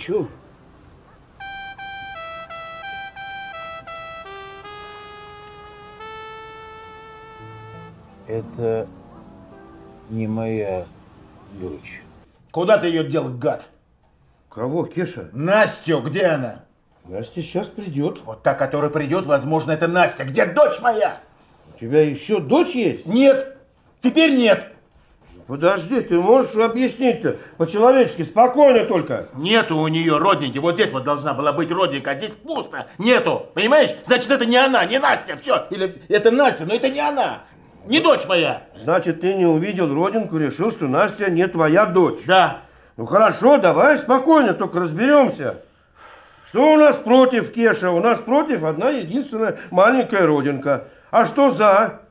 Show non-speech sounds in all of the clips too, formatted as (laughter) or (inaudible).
Чё? Это не моя дочь. Куда ты ее дел, гад? Кого, Кеша? Настю, где она? Настя сейчас придет. Вот та, которая придет, возможно, это Настя. Где дочь моя? У тебя еще дочь есть? Нет. Теперь нет. Подожди, ты можешь объяснить-то по-человечески, спокойно только. Нету у нее родненьки. Вот здесь вот должна была быть родненька, а здесь пусто. Нету. Понимаешь? Значит, это не она, не Настя. Все. Или это Настя, но это не она. Не дочь моя. Значит, ты не увидел родинку, решил, что Настя не твоя дочь. Да. Ну хорошо, давай спокойно, только разберемся. Что у нас против, Кеша? У нас против одна единственная маленькая родинка. А что за?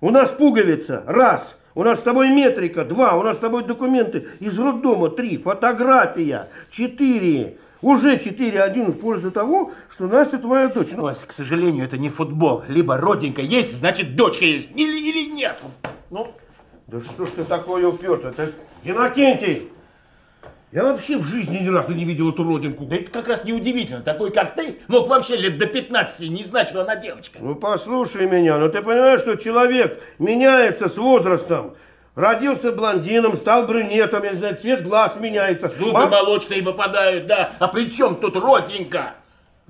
У нас пуговица. Раз. У нас с тобой метрика. Два. У нас с тобой документы из роддома. Три. Фотография. Четыре. Уже 4-1 в пользу того, что Настя твоя дочь. Ну, Вась, к сожалению, это не футбол. Либо родинка есть, значит дочка есть. Или, или нет. Ну, Да что ж ты такой упертый? Это Иннокентий! Я вообще в жизни ни разу не видел эту родинку. да это как раз неудивительно. Такой, как ты, мог вообще лет до 15 не знать, что она девочка. Ну послушай меня, ну ты понимаешь, что человек меняется с возрастом. Родился блондином, стал брюнетом, я не знаю, цвет глаз меняется. Зубы Ма- молочные выпадают, да. А при чем тут родинка?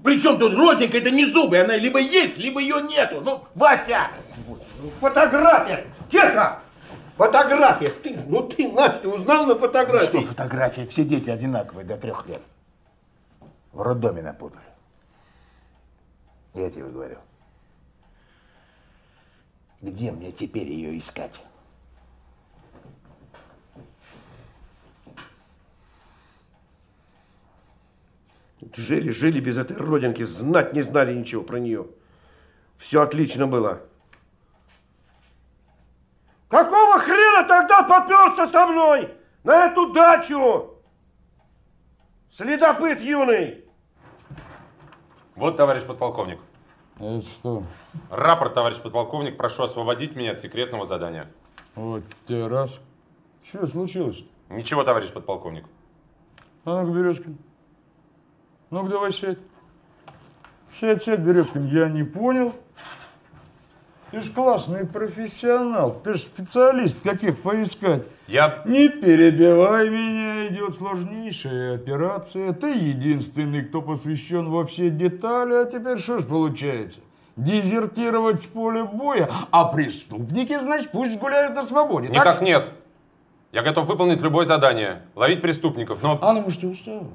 При чем тут родинка? Это не зубы. Она либо есть, либо ее нету. Ну, Вася! Фотография! Кеша! Фотография! Ты, ну ты, Настя, узнал на Что фотографии? фотографии? Все дети одинаковые до трех лет. В роддоме напутали. Я тебе говорю. Где мне теперь ее искать? Жили, жили без этой родинки, знать не знали ничего про нее. Все отлично было. Какого хрена тогда поперся со мной на эту дачу? Следопыт юный. Вот, товарищ подполковник. Это что? Рапорт, товарищ подполковник, прошу освободить меня от секретного задания. Вот тебе раз. Что случилось? Ничего, товарищ подполковник. А ну-ка, Березкин. Ну-ка, давай сядь. Сядь, сядь, Березкин. Я не понял. Ты ж классный профессионал. Ты ж специалист, каких поискать. Я... Не перебивай меня, идет сложнейшая операция. Ты единственный, кто посвящен во все детали, а теперь что ж получается? Дезертировать с поля боя, а преступники, значит, пусть гуляют на свободе. так Никак что- нет. Я готов выполнить любое задание, ловить преступников, но... А ну, может, ты устал?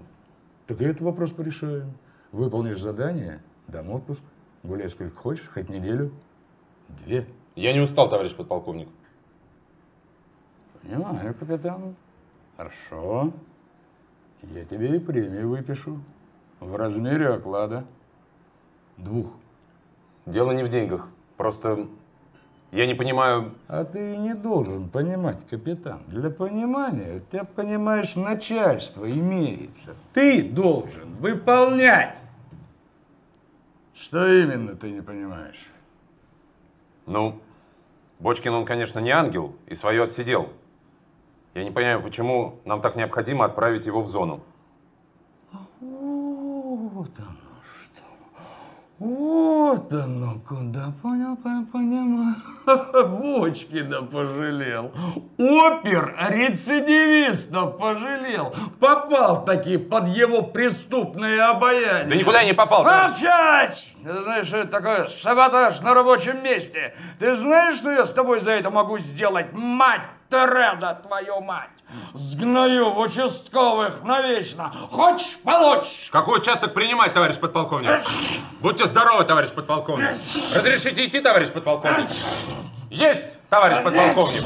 Так этот вопрос порешаем. Выполнишь задание, дам отпуск. Гуляй сколько хочешь, хоть неделю. Две. Я не устал, товарищ подполковник. Понимаю, капитан. Хорошо. Я тебе и премию выпишу. В размере оклада. Двух. Дело не в деньгах. Просто я не понимаю... А ты и не должен понимать, капитан. Для понимания у тебя, понимаешь, начальство имеется. Ты должен выполнять. Что именно ты не понимаешь? Ну, Бочкин, он, конечно, не ангел и свое отсидел. Я не понимаю, почему нам так необходимо отправить его в зону. Вот оно что. Вот оно куда. Понял, понял, понимаю. (laughs) Бочкина пожалел. Опер рецидивиста пожалел. Попал таки под его преступное обаяние. Да никуда я не попал. Молчать! Ты знаешь, это такое саботаж на рабочем месте? Ты знаешь, что я с тобой за это могу сделать? Мать Тереза, твою мать! Сгною в участковых навечно. Хочешь, получишь! Какой участок принимать, товарищ подполковник? Будьте здоровы, товарищ подполковник. Разрешите идти, товарищ подполковник? Есть, товарищ подполковник.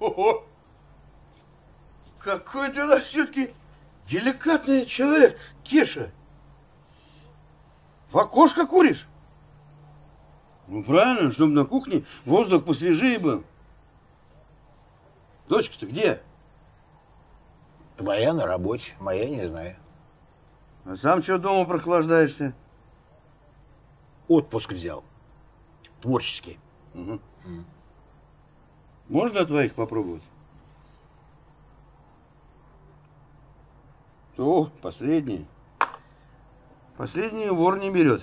Ого! Какой ты у нас все-таки деликатный человек, Кеша. В окошко куришь? Ну, правильно, чтобы на кухне воздух посвежее был. Дочка-то где? Твоя на работе, моя не знаю. А сам что дома прохлаждаешься? отпуск взял. Творческий. Можно твоих попробовать? О, последний. Последний вор не берет.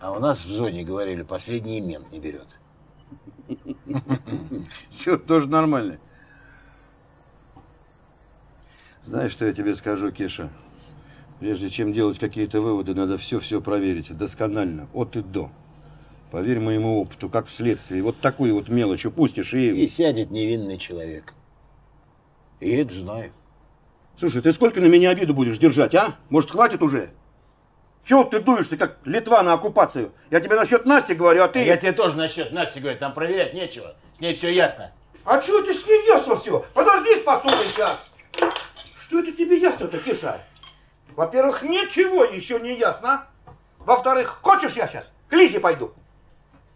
А у нас в зоне говорили, последний мент не берет. (laughs) Че, тоже нормально. Знаешь, что я тебе скажу, Кеша? Прежде чем делать какие-то выводы, надо все-все проверить. Досконально, от и до. Поверь моему опыту, как вследствие. Вот такую вот мелочь упустишь и... И сядет невинный человек. И это знаю. Слушай, ты сколько на меня обиду будешь держать, а? Может, хватит уже? Чего ты дуешься, как Литва на оккупацию? Я тебе насчет Насти говорю, а ты... Я тебе тоже насчет Насти говорю, там проверять нечего. С ней все ясно. А чего ты с ней ясно все? Подожди, спасу сейчас. Что это тебе ясно-то, Киша? Во-первых, ничего еще не ясно. Во-вторых, хочешь я сейчас к Лизе пойду?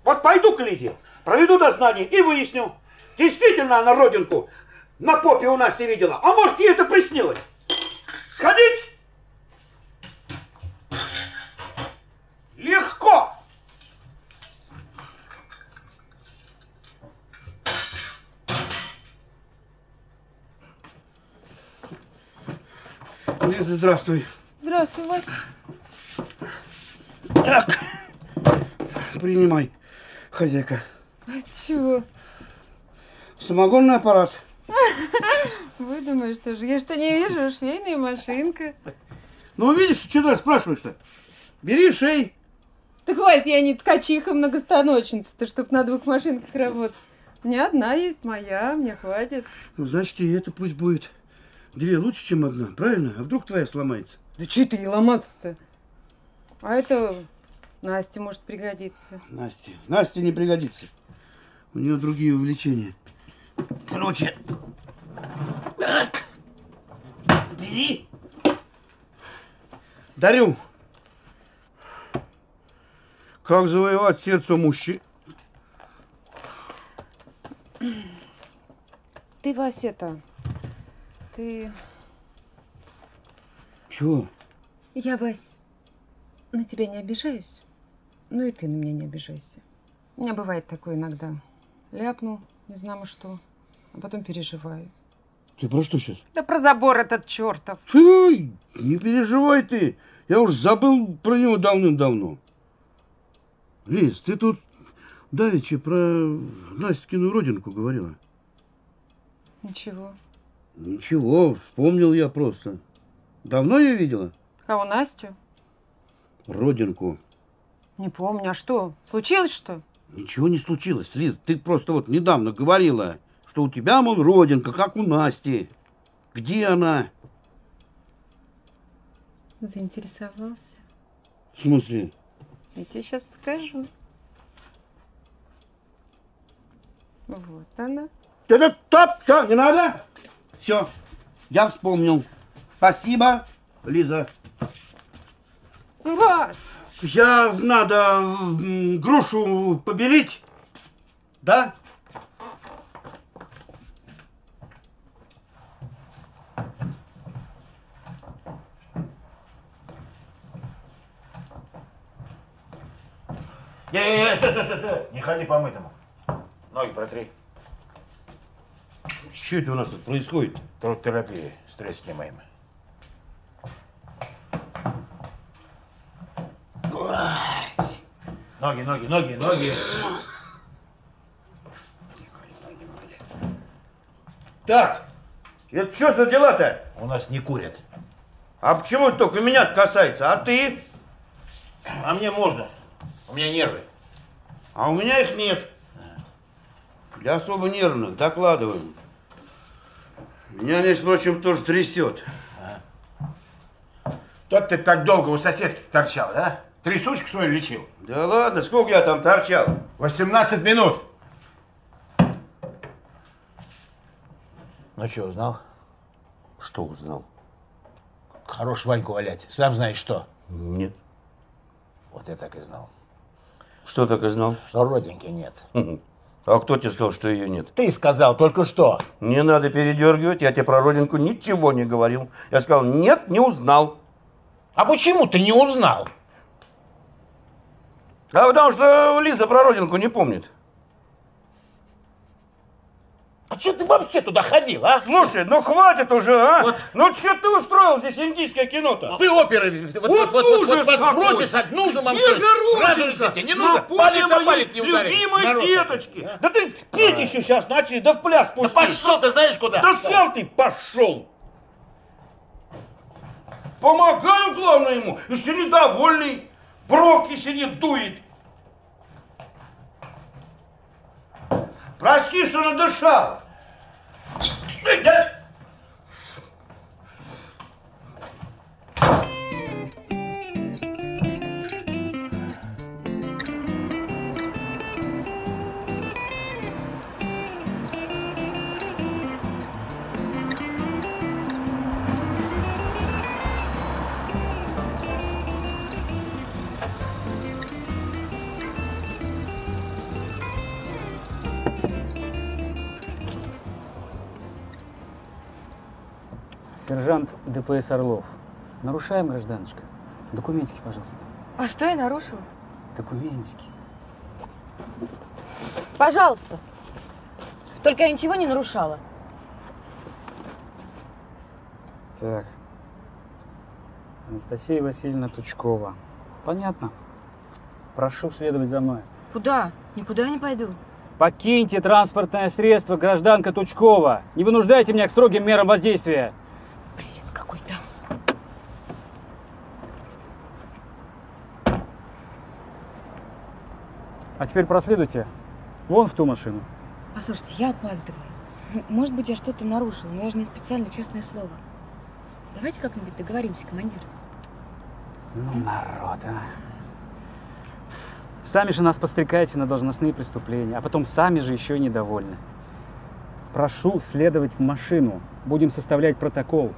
Вот пойду к Лизе, проведу дознание и выясню, действительно она родинку на попе у Насти видела, а может ей это приснилось. Сходить? Легко. Лиза, здравствуй. Здравствуй, Вася. Так, принимай, хозяйка. А чего? Самогонный аппарат. (laughs) Вы думаете, что же? Я что не вижу? Швейная машинка. Ну, видишь, что ты спрашиваешь-то? Бери шей. Так, Вася, я не ткачиха многостаночница-то, чтоб на двух машинках работать. У меня одна есть, моя, мне хватит. Ну, значит, и это пусть будет. Две лучше, чем одна, правильно? А вдруг твоя сломается? Да что ты ей ломаться-то? А это Насте может пригодиться. Насте. Насте не пригодится. У нее другие увлечения. Короче. Так. Бери. Дарю. Как завоевать сердце мужчин? Ты, Вася-то, ты... Чего? Я, Вась, на тебя не обижаюсь. Ну и ты на меня не обижайся. У меня бывает такое иногда. Ляпну, не знаю что, а потом переживаю. Ты про что сейчас? Да про забор этот чертов. Ой, не переживай ты. Я уж забыл про него давным-давно. Лиз, ты тут давеча про Настькину родинку говорила. Ничего. Ничего, вспомнил я просто. Давно ее видела? Кого, Настю? Родинку. Не помню. А что, случилось что? Ничего не случилось, Лиз. Ты просто вот недавно говорила, что у тебя, мол, родинка, как у Насти. Где она? Заинтересовался. В смысле? Я тебе сейчас покажу. Вот она. Это топ, все, не надо? Все, я вспомнил. Спасибо, Лиза. Вас! Я надо грушу побелить, да? Не-не-не, стой, стой, стой, стой. Не ходи по мытому. Ноги протри. Что это у нас тут происходит? Труд-терапия. Стресс снимаем. Ноги, ноги, ноги, ноги. Так, это что за дела-то? У нас не курят. А почему только меня касается? А ты? А мне можно. У меня нервы. А у меня их нет. Для особо нервных докладываю. Меня, между прочим, тоже трясет. Тот ты так долго у соседки торчал, да? Трясучку свою лечил. Да ладно, сколько я там торчал? 18 минут. Ну что, узнал? Что узнал? Хорош Ваньку валять. Сам знаешь что. Нет. Вот я так и знал. Что так и знал? Что родинки нет. А кто тебе сказал, что ее нет? Ты сказал только что. Не надо передергивать, я тебе про родинку ничего не говорил. Я сказал, нет, не узнал. А почему ты не узнал? А потому что Лиза про родинку не помнит. А что ты вообще туда ходил, а? Слушай, ну хватит уже, а? Вот. Ну что ты устроил здесь индийское кино-то? Ты оперы вот, вот, вот, вот, вот, вот бросишь от нужного Где же сразу родинка? не нужно, палец о палец не ударит. любимой Народ. деточки. Да ты петь еще сейчас начали, да в пляс Да пусти. пошел ты знаешь куда? Да сам ты пошел. Помогаю, главное, ему. Еще недовольный. Бровки сидит, дует. Прости, что надышал. Эй, да. Сержант ДПС Орлов. Нарушаем, гражданочка? Документики, пожалуйста. А что я нарушила? Документики. Пожалуйста. Только я ничего не нарушала. Так. Анастасия Васильевна Тучкова. Понятно. Прошу следовать за мной. Куда? Никуда не пойду. Покиньте транспортное средство, гражданка Тучкова. Не вынуждайте меня к строгим мерам воздействия. Бред какой-то. А теперь проследуйте. Вон в ту машину. Послушайте, я опаздываю. Может быть, я что-то нарушила, но я же не специально, честное слово. Давайте как-нибудь договоримся, командир. Ну, народ, а. Сами же нас подстрекаете на должностные преступления, а потом сами же еще и недовольны. Прошу следовать в машину. Будем составлять протокол.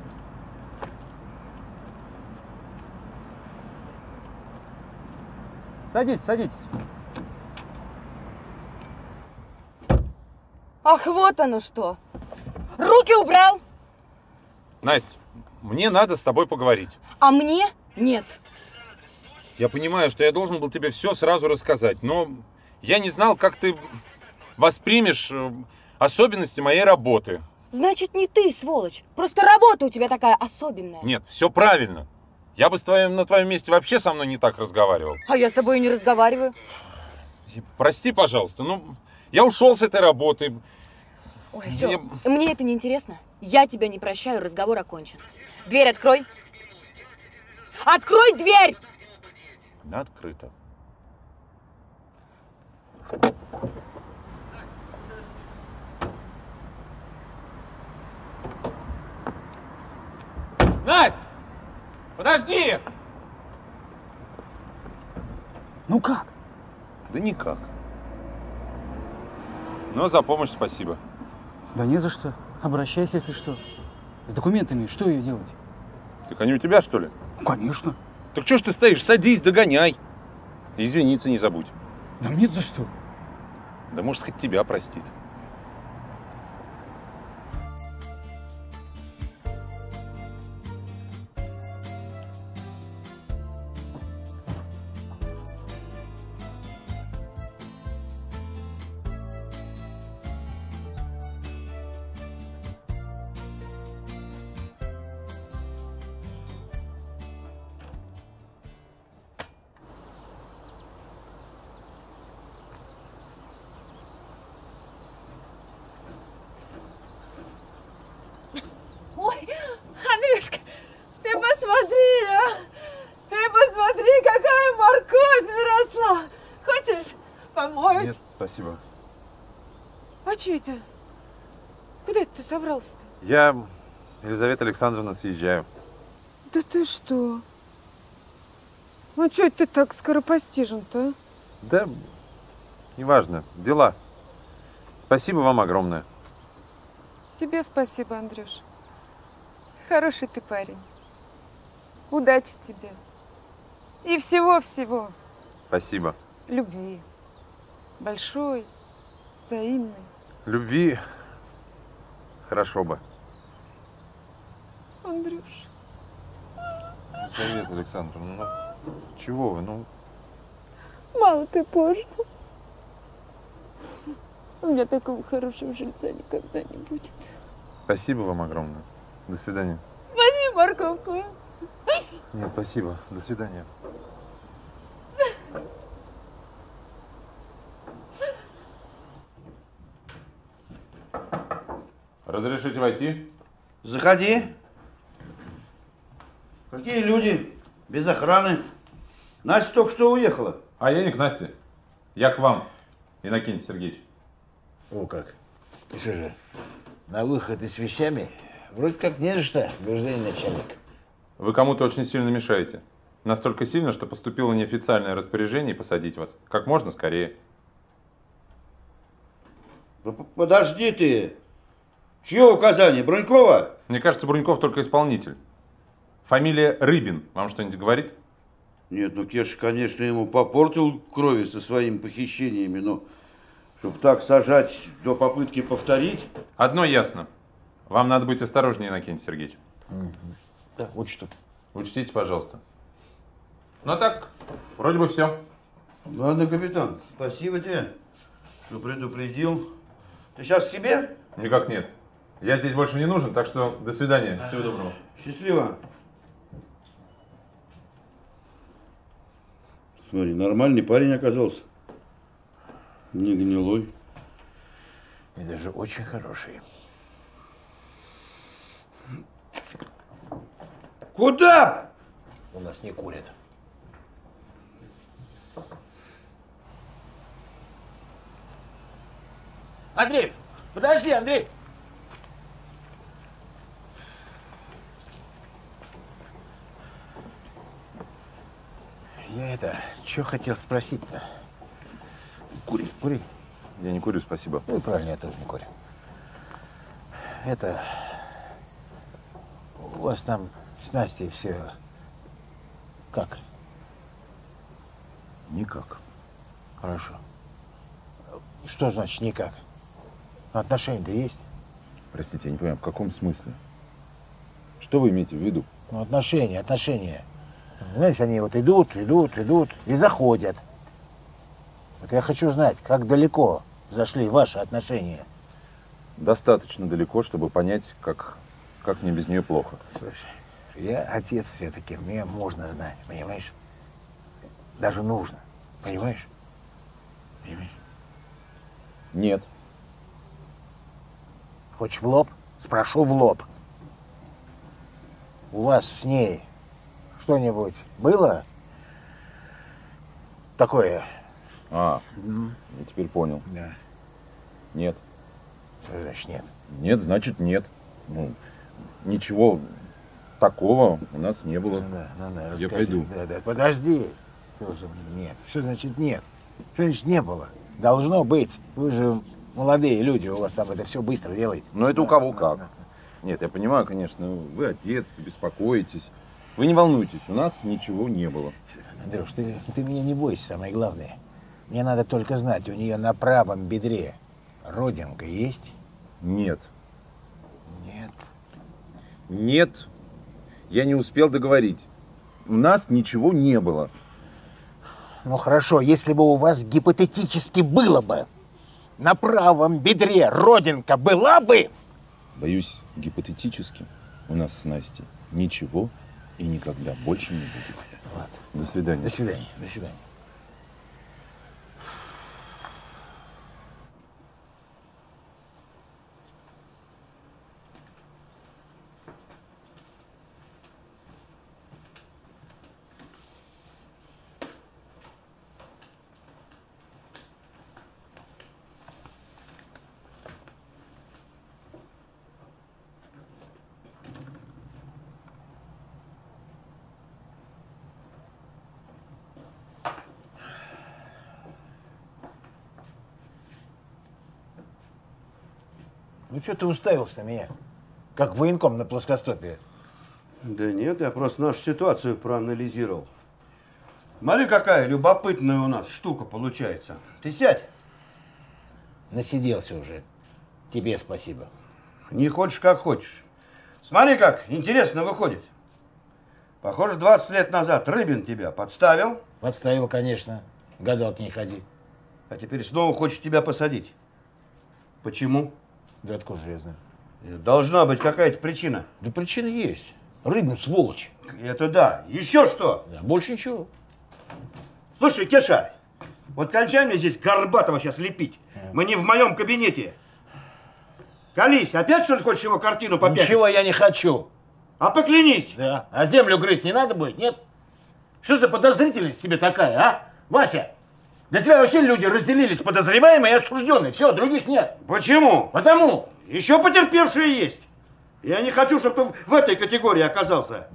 Садитесь, садитесь. Ах, вот оно что! Руки убрал, Настя, мне надо с тобой поговорить. а мне нет. Я понимаю, что я должен был тебе все сразу рассказать, но я не знал, как ты воспримешь э, особенности моей работы. Значит, не ты, сволочь. Просто работа у тебя такая особенная. Нет, все правильно. Я бы с твоим, на твоем месте вообще со мной не так разговаривал. А я с тобой и не разговариваю. Прости, пожалуйста, ну, я ушел с этой работы. Ой, все. Я- Мне это не интересно. Я тебя не прощаю, разговор окончен. Дверь открой. Открой дверь! Да, открыто. Настя! Подожди! Ну как? Да никак. Но за помощь спасибо. Да не за что. Обращайся, если что. С документами что ее делать? Так они у тебя, что ли? Ну, конечно. Так что ж ты стоишь? Садись, догоняй. И извиниться не забудь. Да мне за что? Да может, хоть тебя простит. Я, Елизавета Александровна, съезжаю. Да ты что? Ну что это ты так скоропостижен-то, а? Да, неважно, дела. Спасибо вам огромное. Тебе спасибо, Андрюш. Хороший ты парень. Удачи тебе. И всего-всего. Спасибо. Любви. Большой, взаимной. Любви хорошо бы. Андрюш. Елизавета Александровна, ну чего вы, ну Мало ты пожил. У меня такого хорошего жильца никогда не будет. Спасибо вам огромное. До свидания. Возьми морковку. Нет, спасибо. До свидания. Разрешите войти? Заходи. Какие люди? Без охраны. Настя только что уехала. А я не к Насте. Я к вам, Иннокентий Сергеевич. О как. Ты что же, на выход и с вещами? Вроде как не за что, гражданин начальник. Вы кому-то очень сильно мешаете. Настолько сильно, что поступило неофициальное распоряжение посадить вас. Как можно скорее. Да Подожди ты. Чье указание? Бронькова? Мне кажется, Бруньков только исполнитель. Фамилия Рыбин. Вам что-нибудь говорит? Нет, ну Кеш, конечно, ему попортил крови со своими похищениями, но чтобы так сажать до попытки повторить. Одно ясно. Вам надо быть осторожнее, Иннокентий Сергеевич. Да, учту. Учтите, пожалуйста. Ну а так, вроде бы все. Ладно, капитан, спасибо тебе, что предупредил. Ты сейчас к себе? Никак нет. Я здесь больше не нужен, так что до свидания. Всего доброго. Счастливо. Смотри, нормальный парень оказался. Не гнилой. И даже очень хороший. Куда? У нас не курят. Андрей, подожди, Андрей. Я это, что хотел спросить-то? Кури, кури. Я не курю, спасибо. Ну правильно, я тоже не курю. Это, у вас там с Настей все как? Никак. Хорошо. Что значит никак? Отношения-то есть? Простите, я не понимаю, в каком смысле? Что вы имеете в виду? Ну, отношения, отношения. Знаешь, они вот идут, идут, идут и заходят. Вот я хочу знать, как далеко зашли ваши отношения. Достаточно далеко, чтобы понять, как, как мне без нее плохо. Слушай, я отец все-таки, мне можно знать, понимаешь? Даже нужно, понимаешь? Понимаешь? Нет. Хочешь в лоб? Спрошу в лоб. У вас с ней что-нибудь было такое? А, я теперь понял. Да. Нет. Что значит нет? Нет, значит нет. Ну, ничего такого у нас не было. Ну да, ну да, Я расскажи. пойду. Да, да, подожди. Тоже нет. Что значит нет? Что значит не было? Должно быть. Вы же молодые люди, у вас там это все быстро делаете. Но это у кого как. Нет, я понимаю, конечно, вы отец, беспокоитесь. Вы не волнуйтесь, у нас ничего не было. Андрюш, ты, ты меня не бойся, самое главное. Мне надо только знать, у нее на правом бедре родинка есть? Нет. Нет. Нет. Я не успел договорить. У нас ничего не было. Ну хорошо, если бы у вас гипотетически было бы на правом бедре родинка была бы, Боюсь, гипотетически у нас с Настей ничего и никогда больше не будет. Ладно. До свидания. До свидания, до свидания. Ну что ты уставился на меня? Как военком на плоскостопие. Да нет, я просто нашу ситуацию проанализировал. Смотри, какая любопытная у нас штука получается. Ты сядь. Насиделся уже. Тебе спасибо. Не хочешь, как хочешь. Смотри, как интересно выходит. Похоже, 20 лет назад Рыбин тебя подставил. Подставил, конечно. Гадалки не ходи. А теперь снова хочет тебя посадить. Почему? Да откуда же я знаю? Должна быть какая-то причина. Да причина есть. Рыгнут, сволочь. Это да. Еще что? Да, больше ничего. Слушай, Кеша, вот кончай мне здесь Горбатова сейчас лепить. Мы не в моем кабинете. Колись, опять что ли хочешь его картину попять? Ничего я не хочу. А поклянись. Да. А землю грызть не надо будет, нет? Что за подозрительность тебе такая, а? Вася, для тебя вообще люди разделились подозреваемые и осужденные. Все, других нет. Почему? Потому. Еще потерпевшие есть. Я не хочу, чтобы ты в этой категории оказался.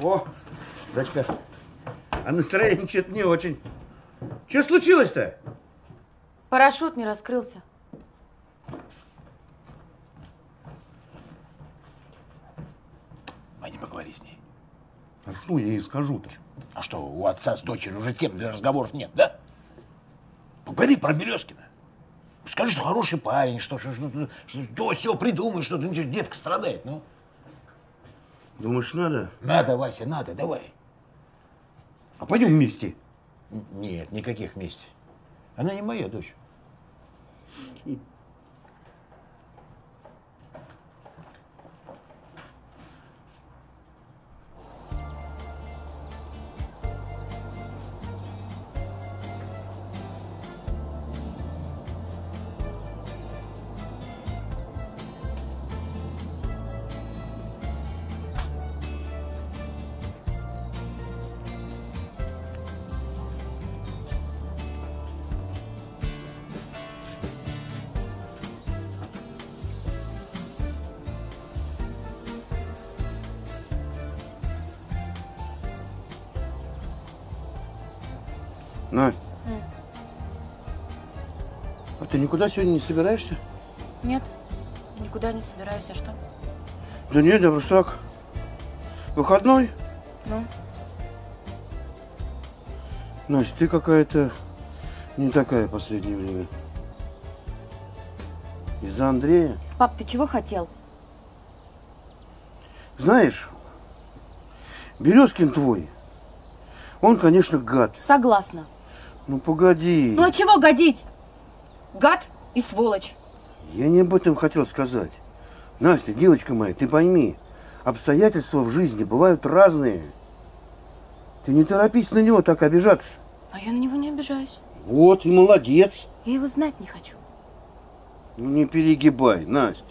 О, дочка, а настроение что-то не очень. Что случилось-то? Парашют не раскрылся. Ваня, поговори с ней. А что я ей скажу-то? А что, у отца с дочерью уже тем для разговоров нет, да? Поговори про Березкина. Скажи, что хороший парень, что, что, что, что, что то все придумай, что ну, детка страдает, ну. Думаешь, надо? Надо, Вася, надо, давай. А пойдем вместе. Н- Нет, никаких вместе. Она не моя дочь. Никуда сегодня не собираешься? Нет, никуда не собираюсь. А что? Да нет, я просто так. Выходной? Ну? Настя, ты какая-то не такая в последнее время. Из-за Андрея? Пап, ты чего хотел? Знаешь, Березкин твой, он, конечно, гад. Согласна. Ну, погоди. Ну а чего годить? Гад и сволочь. Я не об этом хотел сказать. Настя, девочка моя, ты пойми, обстоятельства в жизни бывают разные. Ты не торопись на него так обижаться. А я на него не обижаюсь. Вот, и молодец. Я его знать не хочу. Ну, не перегибай, Настя.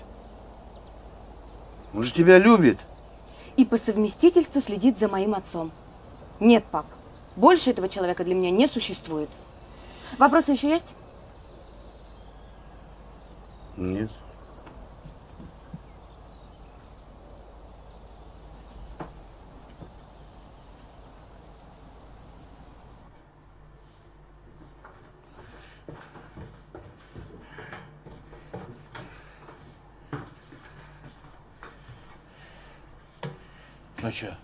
Он же тебя любит. И по совместительству следит за моим отцом. Нет, пап, больше этого человека для меня не существует. Вопросы еще есть? Нет. Ну что?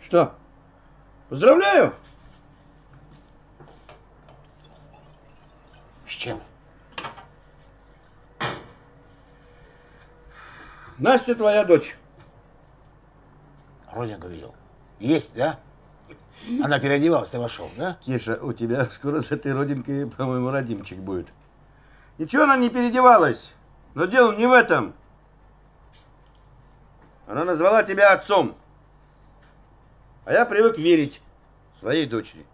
Что? Поздравляю! С чем? Настя твоя дочь. Родинку видел. Есть, да? Она переодевалась, ты вошел, да? Кеша, у тебя скоро с этой родинкой, по-моему, родимчик будет. Ничего она не переодевалась. Но дело не в этом. Она назвала тебя отцом. А я привык верить своей дочери.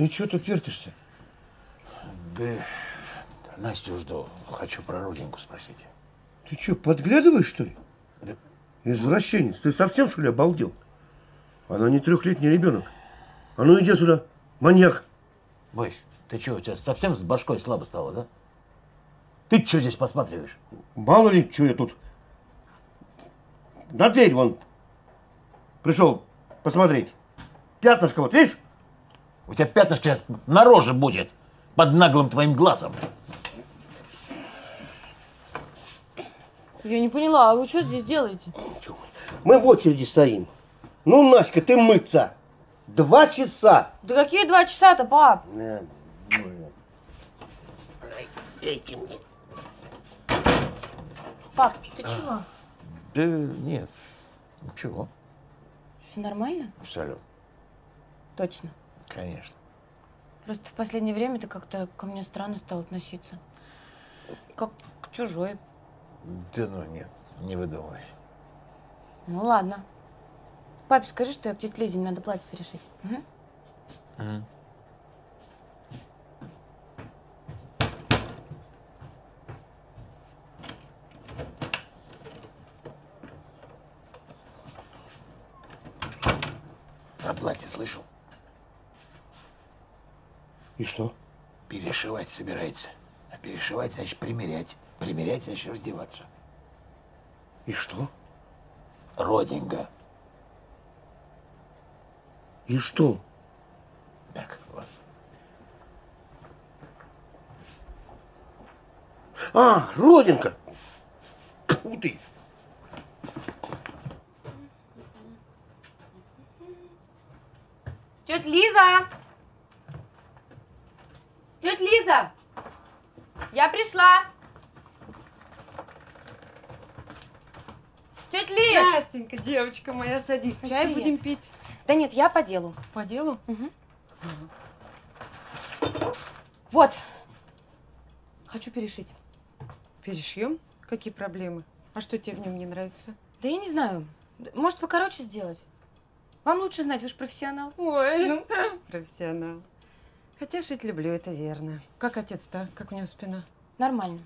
Ты что тут вертишься? Да, Настю жду. Хочу про родинку спросить. Ты что, подглядываешь, что ли? Извращенец, ты совсем, что ли, обалдел? Она не трехлетний ребенок. А ну иди сюда, маньяк. Бойся, ты что, у тебя совсем с башкой слабо стало, да? Ты что здесь посматриваешь? Мало ли, что я тут. На дверь вон пришел посмотреть. Пятнышко вот, видишь? У тебя пятнышко сейчас на роже будет под наглым твоим глазом. Я не поняла, а вы что здесь делаете? Мы в очереди стоим. Ну, Наська, ты мыться. Два часа. Да какие два часа-то, пап? На, Эти мне. Пап, ты чего? Да нет, ничего, Все нормально? абсолютно, Точно. Конечно. Просто в последнее время ты как-то ко мне странно стал относиться. Как к чужой. Да ну нет, не выдумывай. Ну ладно. Папе скажи, что я к тете Лизе, мне надо платье перешить. Мгм. Мгм. Про платье слышал? И что? Перешивать собирается. А перешивать значит примерять. Примерять значит раздеваться. И что? Родинга. И что? Так, вот. А, родинка. Тьфу ты. Тетя Лиза! Тетя Лиза! Я пришла! Тетя Лиз! Настенька, девочка моя, садись. Чай Привет. будем пить. Да нет, я по делу. По делу? Вот. Хочу перешить. Перешьем? Какие проблемы? А что тебе в нем не нравится? Да я не знаю. Может, покороче сделать? Вам лучше знать, вы же профессионал. Ой, профессионал. Хотя шить люблю, это верно. Как отец-то? Как у него спина? Нормально.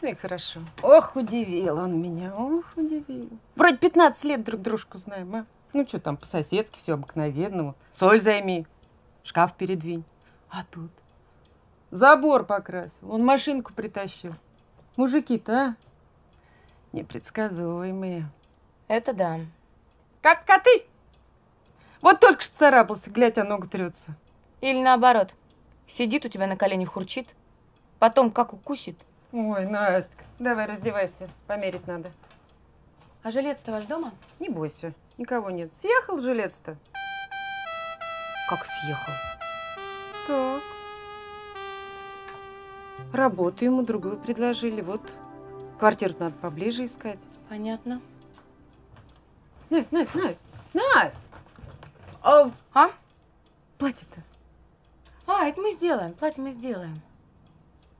Ну и хорошо. Ох, удивил он меня, ох, удивил. Вроде 15 лет друг дружку знаем, а? Ну что там, по-соседски, все обыкновенному. Соль займи, шкаф передвинь. А тут забор покрасил, он машинку притащил. Мужики-то, а? Непредсказуемые. Это да. Как коты. Вот только что царапался, глядь, а ногу трется. Или наоборот. Сидит у тебя на коленях, урчит. Потом как укусит. Ой, Настя, давай раздевайся, померить надо. А жилец-то ваш дома? Не бойся, никого нет. Съехал жилец-то? Как съехал? Так. Работу ему другую предложили. Вот квартиру надо поближе искать. Понятно. Настя, Настя, Настя, Настя! А, А? платье-то? А, это мы сделаем. Платье мы сделаем.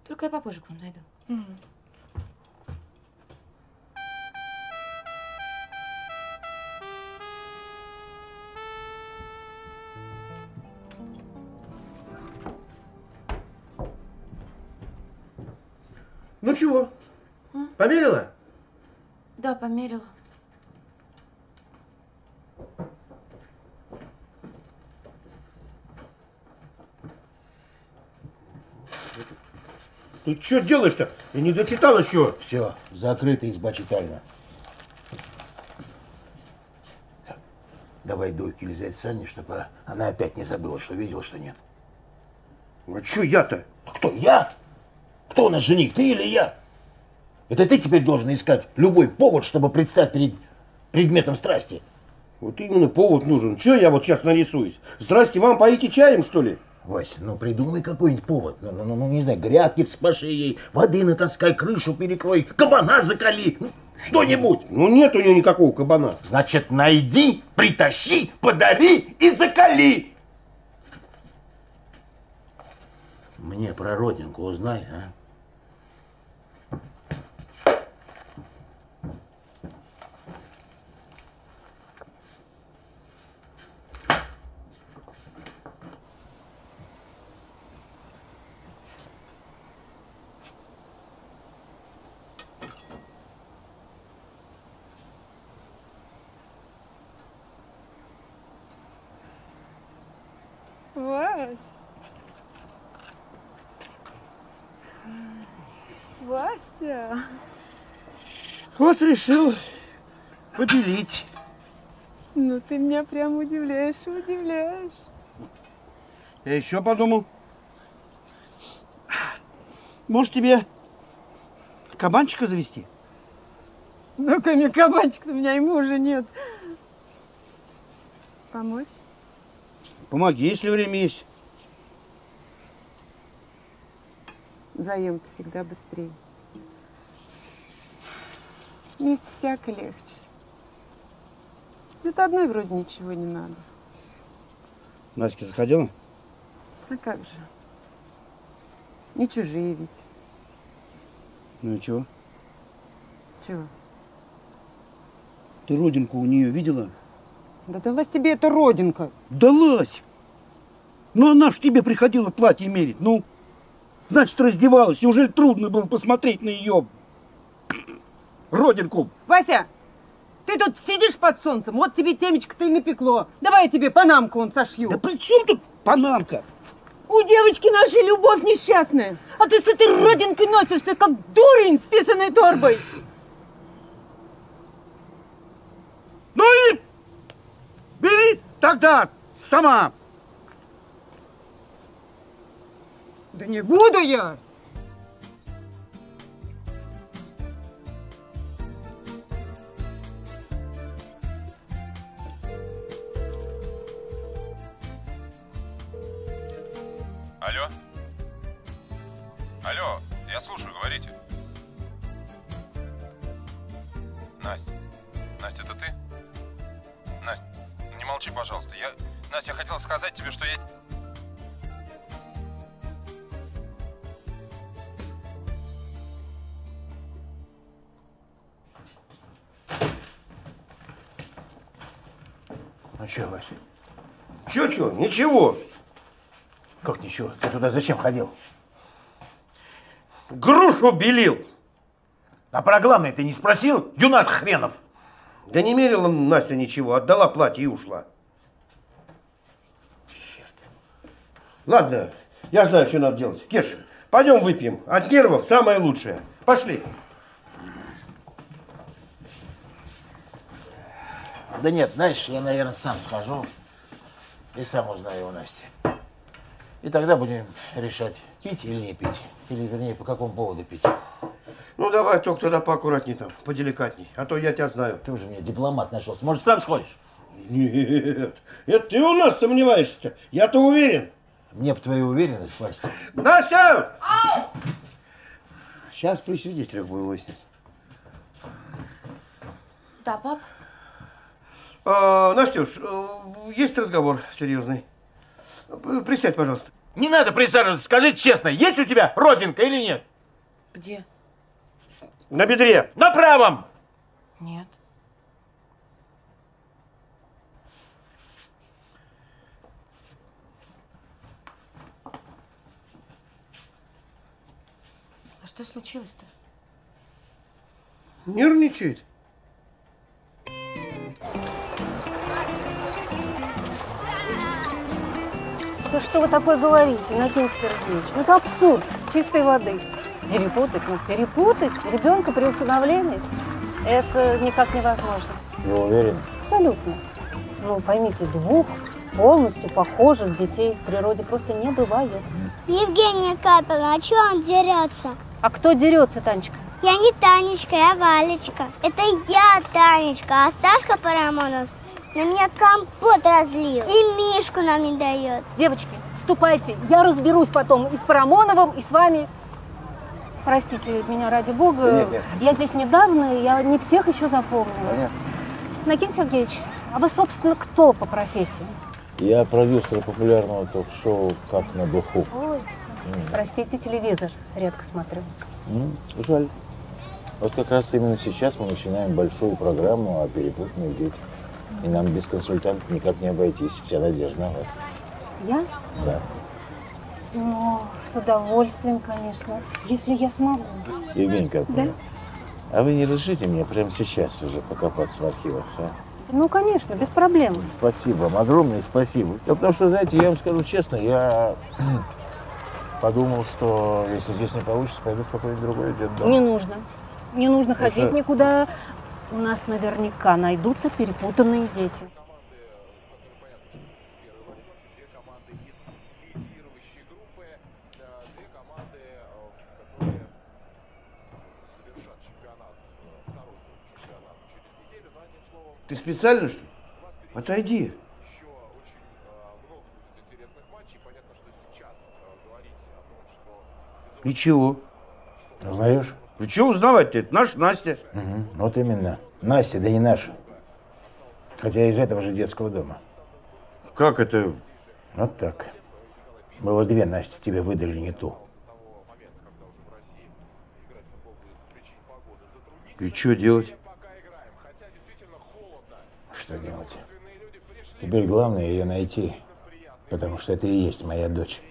Только я попозже к вам зайду. Ну чего? Померила? Да, померила. Ты что делаешь-то? Я не дочитал еще. Все, закрыта изба читальна. Давай дойки Лизавете Санне, чтобы она опять не забыла, что видела, что нет. А что я-то? Кто, я? Кто у нас жених, ты или я? Это ты теперь должен искать любой повод, чтобы предстать перед предметом страсти. Вот именно повод нужен. Че я вот сейчас нарисуюсь? Здрасте, мам, поите чаем, что ли? Вася, ну придумай какой-нибудь повод. Ну, ну, ну, ну, не знаю, грядки вспаши ей, воды натаскай, крышу перекрой, кабана закали. Ну, что-нибудь. Ну нет у нее никакого кабана. Значит, найди, притащи, подари и закали. Мне про родинку узнай, а? Вась. Вася. Вот решил поделить. Ну ты меня прям удивляешь, удивляешь. Я еще подумал. Может тебе кабанчика завести? Ну, кроме кабанчик у меня и мужа нет. Помочь? Помоги, если время есть. Вдвоем всегда быстрее. Вместе всяко легче. Это одной вроде ничего не надо. Настя заходила? А как же? Не чужие ведь. Ну и чего? Чего? Ты родинку у нее видела? Да далась тебе эта родинка. Далась! Ну она ж тебе приходила платье мерить, ну. Значит, раздевалась, и уже трудно было посмотреть на ее родинку. Вася, ты тут сидишь под солнцем, вот тебе темечко-то и напекло. Давай я тебе панамку он сошью. Да при чем тут панамка? У девочки нашей любовь несчастная. А ты с этой родинкой носишься, как дурень с писаной торбой. Ну и бери тогда сама. Да не буду я. Пожалуйста. Я, Настя, я хотел сказать тебе, что я... Ну что, Вася? Чё-чё? Ничего. Как ничего? Ты туда зачем ходил? Грушу белил. А про главное ты не спросил? Юнат хренов! Да не мерила Настя ничего, отдала платье и ушла. Ладно, я знаю, что надо делать. Кеша, пойдем выпьем. От нервов самое лучшее. Пошли. Да нет, знаешь, я, наверное, сам схожу и сам узнаю у Насти. И тогда будем решать, пить или не пить. Или, вернее, по какому поводу пить. Ну давай, только тогда поаккуратней там, поделикатней. А то я тебя знаю. Ты уже мне дипломат нашелся. Может, сам сходишь? Нет, это ты у нас сомневаешься-то. Я-то уверен. Мне бы твою уверенность, Вася. Настя! Сейчас при свидетелях будем выяснять. Да, пап? А, Настюш, э, есть разговор серьезный. Присядь, пожалуйста. Не надо присаживаться, скажи честно, есть у тебя родинка или нет? Где? На бедре. На правом! Нет. Что случилось-то? Нервничает. Да что вы такое говорите, Иннокентий Сергеевич? Ну это абсурд чистой воды. Перепутать, ну перепутать ребенка при усыновлении, это никак невозможно. Вы уверены? Абсолютно. Ну, поймите, двух полностью похожих детей в природе просто не бывает. Евгения Капина, а чего он дерется? А кто дерется, Танечка? Я не Танечка, я Валечка. Это я Танечка, а Сашка Парамонов на меня компот разлил. И Мишку нам не дает. Девочки, ступайте, я разберусь потом и с Парамоновым, и с вами. Простите меня ради бога. Нет, нет. Я здесь недавно, я не всех еще запомнила. Понятно. Иннокентий Сергеевич, а вы, собственно, кто по профессии? Я продюсер популярного ток-шоу «Как на духу». Ой, простите, телевизор редко смотрю. М, Жаль. Вот как раз именно сейчас мы начинаем большую программу о перепутанных детях. И нам без консультанта никак не обойтись. Вся надежда на вас. Я? Да. Ну, с удовольствием, конечно, если я смогу. Евгений Да? А вы не разрешите мне прямо сейчас уже покопаться в архивах, а? Ну, конечно, без проблем. Спасибо вам, огромное спасибо. Да потому что, знаете, я вам скажу честно, я подумал, что если здесь не получится, пойду в какой-нибудь другой детдом. Не нужно. Не нужно ходить Это- никуда. У нас наверняка найдутся перепутанные дети. Ты специально, что ли? Отойди. И чего? Узнаешь? Вы чего узнавать-то? Это наша Настя. Угу. Вот именно. Настя, да не наша. Хотя из этого же детского дома. Как это? Вот так. Было две Насти, тебе выдали не ту. И что делать? Что делать? Теперь главное ее найти, потому что это и есть моя дочь.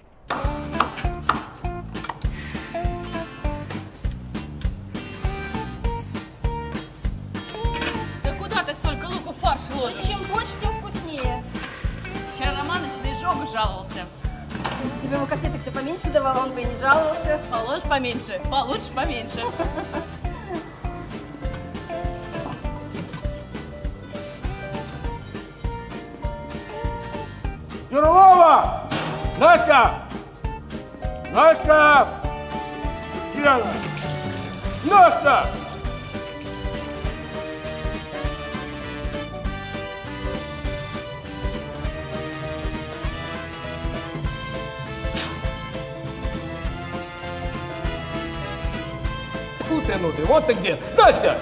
Не жаловался. Положь поменьше, получше поменьше. Перлова! Настя! Настя! Где она? Настя! Фу ты, ну ты, вот ты где. Настя!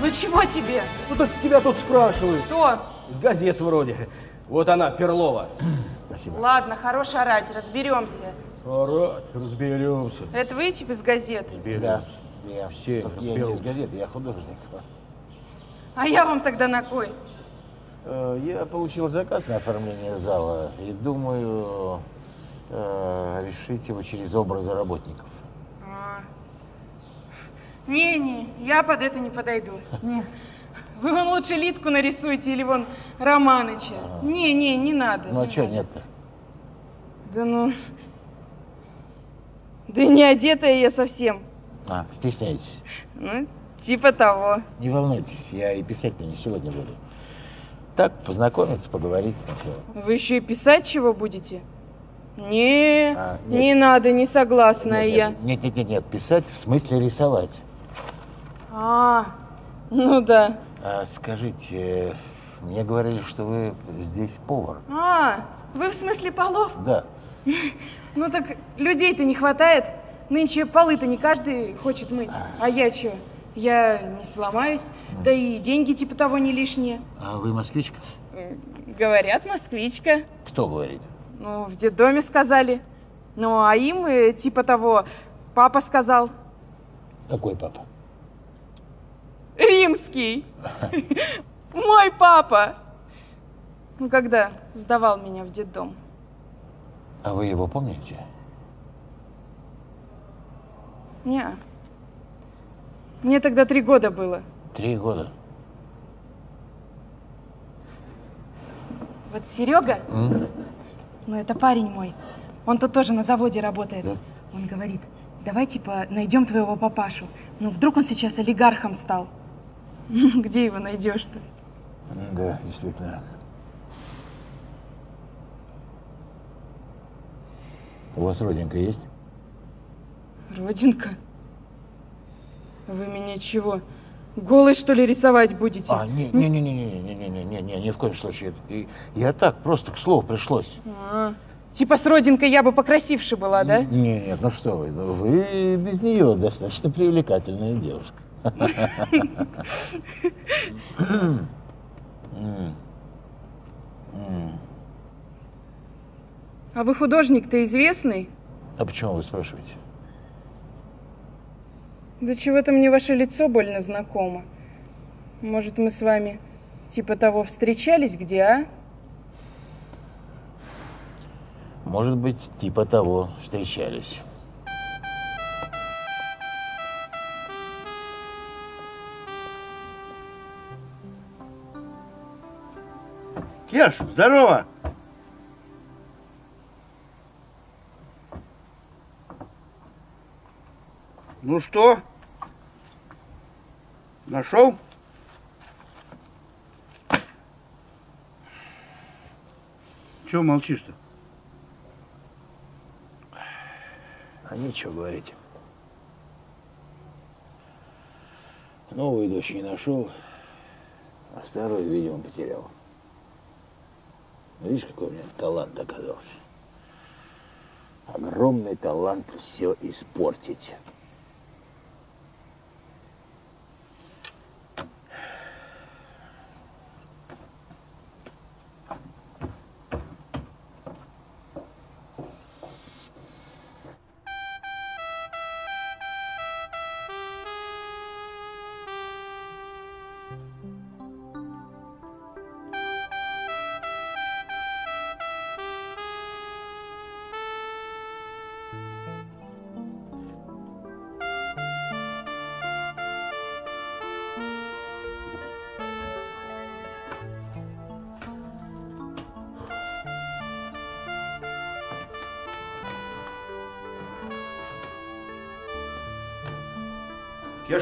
Ну чего тебе? Ну так тебя тут спрашивают. Кто? С газет вроде. Вот она, Перлова. (clears throat) Спасибо. Ладно, хорош орать, разберемся. Орать, разберемся. Это вы типа с газеты? Да, я. Все, Только я не разберемся. из газеты, я художник. А я вам тогда на кой? Э, Я получил заказ на оформление зала и думаю э, решить его через образы работников. А. Не-не, я под это не подойду. Не. Вы вон лучше Литку нарисуйте или вон Романыча. Не-не, не надо. Ну а не что нет-то? Да ну... Да не одетая я совсем. А, стесняетесь? Ну, типа того. Не волнуйтесь, я и писать-то не сегодня буду. Так, познакомиться, поговорить сначала. Вы еще и писать чего будете? Не, А, нет. не надо, не согласна я. Нет, нет, нет, нет, писать в смысле рисовать. А, ну да. А, скажите, мне говорили, что вы здесь повар. А, вы в смысле полов? Да. (laughs) Ну так людей-то не хватает. Нынче полы-то не каждый хочет мыть. А я что? Я не сломаюсь. Да и деньги типа того не лишние. А вы москвичка? Говорят, москвичка. Кто говорит? Ну, в детдоме сказали. Ну, а им э, типа того папа сказал. Какой папа? Римский. Мой папа. Ну, когда сдавал меня в детдом. А вы его помните? Не. Мне тогда три года было. Три года. Вот Серега, ну это парень мой, он тут тоже на заводе работает. Он говорит, давай типа найдем твоего папашу. Ну вдруг он сейчас олигархом стал. Где его найдешь-то? Да, действительно. У вас родинка есть? Родинка? Вы меня чего, голой что ли рисовать будете? А, не, не, не, не, не, не, не, не, не, не, ни в коем случае. И я так просто к слову пришлось. А, Типа с родинкой я бы покрасивше была, да? Не, нет, ну что вы, ну вы без нее достаточно привлекательная девушка. А вы художник-то известный? А почему вы спрашиваете? Да чего-то мне ваше лицо больно знакомо. Может, мы с вами типа того встречались где, а? Может быть, типа того встречались. Кеш, здорово! Ну что? Нашел? Чего молчишь-то? А нечего говорить. Новую дочь не нашел, А старую, видимо, потерял. Видишь, какой у меня талант оказался. Огромный талант все испортить.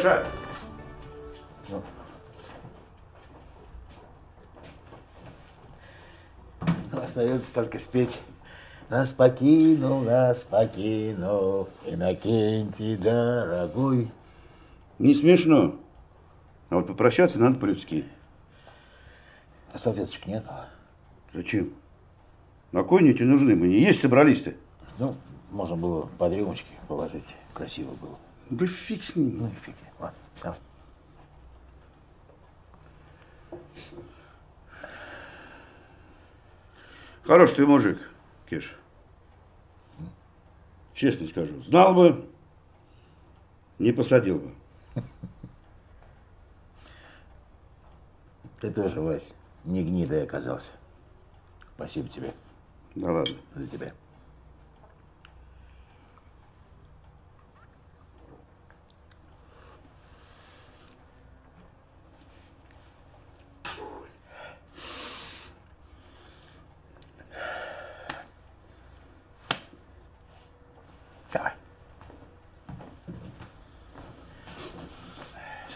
Кеша! Ну, Остается только спеть. Нас покинул, нас покинул, Иннокентий дорогой. Не смешно. А вот попрощаться надо по-людски. А салфеточек нет? Зачем? На кой они тебе нужны? Мы не есть собрались-то. Ну, можно было под рюмочки положить. Красиво было. Да фиг с ним. Ну и фиг с ним. Ладно, давай. Хороший ты мужик, Кеш. Честно скажу. Знал бы, не посадил бы. Ты тоже, Вась, не гнидой оказался. Спасибо тебе. Да ладно. За тебя. Давай.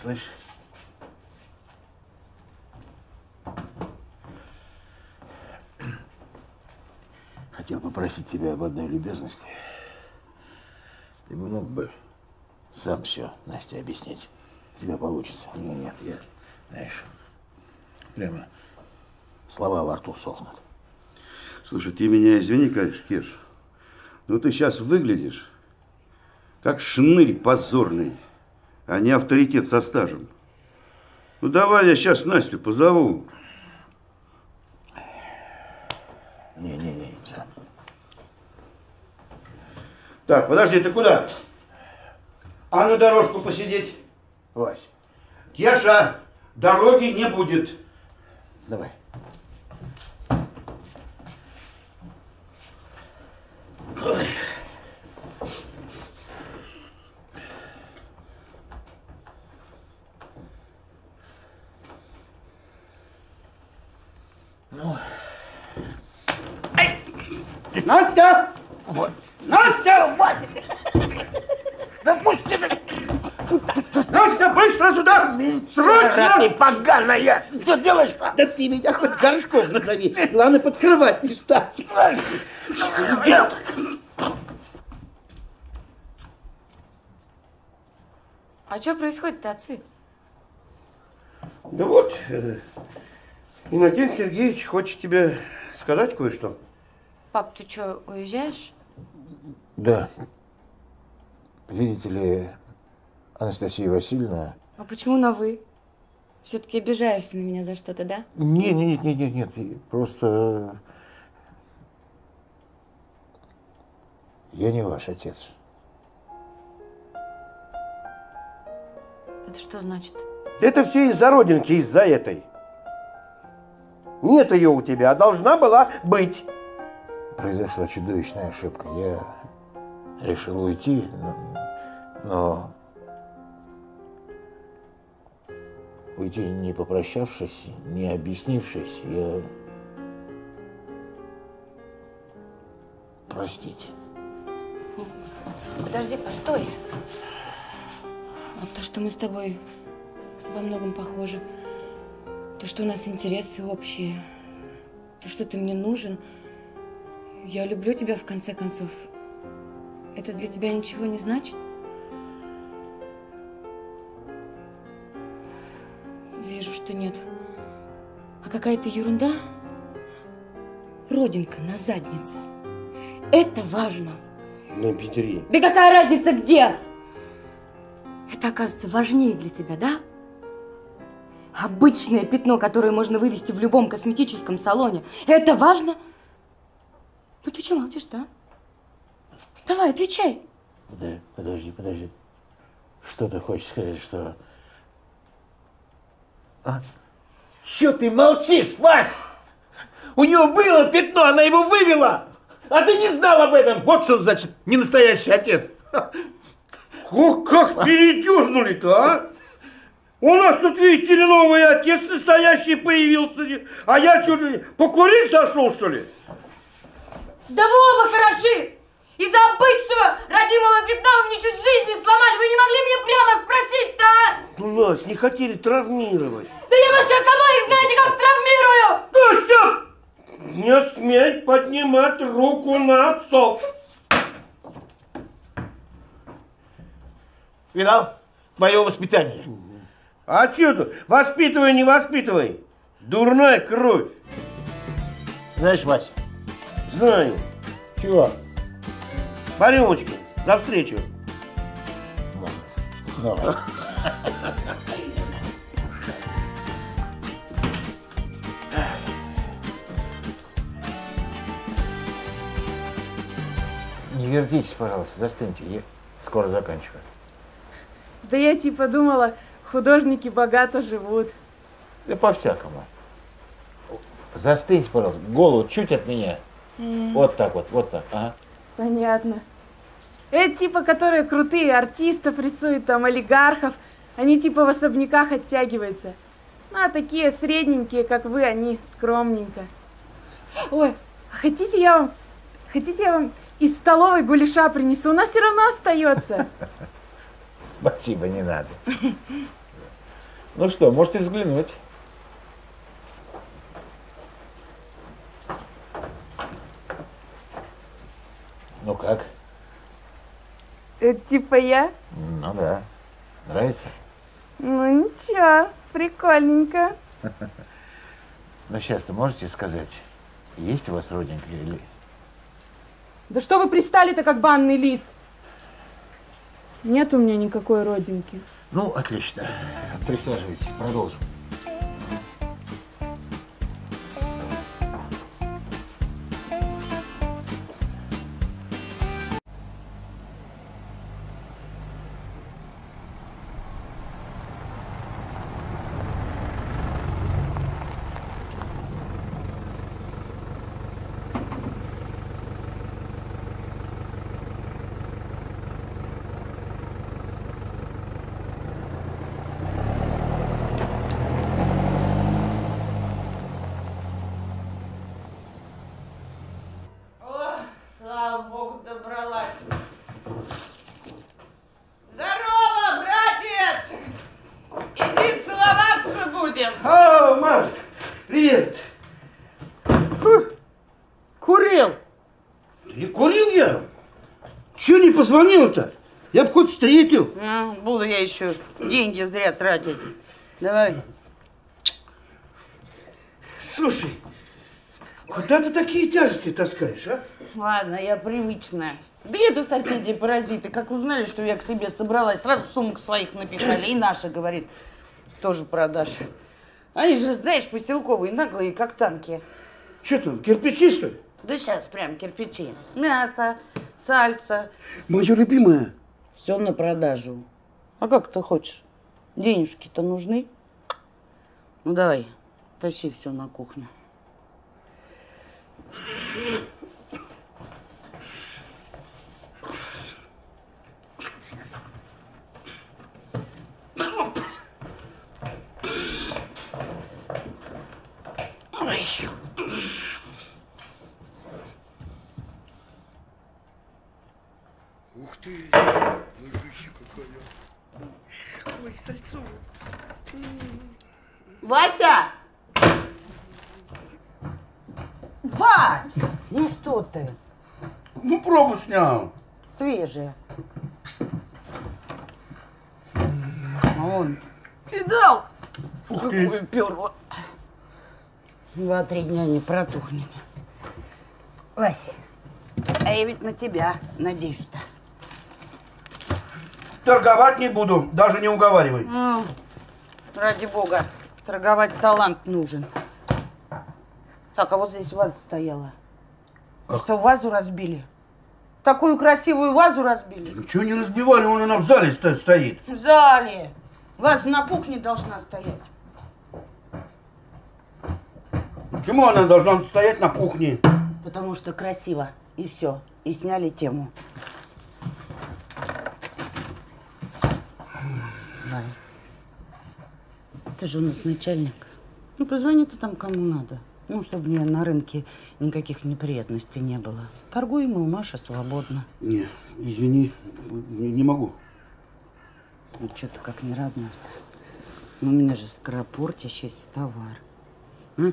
Слышь? Хотел попросить тебя об одной любезности. Ты бы мог бы сам все Насте объяснить. У тебя получится. У меня нет. Я, знаешь, прямо слова во рту сохнут. Слушай, ты меня извини, конечно, Кеш. Но ты сейчас выглядишь как шнырь позорный, а не авторитет со стажем. Ну давай я сейчас Настю позову. Не-не-не, нельзя. Так, подожди, ты куда? А на дорожку посидеть? Вась. Кеша, дороги не будет. Давай. Настя! Настя! Да пусти ты! Настя, быстро сюда! Срочно! Ты поганая! Ты что делаешь-то? Да ты меня хоть горшком назови. Главное, под кровать не ставь. Идиот! А что происходит-то, отцы? Да вот, э, Иннокент Сергеевич хочет тебе сказать кое-что. Пап, ты что, уезжаешь? Да. Видите ли, Анастасия Васильевна... А почему на «вы»? Все-таки обижаешься на меня за что-то, да? Не, не, нет, нет, нет, нет, и просто я не ваш отец. Это что значит? Это все из-за родинки, из-за этой. Нет ее у тебя, а должна была быть. Произошла чудовищная ошибка. Я решил уйти, но, но уйти не попрощавшись, не объяснившись, я простите. Подожди, постой. Вот то, что мы с тобой во многом похожи, то, что у нас интересы общие, то, что ты мне нужен, я люблю тебя в конце концов. Это для тебя ничего не значит? Вижу, что нет. А какая-то ерунда, родинка на заднице. Это важно. На бедре. Да какая разница где? Это, оказывается, важнее для тебя, да? Обычное пятно, которое можно вывести в любом косметическом салоне. Это важно? Ну ты что молчишь, да? Давай, отвечай. Подожди, подожди, подожди. Что ты хочешь сказать, что... А? Что ты молчишь, Вась? У него было пятно, она его вывела. А ты не знал об этом. Вот что значит не настоящий отец. Ох, как передернули-то, а? У нас тут, видите ли, новый отец настоящий появился. А я что, покурить зашел, что ли? Да вы оба хороши! Из-за обычного родимого пятна вы мне чуть жизни сломали. Вы не могли мне прямо спросить-то, а? Ну, Лась, не хотели травмировать. Да я вообще сама их знаете, как травмирую! Все! Не смей поднимать руку на отцов. Видал? Твое воспитание. А что тут? Воспитывай, не воспитывай. Дурная кровь. Знаешь, Вася? Знаю. Чего? По рюмочке. За встречу. Давай. Не вертитесь, пожалуйста, застыньте. Я скоро заканчиваю. Да я типа думала, художники богато живут. Да по-всякому. Застыньте, пожалуйста. Голову чуть от меня. М. Вот так вот, вот так. Ага. Понятно. Это типа, которые крутые артистов рисуют, там, олигархов. Они типа в особняках оттягиваются. Ну, а такие средненькие, как вы, они скромненько. Ой, а хотите я вам, хотите я вам из столовой гуляша принесу? У нас все равно остается. Спасибо, не надо. Ну что, можете взглянуть. Ну как? Это типа я? Ну да. Нравится? Ну ничего, прикольненько. (laughs) Ну сейчас-то можете сказать, есть у вас родинка или... Да что вы пристали-то, как банный лист? Нет у меня никакой родинки. Ну, отлично. Присаживайтесь, продолжим. Позвонил-то? Я бы хоть встретил. Ну, буду я еще деньги зря тратить. Давай. Слушай, куда ты такие тяжести таскаешь, а? Ладно, я привычная. Да это соседи паразиты. Как узнали, что я к себе собралась, сразу сумок своих напихали. И наша, говорит, тоже продашь. Они же, знаешь, поселковые, наглые, как танки. Что там, кирпичи, что ли? Да сейчас прям кирпичи. Мясо, сальца. Мое любимое. Все на продажу. А как ты хочешь? Денежки-то нужны? Ну давай, тащи все на кухню. Ой. Ух ты, лыжище какая. Ой, сальцо. Вася! Вась! Ну что ты? Ну, пробу снял. Свежая. А он. Видал? Ух ты. Какое перло. Два-три дня не протухнет. Вася, а я ведь на тебя надеюсь-то. Торговать не буду, даже не уговаривай. Ну, ради бога, торговать талант нужен. Так, а вот здесь ваза стояла. Вы Что, вазу разбили? Такую красивую вазу разбили? Ничего не разбивали, он она в зале сто- стоит. В зале. Ваза на кухне должна стоять. Почему она должна стоять на кухне? Потому что красиво. И все. И сняли тему. Вась, ты же у нас начальник. Ну, позвони ты там кому надо. Ну, чтобы мне на рынке никаких неприятностей не было. Торгуй, мол, Маша свободна. Не, извини, не, не могу. Ну, что ты как не родной Ну, у меня же скоропортящийся товар. А?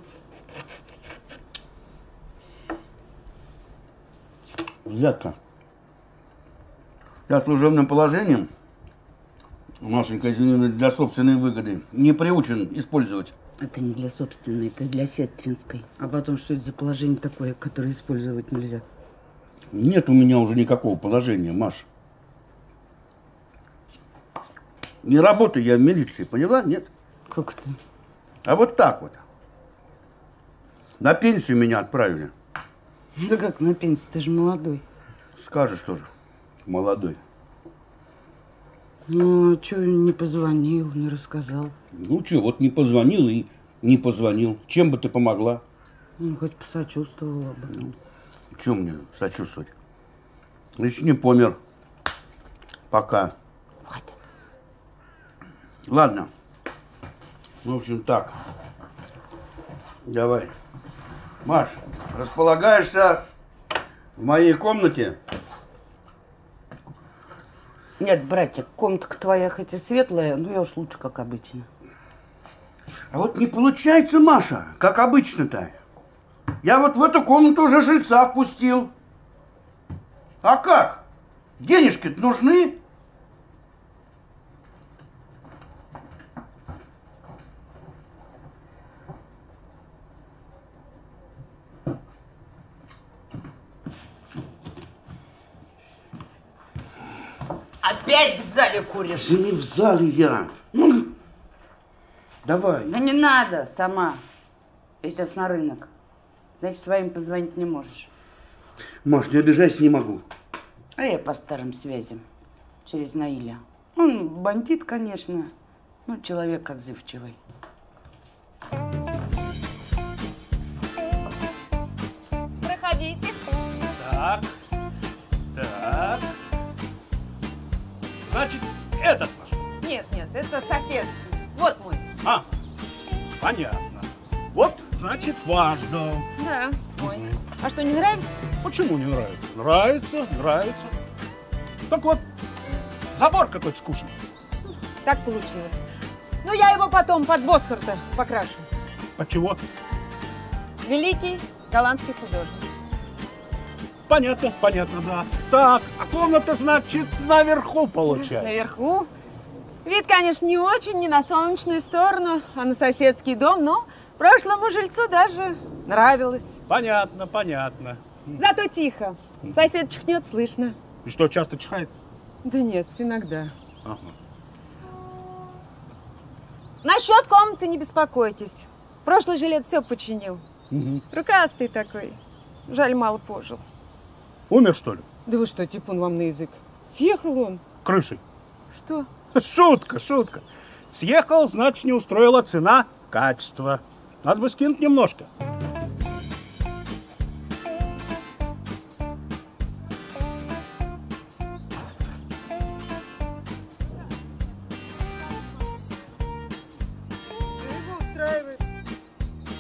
Взятка. Я служебным положением, Машенька, извини, для собственной выгоды, не приучен использовать. Это не для собственной, это для сестринской. А потом, что это за положение такое, которое использовать нельзя? Нет у меня уже никакого положения, Маш. Не работаю я в милиции, поняла? Нет. Как это? А вот так вот. На пенсию меня отправили. Да как на пенсии, ты же молодой. Скажешь тоже, молодой. Ну, а что не позвонил, не рассказал? Ну что, вот не позвонил и не позвонил. Чем бы ты помогла? Ну, хоть посочувствовала бы. Чем мне сочувствовать? Еще не помер. Пока. Ладно. В общем, так. Давай. Маш, располагаешься в моей комнате? Нет, братик, комнатка твоя хоть и светлая, но я уж лучше, как обычно. А вот не получается, Маша, как обычно-то. Я вот в эту комнату уже жильца впустил. А как? денежки нужны? Опять в зале куришь? Да не в зале я. Ну, давай. Да не надо, сама. Я сейчас на рынок. Значит, своим позвонить не можешь. Маш, не обижайся, не могу. А я по старым связям. Через Наиля. Он бандит, конечно, но человек отзывчивый. Проходите. Так, так. Значит, этот ваш. Нет, нет, это соседский. Вот мой. А, понятно. Вот, значит, ваш дом. Да, мой. А что, не нравится? Почему не нравится? Нравится, нравится. Так вот, забор какой-то скучный. Так получилось. Ну, я его потом под Босхарта покрашу. От чего? Великий голландский художник. Понятно, понятно, да. Так, а комната, значит, наверху получается. Наверху. Вид, конечно, не очень, не на солнечную сторону, а на соседский дом, но прошлому жильцу даже нравилось. Понятно, понятно. Зато тихо. Сосед чихнет, слышно. И что, часто чихает? Да нет, иногда. Ага. Насчет комнаты не беспокойтесь. Прошлый жилет все починил. Мгм. Рукастый такой. Жаль, мало пожил. Умер, что ли? Да вы что, типун вам на язык? Съехал он. Крышей. Что? (laughs) Шутка, шутка. Съехал, значит, не устроила цена, качество. Надо бы скинуть немножко.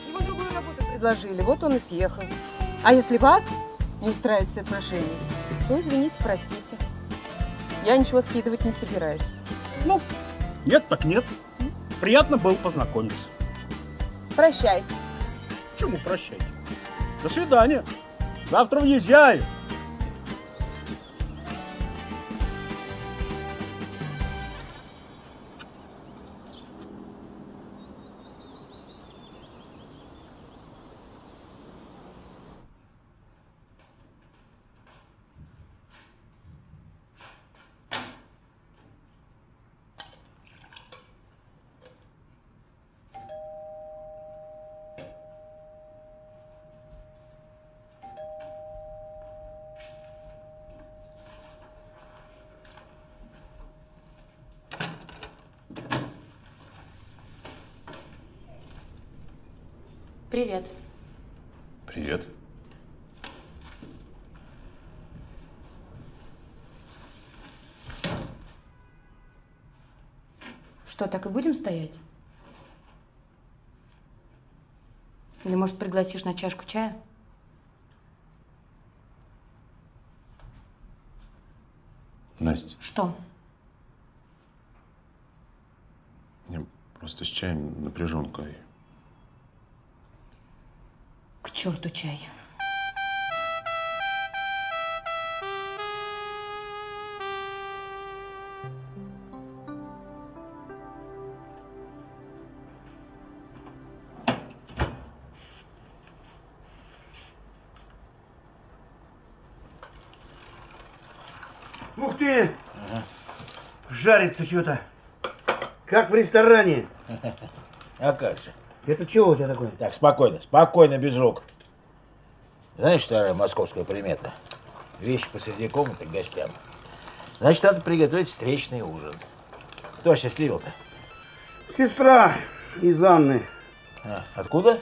Его другую работу предложили, вот он и съехал. А если вас не устраивает все отношения, то извините, простите. Я ничего скидывать не собираюсь. Ну, нет так нет. Приятно было познакомиться. Прощайте. Почему прощайте? До свидания. Завтра въезжаю. Привет. Привет. Что, так и будем стоять? Или, может, пригласишь на чашку чая? Настя, Что? мне просто с чаем напряженка. и черту чай. Ух ты! Жарится что-то. Как в ресторане. (laughs) А как же? Это чего у тебя такое? Так, спокойно, спокойно, без рук. Знаешь, старая московская примета? Вещи посреди комнаты к гостям. Значит, надо приготовить встречный ужин. Кто осчастливил-то? Сестра из Анны. А, откуда?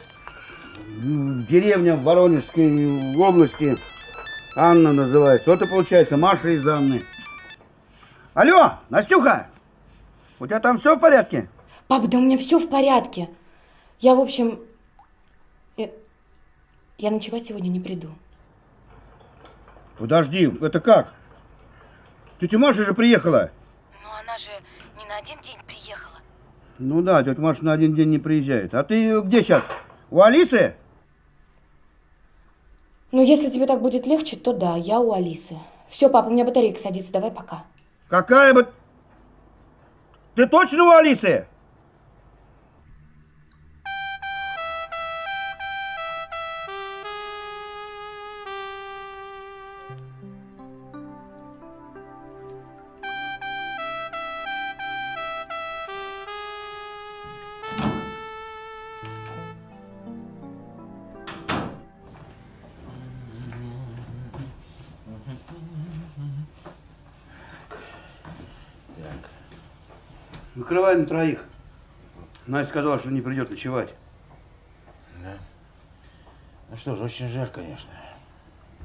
Деревня в Воронежской области. Анна называется. Вот и получается Маша из Анны. Алло, Настюха! У тебя там все в порядке? Папа, да у меня все в порядке. Я, в общем, я ночевать сегодня не приду. Подожди, это как? Тетя Маша же приехала. Но она же не на один день приехала. Ну да, тетя Маша на один день не приезжает. А ты где сейчас? У Алисы? Ну, если тебе так будет легче, то да, я у Алисы. Все, папа, у меня батарейка садится, давай пока. Какая бы... Ты точно у Алисы? Выкрывай на троих. Настя сказала, что не придет ночевать. Да. Ну что ж, очень жаль, конечно.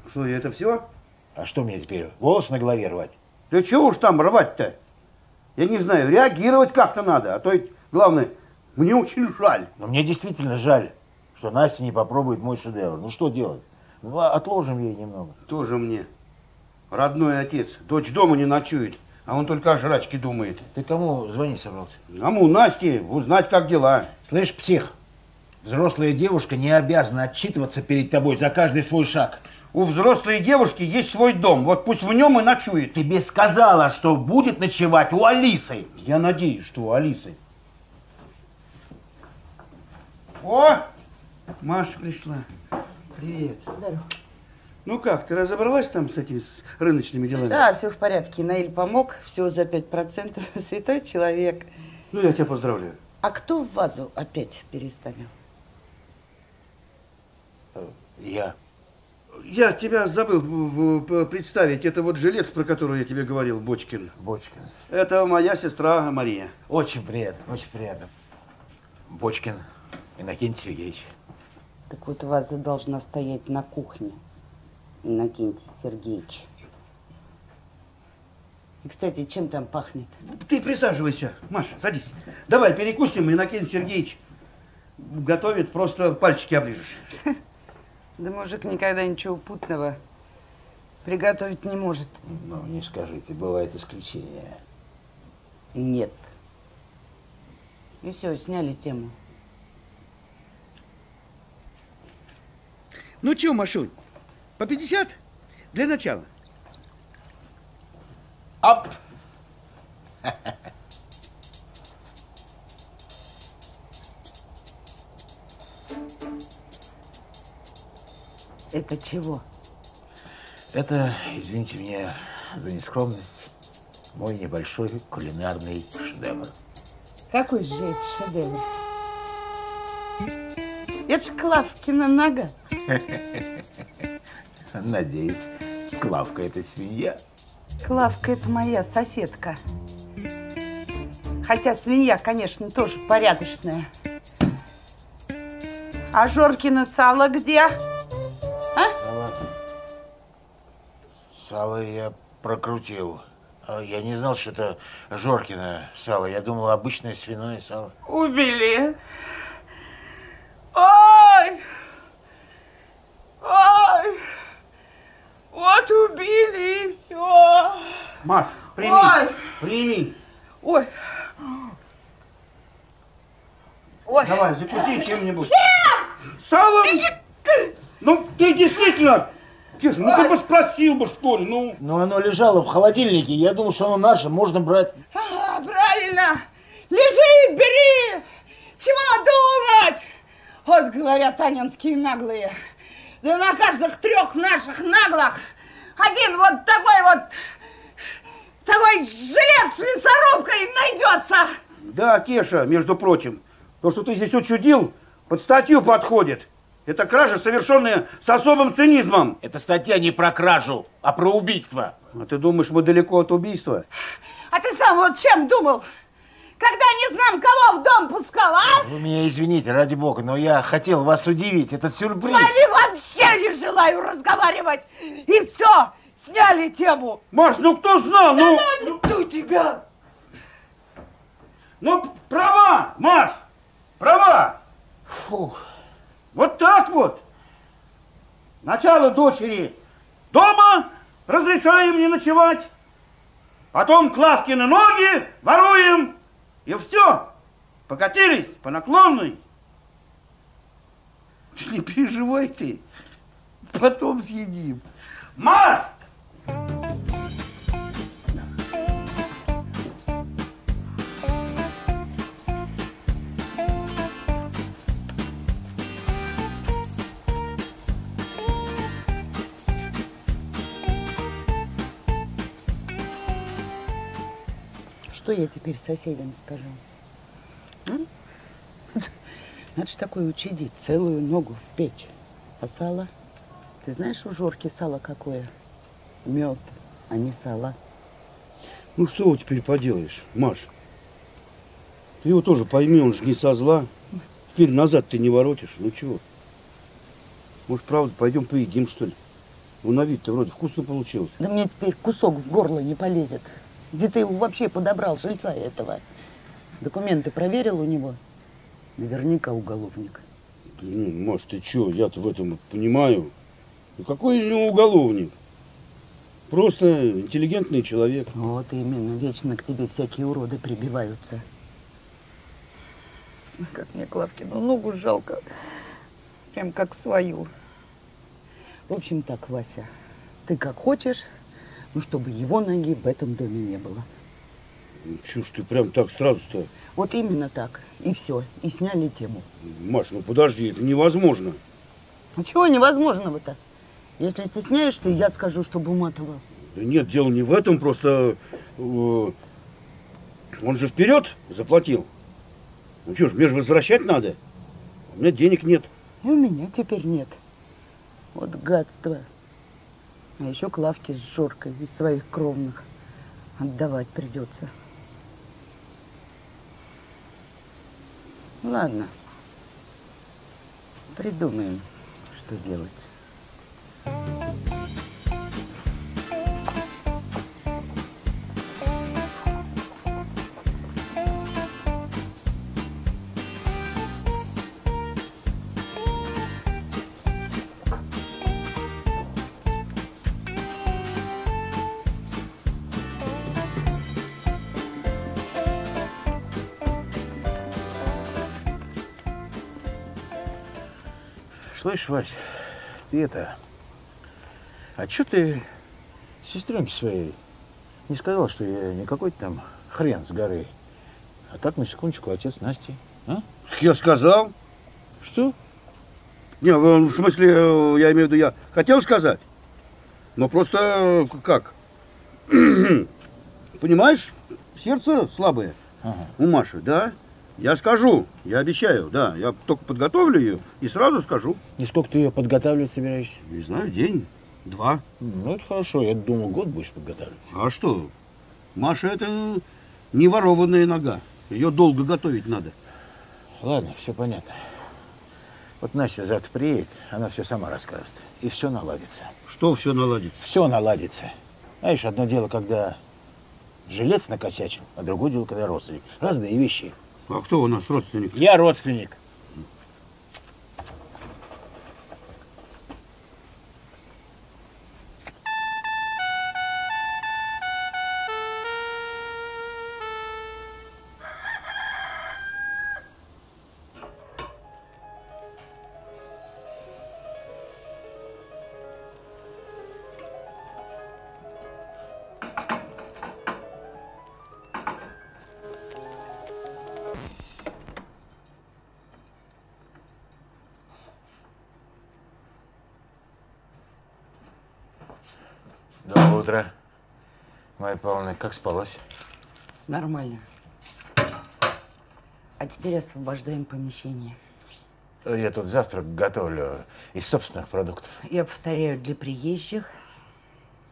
Что, и это все? А что мне теперь, волосы на голове рвать? Да чего уж там рвать-то? Я не знаю, реагировать как-то надо. А то ведь, главное, мне очень жаль. Но мне действительно жаль, что Настя не попробует мой шедевр. Ну что делать? Ну, отложим ей немного. Тоже мне. Родной отец. Дочь дома не ночует, а он только о жрачке думает. Ты кому звонить собрался? Кому? Насте. Узнать, как дела. Слышь, псих, взрослая девушка не обязана отчитываться перед тобой за каждый свой шаг. У взрослой девушки есть свой дом. Вот пусть в нем и ночует. Тебе сказала, что будет ночевать у Алисы. Я надеюсь, что у Алисы. О! Маша пришла. Привет. Здорово. Ну как, ты разобралась там с этими с рыночными делами? Да, все в порядке. Наиль помог, всего за 5%. (laughs) Святой человек. Ну, я тебя поздравляю. А кто в вазу опять переставил? Я. Я тебя забыл представить. Это вот жилец, про который я тебе говорил, Бочкин. Бочкин. Это моя сестра Мария. Очень приятно, очень приятно. Бочкин Иннокентий Сергеевич. Так вот, ваза должна стоять на кухне. Иннокентий Сергеевич. И, кстати, чем там пахнет? Ты присаживайся, Маша, садись. Давай перекусим, Иннокентий Сергеевич готовит, просто пальчики оближешь. (laughs) Да мужик никогда ничего путного приготовить не может. Ну, не скажите, бывает исключение. Нет. И все, сняли тему. Ну чё, Машунь, по 50? Для начала. Ап! Это чего? Это, извините меня за нескромность, мой небольшой кулинарный шедевр. Какой же это шедевр? Это ж Клавкина нога. (laughs) Надеюсь, Клавка это свинья. Клавка это моя соседка. Хотя свинья, конечно, тоже порядочная. А Жоркино сало где? А? Сало. Сало я прокрутил. А Я не знал, что это Жоркино сало. Я думал, обычное свиное сало. Убили. Ой! Ой! Вот убили и все. Маш, прими. Ой! Прими. Ой! Ой! Давай, закуси чем-нибудь. Чем? Салом? Ну, ты действительно... Кеша, ну ты бы спросил бы, что ли, ну... Но оно лежало в холодильнике. Я думал, что оно наше, можно брать. А, правильно! Лежит, бери! Чего думать? Вот говорят анинские наглые. Да на каждых трех наших наглых один вот такой вот такой жилет с мясорубкой найдется. Да, Кеша, между прочим, то, что ты здесь учудил, под статью подходит. Это кража, совершенная с особым цинизмом. Это статья не про кражу, а про убийство. А ты думаешь, мы далеко от убийства? А ты сам вот чем думал? Когда не знам кого в дом пускал, а? Вы меня извините, ради бога, но я хотел вас удивить. Это сюрприз. Вами вообще не желаю разговаривать. И все, сняли тему. Маш, ну кто знал? Да ну, ну, ну тебя. ну, права, Маш, права. Фу. Вот так вот. Начало дочери дома, разрешаем не ночевать. Потом Клавки на ноги, воруем. И все. Покатились по наклонной. Не переживай ты. Потом съедим. Маш! Что я теперь соседям скажу? М? (laughs) Надо ж такое учудить, целую ногу в печь. А сало? Ты знаешь, у Жорки сало какое? Мед, а не сало. Ну что теперь поделаешь, Маш? Ты его тоже пойми, он же не со зла. Теперь назад ты не воротишь. Ну чего? Может, правда, пойдем поедим, что ли? Ну, на вид-то вроде вкусно получилось. Да мне теперь кусок в горло не полезет. Где ты его вообще подобрал, жильца этого? Документы проверил у него? Наверняка уголовник. Ну, Маш, ты чё, я-то в этом понимаю. Ну, какой из него уголовник? Просто интеллигентный человек. Вот именно, вечно к тебе всякие уроды прибиваются. Как мне Клавкину ногу жалко. Прям как свою. В общем так, Вася, ты как хочешь, но чтобы его ноги в этом доме не было. Ну, ж ты прям так сразу-то? Вот именно так. И все. И сняли тему. Маш, ну подожди, это невозможно. А чего невозможного-то? Если стесняешься, я скажу, что уматывал. Да нет, дело не в этом, просто э, он же вперед заплатил. Ну что ж, мне же возвращать надо. У меня денег нет. И у меня теперь нет. Вот гадство. А еще Клавке с Жоркой из своих кровных отдавать придется. Ладно. Придумаем, что делать. Слышь, Вась, ты это... А что ты сестренке своей не сказал, что я не какой-то там хрен с горы, а так, на секундочку, отец Насти, а? Я сказал. Что? Не, ну, в смысле, я имею в виду, я хотел сказать. Но просто э, как? (clears throat) Понимаешь, сердце слабое Ага. у Маши, да? Я скажу, я обещаю, да. Я только подготовлю ее и сразу скажу. И сколько ты ее подготавливать собираешься? Не знаю, день, два. Ну, это хорошо. Я думал, год будешь подготавливать. А что? Маша это не ворованная нога. Ее долго готовить надо. Ладно, все понятно. Вот Настя завтра приедет, она все сама расскажет. И все наладится. Что все наладится? Все наладится. Знаешь, одно дело, когда жилец накосячил, а другое дело, когда родственник. Разные вещи. А кто у нас родственник? Я родственник. Павловна, как спалось? Нормально. А теперь освобождаем помещение. Я тут завтрак готовлю из собственных продуктов. Я повторяю, для приезжих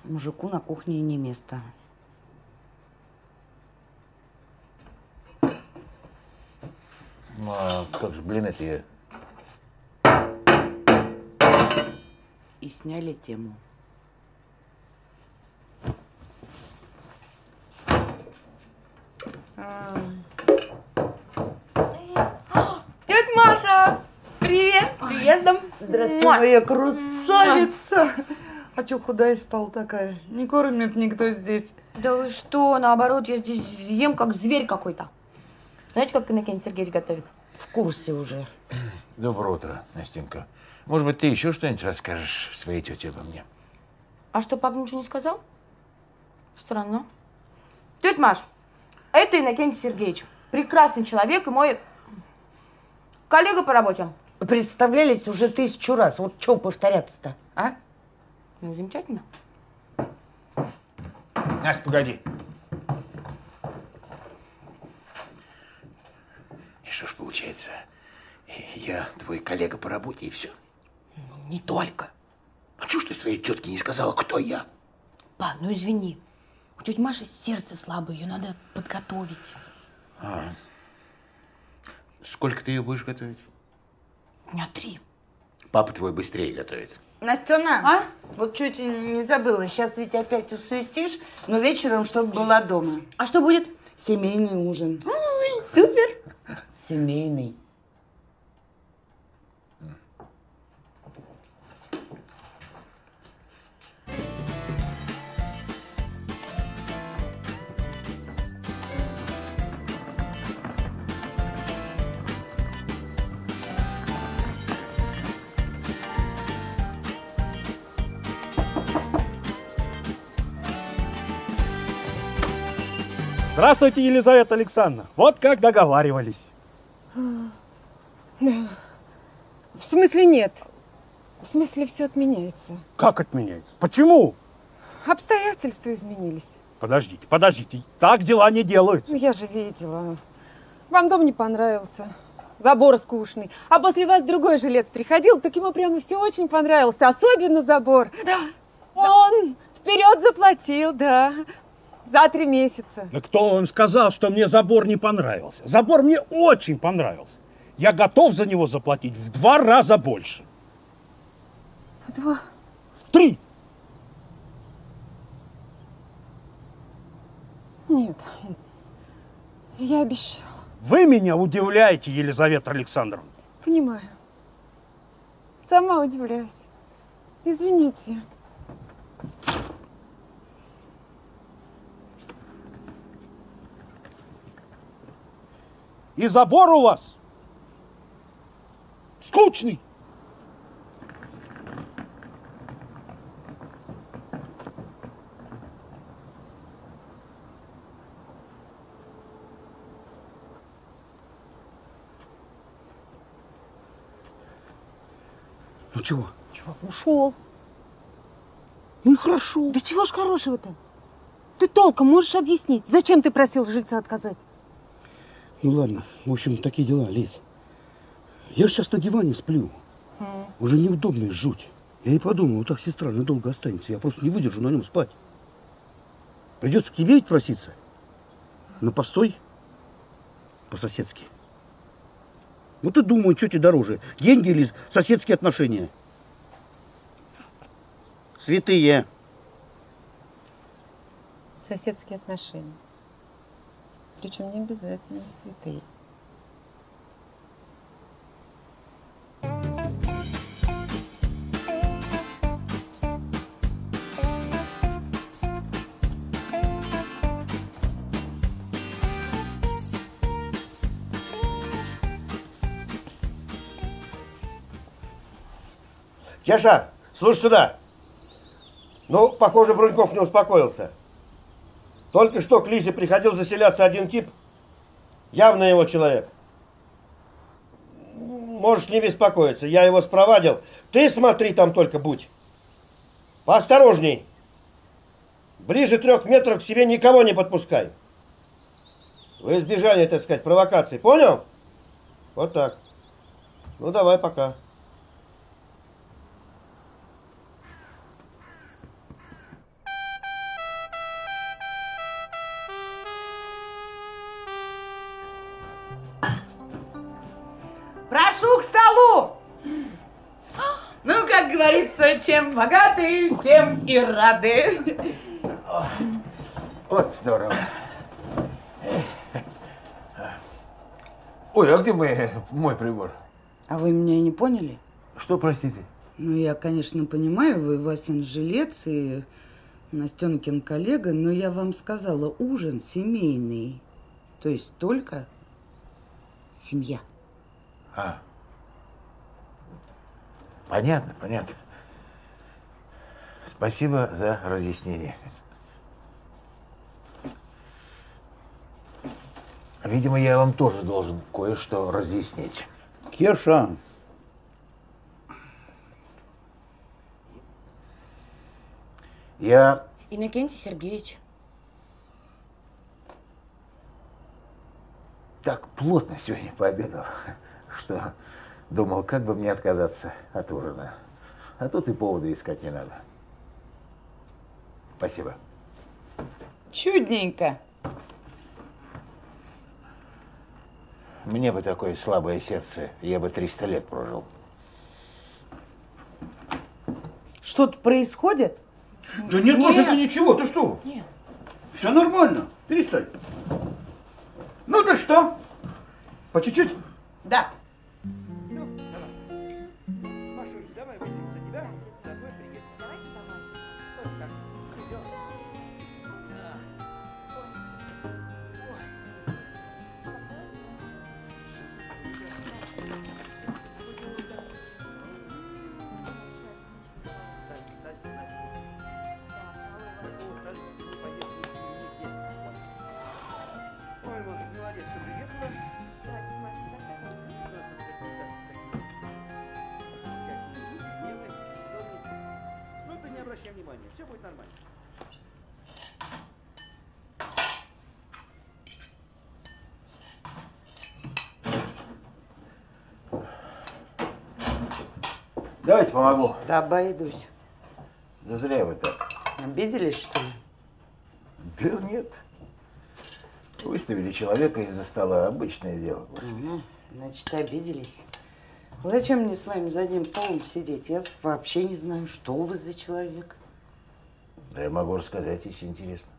мужику на кухне не место. Ну, а как же блины-то я? И сняли тему. Тетя Маша! Привет! С приездом! Здравствуй, моя красавица! А чё худая стала такая? Не кормит никто здесь. Да вы что, наоборот, я здесь ем как зверь какой-то. Знаете, как Иннокентий Сергеевич готовит? В курсе уже. Доброе утро, Настенька. Может быть, ты еще что-нибудь расскажешь своей тете обо мне? А что, папа ничего не сказал? Странно. Тетя Маш, это Иннокентий Сергеевич. Прекрасный человек и мой коллега по работе. Представлялись уже тысячу раз. Вот чё повторяться-то, а? Ну, замечательно. Настя, погоди. И что ж получается, я твой коллега по работе и все? Не только. А чё ж ты своей тетке не сказала, кто я? Па, ну извини. У тети Маши сердце слабое, ее надо подготовить. А. Сколько ты ее будешь готовить? Дня три. Папа твой быстрее готовит. Настена, а? вот чуть не забыла. Сейчас ведь опять усвистишь, но вечером, чтобы была дома. А что будет? Семейный ужин. Ой, супер! Семейный. Здравствуйте, Елизавета Александровна. Вот как договаривались. Да. В смысле нет. В смысле все отменяется. Как отменяется? Почему? Обстоятельства изменились. Подождите, подождите. Так дела не делаются. Ну, я же видела. Вам дом не понравился. Забор скучный. А после вас другой жилец приходил, так ему прямо все очень понравилось. Особенно забор. Да. Он вперед заплатил, да. За три месяца. Да кто вам сказал, что мне забор не понравился? Забор мне очень понравился. Я готов за него заплатить в два раза больше. В два. В три. Нет. Я обещала. Вы меня удивляете, Елизавета Александровна. Понимаю. Сама удивляюсь. Извините. И забор у вас скучный. Ну чего? Чего? Ушел. Ну и хорошо. Да чего ж хорошего-то? Ты толком можешь объяснить, зачем ты просил жильца отказать? Ну ладно, в общем, такие дела, Лиз. Я сейчас на диване сплю. Уже неудобно жуть. Я и подумал, вот так сестра надолго останется. Я просто не выдержу на нем спать. Придется к тебе ведь проситься. На постой. По-соседски. Вот и думаю, что тебе дороже, деньги или соседские отношения. Святые. Соседские отношения. Причем не обязательно цветы. Кеша, слушай сюда. Ну, похоже, Бруньков не успокоился. Только что к Лизе приходил заселяться один тип. Явно его человек. Можешь не беспокоиться, я его спровадил. Ты смотри там только будь. Поосторожней. Ближе трех метров к себе никого не подпускай. В избежание, так сказать, провокации. Понял? Вот так. Ну, давай, пока. Чем богаты, тем и рады. Вот здорово. Ой, а где мой, мой прибор? А вы меня не поняли? Что, простите? Ну, я, конечно, понимаю, вы Васин жилец и Настенкин коллега, но я вам сказала, ужин семейный. То есть только семья. А. Понятно, понятно. Спасибо за разъяснение. Видимо, я вам тоже должен кое-что разъяснить. Кеша, Я Иннокентий Сергеевич. так плотно сегодня пообедал, что думал, как бы мне отказаться от ужина. А тут и повода искать не надо. Спасибо. Чудненько. Мне бы такое слабое сердце, я бы 300 лет прожил. Что-то происходит? Да нет, Машенька, ничего, ты что? Нет. Все нормально, перестань. Ну так что? По чуть-чуть? Да. Помогу. Да обойдусь. Да зря вы так. Обиделись, что ли? Да нет. Выставили человека из-за стола. Обычное дело. Угу. Значит, обиделись. Зачем мне с вами за одним столом сидеть? Я вообще не знаю, что вы за человек. Да я могу рассказать, если интересно.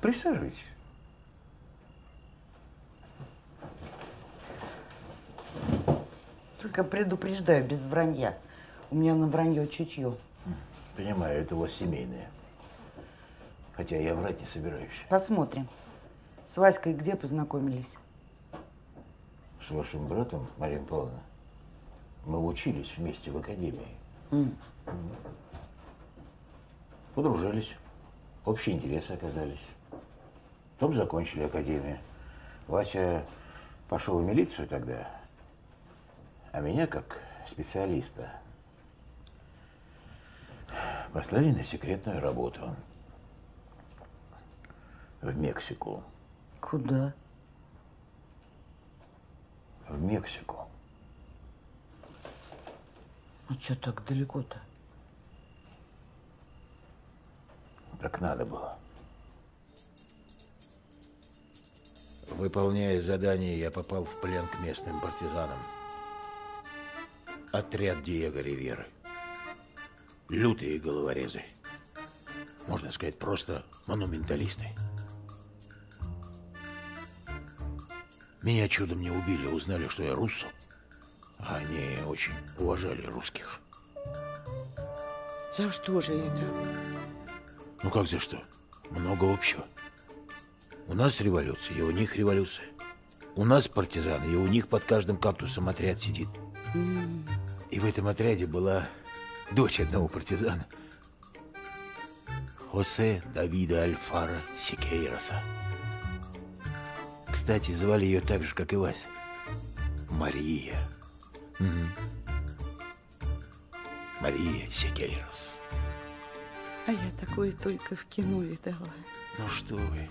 Присаживайтесь. Только предупреждаю, без вранья. У меня на вранье чутье. Понимаю, это у вас семейное. Хотя я врать не собираюсь. Посмотрим. С Васькой где познакомились? С вашим братом, Марина Павловна, мы учились вместе в академии. М. Подружились. Общие интересы оказались. Потом закончили академию. Вася пошел в милицию тогда, а меня, как специалиста, послали на секретную работу в Мексику. Куда? В Мексику. А что так далеко-то? Так надо было. Выполняя задание, я попал в плен к местным партизанам. Отряд Диего Риверы. Лютые головорезы. Можно сказать, просто монументалисты. Меня чудом не убили, узнали, что я руссо. А они очень уважали русских. За что же это? Ну как за что? Много общего. У нас революция, и у них революция. У нас партизаны, и у них под каждым кактусом отряд сидит. И в этом отряде была дочь одного партизана. Хосе Давида Альфара Сикейроса. Кстати, звали ее так же, как и вас. Мария. Мгм. Мария Сикейрос. А я такое только в кино видала. Ну что вы.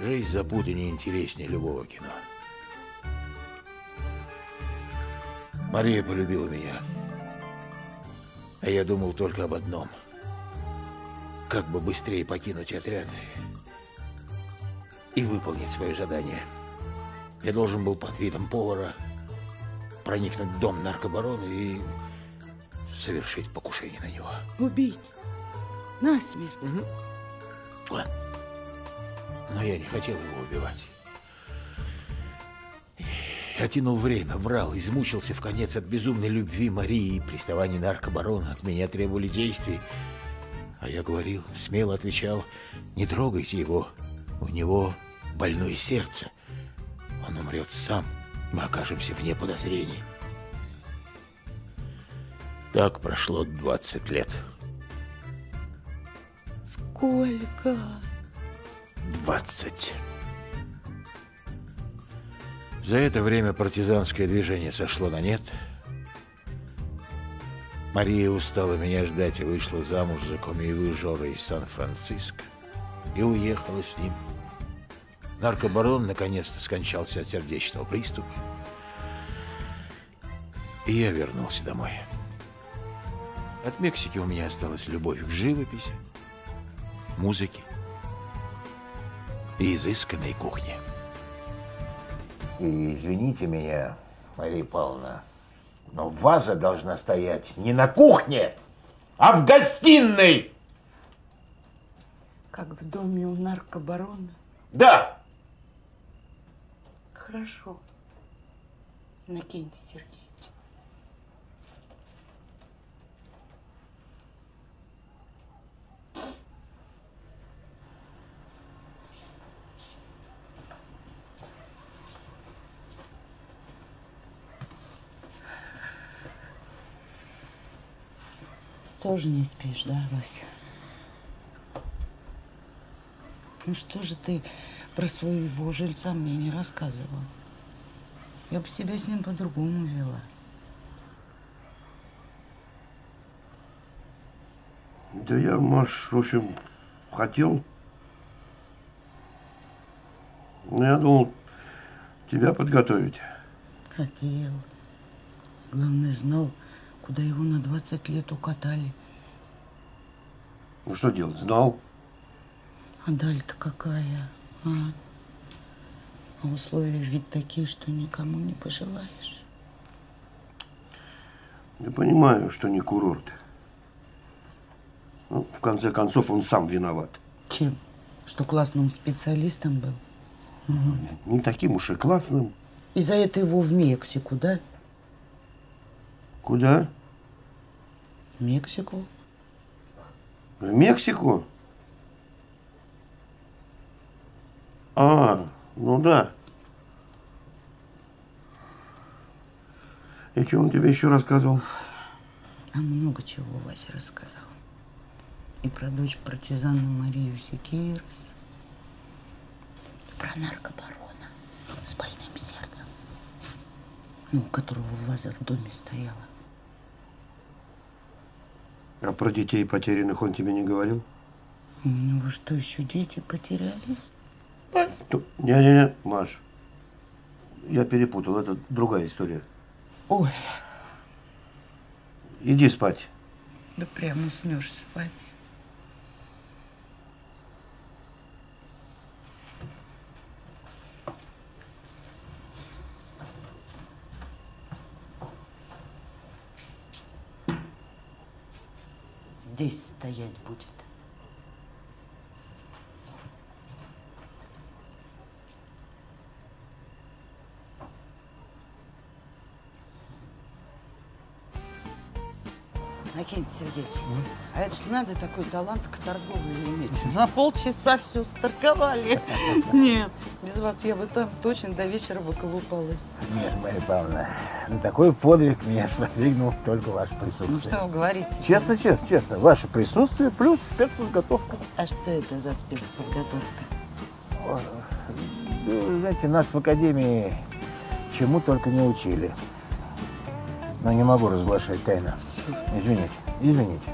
Жизнь запутаннее интереснее любого кино. Мария полюбила меня. А я думал только об одном. Как бы быстрее покинуть отряд и выполнить свое задание. Я должен был под видом повара проникнуть в дом наркобарона и совершить покушение на него. Убить. Насмерть. Да. Но я не хотел его убивать. Я тянул время, врал, измучился в конец от безумной любви Марии и приставаний наркобарона. От меня требовали действий. А я говорил, смело отвечал, не трогайте его. У него больное сердце. Он умрет сам. Мы окажемся вне подозрений. Так прошло 20 лет. Сколько? 20. За это время партизанское движение сошло на нет. Мария устала меня ждать и вышла замуж за комиевую Жора из Сан-Франциско. И уехала с ним. Наркобарон наконец-то скончался от сердечного приступа. И я вернулся домой. От Мексики у меня осталась любовь к живописи, музыке и изысканной кухне. И извините меня, Мария Павловна, но ваза должна стоять не на кухне, а в гостиной. Как в доме у наркобарона. Да. Хорошо. Иннокентий Сергеевич. Тоже не спишь, да, Вася? Ну что же ты про своего жильца мне не рассказывал? Я бы себя с ним по-другому вела. Да я, Маш, в общем, хотел. Но я думал тебя подготовить. Хотел. Главное, знал, куда его на 20 лет укатали. Ну что делать, знал? А даль-то какая, а? А условия ведь такие, что никому не пожелаешь. Я понимаю, что не курорт. Ну, в конце концов, он сам виноват. Чем? Что классным специалистом был? Мгм. Не таким уж и классным. И за это его в Мексику, да? Куда? В Мексику. В Мексику? А, ну да. И что он тебе еще рассказывал? А много чего Вася рассказал. И про дочь партизана Марию Секирос. И про наркобарона с больным сердцем. Ну, у которого ваза в доме стояла. А про детей потерянных он тебе не говорил? У него что, еще дети потерялись? Не-не-не, Маш. Я перепутал, это другая история. Ой, Иди спать. да прямо уснешь с здесь стоять будет. Акинь Сергеевич, а это ж надо такой талант к торговле иметь. За полчаса все сторговали. (laughs) Нет, без вас я бы там точно до вечера бы колупалась. Нет, Марья Павловна, на такой подвиг меня сподвигнул только ваше присутствие. Ну что вы говорите? Честно, честно, честно. Ваше присутствие плюс спецподготовка. А что это за спецподготовка? Ну, знаете, нас в академии чему только не учили. Но не могу разглашать тайну. Извините, извините.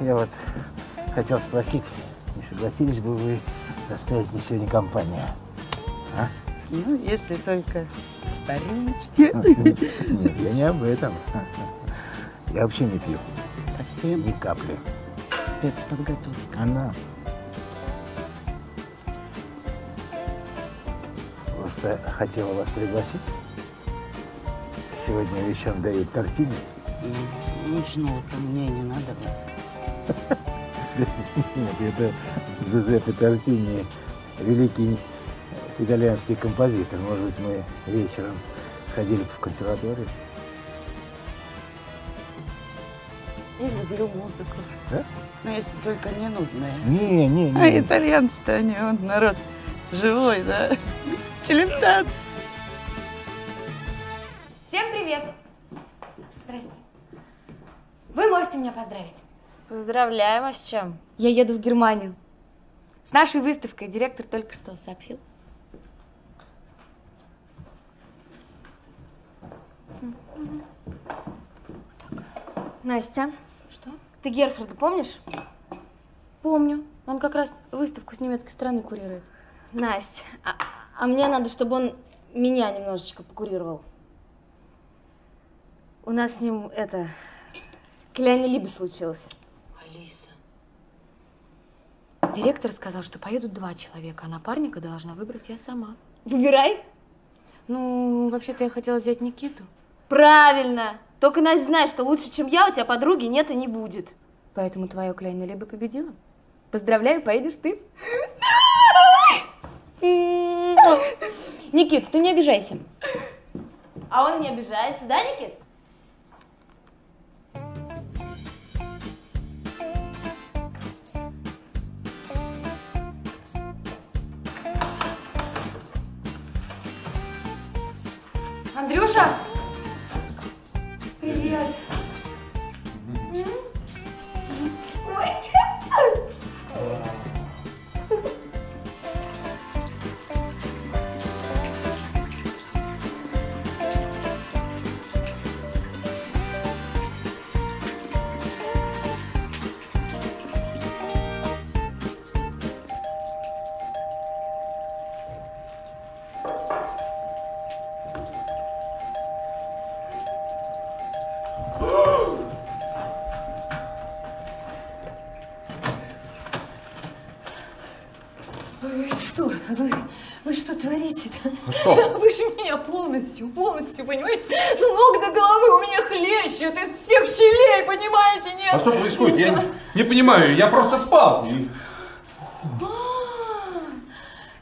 Я вот хотел спросить, не согласились бы вы составить мне сегодня компанию? А? Ну, если только по рюмочке. Нет, я не об этом. Я вообще не пью. Совсем? Ни капли. Спецподготовка. Она. Просто хотела вас пригласить. Сегодня вечером дают тортильи. Мучного-то мне не надо бы. Нет, это Джузеппе Тортини, великий итальянский композитор. Может быть, мы вечером сходили бы в консерваторию? Я люблю музыку. Да? Но если только не нудная. Не, не, не. А итальянцы-то они, он народ живой, да? Челентат. Всем привет! Здрасте. Вы можете меня поздравить. Поздравляем, а с чем? Я еду в Германию. С нашей выставкой директор только что сообщил. Настя. Что? Ты Герхарда помнишь? Помню. Он как раз выставку с немецкой стороны курирует. Настя, а, а мне надо, чтобы он меня немножечко покурировал. У нас с ним это... Кляйна Либе случилось. Алиса. Директор сказал, что поедут два человека, а напарника должна выбрать я сама. Выбирай. Ну, вообще-то я хотела взять Никиту. Правильно. Только Настя знает, что лучше, чем я, у тебя подруги нет и не будет. Поэтому твоя Кляйна Либе победила. Поздравляю, поедешь ты. Никит, ты не обижайся. А он не обижается, да, Никит? Андрюша! Привет! Что? (laughs) Вы же меня полностью, полностью, понимаете? С ног до головы у меня хлещет из всех щелей, понимаете, нет? А что происходит? Я не, не понимаю, я просто спал. И-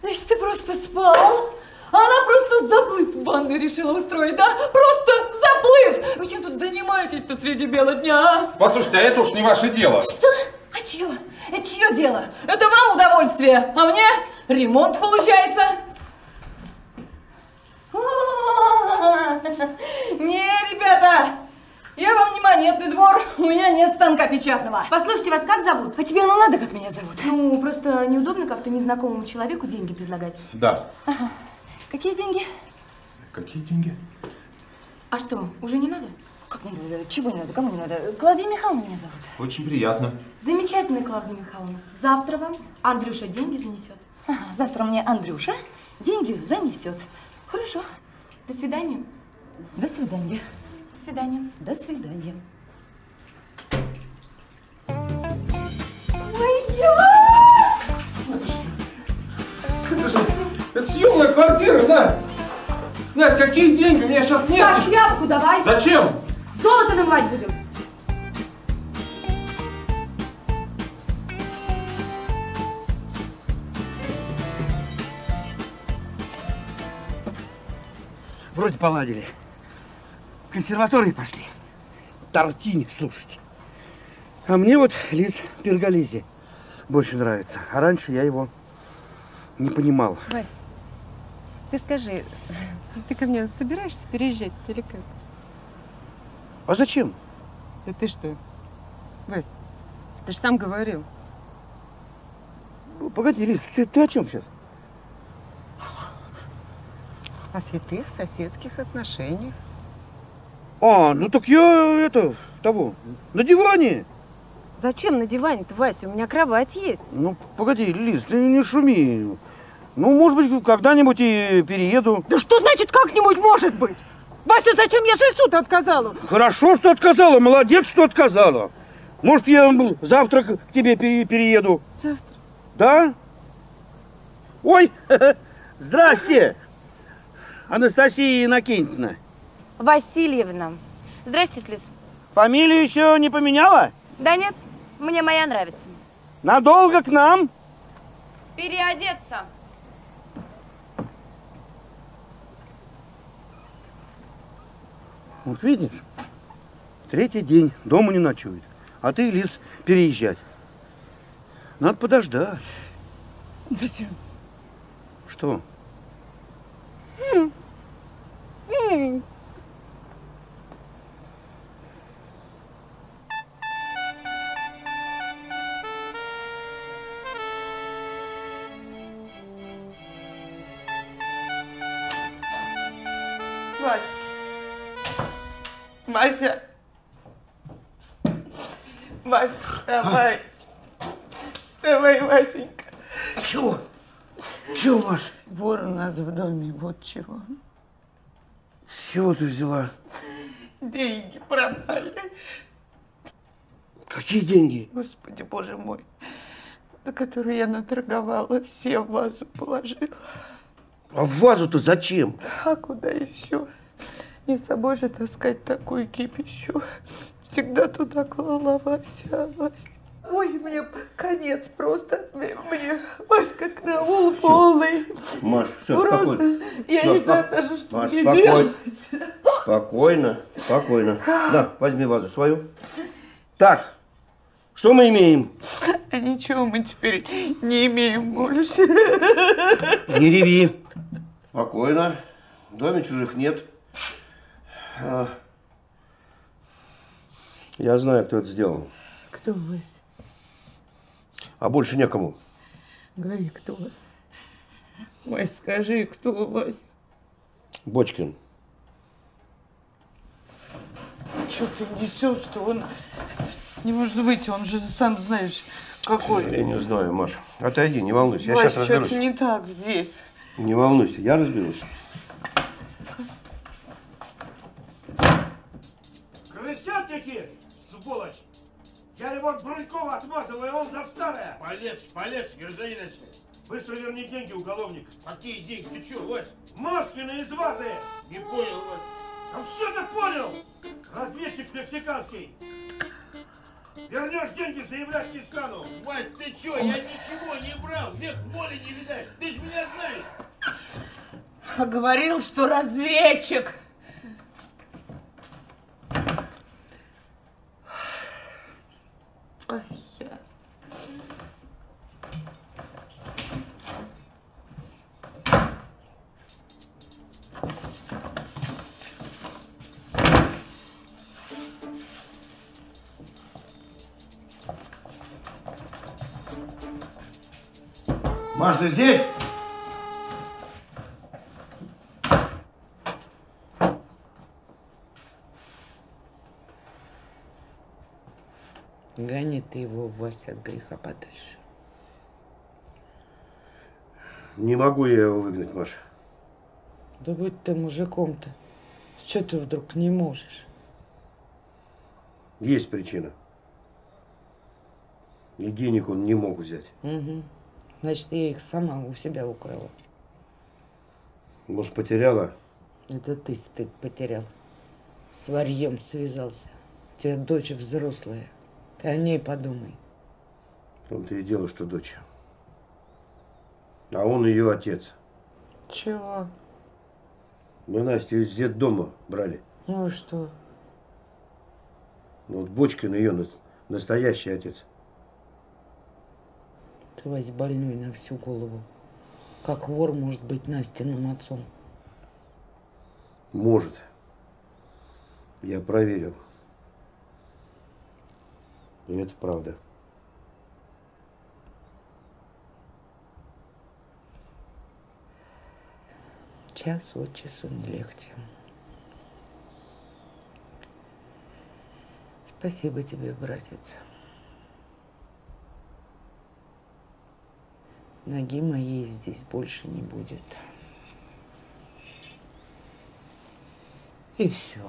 Значит, ты просто спал? А она просто заплыв в ванной решила устроить, да? Просто заплыв! Вы чем тут занимаетесь-то среди бела дня, а? Послушайте, а это уж не ваше дело. Что? А чье? Это чье дело? Это вам удовольствие, а мне ремонт получается. (laughs) Не, ребята, я вам не монетный двор, у меня нет станка печатного. Послушайте, вас как зовут? А тебе оно надо, как меня зовут? Ну, просто неудобно как-то незнакомому человеку деньги предлагать. Да. Какие деньги? Какие деньги? А что, уже не надо? Как не надо? Чего не надо? Кому не надо? Клавдия Михайловна меня зовут. Очень приятно. Замечательно, Клавдия Михайловна. Завтра вам Андрюша деньги занесет. Ага, завтра мне Андрюша деньги занесет. Хорошо. До свидания. До свидания. До свидания. До свидания. Это же... Это съемная квартира, Настя! Настя, какие деньги? У меня сейчас нет... Так, тряпку давай. Зачем? Золото намывать будем. Вроде поладили. В консерватории пошли. Тартини слушать. А мне вот Лиз Перголези больше нравится. А раньше я его не понимал. Вась, ты скажи, ты ко мне собираешься переезжать или как? А зачем? Да ты что? Вась, ты же сам говорил. Ну, Погоди, Лиз, ты, ты о чем сейчас? О святых соседских отношениях. А, ну так я это, того, на диване. Зачем на диване-то, Вася? У меня кровать есть. Ну, погоди, Лиз, ты не шуми. Ну, может быть, когда-нибудь и перееду. Да что значит как-нибудь может быть? Вася, зачем я жильцу-то отказала? Хорошо, что отказала, молодец, что отказала. Может, я завтра к тебе пере- перееду. Завтра? Да? Ой, (laughs) здрасте, Анастасия Иннокентьевна. Васильевна. Здрасте, Лиз. Фамилию еще не поменяла? Да нет, мне моя нравится. Надолго к нам? Переодеться. Вот видишь, третий день, дома не ночует. А ты, Лиз, переезжать. Надо подождать. Вася. Что? Вась. Вася. Вася, вставай. Вставай, Васенька. Чего? Чего, Маш? Вор у нас в доме, вот чего. С чего ты взяла? Деньги пропали. Какие деньги? Господи, боже мой. На которые я наторговала, все в вазу положила. А в вазу-то зачем? А куда еще? Не с собой же таскать такую кипищу. Всегда туда клала Вася, Вася. Ой, мне конец просто. Мне, мне Васька караул полный. Маш, все, Просто спокойно. я Всё, не знаю даже, что Маш, мне спокойно. делать. Спокойно, спокойно. На, возьми вазу свою. Так, что мы имеем? А ничего мы теперь не имеем больше. Не реви. Спокойно. В доме чужих нет. А, Я знаю, кто это сделал. Кто, Вася? А больше некому. Говори, кто? Вась, скажи, кто, Вася? Бочкин. Что ты несешь, что он не может выйти? Он же сам знаешь, К какой. сожалению, знаю, Маш. Отойди, не волнуйся. Я Вась, сейчас разберусь. что-то не так здесь. Не волнуйся, я разберусь. Крысят течешь, сволочь! Я его от Брунькова отмазываю, а он за старое! Полегче, полегче, гражданин Быстро верни деньги, уголовник! Какие деньги? Ты что, Вась? Машкины из вазы! Не понял, Вась. А все ты понял! Разведчик мексиканский! Вернешь деньги, заявлять не стану! Вась, ты чё? Я ничего не брал. Век моли не видать. Ты ж меня знаешь. А говорил, что разведчик. Я. Маш, ты здесь? Ты его, Вася, от греха подальше. Не могу я его выгнать, Маш. Да будь ты мужиком-то. Что ты вдруг не можешь? Есть причина. И денег он не мог взять. Угу. Значит, я их сама у себя украла. Может, потеряла? Это ты стыд потерял. С варьем связался. У тебя дочь взрослая. Ты о ней подумай. В том-то и дело, что дочь. А он ее отец. Чего? Мы Настю из детдома брали. Ну и что? Ну, вот Бочкин ее нас- настоящий отец. Ты, Вась, больной на всю голову. Как вор может быть Настиным отцом? Может. Я проверил. И это правда. Час от часу не легче. Спасибо тебе, братец. Ноги моей здесь больше не будет. И все.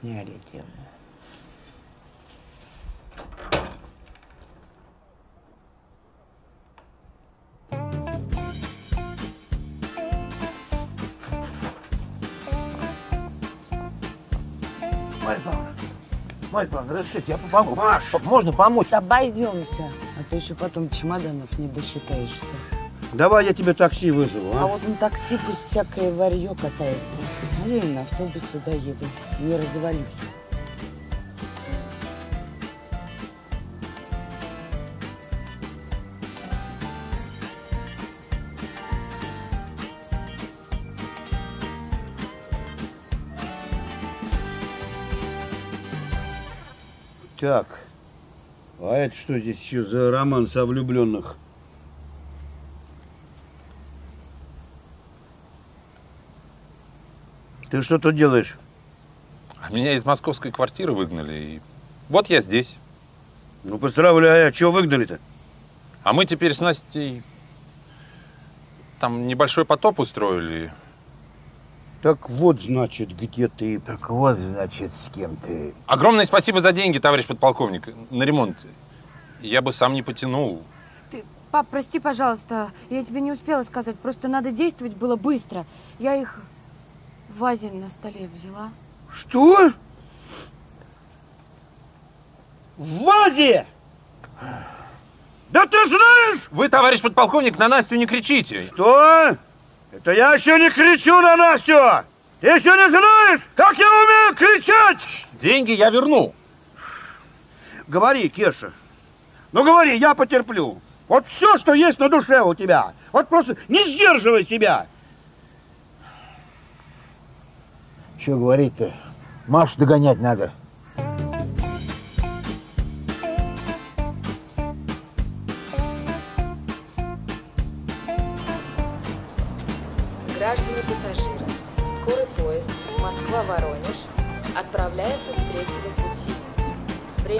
Сняли тему. Марья Павловна, разрешите, я помогу. Маш! Можно помочь? Обойдемся, а то еще потом чемоданов не досчитаешься. Давай я тебе такси вызову, А а? вот на такси пусть всякое варье катается. А я и на автобусе доеду, не развалюсь. Так. А это что здесь еще за роман со влюбленных? Ты что тут делаешь? А Меня из московской квартиры выгнали, и вот я здесь. Ну, поздравляю, а чего выгнали-то? А мы теперь с Настей там небольшой потоп устроили. Так вот, значит, где ты. Так вот, значит, с кем ты. Огромное спасибо за деньги, товарищ подполковник, на ремонт. Я бы сам не потянул. Пап, прости, пожалуйста, я тебе не успела сказать. Просто надо действовать было быстро. Я их в вазе на столе взяла. Что? В вазе? Да ты знаешь! Вы, товарищ подполковник, на Настю не кричите. Что? Это я еще не кричу на Настю! Ты еще не знаешь, как я умею кричать! Деньги я верну. Говори, Кеша. Ну говори, я потерплю. Вот все, что есть на душе у тебя. Вот просто не сдерживай себя. Что говорить-то? Машу догонять надо.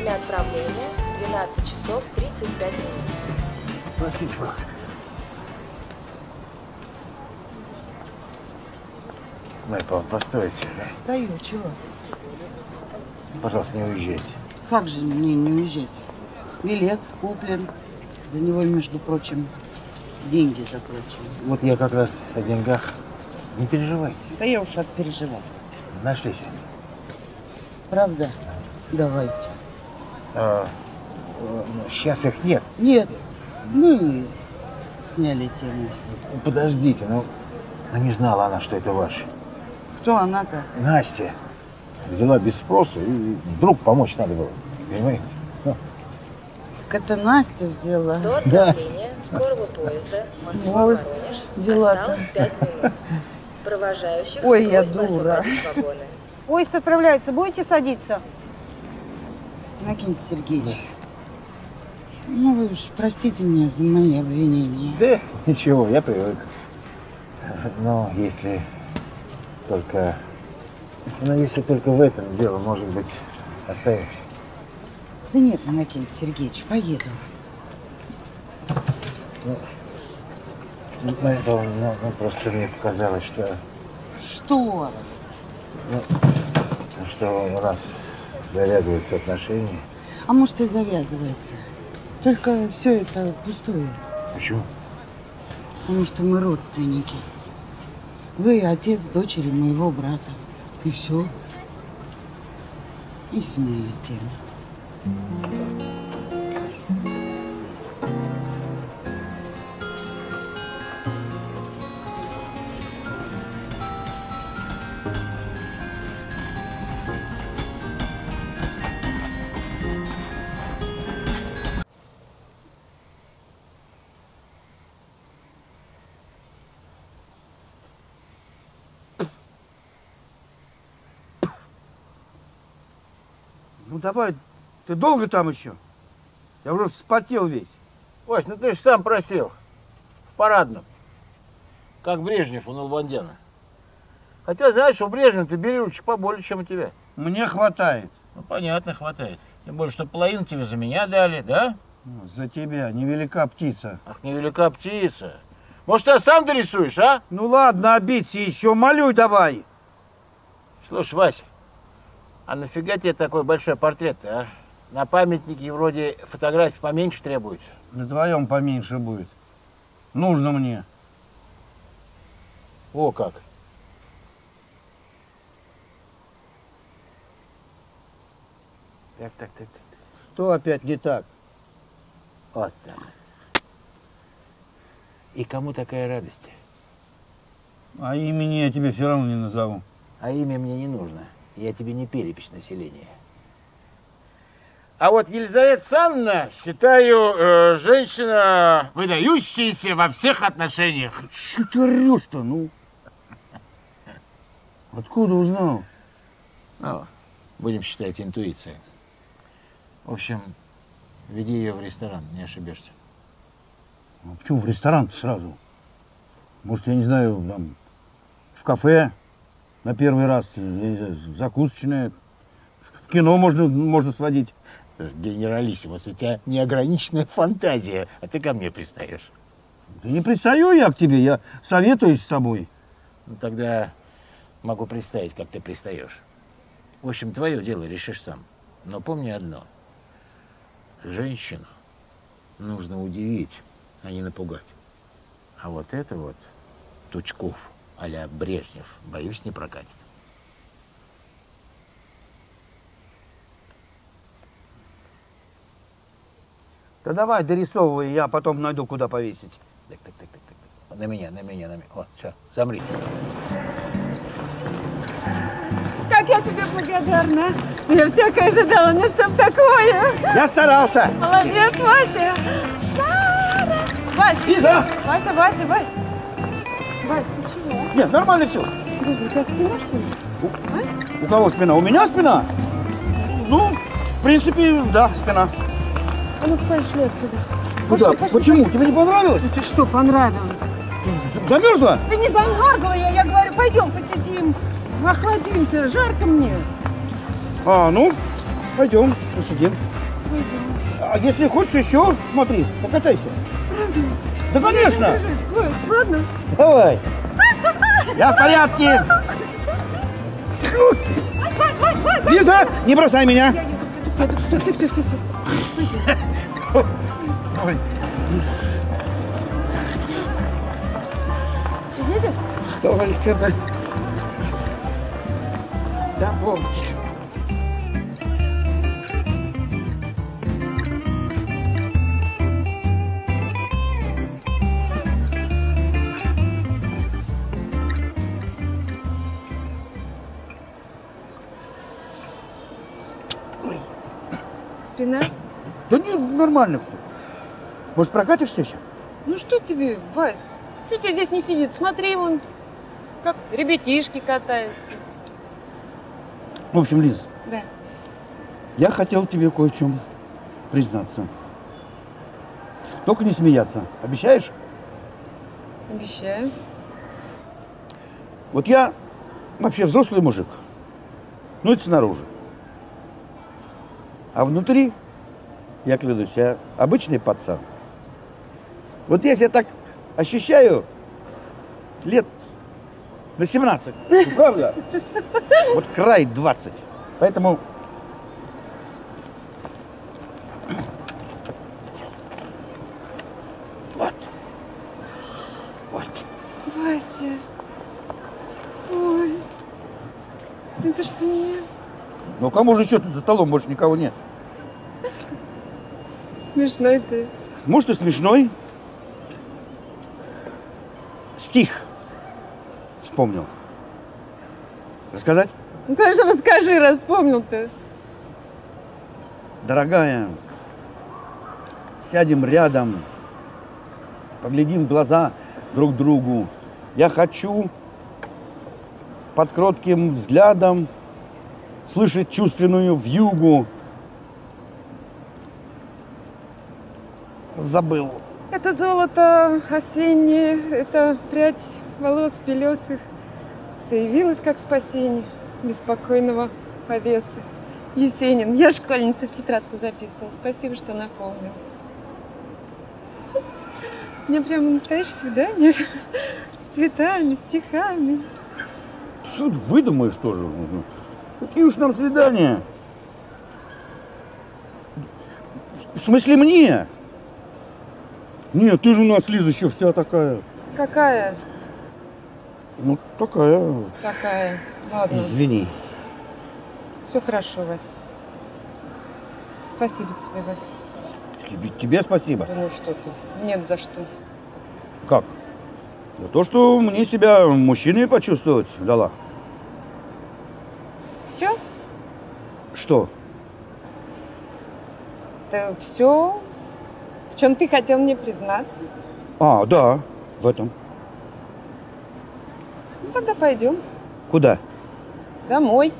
Время отправления 12 часов 35 минут. Простите, пожалуйста. Марья Павловна, постойте. Стою, чего? Пожалуйста, не уезжайте. Как же мне не уезжать? Билет куплен. За него, между прочим, деньги заплачены. Вот я как раз о деньгах. Не переживайте. Да я уж отпереживалась. Нашлись они. Правда? Давайте. А, э, ну, сейчас их нет. Нет, мы сняли тему. Подождите, ну, ну не знала она, что это ваше. Кто она-то? Настя взяла без спроса и вдруг помочь надо было. Понимаете? Ну, Так это Настя взяла. (laughs) До отправления скорого поезда Москва-Воронеж дела-то. осталось 5 минут. Провожающих Ой, я дура. Поезд отправляется, будете садиться? Накиньте Сергеевич. Ну вы уж простите меня за мои обвинения. Да, ничего, я привык. Но если только... Но если только в этом дело, может быть, останется. Да нет, Иннокентий Сергеевич, поеду. Ну, Марья Павловна, ну, ну, просто мне показалось, что, Что? ну, что у нас завязываются отношения. А может и завязывается. Только все это пустое. Почему? Потому что мы родственники. Вы отец дочери моего брата. И все. И сняли тему. Давай, ты долго там еще? Я уже вспотел весь. Вась, ну ты же сам просил. В парадном. Как Брежнев у Налбандяна. Хотя, знаешь, у Брежнева ты берешь поболее, чем у тебя. Мне хватает. Ну, понятно, хватает. Тем более, что половину тебе за меня дали, да? Ну, За тебя, невелика птица. Ах, невелика птица. Может, ты сам дорисуешь, а? Ну ладно, обидься еще, молюй давай. Слушай, Вась, а нафига тебе такой большой портрет а? На памятнике вроде фотографий поменьше требуется. Вдвоем поменьше будет. Нужно мне. О, как. Так, так, так, так. Что опять не так? Вот так. И кому такая радость? А имени я тебе все равно не назову. А имя мне не нужно. Я тебе не перепись населения. А вот Елизавета Санна, считаю, э, женщина, выдающаяся во всех отношениях. Что ты орешь-то, ну? Откуда узнал? Ну, будем считать интуиция. В общем, веди ее в ресторан, не ошибешься. А почему в ресторан сразу? Может, я не знаю, там, в кафе на первый раз, я не знаю, в кино можно, можно сводить. Генералиссимус, у тебя неограниченная фантазия, а ты ко мне пристаешь. Да не пристаю я к тебе, я советуюсь с тобой. Ну, тогда могу представить, как ты пристаешь. В общем, твое дело решишь сам. Но помни одно. Женщину нужно удивить, а не напугать. А вот это вот Тучков а-ля Брежнев, боюсь, не прокатит. Да давай, дорисовывай, я потом найду, куда повесить. Так, так, так, так, так. На меня, на меня, на меня. Вот, все, замри. Как я тебе благодарна. Я всякое ожидала, ну чтоб такое. Я старался. Молодец, Вася. Вася! Вася, Вася, Вася. Вася? Нет, нормально все. Подожди, у тебя спина, что ли? У кого спина? У меня спина? Ну, в принципе, да, спина. А ну пошли отсюда. Куда? Пошли, пошли, Почему? пошли. Тебе не понравилось? Ты что, понравилось? Замерзла? Да не замерзла я, я говорю, пойдем посидим, охладимся, жарко мне. А, ну, пойдем, посидим. А если хочешь еще, смотри, покатайся. Правда? Да, конечно. Ладно? Давай. Я в порядке. Лиза, не бросай меня. Все, все, все, все. Ой. Ты едешь? Только бы до Волги. Спина? Да не, нормально все. Может, прокатишься еще? Ну что тебе, Вась? Что тебе здесь не сидит? Смотри, вон, как ребятишки катаются. В общем, Лиз, Да. я хотел тебе кое в чем признаться. Только не смеяться. Обещаешь? Обещаю. Вот я вообще взрослый мужик. Ну, это снаружи. А внутри, я клянусь, я обычный пацан. Вот я себя так ощущаю лет на 17. Ну, (laughs) Правда? Вот край 20. Поэтому Вот. Вот. Вася. Ой. Это что мне? Ну, кому же еще тут за столом больше никого нет? Смешной ты. Может, и смешной. Стих вспомнил. Рассказать? Ну, конечно, расскажи, раз вспомнил ты. Дорогая, сядем рядом, поглядим в глаза друг другу. Я хочу под кротким взглядом слышит чувственную в югу? Забыл. Это золото осеннее, это прядь волос белесых. Все явилось как спасение беспокойного повесы. Есенин, я школьница в тетрадку записывала. Спасибо, что напомнил. У меня прямо настоящее свидание с цветами, стихами. Что ты выдумаешь тоже. Какие уж нам свидания? В смысле мне? Нет, ты же у нас, Лиза, еще вся такая. Какая Ну, такая. такая? Ладно, Извини. все хорошо, Вась. Спасибо тебе, Вась. Тебе, тебе спасибо. Да Ну что ты, нет за что. Как? За то, что мне себя мужчиной почувствовать дала. Все? Что? Это все, в чем ты хотел мне признаться? А, да, в этом. Ну тогда пойдем Куда? домой.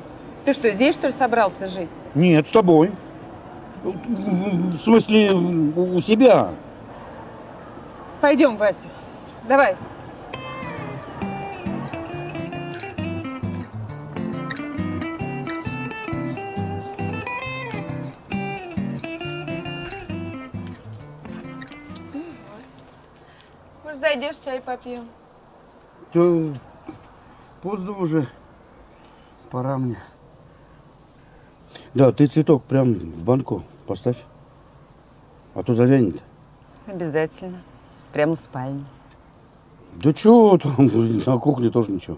Ты что, здесь что ли собрался жить? Нет, с тобой. В смысле, у у себя. Пойдем, Вася. Давай. Может, зайдешь, чай попьем? То поздно уже. Пора мне. Да, ты цветок прям в банку поставь. А то завянет. Обязательно. Прямо в спальне. Да чего там, (laughs) на кухне тоже ничего.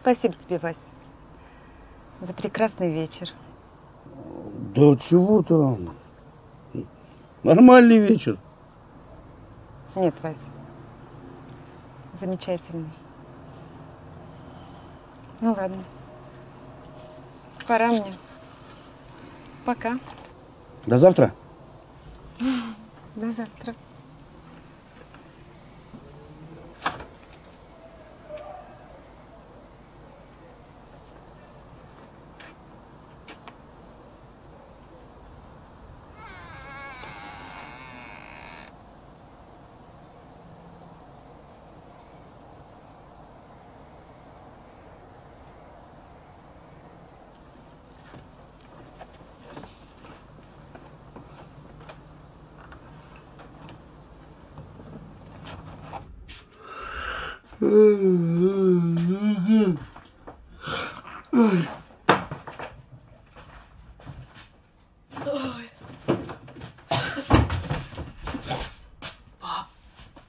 Спасибо тебе, Вась, за прекрасный вечер. Да чего там? Нормальный вечер. Нет, Вась, замечательный. Ну ладно. Пора мне. Пока. До завтра. До завтра.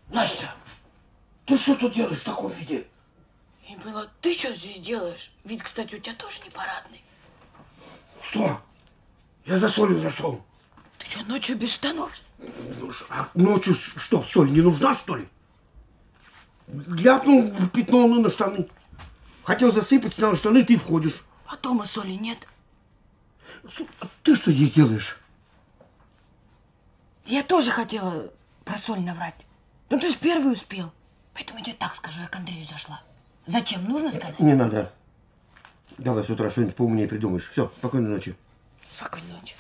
Настя, ты что тут делаешь в таком виде? Я не поняла, ты что здесь делаешь? Вид, кстати, у тебя тоже не парадный. Что? Я за солью зашел. Ты что, ночью без штанов? А ночью что, соль не нужна, что ли? Ляпнул пятно на штаны. Хотел засыпать, снял штаны, ты входишь. А дома соли нет. Ты что здесь делаешь? Я тоже хотела про соль наврать. Ну ты же первый успел. Поэтому я тебе так скажу, я к Андрею зашла. Зачем? Нужно сказать? Не надо. Давай с утра что-нибудь поумнее придумаешь. Все, спокойной ночи. Спокойной ночи.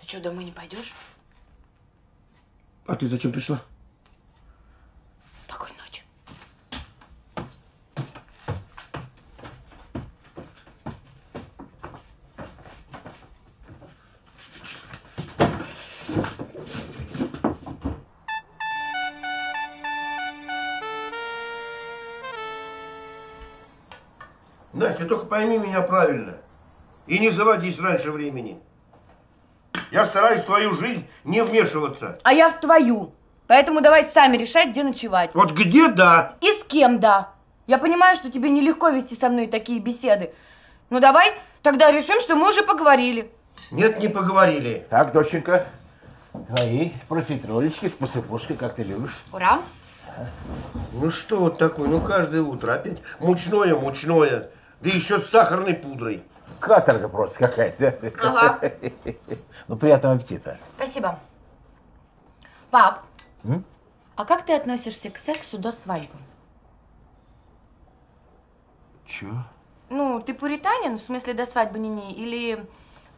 Ты что, домой не пойдешь? А ты зачем пришла? Пойми меня правильно. И не заводись раньше времени. Я стараюсь в твою жизнь не вмешиваться. А я в твою. Поэтому давай сами решать, где ночевать. Вот где да? И с кем да. Я понимаю, что тебе нелегко вести со мной такие беседы. Ну давай тогда решим, что мы уже поговорили. Нет, не поговорили. Так, доченька, твои профитролечки с посыпушкой, как ты любишь. Ура. Ну что вот такое, ну каждое утро опять мучное, мучное. Да еще с сахарной пудрой. Каторга просто какая-то. Ага. (laughs) Ну, приятного аппетита. Спасибо. Пап, М? а как ты относишься к сексу до свадьбы? Чё? Ну, ты пуританин, в смысле до свадьбы не, не или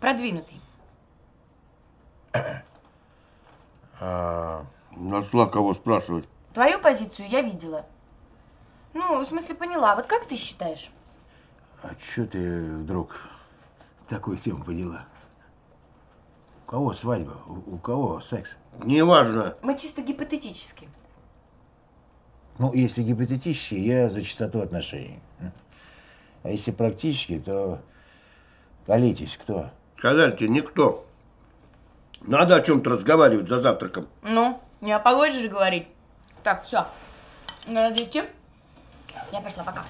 продвинутый? (coughs) А, нашла кого спрашивать. Твою позицию я видела. Ну, в смысле, поняла. Вот как ты считаешь? А что ты вдруг такую тему поняла? У кого свадьба? У, у кого секс? Неважно. Мы чисто гипотетически. Ну, если гипотетически, я за чистоту отношений. А если практически, то колитесь, кто? Сказали тебе, никто. Надо о чем-то разговаривать за завтраком. Ну, не о погоде же говорить. Так, все. Надо идти. Я пошла, пока.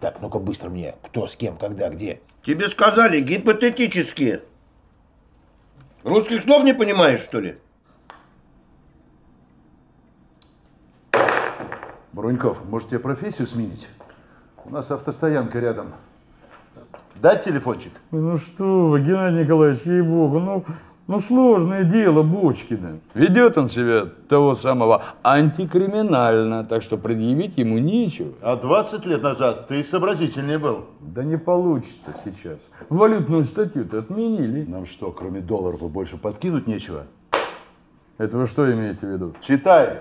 Так, ну-ка быстро мне. Кто, с кем, когда, где? Тебе сказали гипотетически. Русских слов не понимаешь, что ли? Броньков, может тебе профессию сменить? У нас автостоянка рядом. Дать телефончик? Ну что вы, Геннадий Николаевич, ей-богу, ну, ну сложное дело Бочкина. Ведет он себя того самого антикриминально, так что предъявить ему нечего. А 20 лет назад ты сообразительнее был. Да не получится сейчас. Валютную статью-то отменили. Нам что, кроме долларов больше подкинуть нечего? Это вы что имеете в виду? Читай.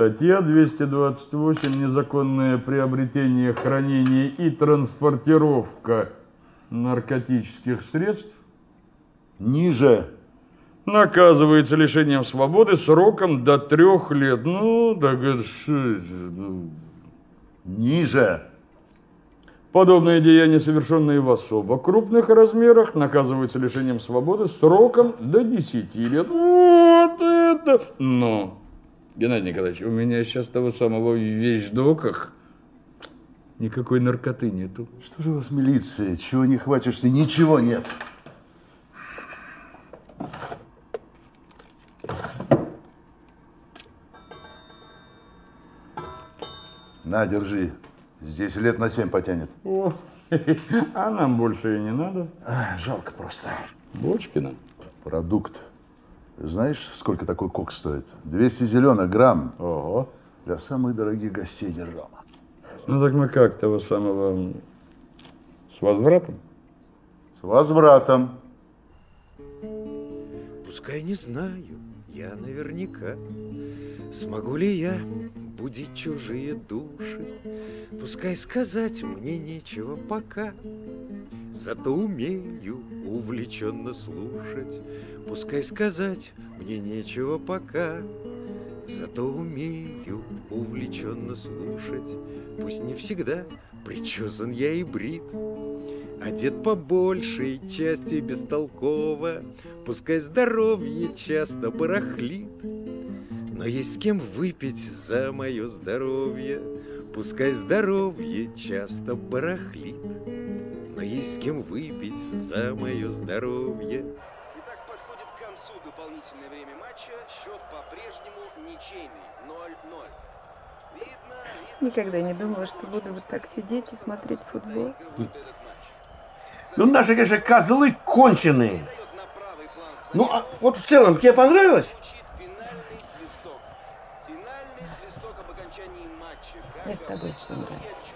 Статья 228 «Незаконное приобретение, хранение и транспортировка наркотических средств» ниже наказывается лишением свободы сроком до трех лет. Ну, так это ну. Ниже. Подобные деяния, совершенные в особо крупных размерах, наказываются лишением свободы сроком до 10 лет. Вот это! Но, Геннадий Николаевич, у меня сейчас того самого в вещдоках никакой наркоты нету. Что же у вас милиция? Чего не хватишься? Ничего нет. На, держи. Здесь лет на семь потянет. О, (laughs) а нам больше и не надо. А, жалко просто. Бочкина. Продукт. Знаешь, сколько такой кок стоит? 200 зеленых грамм. Ого. Для самых дорогих гостей держава. Ну так мы как того самого с возвратом? С возвратом. Пускай не знаю, я наверняка Смогу ли я будить чужие души. Пускай сказать мне нечего пока. Зато умею увлеченно слушать. Пускай сказать мне нечего пока. Зато умею увлеченно слушать. Пусть не всегда причесан я и брит. Одет по большей части бестолково. Пускай здоровье часто барахлит Но есть с кем выпить за мое здоровье Пускай здоровье часто барахлит Но есть с кем выпить за мое здоровье Итак, подходит к концу дополнительное время матча. Счет по-прежнему ничейный. 0-0. Никогда не думала, что буду вот так сидеть и смотреть футбол. Ну, наши, конечно, козлы конченые. Ну, а вот в целом тебе понравилось? Мне с тобой все нравится.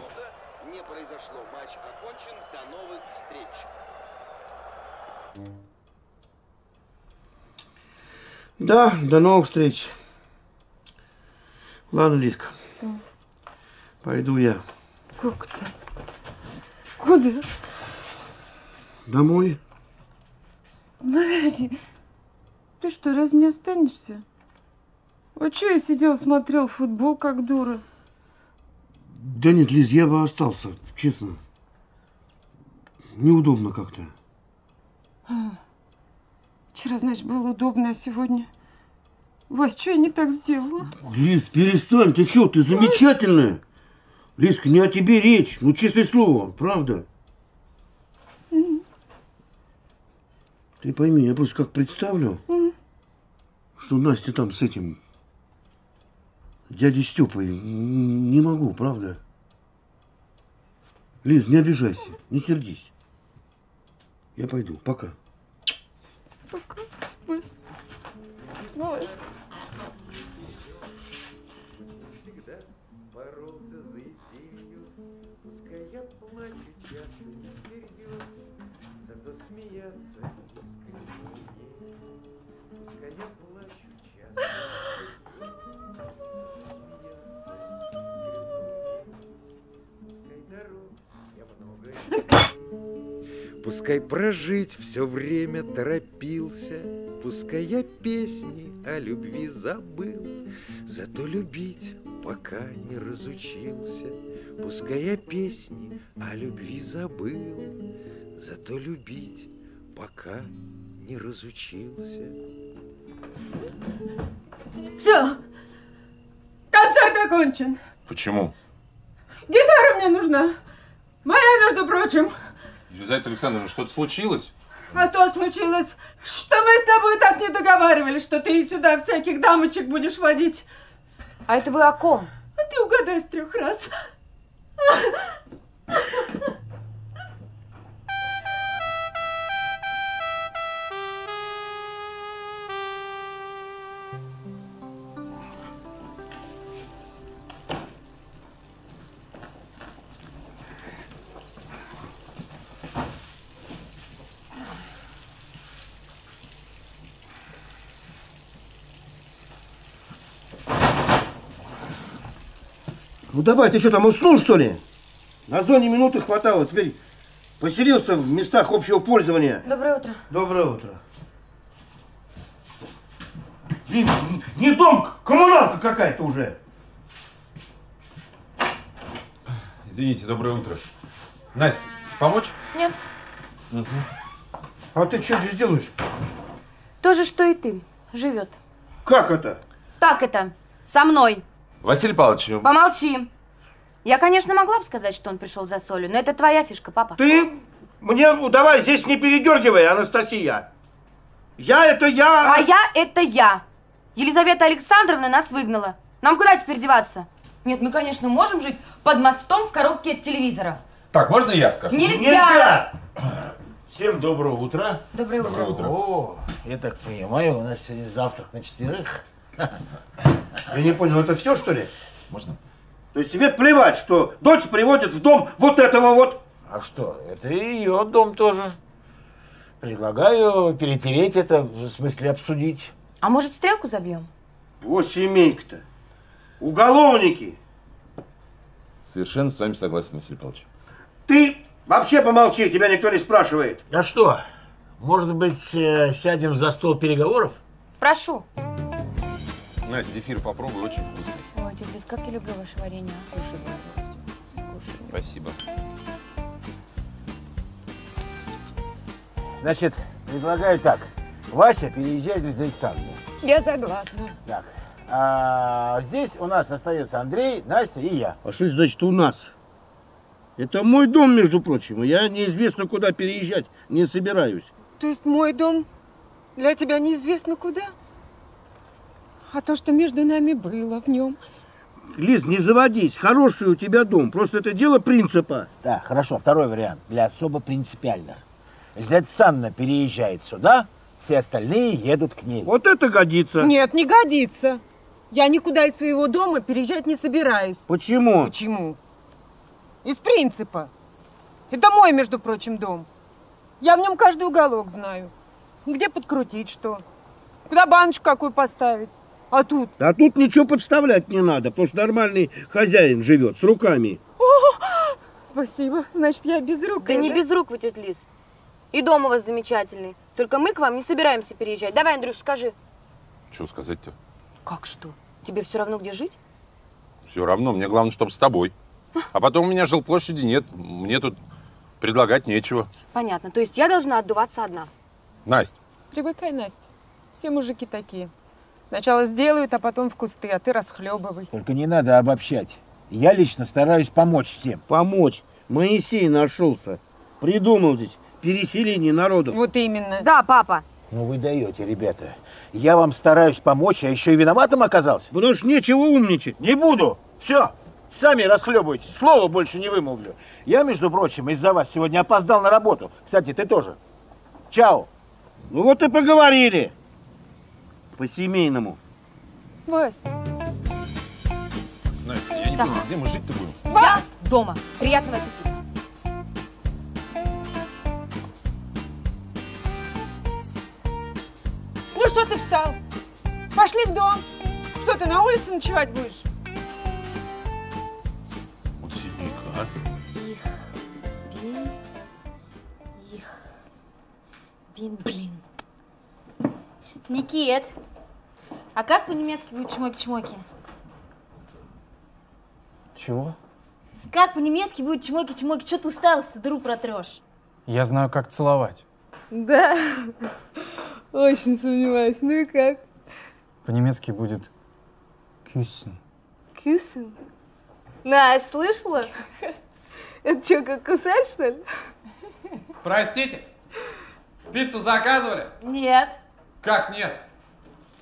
Не произошло. Матч окончен. До новых встреч. Да, до новых встреч. Ладно, Литка, пойду я Как ты? Куда? домой. Подожди. Ты что, раз не останешься? А что я сидел, смотрел футбол, как дура? Да нет, Лиз, я бы остался, честно. Неудобно как-то. А, Вчера, значит, было удобно, а сегодня... Вась, что я не так сделала? Лиз, перестань, ты что, ты замечательная. Лизка, не о тебе речь, ну честное слово, правда. Ты пойми, я просто как представлю, м. что Настя там с этим дядей Степой, не могу, правда. Лиз, не обижайся, не сердись. Я пойду, пока. Пока, Вась. Вась. Пускай прожить все время торопился, Пускай я песни о любви забыл, Зато любить пока не разучился. Пускай я песни о любви забыл, Зато любить пока не разучился. Все, концерт окончен. Почему? Гитара мне нужна. Моя, между прочим. Елизавета Александровна, что-то случилось? А то случилось, что мы с тобой так не договаривались, что ты и сюда всяких дамочек будешь водить. А это вы о ком? А ты угадай с трех раз. Ну давай, ты что там, уснул что ли? На зоне минуты хватало, теперь поселился в местах общего пользования. Доброе утро. Доброе утро. Блин, не дом, коммуналка какая-то уже. Извините, доброе утро. Настя, помочь? Нет. А ты что здесь делаешь? То же, что и ты. Живет. Как это? Так это. Со мной. Василий Павлович, Помолчи. Я, конечно, могла бы сказать, что он пришел за солью, но это твоя фишка, папа. Ты мне ну, давай здесь не передергивай, Анастасия. Я это я. А я это я. Елизавета Александровна нас выгнала. Нам куда теперь деваться? Нет, мы, конечно, можем жить под мостом в коробке от телевизора. Так, можно я скажу? Нельзя! Всем доброго утра. Доброе утро. Доброе утро. О, я так понимаю, у нас сегодня завтрак на четверых. Я не понял, это все что ли? Можно? То есть тебе плевать, что дочь приводит в дом вот этого вот. А что, это и ее дом тоже. Предлагаю перетереть это, в смысле обсудить. А может, стрелку забьем? Вот семейка-то. Уголовники. Совершенно с вами согласен, Василий Павлович. Ты вообще помолчи, тебя никто не спрашивает. А что, может быть, э, сядем за стол переговоров? Прошу. Настя, зефир попробуй, очень вкусный. Ой, тетя Лиз, как я люблю ваше варенье. Кушай, пожалуйста. Кушай. Спасибо. Значит, предлагаю так. Вася переезжает в Зайцанну. Я согласна. Так. А здесь у нас остается Андрей, Настя и я. А что значит у нас? Это мой дом, между прочим. Я неизвестно куда переезжать не собираюсь. То есть мой дом для тебя неизвестно куда? А то, что между нами было в нем. Лиз, не заводись. Хороший у тебя дом. Просто это дело принципа. Да, хорошо. Второй вариант. Для особо принципиальных. Зять Санна переезжает сюда, все остальные едут к ней. Вот это годится. Нет, не годится. Я никуда из своего дома переезжать не собираюсь. Почему? Почему? Из принципа. Это мой, между прочим, дом. Я в нем каждый уголок знаю. Где подкрутить что. Куда баночку какую поставить. А тут? А тут ничего подставлять не надо, потому что нормальный хозяин живет с руками. О, спасибо. Значит, я без рук. Да не без рук вы, тетя Лиз. И дом у вас замечательный. Только мы к вам не собираемся переезжать. Давай, Андрюш, скажи. Что сказать-то? Как что? Тебе все равно, где жить? Все равно, мне главное, чтобы с тобой. А потом у меня жилплощади нет, мне тут предлагать нечего. Понятно. То есть я должна отдуваться одна. Настя, Привыкай, Настя. Все мужики такие. Сначала сделают, а потом в кусты, а ты расхлебывай. Только не надо обобщать. Я лично стараюсь помочь всем. Помочь. Моисей нашелся. Придумал здесь переселение народов. Вот именно. Да, папа. Ну вы даете, ребята. Я вам стараюсь помочь, а еще и виноватым оказался. Потому что нечего умничать. Не буду. Все. Сами расхлебывайтесь. Слова больше не вымолвлю. Я, между прочим, из-за вас сегодня опоздал на работу. Кстати, ты тоже. Чао. Ну вот и поговорили. По-семейному. Вась. Настя, я не Да. понял, где мы жить-то будем? Я дома. Приятного аппетита. Ну что ты встал? Пошли в дом. Что ты на улице ночевать будешь? Вот семейка, а? Их, блин, их. Блин, блин. Никит, а как по-немецки будет чмоки-чмоки? Чего? Как по-немецки будет чмоки-чмоки? Что ты уставился-то, дыру протрешь? Я знаю, как целовать. Да? Очень сомневаюсь. Ну и как? По-немецки будет küssen. Кюсен? Настя, слышала? Это что, как кусать, что ли? Простите, пиццу заказывали? Нет. Как нет?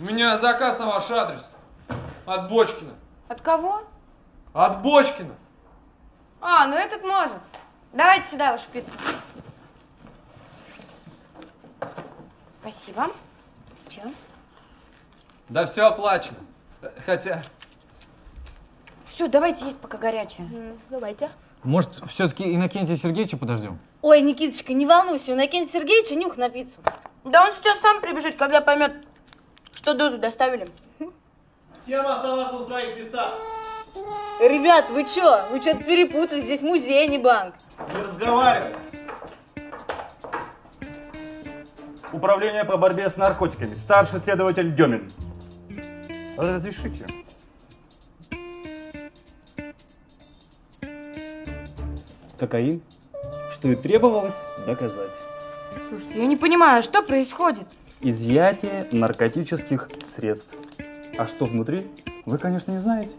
У меня заказ на ваш адрес. От Бочкина. От кого? От Бочкина. А, ну этот может. Давайте сюда вашу пиццу. Спасибо. С чем? Да все оплачено. Хотя, Все, давайте есть, пока горячее. Давайте. Может, все-таки Иннокентия Сергеевича подождем? Ой, Никиточка, не волнуйся, у Иннокентия Сергеевича нюх на пиццу. Да он сейчас сам прибежит, когда поймет, что дозу доставили. Всем оставаться в своих местах. Ребят, вы чё? Вы что-то перепутали, здесь музей, а не банк. Не разговаривай. Управление по борьбе с наркотиками. Старший следователь Демин. Разрешите. Кокаин, что и требовалось доказать. Слушайте, я не понимаю, что происходит? Изъятие наркотических средств. А что внутри, вы, конечно, не знаете.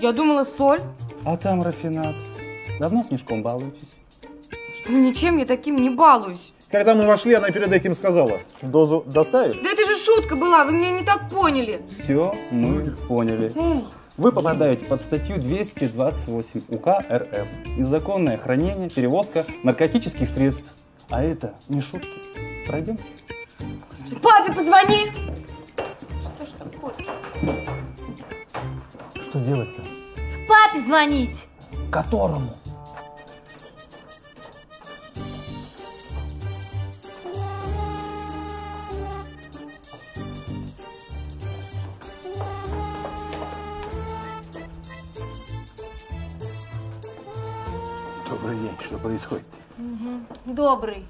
Я думала, соль. А там рафинат. Давно снежком балуетесь? Что ничем я таким не балуюсь. Когда мы вошли, она перед этим сказала. Дозу доставили? Да это же шутка была, вы меня не так поняли. Все мы поняли. Эй, Вы попадаете под статью 228 УК РФ. Незаконное хранение, перевозка наркотических средств. А это не шутки. Пройдемте. Папе позвони. Что ж такое-то? Что делать-то? Папе звонить. Которому? Добрый день, что происходит? Мгм. Добрый.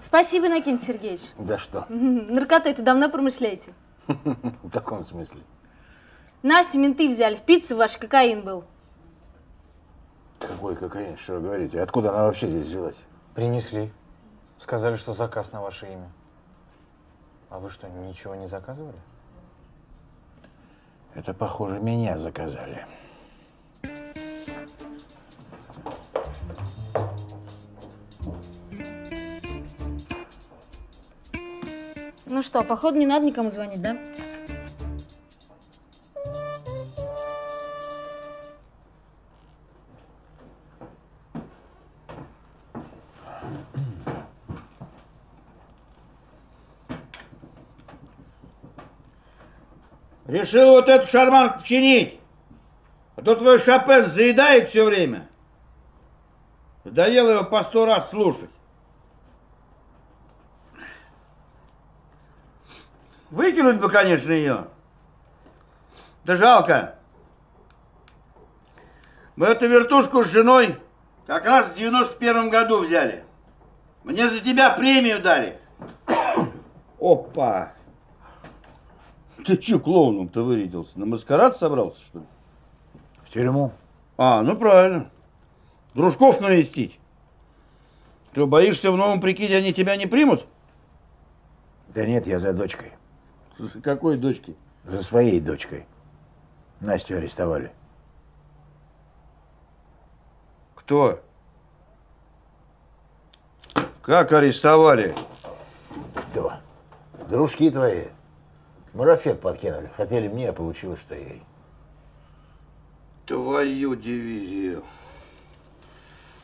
Спасибо, Иннокентий Сергеевич. Да что? Мгм. Наркотой-то давно промышляете? (laughs) В каком смысле? Настю менты взяли, в пицце ваш кокаин был. Какой кокаин, что вы говорите? Откуда она вообще здесь взялась? Принесли. Сказали, что заказ на ваше имя. А вы что, ничего не заказывали? Это, похоже, меня заказали. Ну что, походу не надо никому звонить, да? Решил вот эту шарманку починить. А то твой Шопен заедает все время. Надоело его по сто раз слушать. Выкинуть бы, конечно, ее. Да жалко. Мы эту вертушку с женой как раз в 91 году взяли. Мне за тебя премию дали. (coughs) Опа! Ты че клоуном-то вырядился? На маскарад собрался, что ли? В тюрьму. А, ну правильно. Дружков навестить. Ты боишься, в новом прикиде они тебя не примут? Да нет, я за дочкой. За какой дочкой? За своей дочкой. Настю арестовали. Кто? Как арестовали? Кто? Дружки твои. Марафет подкинули. Хотели мне, а получилось, что ей. Твою дивизию.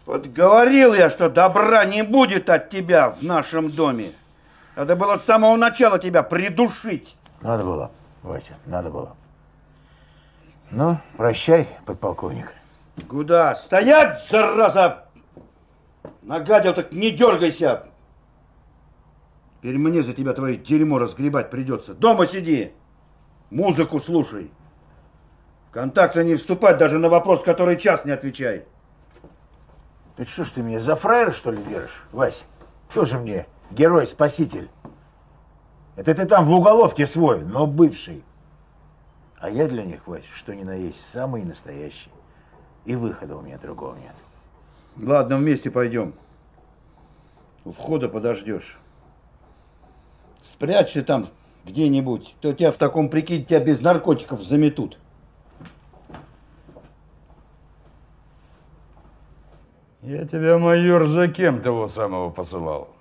Вот говорил я, что добра не будет от тебя в нашем доме. Надо было с самого начала тебя придушить. Надо было, Вася, надо было. Ну, прощай, подполковник. Куда? Стоять, зараза! Нагадил, так не дергайся. Теперь мне за тебя твое дерьмо разгребать придется. Дома сиди. Музыку слушай. В контакты не вступать, даже на вопрос, который час не отвечай. Ты что ж ты меня за фраера, что ли, держишь, Вась? Тоже мне герой-спаситель. Это ты там в уголовке свой, но бывший. А я для них, Вась, что ни на есть, самый настоящий. И выхода у меня другого нет. Ладно, вместе пойдем. У входа подождешь. Спрячься там где-нибудь. То тебя в таком прикиде тебя без наркотиков заметут. Я тебя, майор, за кем того самого посылал?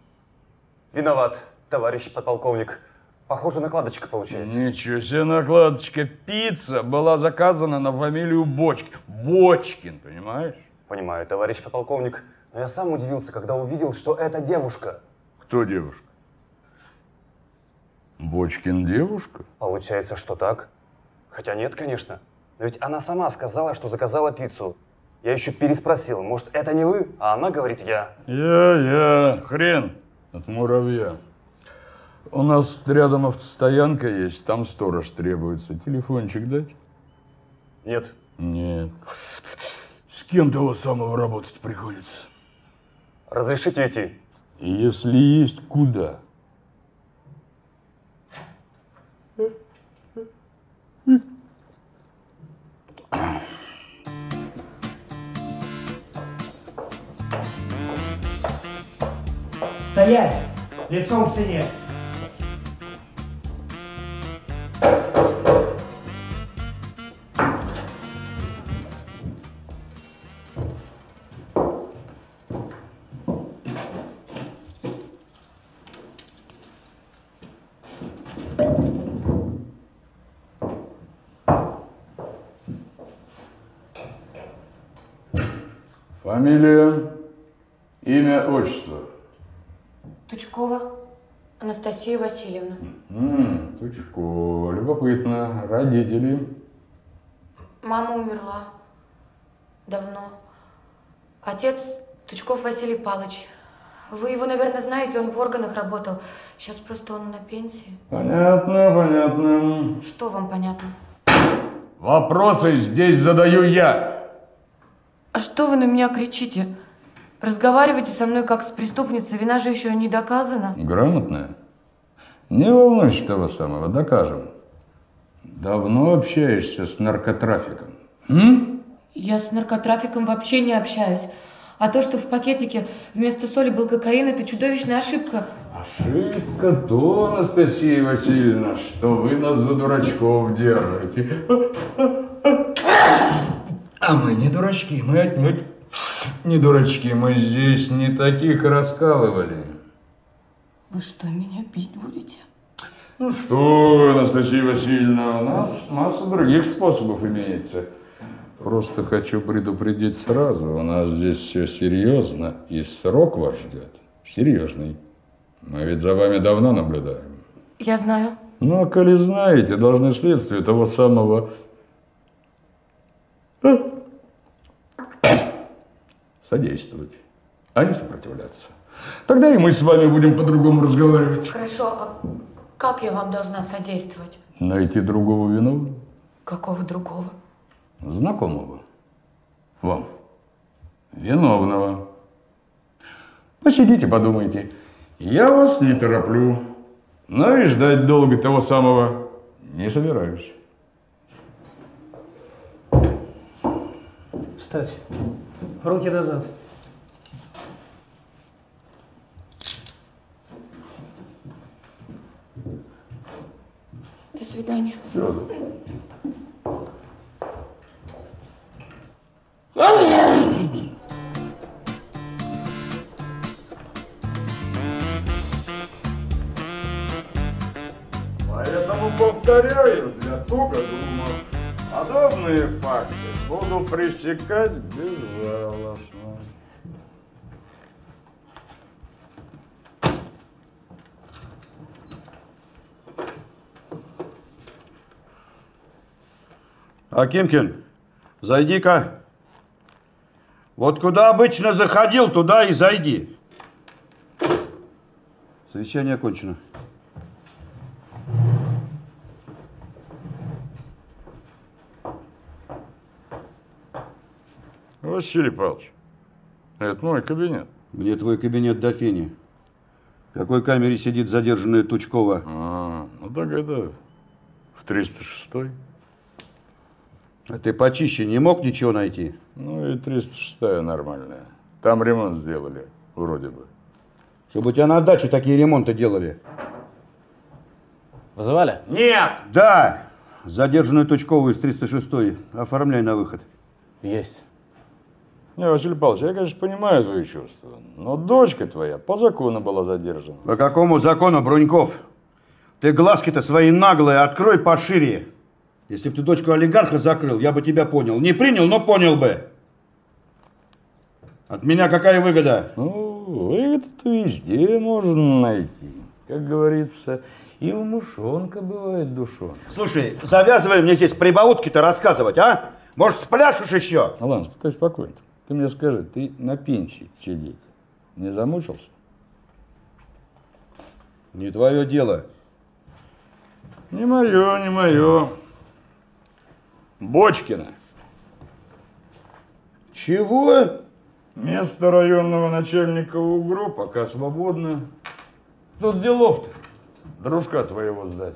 Виноват, товарищ подполковник. Похоже, накладочка получается. Ничего себе накладочка. Пицца была заказана на фамилию Бочкин. Бочкин, понимаешь? Понимаю, товарищ подполковник. Но я сам удивился, когда увидел, что это девушка. Кто девушка? Бочкин девушка? Получается, что так. Хотя нет, конечно. Но ведь она сама сказала, что заказала пиццу. Я еще переспросил, может, это не вы? А она говорит, я. Я, я, хрен от муравья. У нас рядом автостоянка есть, там сторож требуется. Телефончик дать? Нет. Нет. С кем того самого работать приходится? Разрешите идти? Если есть, куда? Стоять! Лицом к стене! Фамилия, имя, отчество. Тучкова Анастасия Васильевна. М, Тучкова, любопытно. Родители. Мама умерла. Давно. Отец Тучков Василий Палыч. Вы его, наверное, знаете, он в органах работал. Сейчас просто он на пенсии. Понятно, понятно. Что вам понятно? Вопросы здесь задаю я. А что вы на меня кричите? Разговаривайте со мной как с преступницей, вина же еще не доказана. Грамотная? Не волнуйся того самого, докажем. Давно общаешься с наркотрафиком? М? Я с наркотрафиком вообще не общаюсь. А то, что в пакетике вместо соли был кокаин, это чудовищная ошибка. Ошибка то, Анастасия Васильевна, что вы нас за дурачков держите. А мы не дурачки, мы отнюдь не дурачки. Мы здесь не таких раскалывали. Вы что, меня бить будете? Ну что вы, Анастасия Васильевна, у нас масса других способов имеется. Просто хочу предупредить сразу, у нас здесь все серьезно, и срок вас ждет серьезный. Мы ведь за вами давно наблюдаем. Я знаю. Ну, а коли знаете, должны следствию того самого содействовать, а не сопротивляться. Тогда и мы с вами будем по-другому разговаривать. Хорошо, а как я вам должна содействовать? Найти другого виновного, Какого другого? знакомого вам, виновного. Посидите, подумайте. Я вас не тороплю, но и ждать долго того самого не собираюсь. Встать. Руки назад. До свидания. Поэтому повторяю для тугодумов, подобные факты буду пресекать безжалостно. Акимкин, зайди-ка. Вот куда обычно заходил, туда и зайди. Совещание окончено. Василий Павлович, это мой кабинет. Мне твой кабинет до фени. В какой камере сидит задержанная Тучкова? А, ну это в 306 А ты почище не мог ничего найти? Ну и 306 нормальная. Там ремонт сделали, вроде бы. Чтобы у тебя на даче такие ремонты делали. Вызывали? Нет! Да! Задержанную Тучкову из 306 оформляй на выход. Есть. Не, Василий Павлович, я, конечно, понимаю твои чувства, но дочка твоя по закону была задержана. По какому закону, Бруньков? Ты глазки-то свои наглые открой пошире. Если бы ты дочку олигарха закрыл, я бы тебя понял. Не принял, но понял бы. От меня какая выгода? Ну, выгоду-то везде можно найти. Как говорится, и у мышонка бывает душонка. Слушай, завязывай мне здесь прибаутки-то рассказывать, а? Может, спляшешь еще? Ладно, ты спокойно. Ты мне скажи, ты на пенсии сидеть не замучился? Не твое дело. Не мое, не мое. Бочкина. Чего? Место районного начальника УГРО пока свободно. Тут делов-то. Дружка твоего сдать.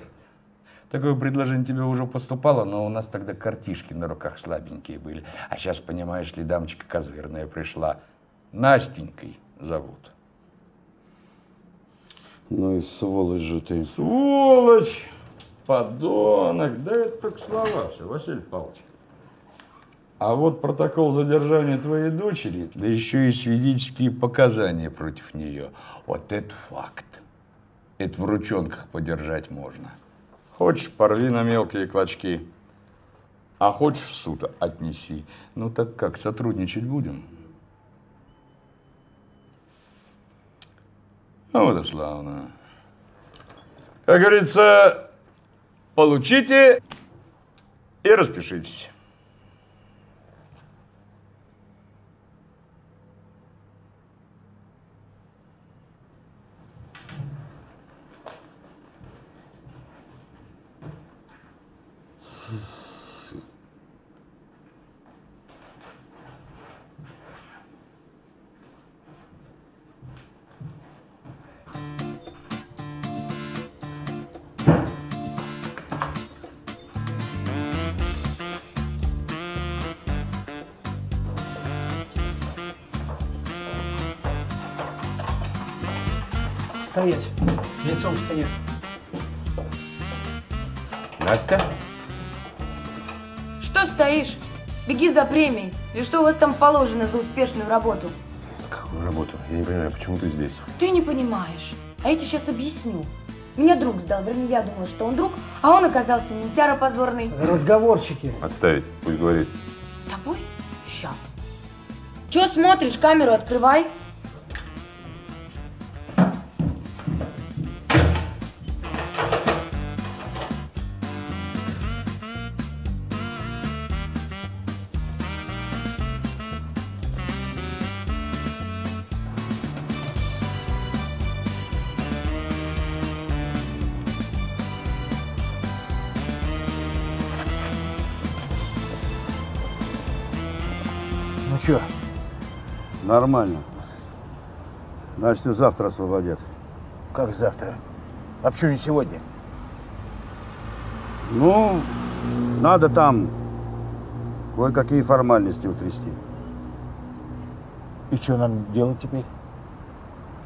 Такое предложение тебе уже поступало, но у нас тогда картишки на руках слабенькие были. А сейчас, понимаешь ли, дамочка козырная пришла. Настенькой зовут. Ну и сволочь же ты. Сволочь! Подонок! Да это только слова все, Василий Павлович. А вот протокол задержания твоей дочери, Да еще и свидетельские показания против нее. Вот это факт. Это в ручонках подержать можно. Хочешь, порви на мелкие клочки. А хочешь, в суд отнеси. Ну так как, сотрудничать будем? Ну вот и славно. Как говорится, получите и распишитесь. Стоять. Лицом к стене. Настя? Что стоишь? Беги за премией. Или что у вас там положено за успешную работу? Какую работу? Я не понимаю, почему ты здесь? Ты не понимаешь. А я тебе сейчас объясню. Меня друг сдал, вернее, я думала, что он друг, а он оказался ментяра позорный. Разговорчики. Отставить, пусть говорит. С тобой? Сейчас. Че смотришь? Камеру открывай. Нормально. Настю завтра освободят. Как завтра? А почему не сегодня? Ну, надо там кое-какие формальности утрясти. И что нам делать теперь?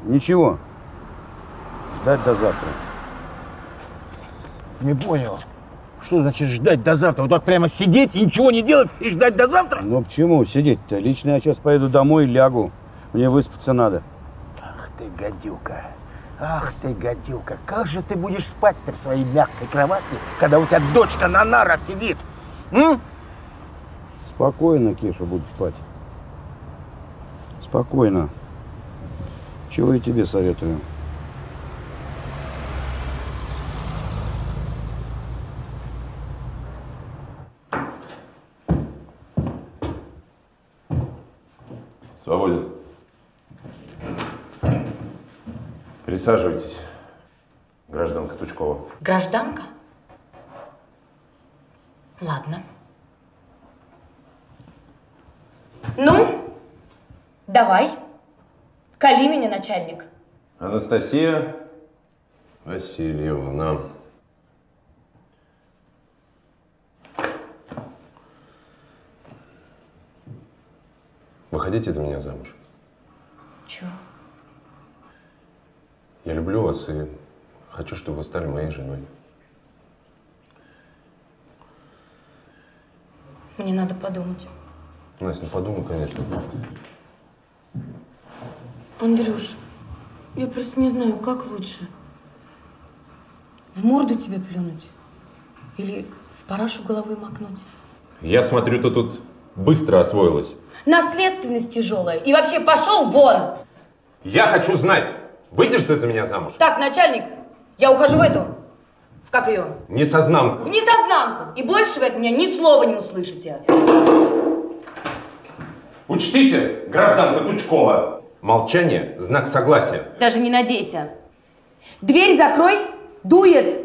Ничего. Ждать до завтра. Не понял. Что значит ждать до завтра? Вот так прямо сидеть и ничего не делать и ждать до завтра? Ну почему сидеть-то? Лично я сейчас поеду домой, лягу. Мне выспаться надо. Ах ты, гадюка. Ах ты, гадюка. Как же ты будешь спать-то в своей мягкой кровати, когда у тебя дочка на нарах сидит? М? Спокойно, Кеша, буду спать. Спокойно. Чего и тебе советую. Свободен. Присаживайтесь, гражданка Тучкова. Гражданка? Ладно. Ну, давай. Кали меня, начальник. Анастасия Васильевна. Вы хотите за меня замуж? Чего? Я люблю вас и хочу, чтобы вы стали моей женой. Мне надо подумать. Настя, ну подумай, конечно. Андрюш, я просто не знаю, как лучше. В морду тебе плюнуть? Или в парашу головой макнуть? Я смотрю, ты тут быстро освоилась. Наследственность тяжелая. И вообще пошел вон! Я хочу знать, выйдешь ты за меня замуж? Так, начальник, я ухожу в эту. В как ее? Не сознанку. В несознанку. И больше вы от меня ни слова не услышите. Учтите, гражданка Тучкова, молчание – знак согласия. Даже не надейся. Дверь закрой, дует.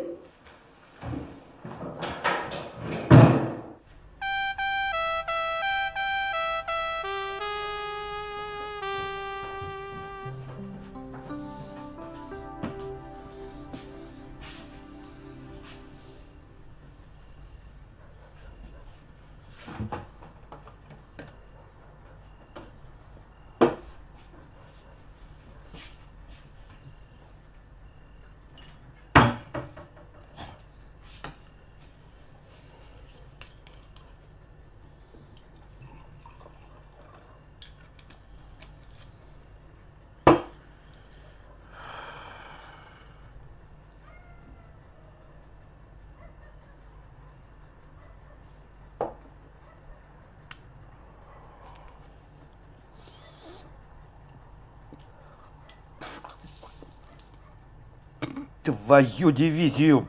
Твою дивизию!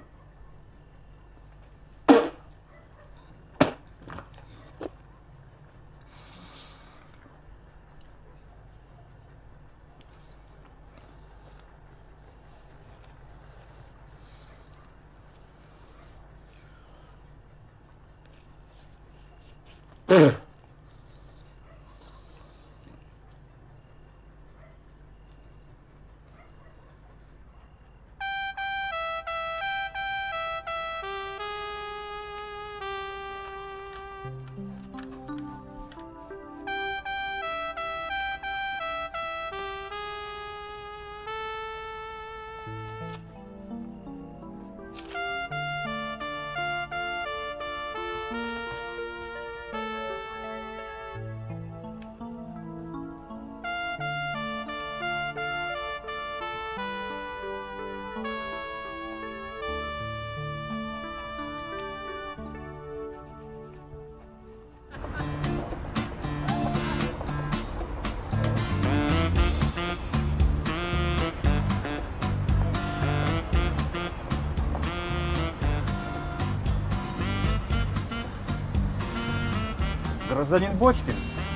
Гражданин Бочкин?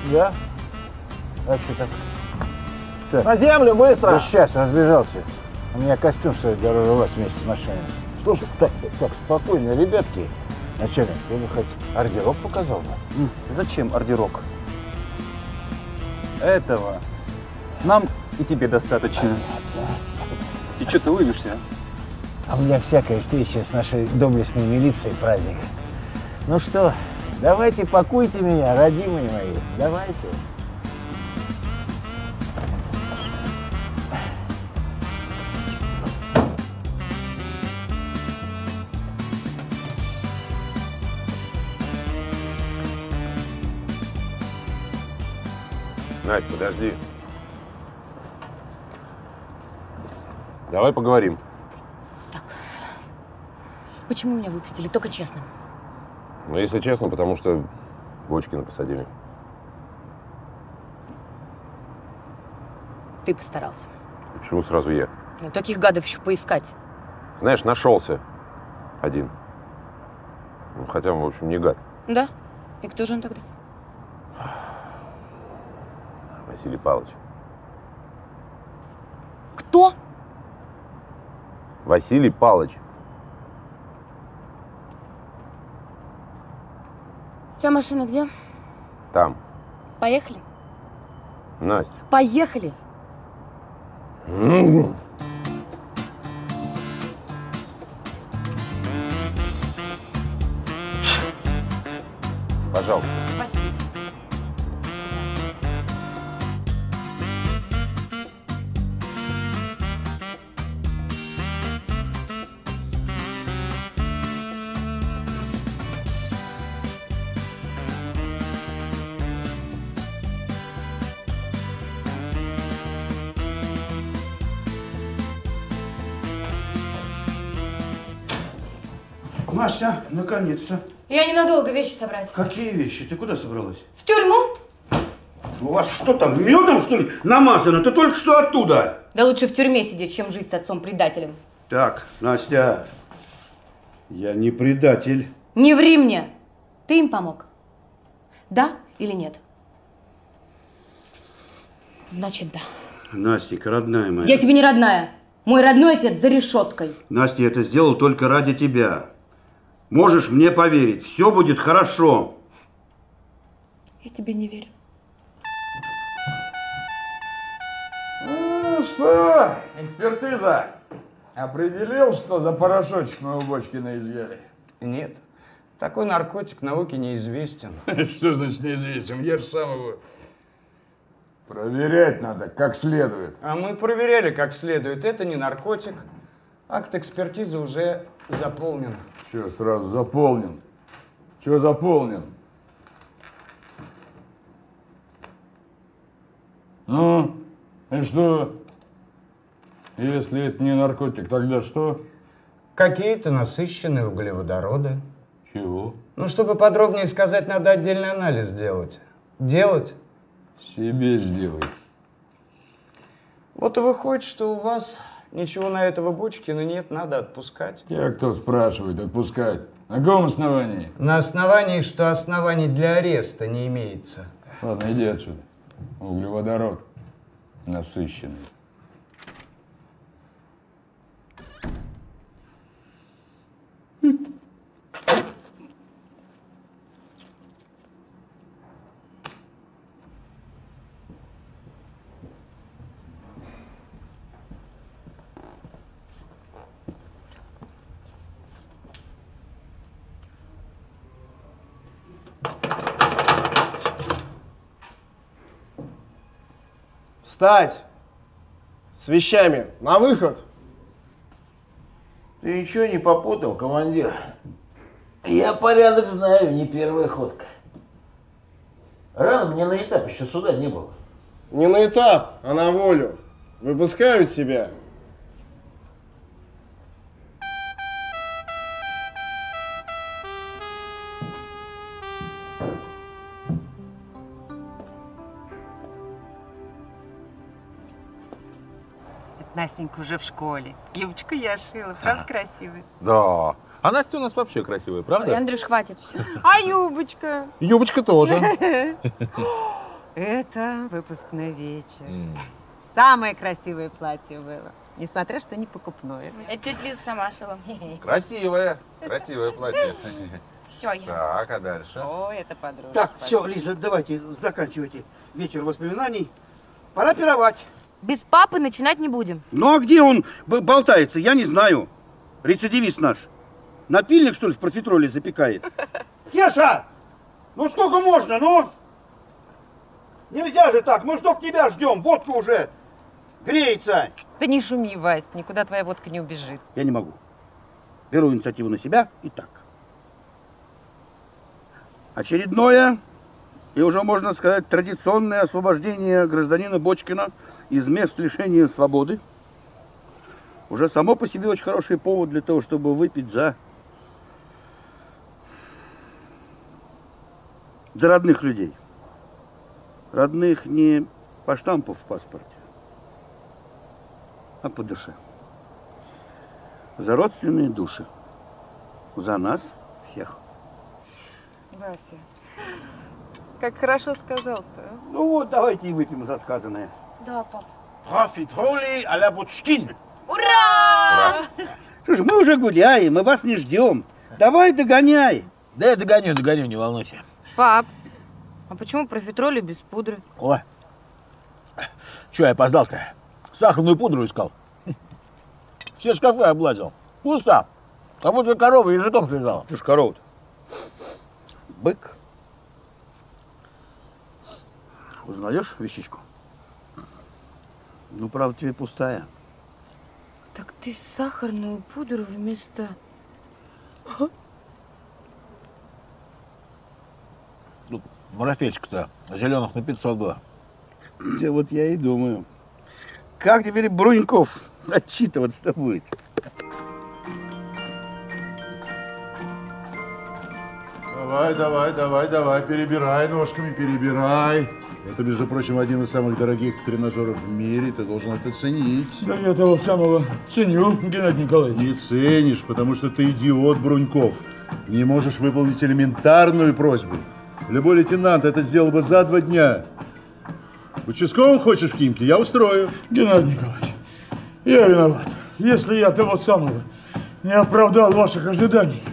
Да? А что так? Так. На землю, быстро! Да сейчас, разбежался. У меня костюм стоит дороже вас вместе с машиной. Слушай, так, так, спокойно, ребятки. Начальник, я бы хоть ордерок показал нам. Зачем ордерок? Этого нам и тебе достаточно. И что ты улыбишься? а? А у меня всякая встреча с нашей доблестной милицией праздник. Ну что, давайте пакуйте меня, родимые мои, давайте. Настя, подожди. Давай поговорим. Почему меня выпустили? Только честно. Ну, если честно, потому что Бочкина посадили. Ты постарался. И почему сразу я? Ну, таких гадов еще поискать. Знаешь, нашелся один. Ну, хотя он, в общем, не гад. Да? И кто же он тогда? Василий Павлович. Кто? Василий Павлович. Тебя машина где? Там. Поехали? Настя. Поехали! Пожалуйста. Наконец-то. Я ненадолго вещи собрать. Какие вещи? Ты куда собралась? В тюрьму? У вас что там, медом, что ли, намазано? Ты только что оттуда. Да лучше в тюрьме сидеть, чем жить с отцом-предателем. Так, Настя, я не предатель. Не ври мне! Ты им помог? Да или нет? Значит, да. Настя, родная моя. Я тебе не родная. Мой родной отец за решеткой. Настя, я это сделал только ради тебя. Можешь мне поверить, все будет хорошо. Я тебе не верю. Ну что, экспертиза? Определил, что за порошочек мы у Бочкина изъяли? Нет. Такой наркотик науке неизвестен. (laughs) Что значит неизвестен? Я же сам его... Проверять надо как следует. А мы проверяли как следует. Это не наркотик. Акт экспертизы уже заполнен. Че сразу заполнен? Че заполнен? Ну, и что? Если это не наркотик, тогда что? Какие-то насыщенные углеводороды. Чего? Ну, чтобы подробнее сказать, надо отдельный анализ сделать. Делать? Себе сделай. Вот и выходит, что у вас ничего на этого Бочкина нет, надо отпускать. Тебя кто спрашивает отпускать? На каком основании? На основании, что оснований для ареста не имеется. Ладно, иди отсюда. Углеводород насыщенный. Встать! С вещами! На выход! Ты ничего не попутал, командир? Я порядок знаю, не первая ходка. Рано мне на этап еще суда не было. Не на этап, а на волю. Выпускают тебя. Настенька уже в школе. Юбочку я шила, правда красивая? Да. А Настя у нас вообще красивая, правда? Ой, Андрюш, хватит все. А юбочка? Юбочка тоже. (gasps) Это выпускной вечер. Самое красивое платье было. Несмотря, что не покупное. Это тетя Лиза сама шила. (laughs) Красивое, красивое платье. Все, я. Так, а дальше? О, это подружка. Так, все, Лиза, давайте заканчивайте вечер воспоминаний. Пора пировать. Без папы начинать не будем. Ну а где он болтается, я не знаю. Рецидивист наш. Напильник, что ли, в профитроле запекает? (laughs) Кеша! Ну сколько можно, ну? Нельзя же так, мы ж только тебя ждем, водка уже греется. Да не шуми, Вась, никуда твоя водка не убежит. Я не могу. Беру инициативу на себя и так. Очередное и уже, можно сказать, традиционное освобождение гражданина Бочкина из мест лишения свободы. Уже само по себе очень хороший повод для того, чтобы выпить за... за родных людей. Родных не по штампу в паспорте, а по душе. За родственные души. За нас всех. Вася, как хорошо сказал-то. а? Ну вот, давайте и выпьем за сказанное. Да, пап. Профитроли а-ля Бочкин. Ура! Слушай, мы уже гуляем, мы вас не ждем. Давай догоняй. Да я догоню, догоню, не волнуйся. Пап, а почему профитроли без пудры? О, что я опоздал-то? Сахарную пудру искал. Все шкафы облазил. Пусто. Как будто корова языком слезала. Что ж корова-то? Бык. Узнаешь вещичку? Ну, правда, тебе пустая. Так ты сахарную пудру вместо... Марафетчика-то зеленых на 500 было. Да вот я и думаю. Как теперь Бруньков отчитываться-то будет? Давай, давай, давай, давай, перебирай ножками, перебирай. Это, между прочим, один из самых дорогих тренажеров в мире. Ты должен это ценить. Да я того самого ценю, Геннадий Николаевич. Не ценишь, потому что ты идиот, Бруньков. Не можешь выполнить элементарную просьбу. Любой лейтенант это сделал бы за два дня. Участковым хочешь в Химки? Я устрою. Геннадий Николаевич, я виноват. Если я того самого не оправдал ваших ожиданий,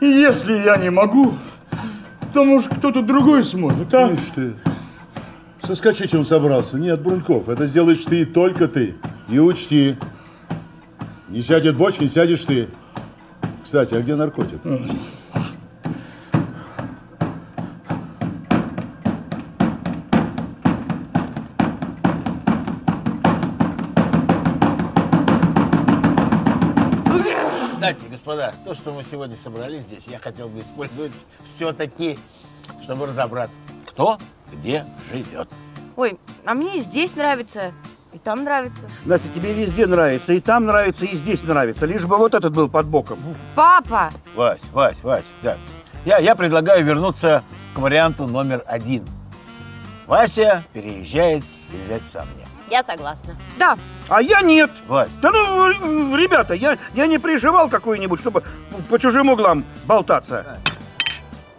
и если я не могу, то, может, кто-то другой сможет, а? Ишь ты. Соскочить он собрался. Нет, Бруньков, это сделаешь ты только ты. И учти, не сядет бочка, не сядешь ты. Кстати, а где наркотик? Кстати, господа, то, что мы сегодня собрались здесь, я хотел бы использовать все-таки, чтобы разобраться, кто где живет. Ой, а мне и здесь нравится, и там нравится. Настя, тебе везде нравится, и там нравится, и здесь нравится. Лишь бы вот этот был под боком. Папа! Вась, Вась, Вась, да. Я, я предлагаю вернуться к варианту номер один. Вася переезжает и взять сам мне. Я согласна. Да. А я нет. Вась. Да ну, ребята, я, я не приживал какой-нибудь, чтобы по чужим углам болтаться.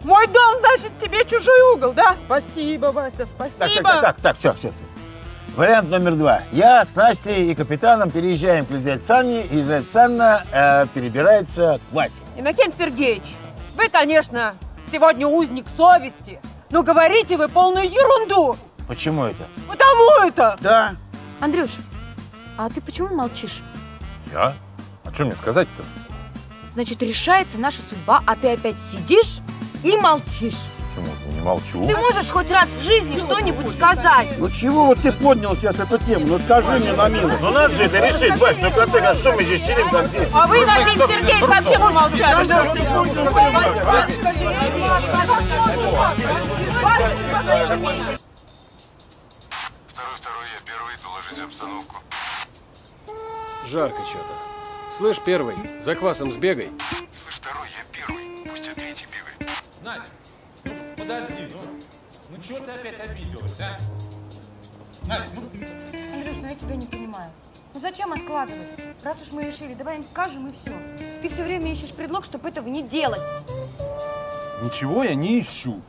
Мой дом, значит, тебе чужой угол, да? Спасибо, Вася, Так, спасибо. так, так, так, так, все, все, все. Вариант номер два. Я с Настей и капитаном переезжаем к Лизавете Санне, и Лизавета Санна э, перебирается к Васе. Иннокентий Сергеевич, вы, конечно, сегодня узник совести, но говорите вы полную ерунду. Почему это? Потому это. Да. Андрюш, а ты почему молчишь? Я? А что мне сказать-то? Значит, решается наша судьба, а ты опять сидишь и молчишь. Почему? Не молчу. Ты можешь хоть раз в жизни что-нибудь сказать? Ну чего вот ты поднял сейчас эту тему? Ну скажи мне на милость. Ну надо же это решить, Вась, ну в конце концов, что мы здесь сидим как дети? А вы, Иннокентий Сергеевич, вообще помолчали. Жарко что-то. Слышь, первый, за квасом сбегай. Надя, ну подожди, ну, ну чего ты опять обиделась, а? Надя, ну... Андрюш, ну я тебя не понимаю. Ну зачем откладывать? Раз уж мы решили, давай им скажем и все. Ты все время ищешь предлог, чтобы этого не делать. Ничего я не ищу.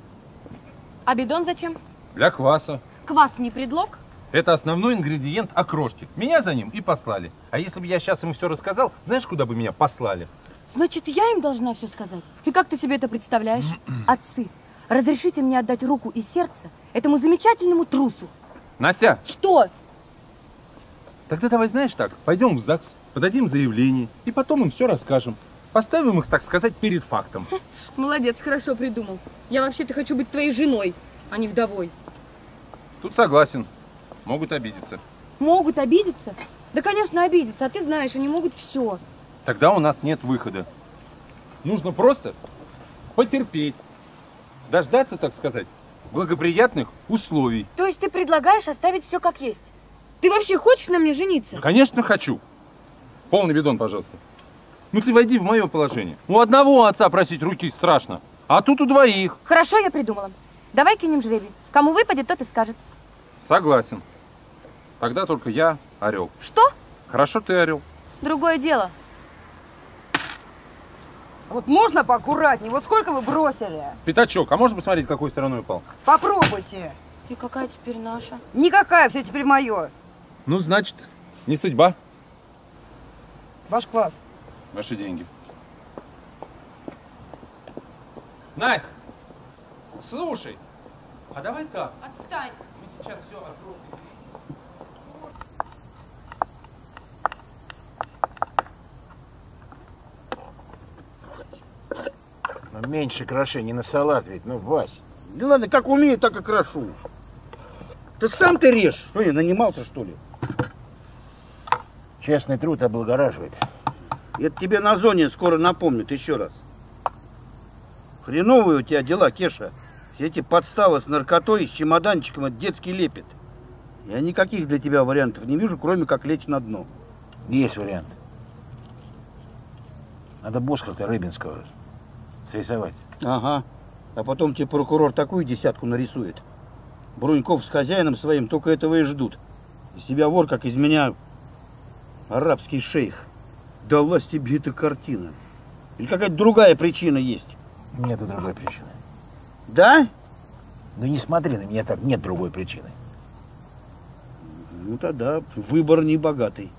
А бидон зачем? Для кваса. Квас не предлог? Это основной ингредиент окрошки. Меня за ним и послали. А если бы я сейчас им все рассказал, знаешь, куда бы меня послали? Значит, я им должна все сказать? И как ты себе это представляешь? (clears throat) Отцы, разрешите мне отдать руку и сердце этому замечательному трусу. Настя, Что? тогда давай знаешь так, пойдем в ЗАГС, подадим заявление и потом им все расскажем. Поставим их, так сказать, перед фактом. (laughs) Молодец, хорошо придумал. Я вообще-то хочу быть твоей женой, а не вдовой. Тут согласен. Могут обидеться. Могут обидеться? Да, конечно, обидеться, а ты знаешь, они могут все. Тогда у нас нет выхода. Нужно просто потерпеть. Дождаться, так сказать, благоприятных условий. То есть ты предлагаешь оставить все как есть? Ты вообще хочешь на мне жениться? Конечно, хочу. Полный бидон, пожалуйста. Ну ты войди в мое положение. У одного отца просить руки страшно, а тут у двоих. Хорошо, я придумала. Давай кинем жребий. Кому выпадет, тот и скажет. Согласен. Тогда только я орел. Что? Хорошо, ты орел. Другое дело. Вот можно поаккуратнее? Вот сколько вы бросили? Пятачок, а можно посмотреть, какой стороной упал? Попробуйте. И какая теперь наша? Никакая, все теперь мое. Ну, значит, не судьба. Ваш квас. Ваши деньги. Настя, слушай, а давай так. Отстань. Мы сейчас все откроем. Ну, меньше кроши, не на салат ведь, ну, Вась. Да ладно, как умею, так и крошу. Ты сам ты режь. Что, я нанимался, что ли? Честный труд облагораживает. Это тебе на зоне скоро напомнят еще раз. Хреновые у тебя дела, Кеша. Все эти подставы с наркотой, с чемоданчиком, это детский лепет. Я никаких для тебя вариантов не вижу, кроме как лечь на дно. Есть вариант. Надо Бошкарта Рыбинского срисовать. Ага. А потом тебе прокурор такую десятку нарисует. Бруньков с хозяином своим только этого и ждут. Из тебя вор, как из меня арабский шейх. Далась тебе эта картина. Или какая-то другая причина есть? Нету другой причины. Да? Ну не смотри на меня так, нет другой причины. Ну тогда выбор не богатый.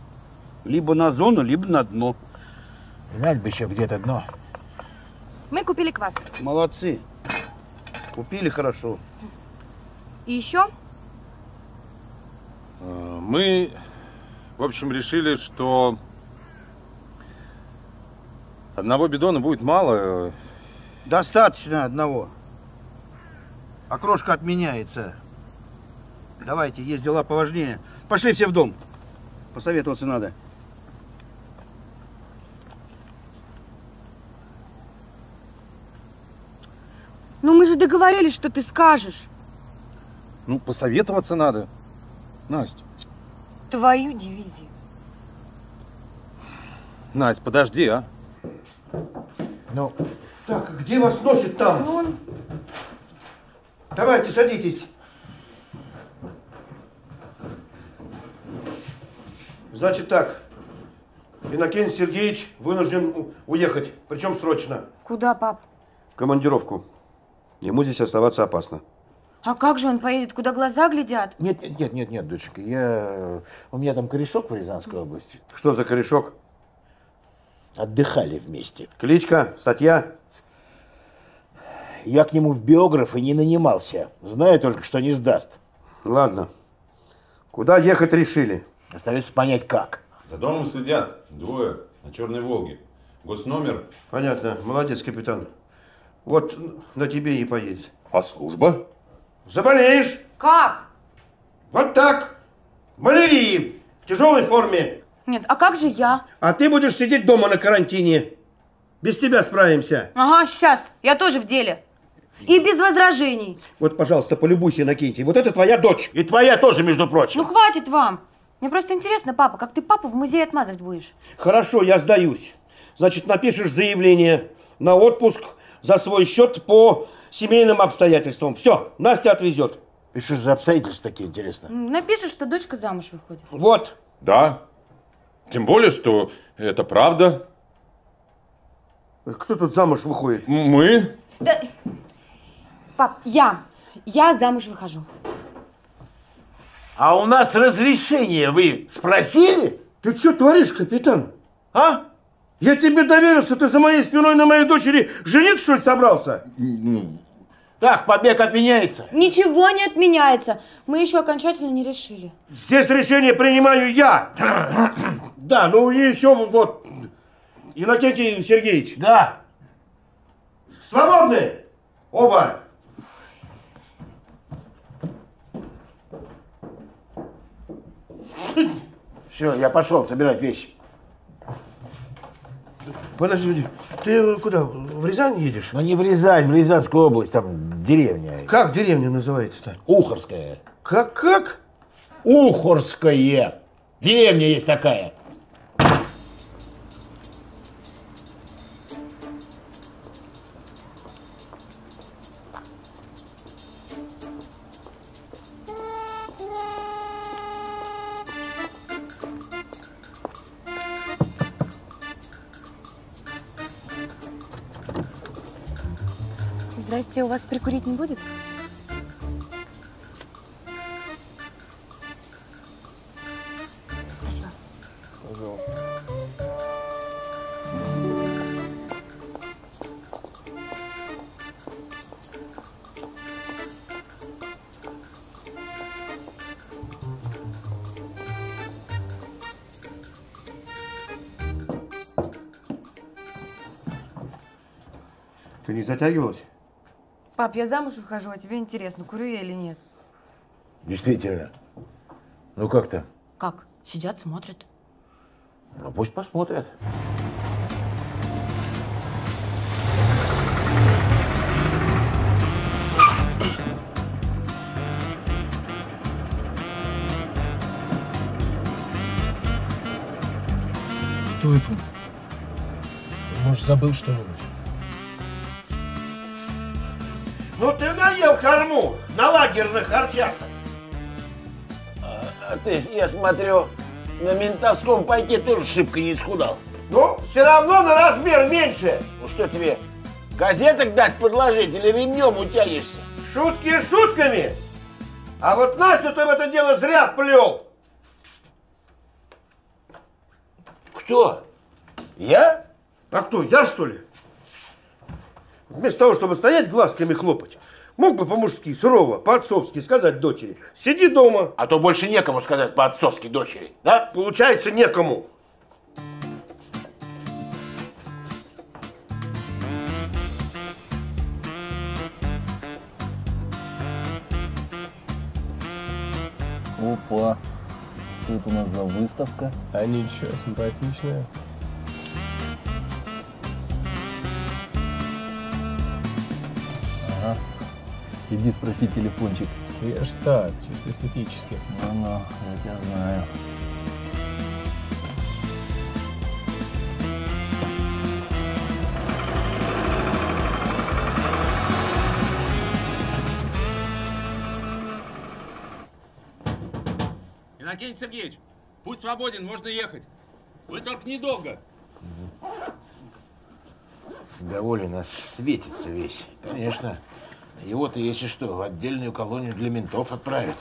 Либо на зону, либо на дно. Знать бы еще где-то дно. Мы купили квас. Молодцы. Купили хорошо. И еще? Э, Мы, в общем, решили, что одного бидона будет мало. Достаточно одного. Окрошка отменяется. Давайте, есть дела поважнее. Пошли все в дом. Посоветоваться надо. Ну мы же договорились, что ты скажешь. Ну, посоветоваться надо. Настя. Твою дивизию. Настя, подожди, а. Ну. Так, где вас носит там? Ну, он... Давайте, садитесь. Значит так, Иннокентий Сергеевич вынужден уехать, причем срочно. Куда, пап? В командировку. Ему здесь оставаться опасно. А как же он поедет, куда глаза глядят? Нет, нет, нет, нет, нет, доченька, я... У меня там корешок в Рязанской области. Что за корешок? Отдыхали вместе. Кличка, статья? Я к нему в биографы не нанимался. Знаю только, что не сдаст. Ладно. Куда ехать решили? Остается понять, как. За домом следят. Двое. На Черной Волге. Госномер. Понятно. Молодец, капитан. Вот на тебе и поедет. А служба? Заболеешь? Как? Вот так. Малярии. В тяжелой форме. Нет, а как же я? А ты будешь сидеть дома на карантине. Без тебя справимся. Ага, сейчас. Я тоже в деле. И без возражений. Вот, пожалуйста, полюбуйся, Иннокентий. Вот это твоя дочь. И твоя тоже, между прочим. Ну хватит вам. Мне просто интересно, папа, как ты папу в музей отмазывать будешь? Хорошо, я сдаюсь. Значит, напишешь заявление на отпуск за свой счет по семейным обстоятельствам. Все, Настя отвезет. И что же за обстоятельства такие, интересно? Напишешь, что дочка замуж выходит. Вот. Да. Тем более, что это правда. Кто тут замуж выходит? Мы. Да... Пап, я. Я замуж выхожу. А у нас разрешение вы спросили? Ты что творишь, капитан? А? Я тебе доверился, ты за моей спиной на моей дочери жениться, что ли, собрался? Так, побег отменяется. Ничего не отменяется. Мы еще окончательно не решили. Здесь решение принимаю я. Да, ну и еще вот, Иннокентий Сергеевич. Да. Свободны? Оба. Все, я пошел собирать вещи. Подожди, ты куда, в Рязань едешь? Ну не в Рязань, в Рязанскую область, там деревня. Как деревня называется-то? Ухорская. Как, как? Ухорская. Деревня есть такая. Вас прикурить не будет? Спасибо. Пожалуйста. Ты не затягивалась? Пап, я замуж выхожу, а тебе интересно, курю я или нет? Действительно. Ну как то Как? Сидят, смотрят. Ну пусть посмотрят. Что это? Может, забыл что-нибудь? Ну ты наел корму на лагерных харчах. А ты, я смотрю, на ментовском пайке тоже шибко не исхудал. Ну, все равно на размер меньше. Ну что тебе, газеток дать подложить или ремнем утянешься? Шутки шутками. А вот Настю ты в это дело зря вплел. Кто? Я? А кто, я что ли? Вместо того, чтобы стоять глазками хлопать, мог бы по-мужски, сурово, по-отцовски сказать дочери, сиди дома. А то больше некому сказать по-отцовски дочери, да? Получается, некому. Опа. Что это у нас за выставка? А ничего, симпатичная. Иди спроси телефончик. Я ж так, чисто эстетически. Ну-ну, я тебя знаю. Иннокентий Сергеевич, путь свободен, можно ехать. Вы только недолго. Доволен нас светится весь. Конечно. Его-то, если что, в отдельную колонию для ментов отправят.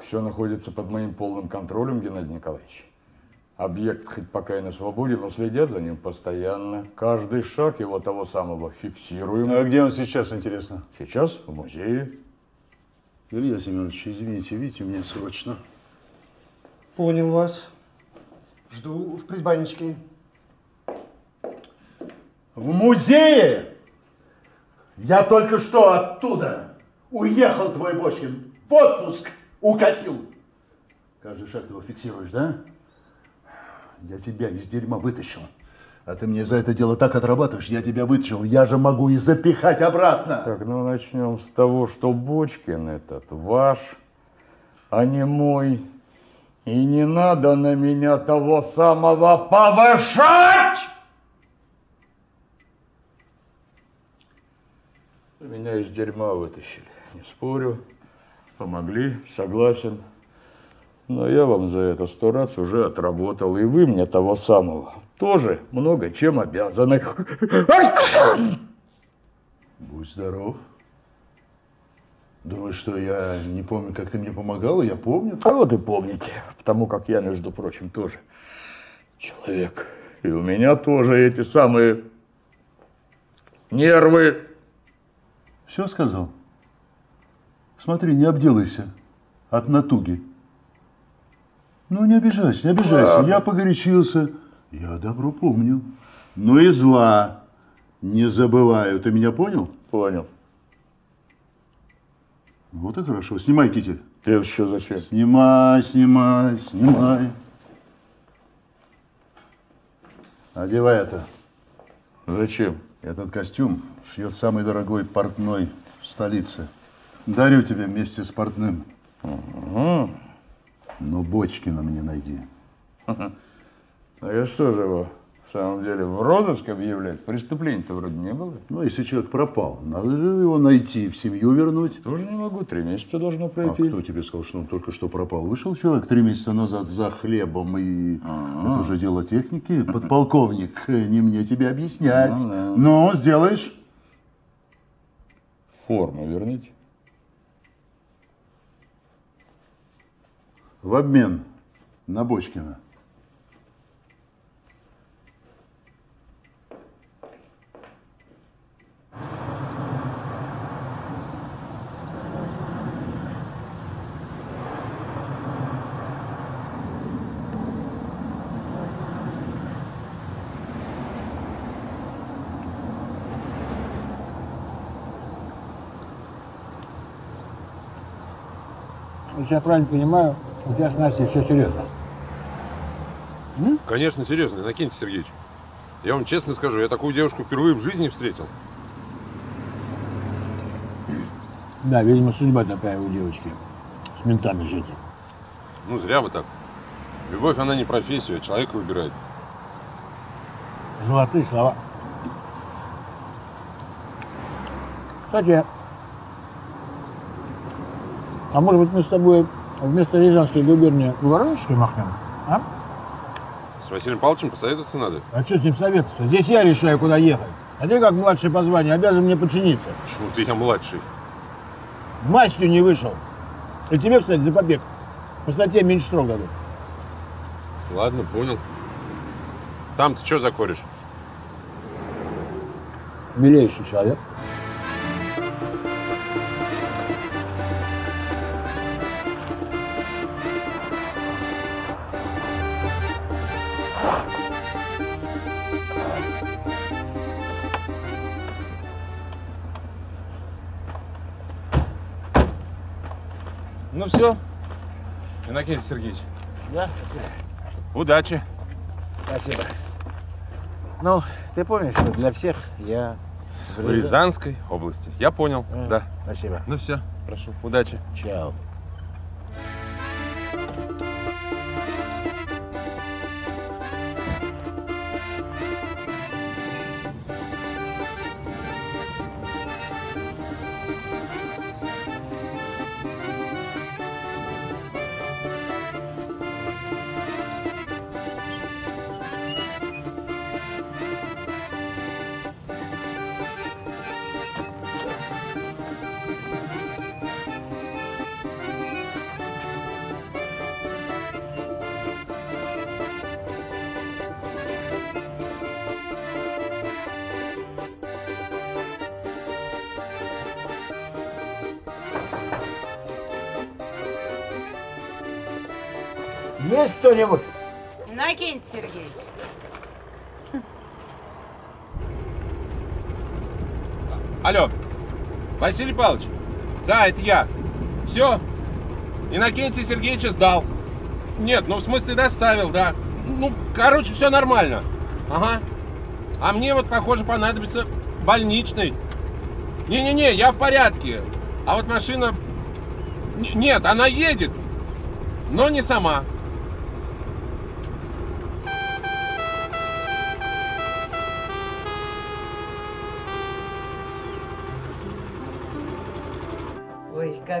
Все находится под моим полным контролем, Геннадий Николаевич. Объект хоть пока и на свободе, но следят за ним постоянно. Каждый шаг его того самого фиксируем. А где он сейчас, интересно? Сейчас в музее. Илья Семенович, извините, видите, мне срочно. Понял вас. Жду в предбанничке. В музее? Я только что оттуда уехал, твой Бочкин, в отпуск укатил. Каждый шаг ты его фиксируешь, да? Я тебя из дерьма вытащил. А ты мне за это дело так отрабатываешь, я тебя вытащил, я же могу и запихать обратно. Так, ну начнем с того, что Бочкин этот ваш, а не мой. И не надо на меня того самого повышать! Меня из дерьма вытащили, не спорю. Помогли, согласен. Но я вам за это сто раз уже отработал, и вы мне того самого тоже много чем обязаны. Будь здоров. Думаешь, что я не помню, как ты мне помогала? Я помню. А вот и помните, потому как я, между прочим, тоже человек. И у меня тоже эти самые нервы. Все сказал? Смотри, не обделайся от натуги. Ну, не обижайся, не обижайся. Ладно. Я погорячился. Я добро помню. Но и зла не забываю. Ты меня понял? Понял. Вот и хорошо. Снимай китель. Это еще зачем? Снимай, снимай, снимай. Одевай это. Зачем? Этот костюм шьет самый дорогой портной в столице. Дарю тебе вместе с портным. Угу. Но Бочкина мне найди. (laughs) А я что же его, в самом деле, в розыск объявлять? Преступлений-то вроде не было. Ну, если человек пропал, надо же его найти, в семью вернуть. Тоже не могу, три месяца должно А пройти. кто тебе сказал, что он только что пропал? Вышел человек три месяца назад за хлебом, и это уже дело техники. Подполковник, не мне тебе объяснять. Ну да. Ну, сделаешь? Форму верните. В обмен на Бочкина. Если я правильно понимаю, у тебя с Настей все серьезно. Конечно, серьезно, Иннокентий Сергеевич. Я вам честно скажу, я такую девушку впервые в жизни встретил. Да, видимо, судьба такая у девочки. С ментами жить. Ну, зря вы так. Любовь, она не профессию, а человека выбирает. Золотые слова. Кстати, а может быть мы с тобой вместо Рязанской губернии в Воронежской махнем? А? С Василием Павловичем посоветоваться надо. А что с ним советоваться? Здесь я решаю, куда ехать. А ты, как младший по званию, обязан мне подчиниться. Почему ты я младший? Мастью не вышел. И тебе, кстати, за побег. По статье меньше срок дадут. Ладно, понял. Там ты что закоришь? Милейший человек. Иннокентий Сергеевич. Да? Удачи. Спасибо. Ну, ты помнишь, что для всех я В Рязанской области. Я понял, да. Спасибо. Ну все, прошу, удачи. Чао. Василий Павлович. Да, это я. Все. Иннокентий Сергеевича сдал. Нет, ну в смысле доставил, да. Ну, короче, все нормально. Ага. А мне вот, похоже, понадобится больничный. Не-не-не, я в порядке. А вот машина... Нет, она едет, но не сама.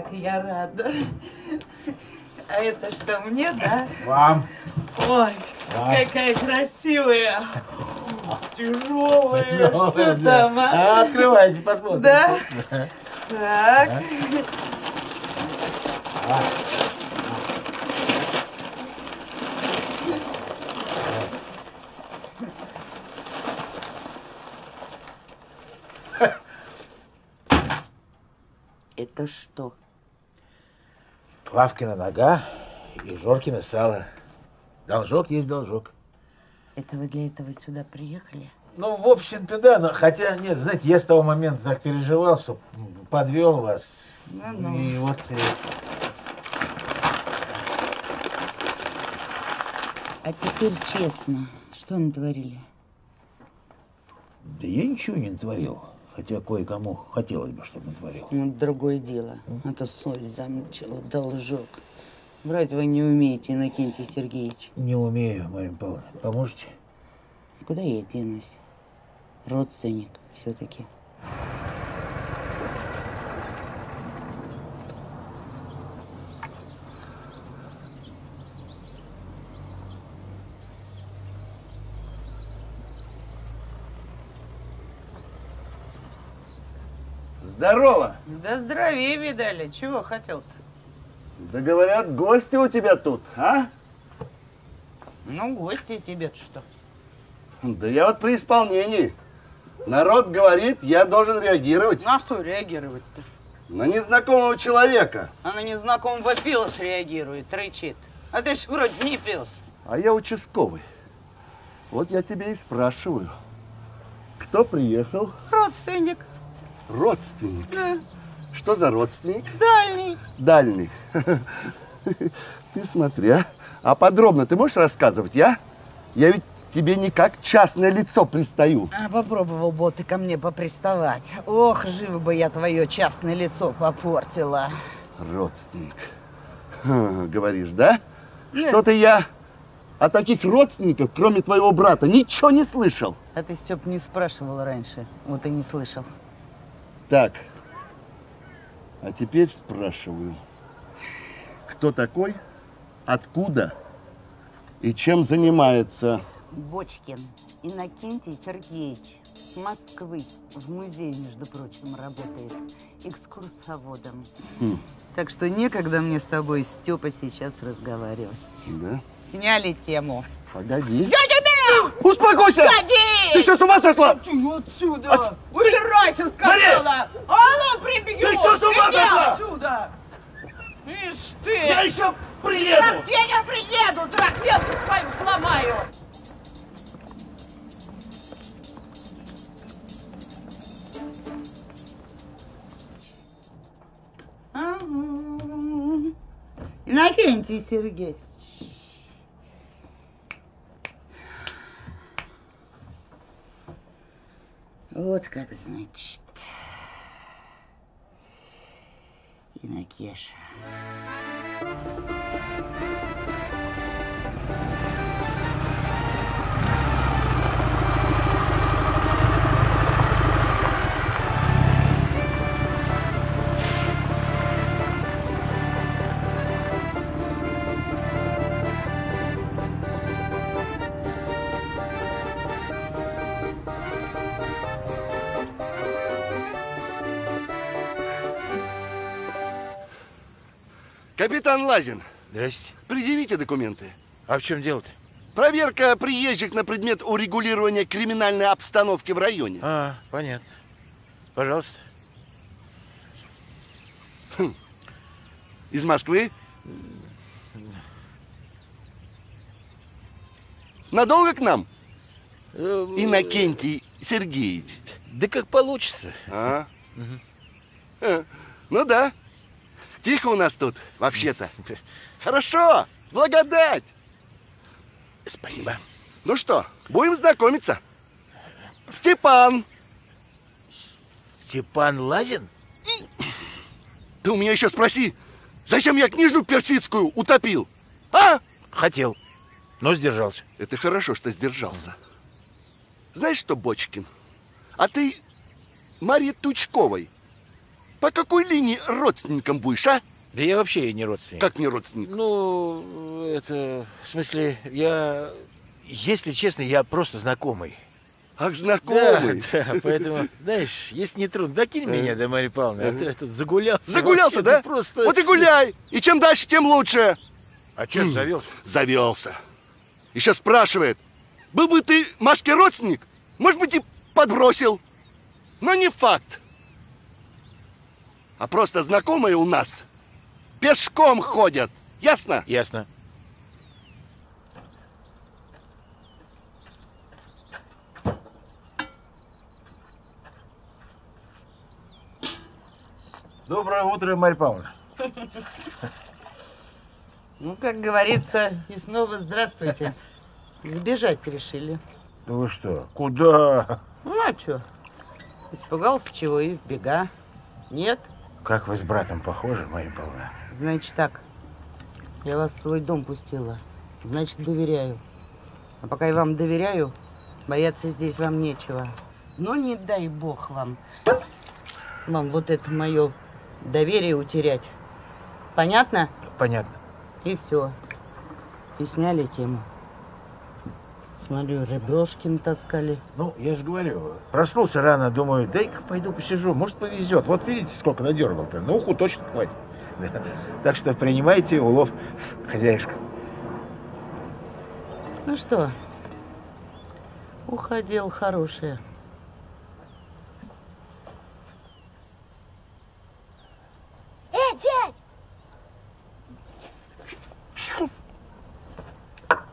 Как я рада. А это что, мне, да? Вам. Ой, Да. какая красивая. Тяжелая. Тяжелая, Что да. там, а? А, открывайте, посмотрим. Да? Так. Это что? Клавкина нога и Жоркина сало. Должок есть должок. Это вы для этого сюда приехали? Ну, в общем-то, да, но хотя, нет, знаете, я с того момента так переживал, что подвел вас. Ну-ну. И вот... э, А теперь честно, что натворили? Да я ничего не натворил. Хотя кое-кому хотелось бы, чтобы натворил. Ну, другое дело. А то совесть замучила, должок. Врать вы не умеете, Иннокентий Сергеевич. Не умею, Марина Павловна. Поможете? Куда я денусь? Родственник все-таки. Здорово! Да здоровее видали. Чего хотел-то? Да говорят, гости у тебя тут, а? Ну, гости тебе что? Да я вот при исполнении. Народ говорит, я должен реагировать На что реагировать-то? на незнакомого человека. А на незнакомого пес реагирует, рычит. А ты ж вроде не пес. А я участковый. Вот я тебе и спрашиваю. Кто приехал? Родственник. Родственник. Да. Что за родственник? Дальний. Дальний. (laughs) Ты смотри, а. А подробно ты можешь рассказывать, я? Я ведь тебе не как частное лицо пристаю. А попробовал бы ты ко мне поприставать. Ох, живо бы я твое частное лицо попортила. Родственник. Говоришь, да? Что-то я о таких родственниках, кроме твоего брата, ничего не слышал. А ты, Степ, не спрашивал раньше. Вот и не слышал. Так, а теперь спрашиваю. Кто такой, откуда и чем занимается? Бочкин Иннокентий Сергеевич Москвы в музее, между прочим, работает экскурсоводом. Хм, Так что некогда мне с тобой, Степа, сейчас разговаривать. да? Сняли тему. Погоди. Дядя Успокойся! Садись! Ты что, с ума сошла? Ты отсюда! Убирайся, сказала! Алло, прибьет! Ты что, с ума Иди сошла? отсюда! Ишь ты! Я еще приеду! Трахтеня приеду! Трахтелку свою сломаю! Иннокентий Сергеевич. Вот как значит. Иннокеша. Капитан Лазин, Здрасте. предъявите документы. А в чем дело-то? Проверка приезжих на предмет урегулирования криминальной обстановки в районе. А, понятно. Пожалуйста. Хм. Из Москвы? Надолго к нам? Иннокентий Сергеевич. Да как получится. А? Э, Ну да. Тихо у нас тут, вообще-то. Хорошо, благодать. Спасибо. Ну что, будем знакомиться. Степан. Степан Лазин? Ты у меня еще спроси, зачем я книжную персидскую утопил? А? Хотел, но сдержался. Это хорошо, что сдержался. Знаешь что, Бочкин, а ты Марье Тучковой по какой линии родственником будешь, а? Да я вообще не родственник. Как не родственник? Ну, это, в смысле, я, если честно, я просто знакомый. Ах, знакомый. Да, да, поэтому, знаешь, если не трудно, докинь меня до Марьи Павловны, а то я тут загулялся. Загулялся, да? Просто... Вот и гуляй. И чем дальше, тем лучше. А что М, завелся? Завелся. Еще спрашивает, был бы ты Машке родственник, может быть, и подбросил. Но не факт. А просто знакомые у нас пешком ходят. Ясно? Ясно. Доброе утро, Марья Павловна. (laughs) Ну, как говорится, и снова здравствуйте. Сбежать решили. Да вы что? Куда? Ну, а что? Испугался чего и в бега. Нет? Как вы с братом похожи, Марья Павловна? Значит так, я вас в свой дом пустила. Значит, доверяю. А пока я вам доверяю, бояться здесь вам нечего. Ну, не дай бог вам, вам вот это мое доверие утерять. Понятно? Понятно. И все. И сняли тему. Смотрю, рыбешки натаскали. Ну, я же говорю, проснулся рано, думаю, дай-ка пойду посижу, может повезет. Вот видите, сколько надергал-то, на уху точно хватит. (laughs) Так что принимайте улов, хозяюшка. Ну что, уходил хорошее. Эй, дядь!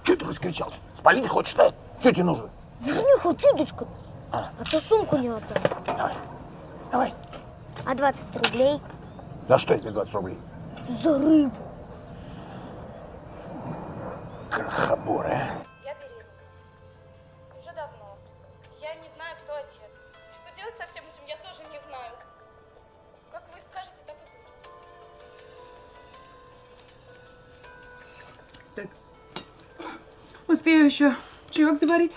Че ты раскричался? Спалить хочешь, что? Что тебе нужно? Верни хоть чуточку, а то сумку не отдам. Давай, давай. А 20 рублей? За что тебе 20 рублей? За рыбу. Крохоборы, а? Успею еще чаек заварить.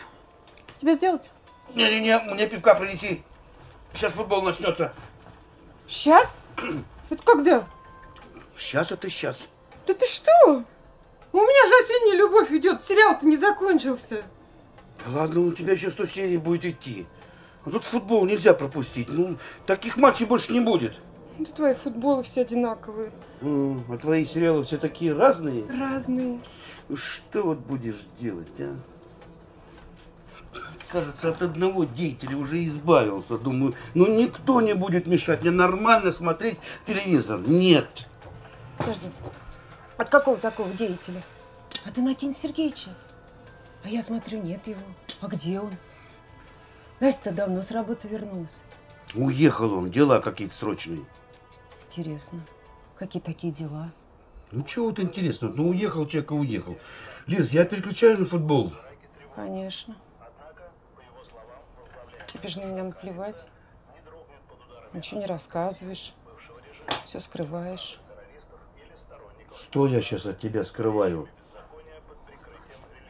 Тебе сделать? Не-не-не, мне пивка принеси. Сейчас футбол начнется. Сейчас? (clears throat) Это когда? Сейчас это сейчас. Да ты что? У меня же осенняя любовь идет. Сериал-то не закончился. Да ладно, у тебя еще 100 серий будет идти. А тут футбол нельзя пропустить. Ну, таких матчей больше не будет. Да твои футболы все одинаковые. А твои сериалы все такие разные. Разные. Ну что вот будешь делать, а? Кажется, от одного деятеля уже избавился. Думаю, ну никто не будет мешать мне нормально смотреть телевизор. Нет. Подожди. От какого такого деятеля? От Иннокентия Сергеевича. А я смотрю, нет его. А где он? Настя-то давно с работы вернулась. Уехал он, дела какие-то срочные. Интересно, какие такие дела? Ну чего вот интересно, ну уехал человек и уехал. Лиз, я переключаю на футбол. Конечно. Тебе же на меня наплевать. Ничего не рассказываешь. Все скрываешь. Что я сейчас от тебя скрываю?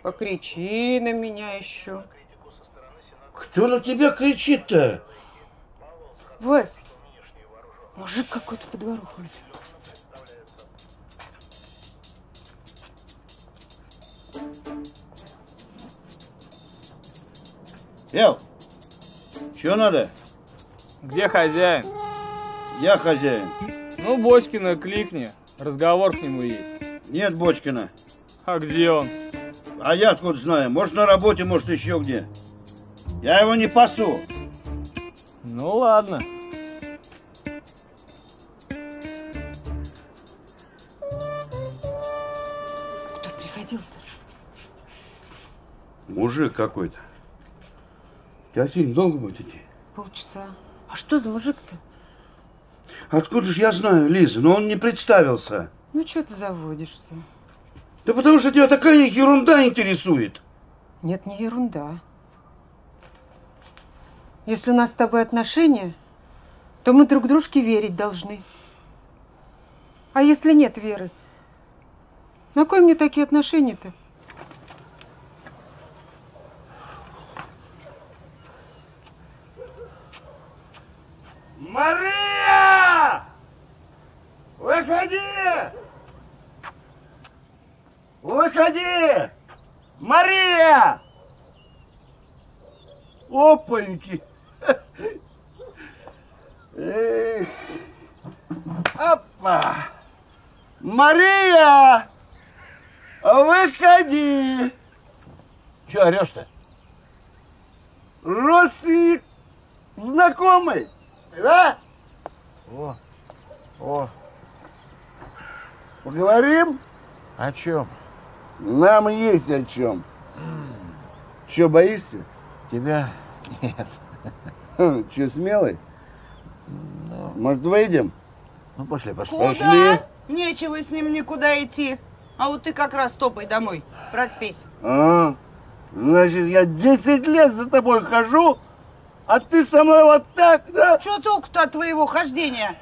Покричи на меня еще. Кто на тебя кричит-то? Вась, мужик какой-то по двору ходит. Эл, что надо? Где хозяин? Я хозяин. Ну, Бочкина кликни. Разговор к нему есть. Нет Бочкина. А где он? А я откуда знаю? Может на работе, может еще где. Я его не пасу. Ну, ладно. Кто приходил-то? Мужик какой-то. Фильм долго будет идти? Полчаса. А что за мужик-то? Откуда же я знаю, Лиза? Но он не представился. Ну, что ты заводишься? Да потому что тебя такая ерунда интересует. Нет, не ерунда. Если у нас с тобой отношения, то мы друг дружке верить должны. А если нет веры? На кой мне такие отношения-то? Мария! Выходи! Выходи! Мария! Опаньки! Эх. Опа! Мария! Выходи! Че орешь-то? Родственник знакомый, да? О, о, Поговорим? о чем? Нам есть о чем. Че, боишься? Тебя нет. (laughs) Че, смелый? Может, выйдем? Ну, пошли, пошли. Пошли. Нечего с ним никуда идти. А вот ты как раз топай домой. Проспись. А, значит, я 10 лет за тобой хожу, а ты со мной вот так, да? Че толку-то от твоего хождения?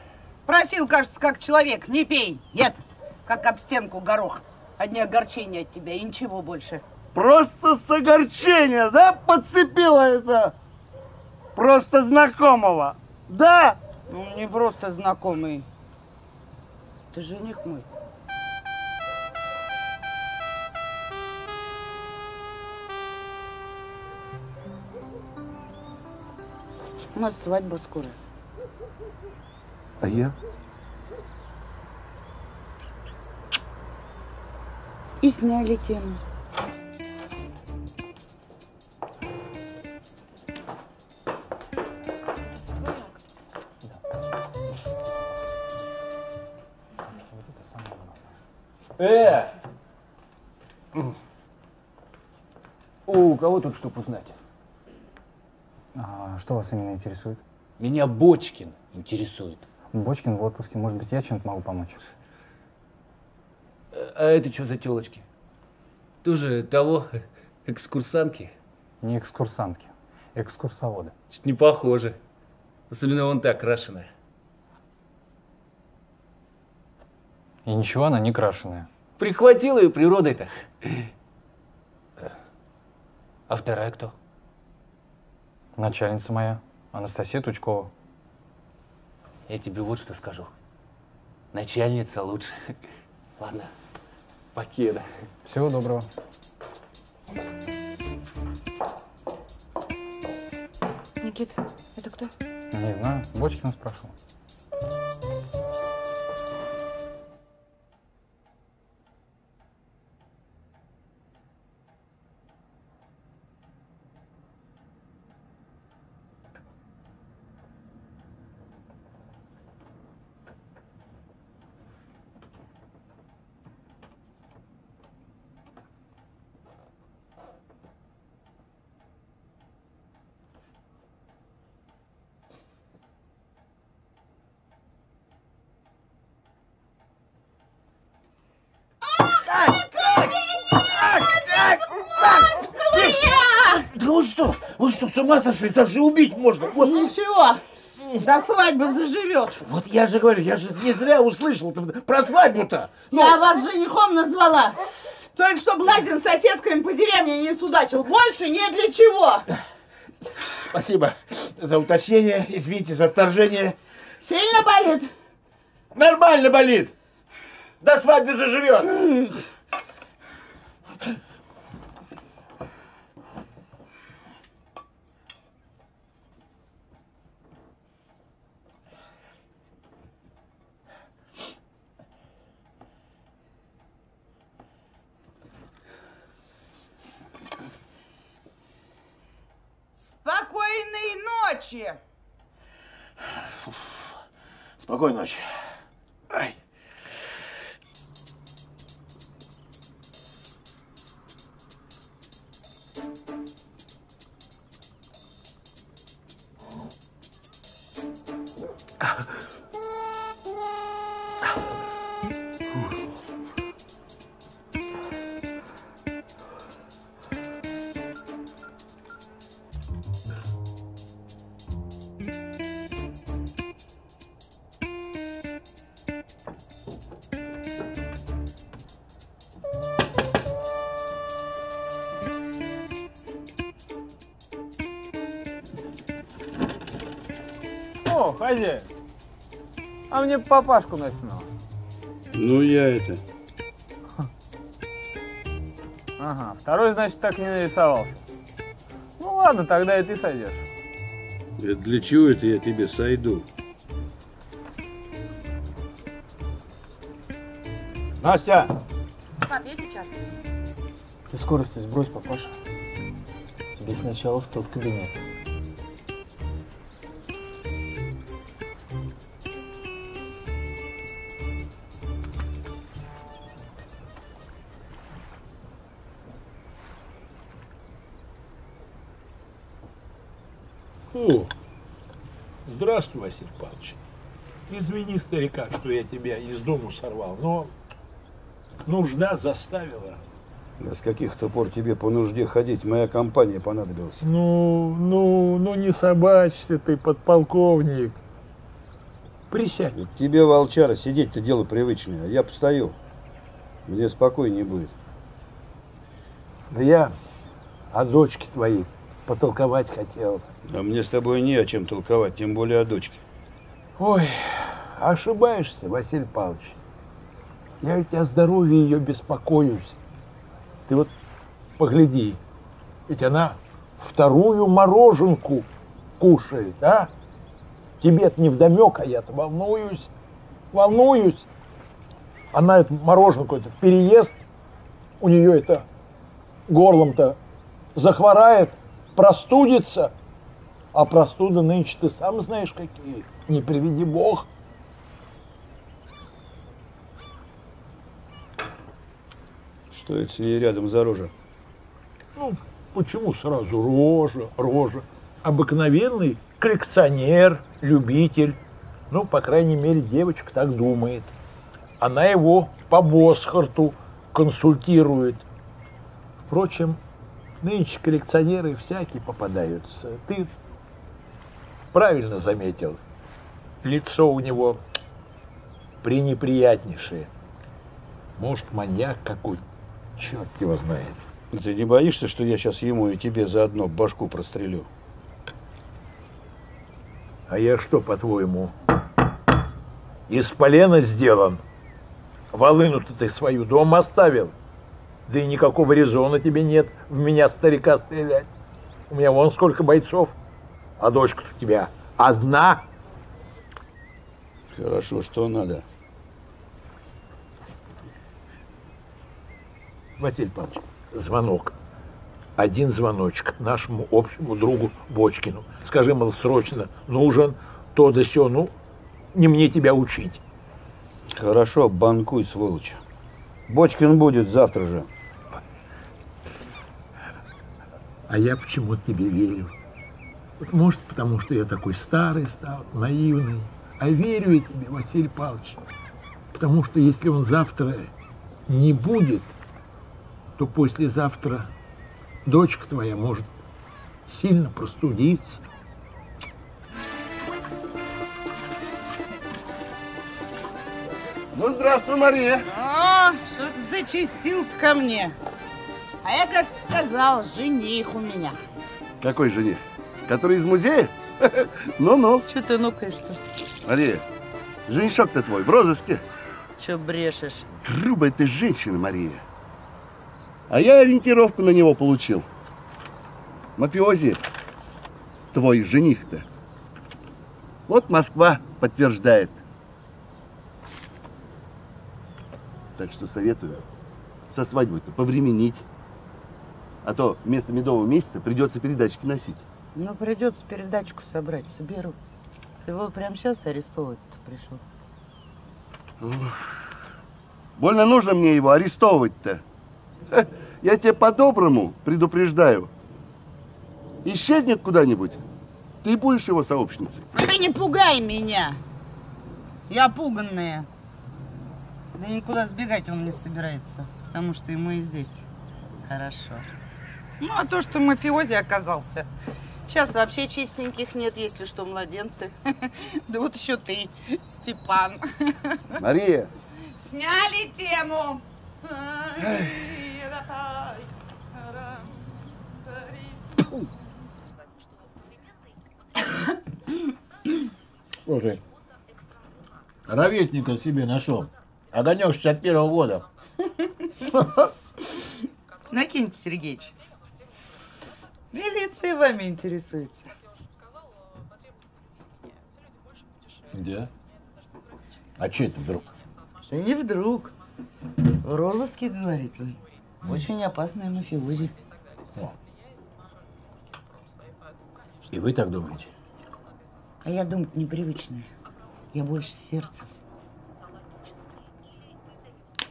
Просил, кажется, как человек, не пей. Нет, как об стенку горох. Одни огорчения от тебя и ничего больше. Просто с огорчения, да, подцепила это? Просто знакомого, да? Ну, не просто знакомый. Ты жених мой. У нас свадьба скоро. А я? И сняли тему. Э! У кого тут чтоб узнать? А что вас именно интересует? Меня Бочкин интересует. Бочкин в отпуске. Может быть, я чем-то могу помочь? А это что за телочки? Тоже того экскурсантки? Не экскурсантки, экскурсоводы. Чуть не похоже. Особенно вон так крашеная. И ничего, она не крашеная. Прихватила ее природой-то. А вторая кто? Начальница моя, Анастасия Тучкова. Я тебе вот что скажу. Начальница лучше. (laughs) Ладно, покеда. Всего доброго. Никит, это кто? Не знаю, Бочкин спрашивал. Да вы что? Вы что, с ума сошли? Так же убить можно. Господи. Ничего, до свадьбы заживет. Вот я же говорю, я же не зря услышал про свадьбу-то. Ну, Я вас женихом назвала. Только чтобы Лазин с соседками по деревне не судачил. Больше ни для чего. Спасибо за уточнение. Извините за вторжение. Сильно болит? Нормально болит. До свадьбы заживет. Ночи. Спокойной ночи. Ай. О, (laughs) мне папашку настинал. Ну, я это. Ага, второй, значит, так не нарисовался. Ну ладно, тогда и ты сойдешь. Это для чего это я тебе сойду? Настя! Пап, я сейчас. Ты скорость сбрось, папаша. Тебе сначала в тот кабинет. Извини, старика, что я тебя из дому сорвал, но нужда заставила. Да с каких-то пор тебе по нужде ходить моя компания понадобилась. Ну, ну, ну не собачься ты, подполковник. Присядь. Вот тебе, волчара, сидеть-то дело привычное, а я постою. Мне спокойнее будет. Да я о дочке твоей потолковать хотел. А мне с тобой не о чем толковать, тем более о дочке. Ой, ошибаешься, Василий Павлович. Я ведь о здоровье ее беспокоюсь. Ты вот погляди, ведь она вторую мороженку кушает, а? Тебе-то не вдомек, а я-то волнуюсь, волнуюсь. Она эту мороженку этот переест, у нее это горлом-то захворает, простудится. А простуды нынче ты сам знаешь какие. Не приведи бог. Что это с ней рядом за рожа? Ну, почему сразу рожа, рожа? Обыкновенный коллекционер, любитель. Ну, по крайней мере, девочка так думает. Она его по Босхарту консультирует. Впрочем, нынче коллекционеры всякие попадаются. Ты правильно заметил. Лицо у него пренеприятнейшее. Может, маньяк какой, черт его знает. Ты не боишься, что я сейчас ему и тебе заодно башку прострелю? А я что, по-твоему, из полена сделан? Волыну-то ты свою дома оставил. Да и никакого резона тебе нет в меня, старика, стрелять. У меня вон сколько бойцов, а дочка-то у тебя одна. Хорошо, что надо? Василий Павлович, звонок. Один звоночек нашему общему другу Бочкину. Скажи, мол, срочно нужен то да сё. Ну, не мне тебя учить. Хорошо, банкуй, сволочь. Бочкин будет завтра же. А я почему-то тебе верю. Вот может, потому что я такой старый стал, наивный. А верю я тебе, Василий Павлович. Потому что если он завтра не будет, то послезавтра дочка твоя может сильно простудиться. Ну, здравствуй, Мария. О, что ты зачистил-то ко мне? А я, кажется, сказал, жених у меня. Какой жених? Который из музея? (laughs) Ну-ну. Что ты нукаешь-то? Мария, женишок-то твой в розыске. Че брешешь? Грубая ты женщина, Мария. А я ориентировку на него получил. Мафиози, твой жених-то. Вот Москва подтверждает. Так что советую со свадьбой-то повременить. А то вместо медового месяца придется передачки носить. Ну, придется передачку собрать, соберу. Ты его прямо сейчас арестовывать-то пришел. Ух, Больно нужно мне его арестовывать-то. Я тебе по-доброму предупреждаю. Исчезнет куда-нибудь, ты будешь его сообщницей. Ты не пугай меня. Я пуганная. Да никуда сбегать он не собирается, потому что ему и здесь хорошо. Ну, а то, что мафиози оказался. Сейчас вообще чистеньких нет, если что, младенцы. (laughs) Да вот еще ты, Степан. (laughs) Мария, Сняли тему. Слушай, ровесника себе нашел. Огонек 61 года. Накиньте, Сергеич. Милиция вами интересуется. Где? А че это вдруг? Да не вдруг. В розыске, говорит он. Очень опасная мафиози. И вы так думаете? А я думать непривычная. Я больше сердцем.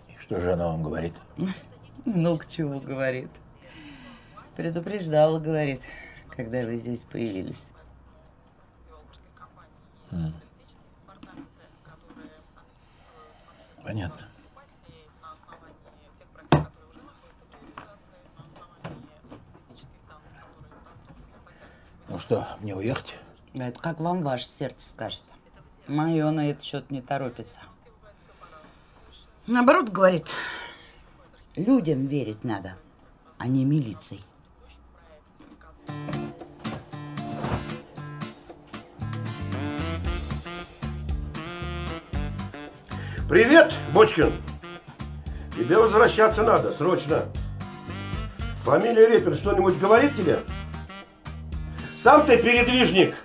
И что же она вам говорит? (laughs) Ну, к чему говорит? Предупреждала, говорит, когда вы здесь появились. Понятно. Ну что, мне уехать? Это как вам ваше сердце скажет. Мое на этот счет не торопится. Наоборот, говорит, людям верить надо, а не милиции. Привет, Бочкин. Тебе возвращаться надо, срочно. Фамилия Репин что-нибудь говорит тебе? Сам ты передвижник.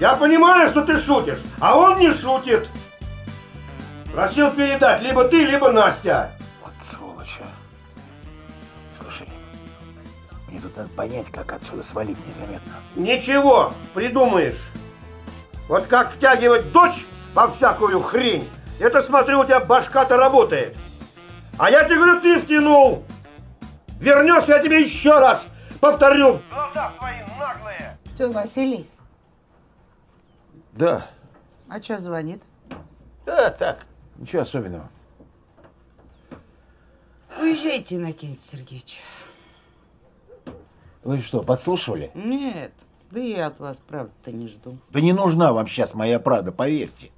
Я понимаю, что ты шутишь, а он не шутит. Просил передать либо ты, либо Настя. Вот сволочь, а. Слушай, мне тут надо понять, как отсюда свалить незаметно. Ничего, придумаешь. Вот как втягивать дочь во всякую хрень, это, смотрю, у тебя башка-то работает. А я тебе говорю, ты втянул. Вернешься, я тебе еще раз повторю. Глаза твои наглые. Что, Василий? Да, А что звонит? Да, так, ничего особенного. Уезжайте, Иннокентий Сергеевич. Вы что, подслушивали? Нет, да я от вас правда-то не жду. Да не нужна вам сейчас моя правда, поверьте.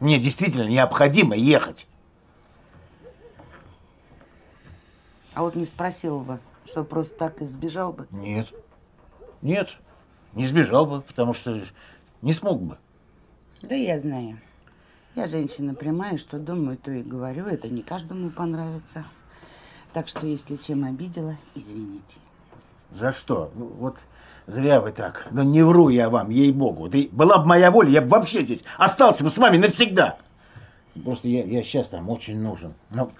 Мне действительно необходимо ехать. А вот не спросил бы, что просто так и сбежал бы? Нет. Нет, не сбежал бы, потому что не смог бы. Да я знаю. Я женщина прямая, что думаю, то и говорю. Это не каждому понравится. Так что, если чем обидела, извините. За что? Ну, вот зря вы так. Но не вру я вам, ей-богу. Да была бы моя воля, я бы вообще здесь остался бы с вами навсегда. Просто я, я сейчас там очень нужен. Но,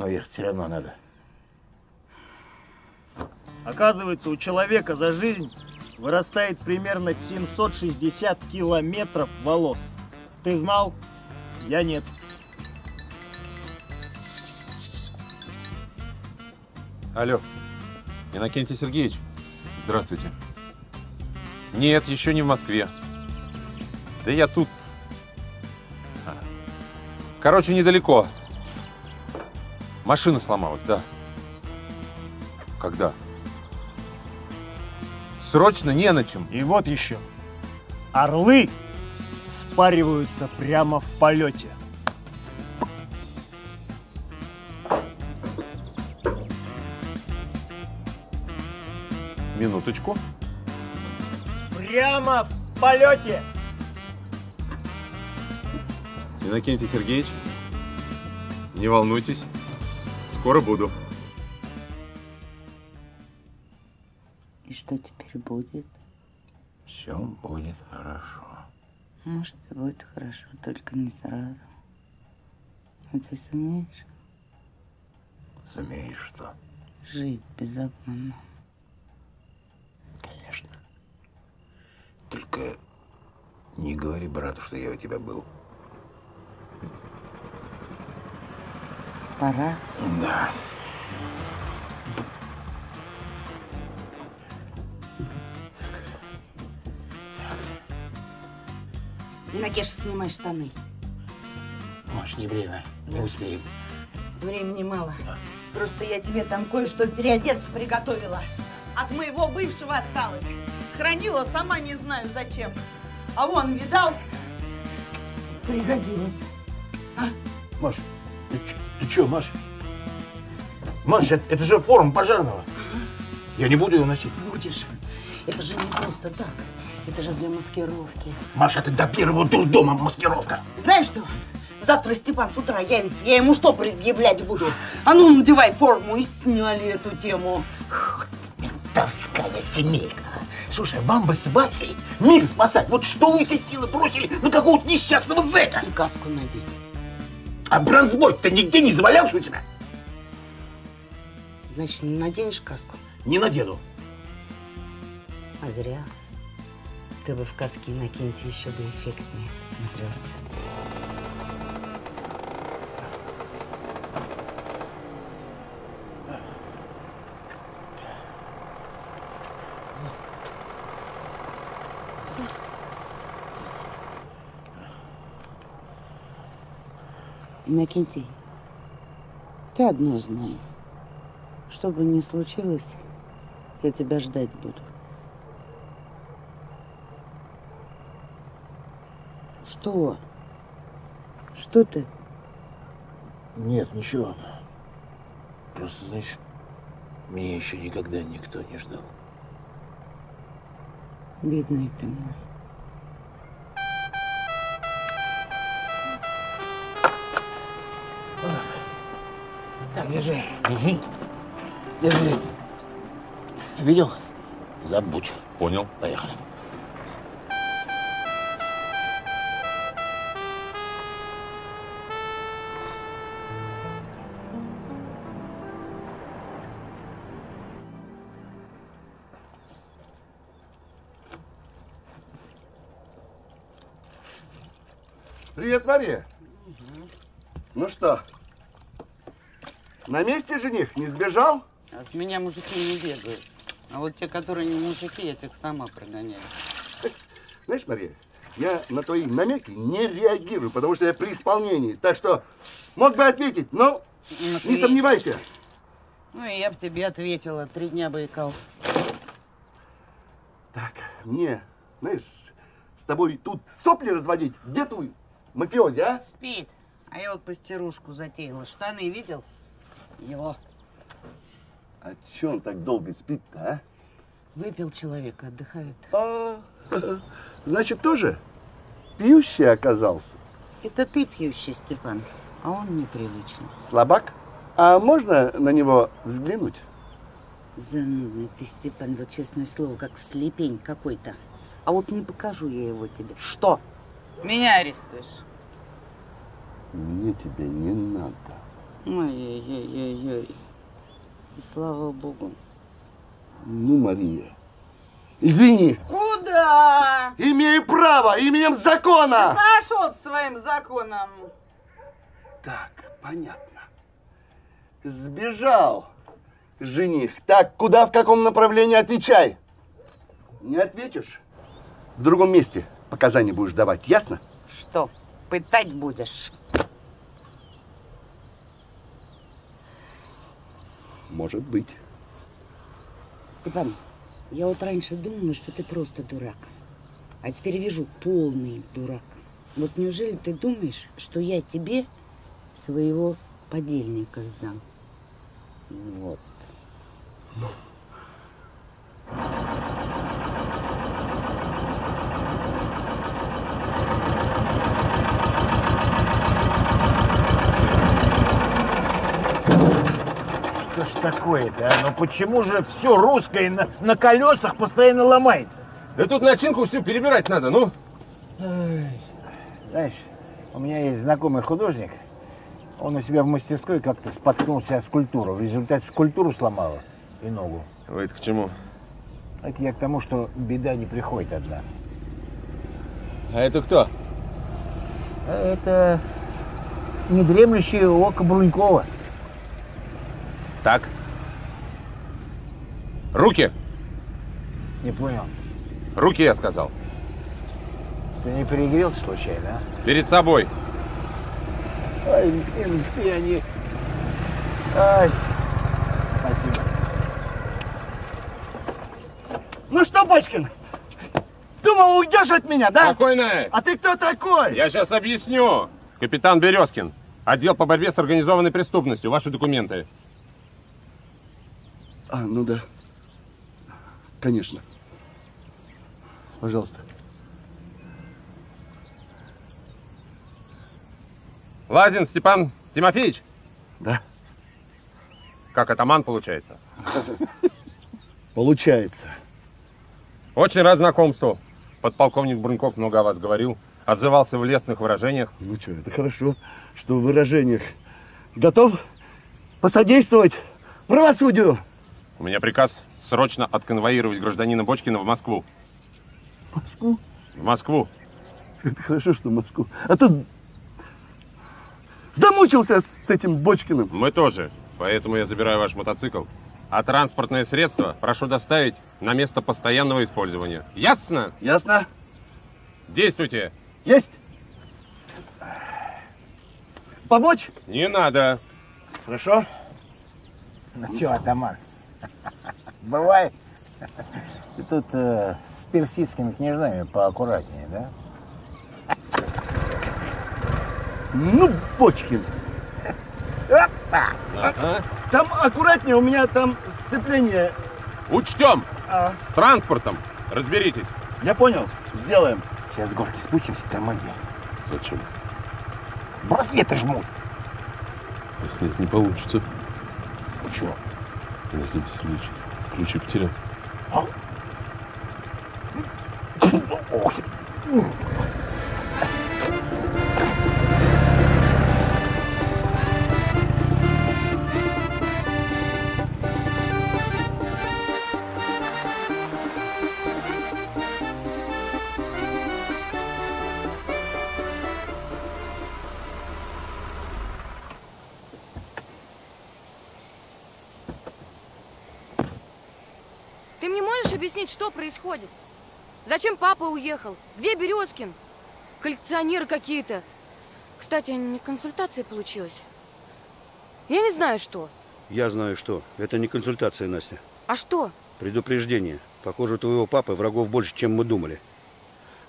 Но ехать все равно надо. Оказывается, у человека за жизнь вырастает примерно 760 километров волос. Ты знал? Я нет. Алло, Иннокентий Сергеевич, здравствуйте. Нет, еще не в Москве. Да я тут. А. Короче, недалеко. Машина сломалась, да. Когда? Срочно не на чем. И вот еще. Орлы спариваются прямо в полете. Минуточку. Прямо в полете. Иннокентий Сергеевич, не волнуйтесь, скоро буду. И что теперь будет? Все будет хорошо. Может, и будет хорошо, только не сразу. А ты сумеешь Сумеешь что? жить без обмана? Конечно. Только не говори брату, что я у тебя был. Пора. Да. Иннокеша, снимай штаны. Маш, не время. Не успеем. Времени мало. Просто я тебе там кое-что переодеться приготовила. От моего бывшего осталось. Хранила, сама не знаю зачем. А вон, видал? Пригодилось. Маш, ты, ч- ты чё, Маш? Маш, это, это же форма пожарного. Я не буду ее носить. Будешь. Это же не просто так. Это же для маскировки. Маша, это до первого дурдома маскировка. Знаешь что? Завтра Степан с утра явится. Я ему что предъявлять буду? А ну, надевай форму и сняли эту тему. Ментовская семейка. Слушай, вам бы с Васей мир спасать. Вот что вы все силы бросили на какого-то несчастного зэка? И каску надеть. А бронзбой-то нигде не завалялся у тебя? Значит, не наденешь каску? Не надену. А зря. Ты бы в каске Иннокентий еще бы эффектнее смотрелся. Иннокентий, ты одно знай. Что бы ни случилось, я тебя ждать буду. Что? Что ты? Нет, ничего. Просто, знаешь, меня еще никогда никто не ждал. Бедный ты мой. Так, держи. Держи. Видел? Забудь. Понял. Поехали. Привет, Мария. Ну что, на месте жених? Не сбежал? От меня мужики не бегают. А вот те, которые не мужики, я тех сама прогоняю. (laughs) Знаешь, Мария, я на твои намеки не реагирую, потому что я при исполнении. Так что мог бы ответить, но не Ответь. сомневайся. Ну и я бы тебе ответила. Три дня бы икал. Мне, знаешь, с тобой тут сопли разводить. Где твой мафиози, а? Спит. А я вот пастерушку затеяла. Штаны видел? Его. А че он так долго спит-то, а? Выпил человек, отдыхает. (laughs) Значит, тоже пьющий оказался. Это ты пьющий, Степан, а он непривычный. Слабак? А можно на него взглянуть? Занудный ты, Степан, вот честное слово, как слепень какой-то. А вот не покажу я его тебе. Что? Меня арестуешь? Мне тебя не надо. Ой-ой-ой-ой. И слава богу. Ну, Мария, извини. Куда? Имею право, именем закона. Пошел своим законом. Так, понятно. Сбежал жених. Так, куда, в каком направлении, отвечай. Не ответишь? В другом месте показания будешь давать, ясно? Что, пытать будешь? Может быть. Степан, я вот раньше думала, что ты просто дурак. А теперь вижу полный дурак. Вот неужели ты думаешь, что я тебе своего подельника сдам? Вот. Что ж такое-то, а? Ну почему же все русское на, на колесах постоянно ломается? Да тут начинку всю перебирать надо, ну. Знаешь, у меня есть знакомый художник. Он у себя в мастерской как-то споткнулся о скульптуру. В результате скульптуру сломала и ногу. Вы это к чему? Это я к тому, что беда не приходит одна. А это кто? Это недремлющее око Брунькова. Так. Руки! Не понял. Руки, я сказал. Ты не перегрелся случайно, а? Перед собой. Ай, блин, ты они... Ай, спасибо. Ну что, Бочкин, думал, уйдешь от меня, да? Спокойно. А ты кто такой? Я сейчас объясню. Капитан Березкин. Отдел по борьбе с организованной преступностью. Ваши документы. А, ну да. Конечно. Пожалуйста. Лазин Степан Тимофеевич? Да. Как атаман получается? (laughs) Получается. Очень рад знакомству. Подполковник Бруньков много о вас говорил. Отзывался в лестных выражениях. Ну что, это хорошо, что в выражениях. Готов посодействовать правосудию. У меня приказ срочно отконвоировать гражданина Бочкина в Москву. Москву? В Москву. Это хорошо, что в Москву. А то замучился с этим Бочкиным. Мы тоже. Поэтому я забираю ваш мотоцикл. А транспортное средство прошу доставить на место постоянного использования. Ясно? Ясно. Действуйте. Есть. Помочь? Не надо. Хорошо. Ну что, атаман, бывает. Ты тут э, с персидскими княжнами поаккуратнее, да? Ну, Бочкин. Опа! Ага. Там аккуратнее, у меня там сцепление. Учтем. А. С транспортом. Разберитесь. Я понял. Сделаем. Сейчас с горки спустимся, тормози. Зачем? Браслеты жмут. Если нет, не получится. Чего? Иннокентий Сергеевич, ключи потерял. Ох. Что происходит? Зачем папа уехал? Где Березкин? Коллекционеры какие-то. Кстати, не консультация получилась. Я не знаю, что. Я знаю что. Это не консультация, Настя. А что? Предупреждение. Похоже, у твоего папы врагов больше, чем мы думали.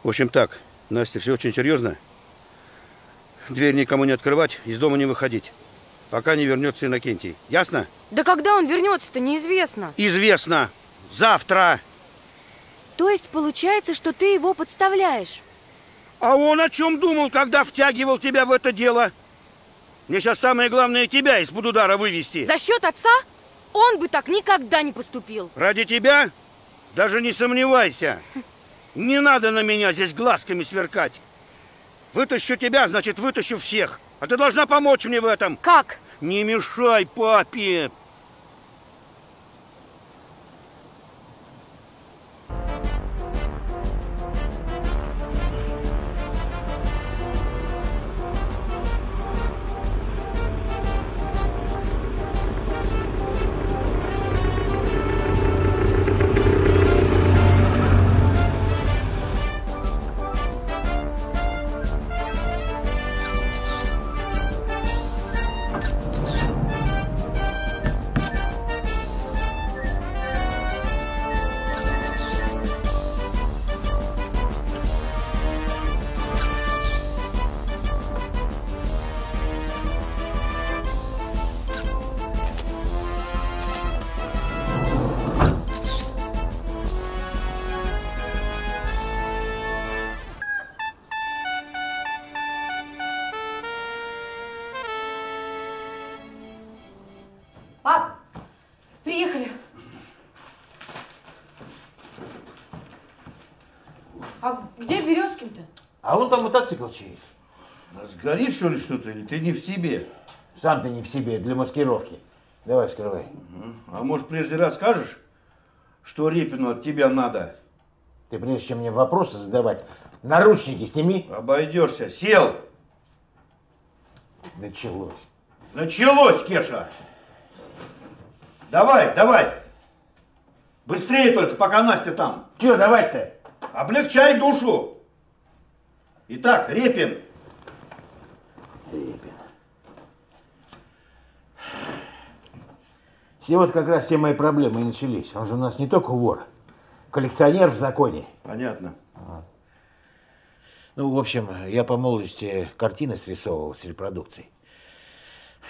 В общем так, Настя, все очень серьезно. Дверь никому не открывать, из дома не выходить. Пока не вернется Иннокентий. Ясно? Да когда он вернется-то, неизвестно. Известно. Завтра. То есть получается, что ты его подставляешь? А он о чем думал, когда втягивал тебя в это дело? Мне сейчас самое главное тебя из-под удара вывести. За счет отца? Он бы так никогда не поступил. Ради тебя? Даже не сомневайся. Не надо на меня здесь глазками сверкать. Вытащу тебя, значит, вытащу всех. А ты должна помочь мне в этом. Как? Не мешай папе. А он там мотоцикл чей? Сгорит, что ли, что-то? Или ты не в себе? Сам ты не в себе, для маскировки. Давай, вскрывай. А может, прежде расскажешь, что Репину от тебя надо? Ты прежде чем мне вопросы задавать, наручники сними. Обойдешься. Сел. Началось. Началось, Кеша. Давай, давай. Быстрее только, пока Настя там. Че давай-то? Облегчай душу. Итак, Репин. Репин. Все вот как раз все мои проблемы и начались. Он же у нас не только вор, коллекционер в законе. Понятно. Ну, в общем, я по молодости картины срисовывал с репродукцией.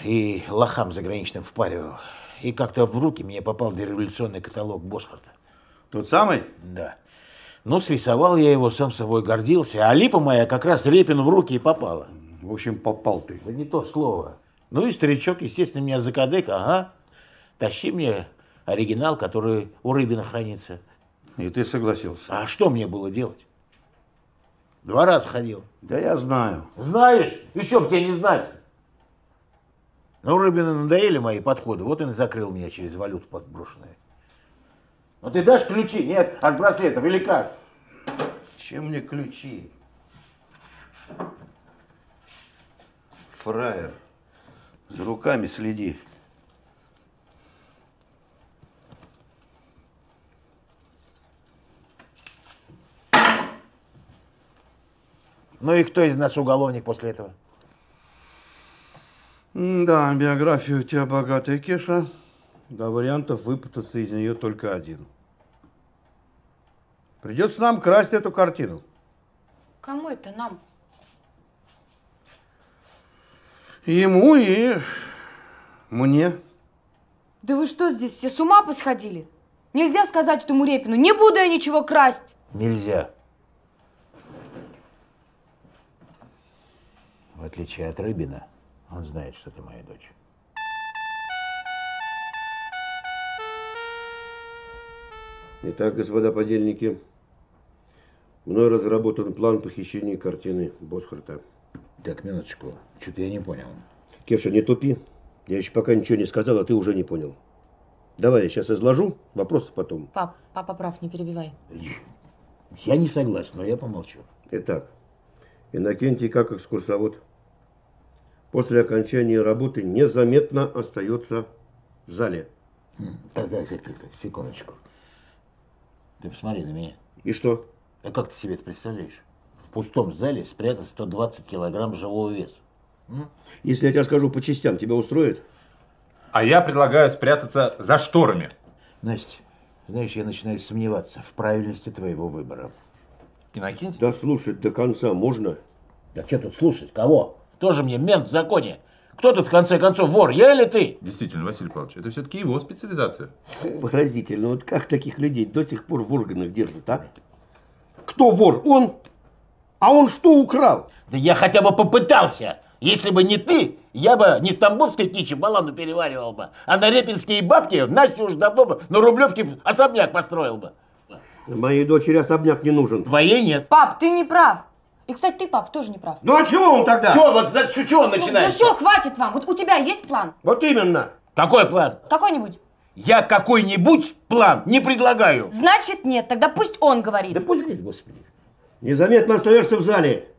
И лохам заграничным впаривал. И как-то в руки мне попал дореволюционный каталог Босхарта. Тот самый? Да. Ну, срисовал я его, сам собой гордился. А липа моя как раз Репину в руки и попала. В общем, попал ты. Да не то слово. Ну и старичок, естественно, меня закадык, ага. Тащи мне оригинал, который у Рыбина хранится. И ты согласился? А что мне было делать? Два раза ходил. Да я знаю. Знаешь? Еще б тебе не знать. Ну, Рыбину надоели мои подходы, вот он и закрыл меня через валюту подброшенную. Ну ты дашь ключи? Нет, от браслетов или как? Чем мне ключи? Фраер. За руками следи. Ну и кто из нас уголовник после этого? Да, биография у тебя богатая, Кеша. Да, вариантов выпутаться из нее только один. Придется нам красть эту картину. Кому это нам? Ему и мне. Да вы что здесь, все с ума посходили? Нельзя сказать этому Репину, не буду я ничего красть. Нельзя. В отличие от Рыбина, он знает, что ты моя дочь. Итак, господа подельники, мной разработан план похищения картины Босхарта. Так, минуточку, что-то я не понял. Кеша, не тупи. Я еще пока ничего не сказал, а ты уже не понял. Давай я сейчас изложу, вопросы потом. Пап, папа прав, не перебивай. Я не согласен, но я помолчу. Итак, Иннокентий как экскурсовод после окончания работы незаметно остается в зале. Так, так, так, так, так, секундочку. Ты посмотри на меня. И что? А как ты себе это представляешь? В пустом зале спрятать 120 килограмм живого веса. Если я тебе скажу по частям, тебя устроит? А я предлагаю спрятаться за шторами. Настя, знаешь, я начинаю сомневаться в правильности твоего выбора. Иннокентий? Да слушать до конца можно? Да что тут слушать? Кого? Тоже мне мент в законе. Кто тут в конце концов вор, я или ты? Действительно, Василий Павлович, это все-таки его специализация. Поразительно, вот как таких людей до сих пор в органах держат, а? Кто вор? Он? А он что украл? Да я хотя бы попытался. Если бы не ты, я бы не в Тамбовской киче балану переваривал бы, а на Репинские бабки Настя уж давно бы на Рублевке особняк построил бы. Моей дочери особняк не нужен. Твоей нет. Пап, ты не прав. И, кстати, ты, пап, тоже не прав. Ну а чего он тогда? Чего вот за чего он Ну, начинает? ну все, хватит вам. Вот у тебя есть план? Вот именно. Какой план? Какой-нибудь? Я какой-нибудь план не предлагаю. Значит, нет. Тогда пусть он говорит. Да пусть говорит, господи. Незаметно остаешься в зале.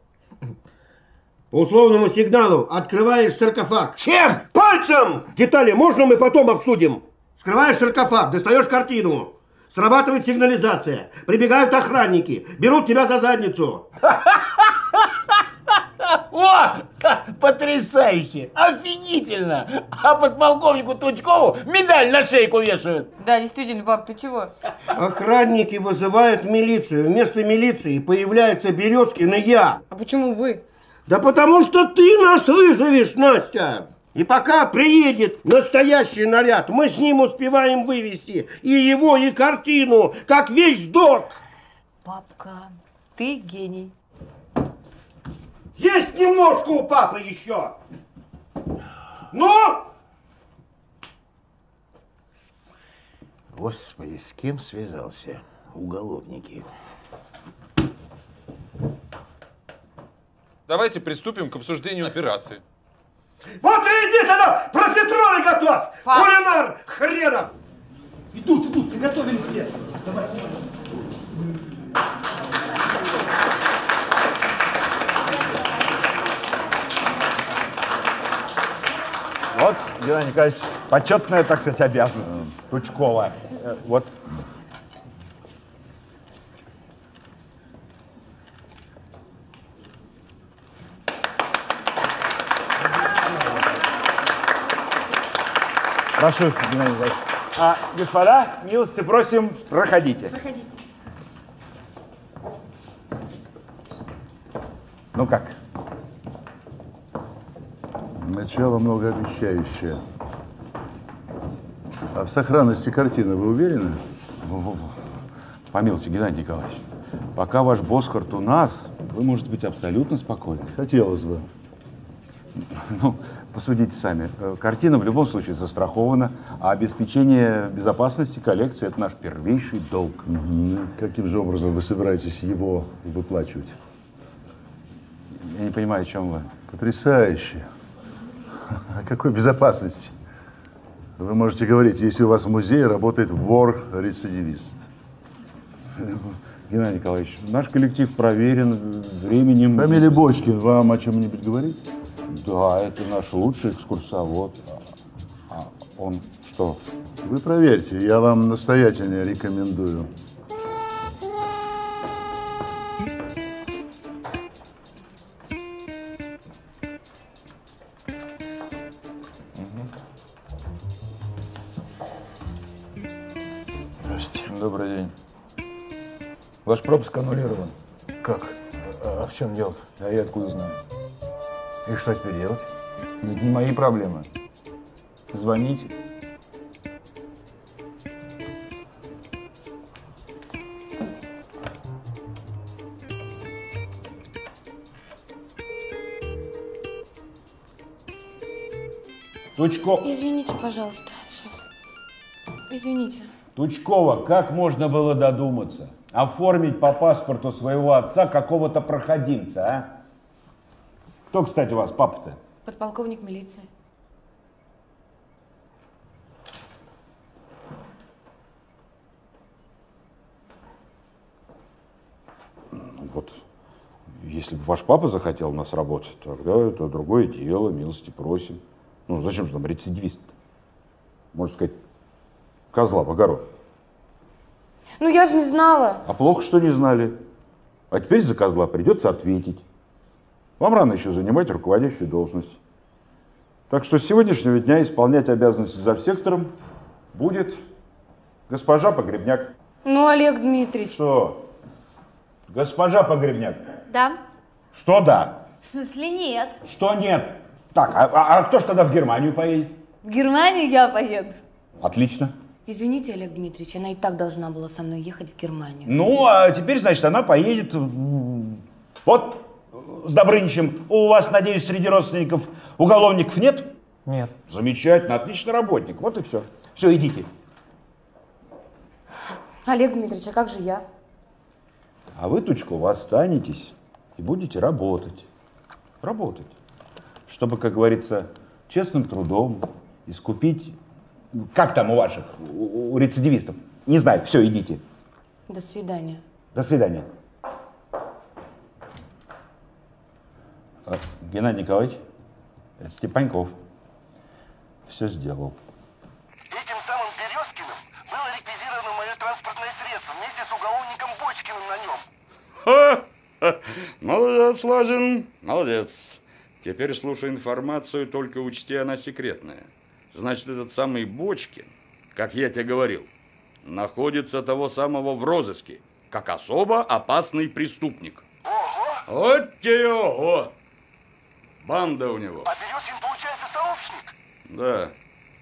По условному сигналу открываешь саркофаг. Чем? Пальцем! Детали можно мы потом обсудим. Скрываешь саркофаг, достаешь картину. Срабатывает сигнализация. Прибегают охранники. Берут тебя за задницу. (laughs) О! Потрясающе! Офигительно! А подполковнику Тучкову медаль на шейку вешают. Да, действительно, пап, ты чего? Охранники вызывают милицию. Вместо милиции появляется Березкин и я. А почему вы? Да потому что ты нас вызовешь, Настя. И пока приедет настоящий наряд, мы с ним успеваем вывести и его, и картину, как вещь док. Папка, ты гений. Есть немножко у папы еще. Ну? Господи, с кем связался? Уголовники. Давайте приступим к обсуждению операции. Вот и иди тогда, профитроны готовь! Кулинар хренов! Идут, идут, приготовились все. Давай, снимай. Вот, Геннадий Николаевич, почетная, так сказать, обязанность Тучкова. Э, Вот. Прошу, Геннадий Николаевич. А, господа, милости просим, проходите. Проходите. Ну как? Начало многообещающее. А в сохранности картины вы уверены? Помилуйте, Геннадий Николаевич, пока ваш Боскарт у нас, вы можете быть абсолютно спокойны. Хотелось бы. Ну, посудите сами. Э, Картина в любом случае застрахована, а обеспечение безопасности коллекции – это наш первейший долг. Каким же образом вы собираетесь его выплачивать? Я не понимаю, о чем вы. Потрясающе. (laughs) О какой безопасности? Вы можете говорить, если у вас в музее работает вор-рецидивист. Геннадий Николаевич, наш коллектив проверен временем. Фамилия Бочкин вам о чем-нибудь говорит? Да, это наш лучший экскурсовод. А он что? Вы проверьте, я вам настоятельно рекомендую. Здравствуйте. Добрый день. Ваш пропуск аннулирован. Как? А в чем дело? А я откуда знаю? И что теперь делать? Это не мои проблемы. Звоните. Тучко... Извините, пожалуйста. Сейчас. Извините. Тучкова, как можно было додуматься? Оформить по паспорту своего отца какого-то проходимца, а? Кто, кстати, у вас папа-то? Подполковник милиции. Вот, если бы ваш папа захотел у нас работать, тогда это другое дело, милости просим. Ну, зачем же нам рецидивист? Можно сказать, козла в огород. Ну я же не знала. А плохо, что не знали. А теперь за козла придется ответить. Вам рано еще занимать руководящую должность. Так что с сегодняшнего дня исполнять обязанности за сектором будет госпожа Погребняк. Ну, Олег Дмитриевич. Что? Госпожа Погребняк. Да. Что да? В смысле нет. Что нет? Так, а, а- а кто ж тогда в Германию поедет? В Германию я поеду. Отлично. Извините, Олег Дмитриевич, она и так должна была со мной ехать в Германию. Ну, а теперь, значит, она поедет вот с Добрыничем. У вас, надеюсь, среди родственников уголовников нет? Нет. Замечательно, отличный работник. Вот и все. Все, идите. Олег Дмитриевич, а как же я? А вы, Тучкова, останетесь и будете работать. Работать. Чтобы, как говорится, честным трудом искупить... Как там у ваших, у, у рецидивистов? Не знаю, все, идите. До свидания. До свидания. Геннадий Николаевич, это Степаньков. Все сделал. Этим самым Березкиным было реквизировано мое транспортное средство вместе с уголовником Бочкиным на нем. Молодец, Лазин, молодец. Теперь слушай информацию, только учти, она секретная. Значит, этот самый Бочкин, как я тебе говорил, находится того самого в розыске, как особо опасный преступник. Ого! Вот тебе ого! Банда у него. А Березкин, получается, сообщник? Да,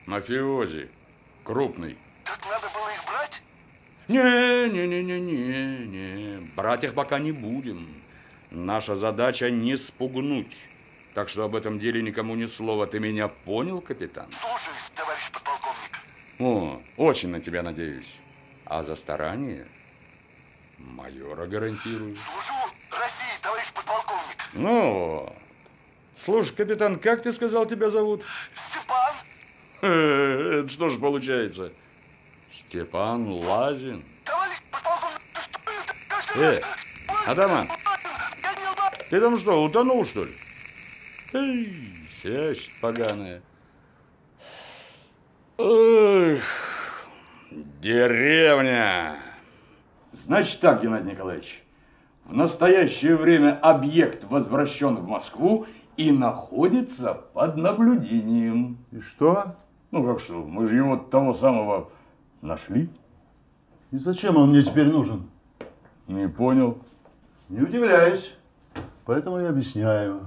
мафиози. Крупный. Так надо было их брать? Не-не-не-не-не, брать их пока не будем. Наша задача не спугнуть. Так что об этом деле никому ни слова. Ты меня понял, капитан? Слушаюсь, товарищ подполковник. О, очень на тебя надеюсь. А за старание майора гарантирую. Служу России, товарищ подполковник. Ну. Слушай, капитан, как ты сказал, тебя зовут? Степан. Это что ж получается? Степан Лазин. Подполковник, Э, Атаман, ты там что, утонул, что ли? Эй, связь поганая. Эх, деревня. Значит так, Геннадий Николаевич. В настоящее время объект возвращен в Москву и находится под наблюдением. И что? Ну как что, мы же его того самого нашли. И зачем он мне теперь нужен? Не понял. Не удивляюсь. Поэтому я объясняю.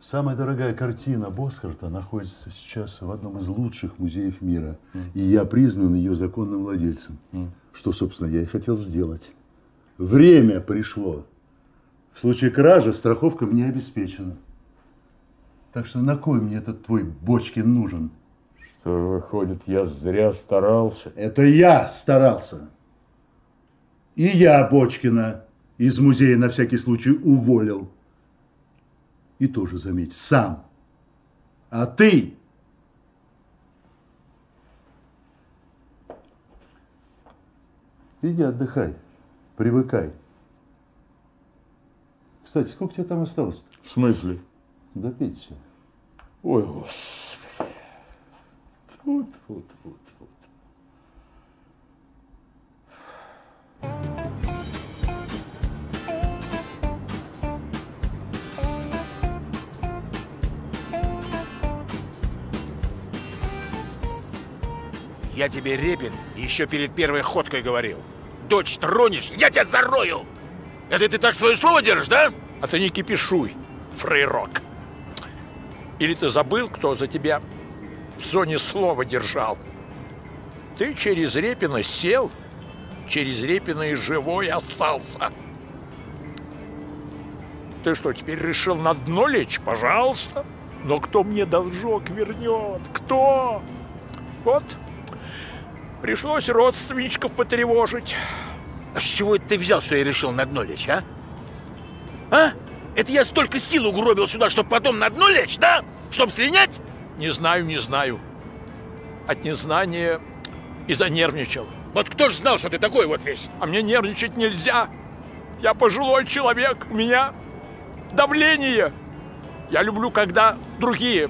Самая дорогая картина Босхарта находится сейчас в одном из лучших музеев мира. И я признан ее законным владельцем. Что, собственно, я и хотел сделать. Время пришло. В случае кражи страховка мне обеспечена. Так что на кой мне этот твой Бочкин нужен? Что же выходит, я зря старался? Это я старался. И я Бочкина из музея на всякий случай уволил. И тоже, заметь, сам. А ты... Иди отдыхай, привыкай. Кстати, сколько тебе там осталось? В смысле? До пенсии. Ой, господи. Тьфу, тьфу, тьфу, тьфу. Я тебе, Репин, еще перед первой ходкой говорил. Дочь тронешь, я тебя зарою! Это ты так свое слово держишь, да? А ты не кипишуй, фрейрок. Или ты забыл, кто за тебя в зоне слова держал? Ты через Репина сел, через Репина и живой остался. Ты что, теперь решил на дно лечь? Пожалуйста. Но кто мне должок вернет? Кто? Вот, пришлось родственничков потревожить. А с чего это ты взял, что я решил на дно лечь, а? А? Это я столько сил угробил сюда, чтобы потом на дно лечь, да? Чтоб слинять? Не знаю, не знаю. От незнания и занервничал. Вот кто ж знал, что ты такой вот весь? А мне нервничать нельзя. Я пожилой человек, у меня давление. Я люблю, когда другие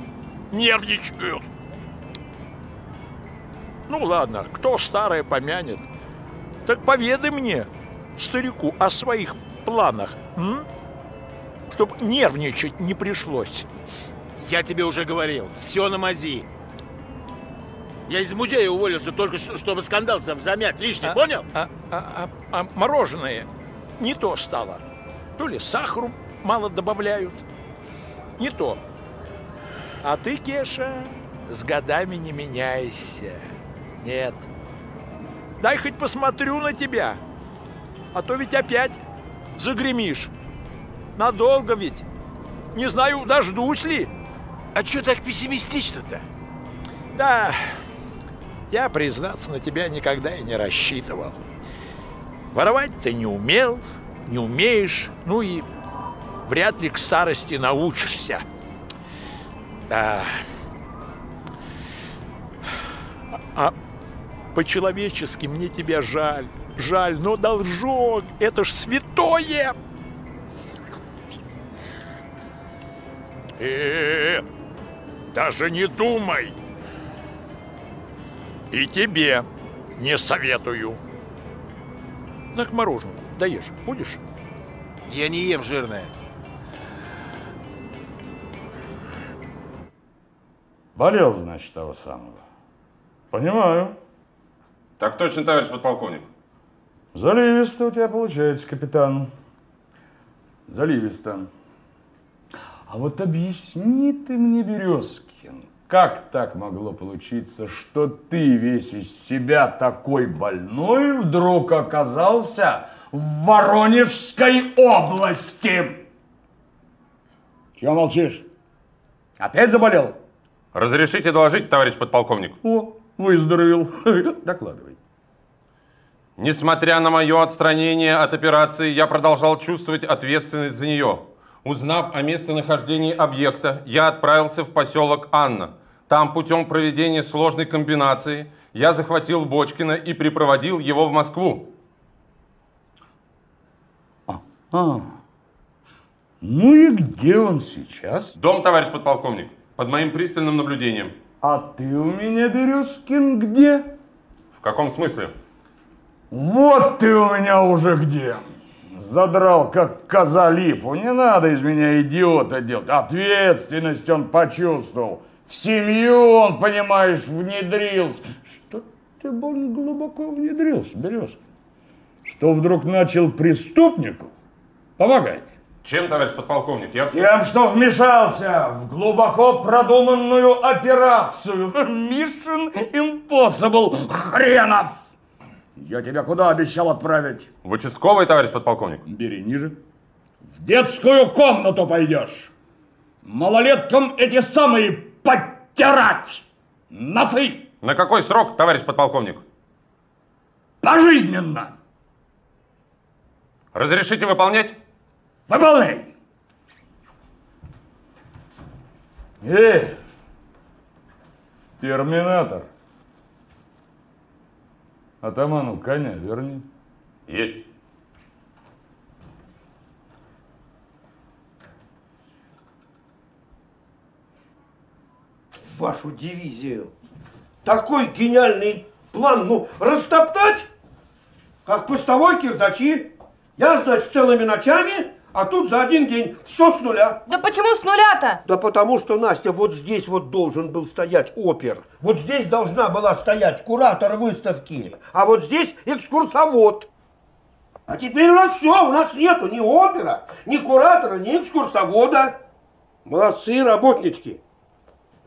нервничают. Ну ладно, кто старое помянет. Так поведай мне, старику, о своих планах, м? Чтоб нервничать не пришлось. Я тебе уже говорил, все на мази. Я из музея уволился только что, чтобы скандал сам замять лишний, понял? А, а- а- а мороженое не то стало. То ли сахару мало добавляют, не то. А ты, Кеша, с годами не меняйся. Нет. Дай хоть посмотрю на тебя. А то ведь опять загремишь. Надолго ведь. Не знаю, дождусь ли. А что так пессимистично-то? Да, я, признаться, на тебя никогда и не рассчитывал. Воровать ты не умел, не умеешь, ну и вряд ли к старости научишься. Да. А по-человечески мне тебя жаль. Жаль, но должок, это ж святое. Э, даже не думай. И тебе не советую. На к мороженому даешь, будешь? Я не ем жирное. Болел, значит, того самого. Понимаю. Так точно, товарищ подполковник. Заливисто у тебя получается, капитан. Заливисто. А вот объясни ты мне, Березкин, как так могло получиться, что ты весь из себя такой больной вдруг оказался в Воронежской области? Чего молчишь? Опять заболел? Разрешите доложить, товарищ подполковник? О, выздоровел. (laughs) Докладывай. Несмотря на мое отстранение от операции, я продолжал чувствовать ответственность за нее. Узнав о местонахождении объекта, я отправился в поселок Анна. Там путем проведения сложной комбинации я захватил Бочкина и припроводил его в Москву. А, ну и где он сейчас? Дом, товарищ подполковник, под моим пристальным наблюдением. А ты у меня, Березкин, где? В каком смысле? Вот ты у меня уже где. Задрал, как коза липу. Не надо из меня идиота делать. Ответственность он почувствовал. В семью он, понимаешь, внедрился. Что ты больно глубоко внедрился, Березка? Что вдруг начал преступнику помогать? Чем, товарищ подполковник? Я... Тем, что вмешался в глубоко продуманную операцию. (laughs) Mission Impossible хренов! Я тебя куда обещал отправить? В участковый, товарищ подполковник? Бери ниже. В детскую комнату пойдешь. Малолеткам эти самые подтирать. Носы. На какой срок, товарищ подполковник? Пожизненно. Разрешите выполнять? Выполняй. Эй, терминатор. Атаману коня верни. Есть. Вашу дивизию. Такой гениальный план, ну, растоптать, как постовой кирзачи. Я, значит, целыми ночами, а тут за один день все с нуля. Да почему с нуля-то? Да потому что, Настя, вот здесь вот должен был стоять опер. Вот здесь должна была стоять куратор выставки. А вот здесь экскурсовод. А теперь у нас все, у нас нету ни опера, ни куратора, ни экскурсовода. Молодцы, работнички.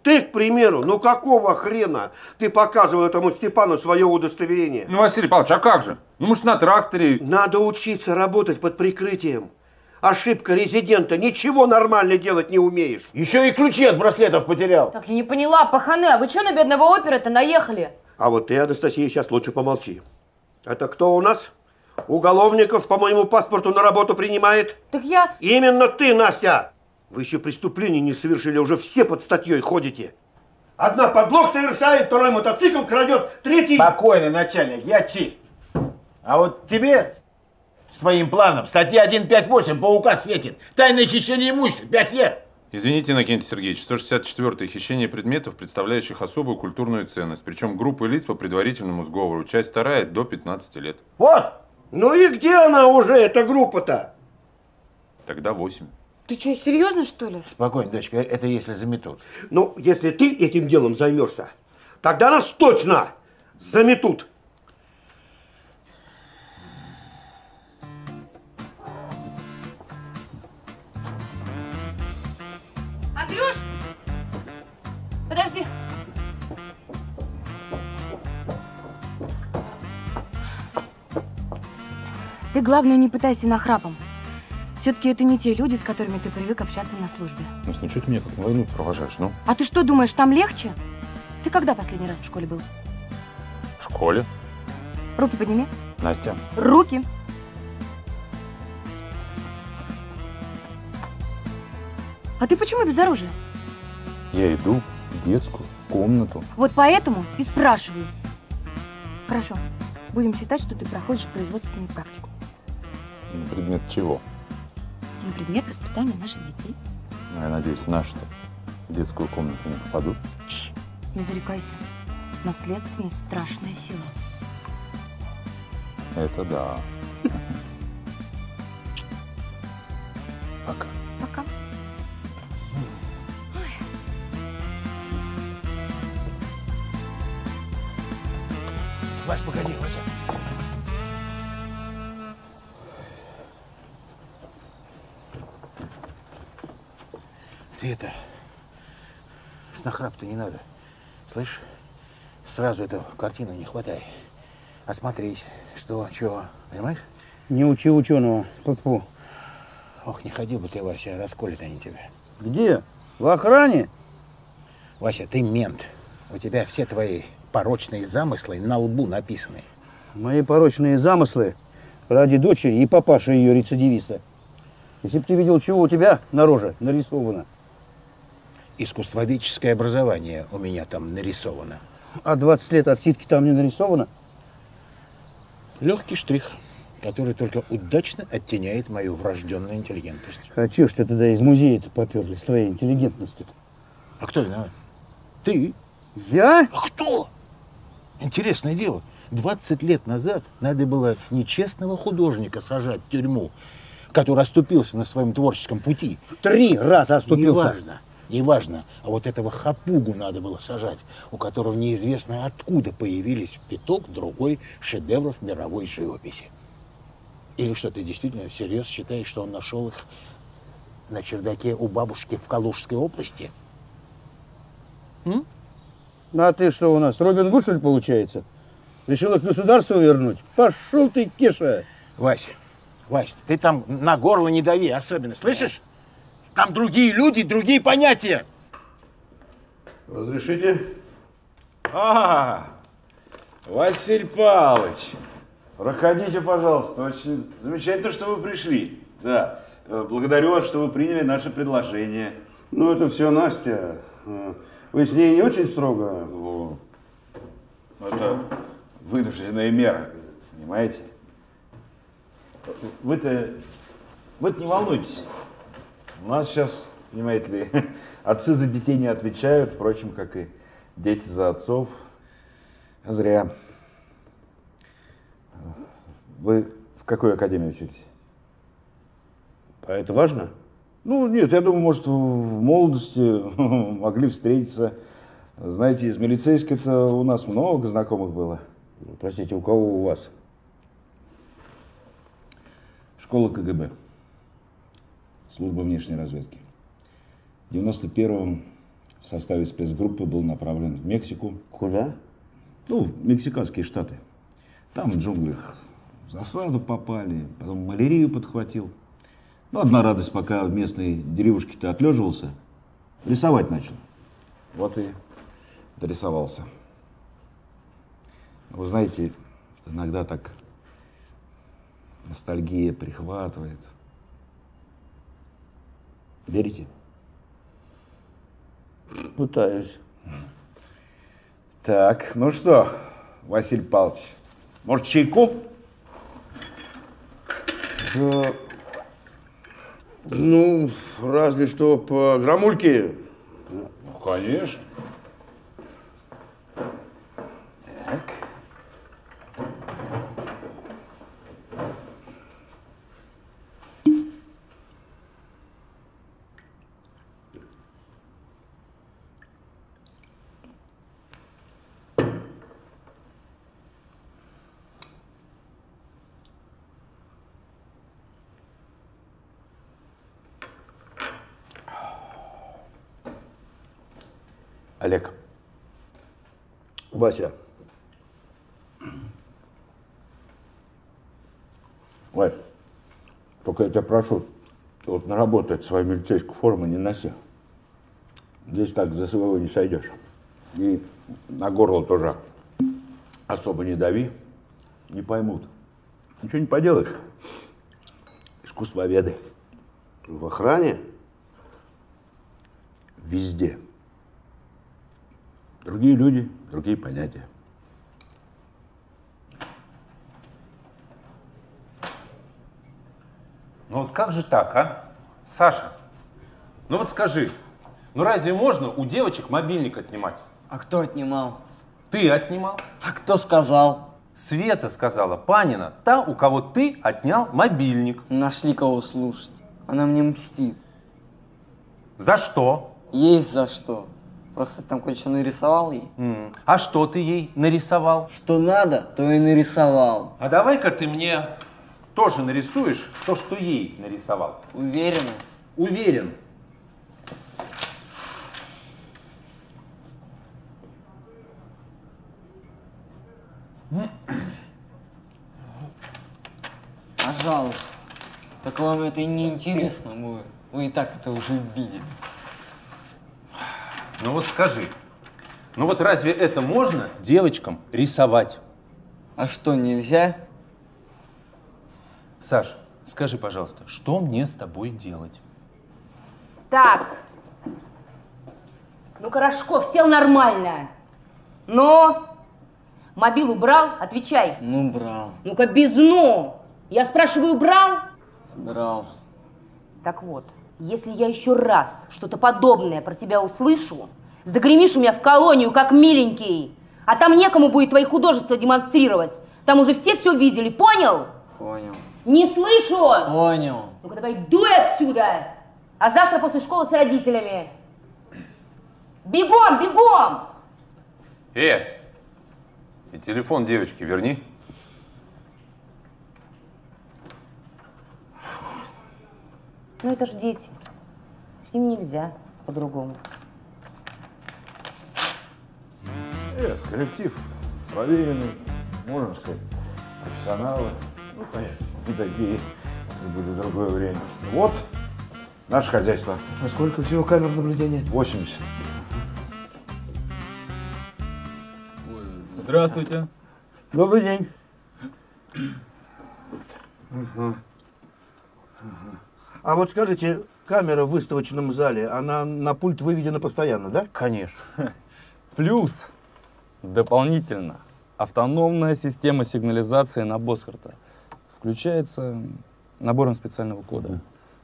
Ты, к примеру, ну какого хрена ты показывал этому Степану свое удостоверение? Ну, Василий Павлович, а как же? Ну, может, на тракторе... Надо учиться работать под прикрытием. Ошибка резидента. Ничего нормально делать не умеешь. Еще и ключи от браслетов потерял. Так я не поняла, паханы, а вы что на бедного опера-то наехали? А вот ты, Анастасия, сейчас лучше помолчи. Это кто у нас? Уголовников по моему паспорту на работу принимает? Так я... Именно ты, Настя! Вы еще преступлений не совершили, уже все под статьей ходите. Одна подлог совершает, второй мотоцикл крадет, третий... Спокойно, начальник, я чист. А вот тебе с твоим планом статья 158 по указ светит. Тайное хищение имущества, пять лет. Извините, Иннокентий Сергеевич, 164-е хищение предметов, представляющих особую культурную ценность. Причем группы лиц по предварительному сговору. Часть вторая до 15 лет. Вот! Ну и где она уже, эта группа-то? Тогда 8. Ты что, серьезно, что ли? Спокойно, дочка, это если заметут. Ну, если ты этим делом займешься, тогда нас точно заметут. Ты, главное, не пытайся нахрапом. Все-таки это не те люди, с которыми ты привык общаться на службе. Ну, ну что ты меня как на войну провожаешь, ну? А ты что, думаешь, там легче? Ты когда последний раз в школе был? В школе? Руки подними. Настя. Руки. А ты почему без оружия? Я иду в детскую комнату. Вот поэтому и спрашиваю. Хорошо. Будем считать, что ты проходишь производственную практику. На предмет чего? На предмет воспитания наших детей. Ну, я надеюсь, наши в детскую комнату не попадут. Не зарекайся. Наследственность – страшная сила. Это да. Пока. Пока. Вась, погоди, Вася. Ты это... С нахрап-то не надо. Слышь? Сразу эту картину не хватай. Осмотрись. Что, чего, понимаешь? Не учи ученого. Пу-пу. Ох, не ходи бы ты, Вася, расколят они тебя. Где? В охране? Вася, ты мент. У тебя все твои порочные замыслы на лбу написаны. Мои порочные замыслы ради дочери и папаши ее рецидивиста. Если бы ты видел, чего у тебя на роже нарисовано. Искусствоведческое образование у меня там нарисовано. А 20 лет отсидки там не нарисовано? Легкий штрих, который только удачно оттеняет мою врожденную интеллигентность. Хочу, что тогда из музея-то поперли с твоей интеллигентностью. А кто виноват? Ты? Я? А кто? Интересное дело. 20 лет назад надо было нечестного художника сажать в тюрьму, который оступился на своем творческом пути. Три раза оступился. Неважно. Неважно. А вот этого хапугу надо было сажать, у которого неизвестно откуда появились пяток другой шедевров мировой живописи. Или что, ты действительно всерьез считаешь, что он нашел их на чердаке у бабушки в Калужской области? Ну, А ты что у нас, Робин Гуд, что ли, получается? Решил их государству вернуть? Пошел ты, Кеша! Вась, Вась, ты там на горло не дави особенно, слышишь? Там другие люди, другие понятия. Разрешите? А, Василий Павлович, проходите, пожалуйста. Очень замечательно, что вы пришли. Да, э, благодарю вас, что вы приняли наше предложение. Ну, это все Настя. Э, Вы с ней не очень строго? О, Это вынужденная мера, понимаете? Вы-то, вы-то не волнуйтесь. У нас сейчас, понимаете ли, (laughs) отцы за детей не отвечают, впрочем, как и дети за отцов. Зря. Вы в какой академии учились? А это важно? Ну, нет, я думаю, может, в молодости (laughs) могли встретиться. Знаете, из милицейской-то у нас много знакомых было. Простите, у кого у вас? Школа КГБ. Служба внешней разведки. В 91-м в составе спецгруппы был направлен в Мексику. Куда? Ну, в мексиканские штаты. Там в джунглях в засаду попали, потом малярию подхватил. Ну, одна радость, пока в местной деревушке-то отлеживался, рисовать начал. Вот и дорисовался. Вы знаете, иногда так ностальгия прихватывает. Верите? Пытаюсь. Так, ну что, Василий Павлович, может, чайку? Да. Ну, разве что по граммульке. Ну, конечно. Так. Олег. Вася. Вась, только я тебя прошу, вот на работу эту свою милицейскую форму не носи. Здесь так за своего не сойдешь. И на горло тоже особо не дави, не поймут. Ничего не поделаешь. Искусствоведы. В охране? Везде. Другие люди, другие понятия. Ну вот как же так, а? Саша, ну вот скажи, ну разве можно у девочек мобильник отнимать? А кто отнимал? Ты отнимал. А кто сказал? Света сказала, Панина, та, у кого ты отнял мобильник. Нашли кого слушать. Она мне мстит. За что? Есть за что. Просто там кое-что нарисовал ей. М, А что ты ей нарисовал? Что надо, то и нарисовал. А давай-ка ты мне тоже нарисуешь то, что ей нарисовал. Уверена? Уверен. Пожалуйста. Так вам это и не интересно будет. Вы и так это уже видели. Ну вот скажи, ну вот разве это можно девочкам рисовать? А что, нельзя? Саш, скажи, пожалуйста, что мне с тобой делать? Так. Ну-ка, Рожков, сел нормально. Но мобил убрал? Отвечай. Ну, брал. Ну-ка, без «ну». Я спрашиваю, брал? Брал. Так вот, если я еще раз что-то подобное про тебя услышу, загремишь у меня в колонию, как миленький. А там некому будет твои художества демонстрировать. Там уже все все видели, понял? Понял. Не слышу! Понял. Ну-ка давай дуй отсюда! А завтра после школы с родителями. Бегом, бегом! Э, и телефон девочки верни. Ну это ж дети. С ним нельзя по-другому. Нет, коллектив проверенный, можно сказать, профессионалы. Ну, конечно, не такие, как были в другое время. Вот наше хозяйство. А сколько всего камер наблюдения? 80. Здравствуйте. Добрый день. Ага. Ага. А вот скажите, камера в выставочном зале, она на пульт выведена постоянно, да? Конечно. Плюс дополнительно автономная система сигнализации на Босхарта включается набором специального кода.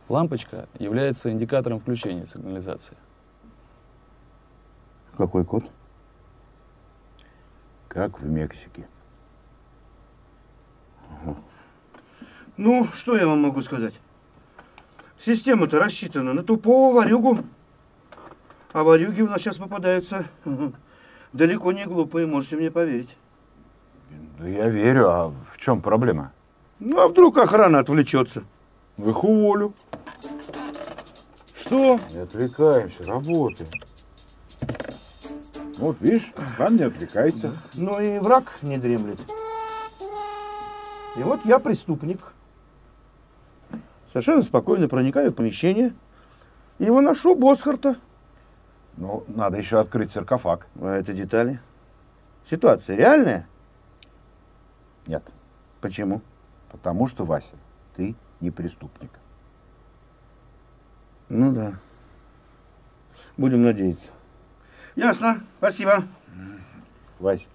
Лампочка является индикатором включения сигнализации. Какой код? Как в Мексике. Ну, что я вам могу сказать? Система-то рассчитана на тупого варюгу. А варюги у нас сейчас попадаются далеко не глупые, можете мне поверить. Да я верю, а в чем проблема? Ну, а вдруг охрана отвлечется? В их уволю. Что? Не отвлекаемся, работаем. Вот, видишь, сам не отвлекается. Ну и враг не дремлет. И вот я преступник. Совершенно спокойно проникаю в помещение и выношу Босхарта. Ну, надо еще открыть саркофаг. А это детали? Ситуация реальная? Нет. Почему? Потому что, Вася, ты не преступник. Ну да. Будем надеяться. Ясно. Спасибо. Вась,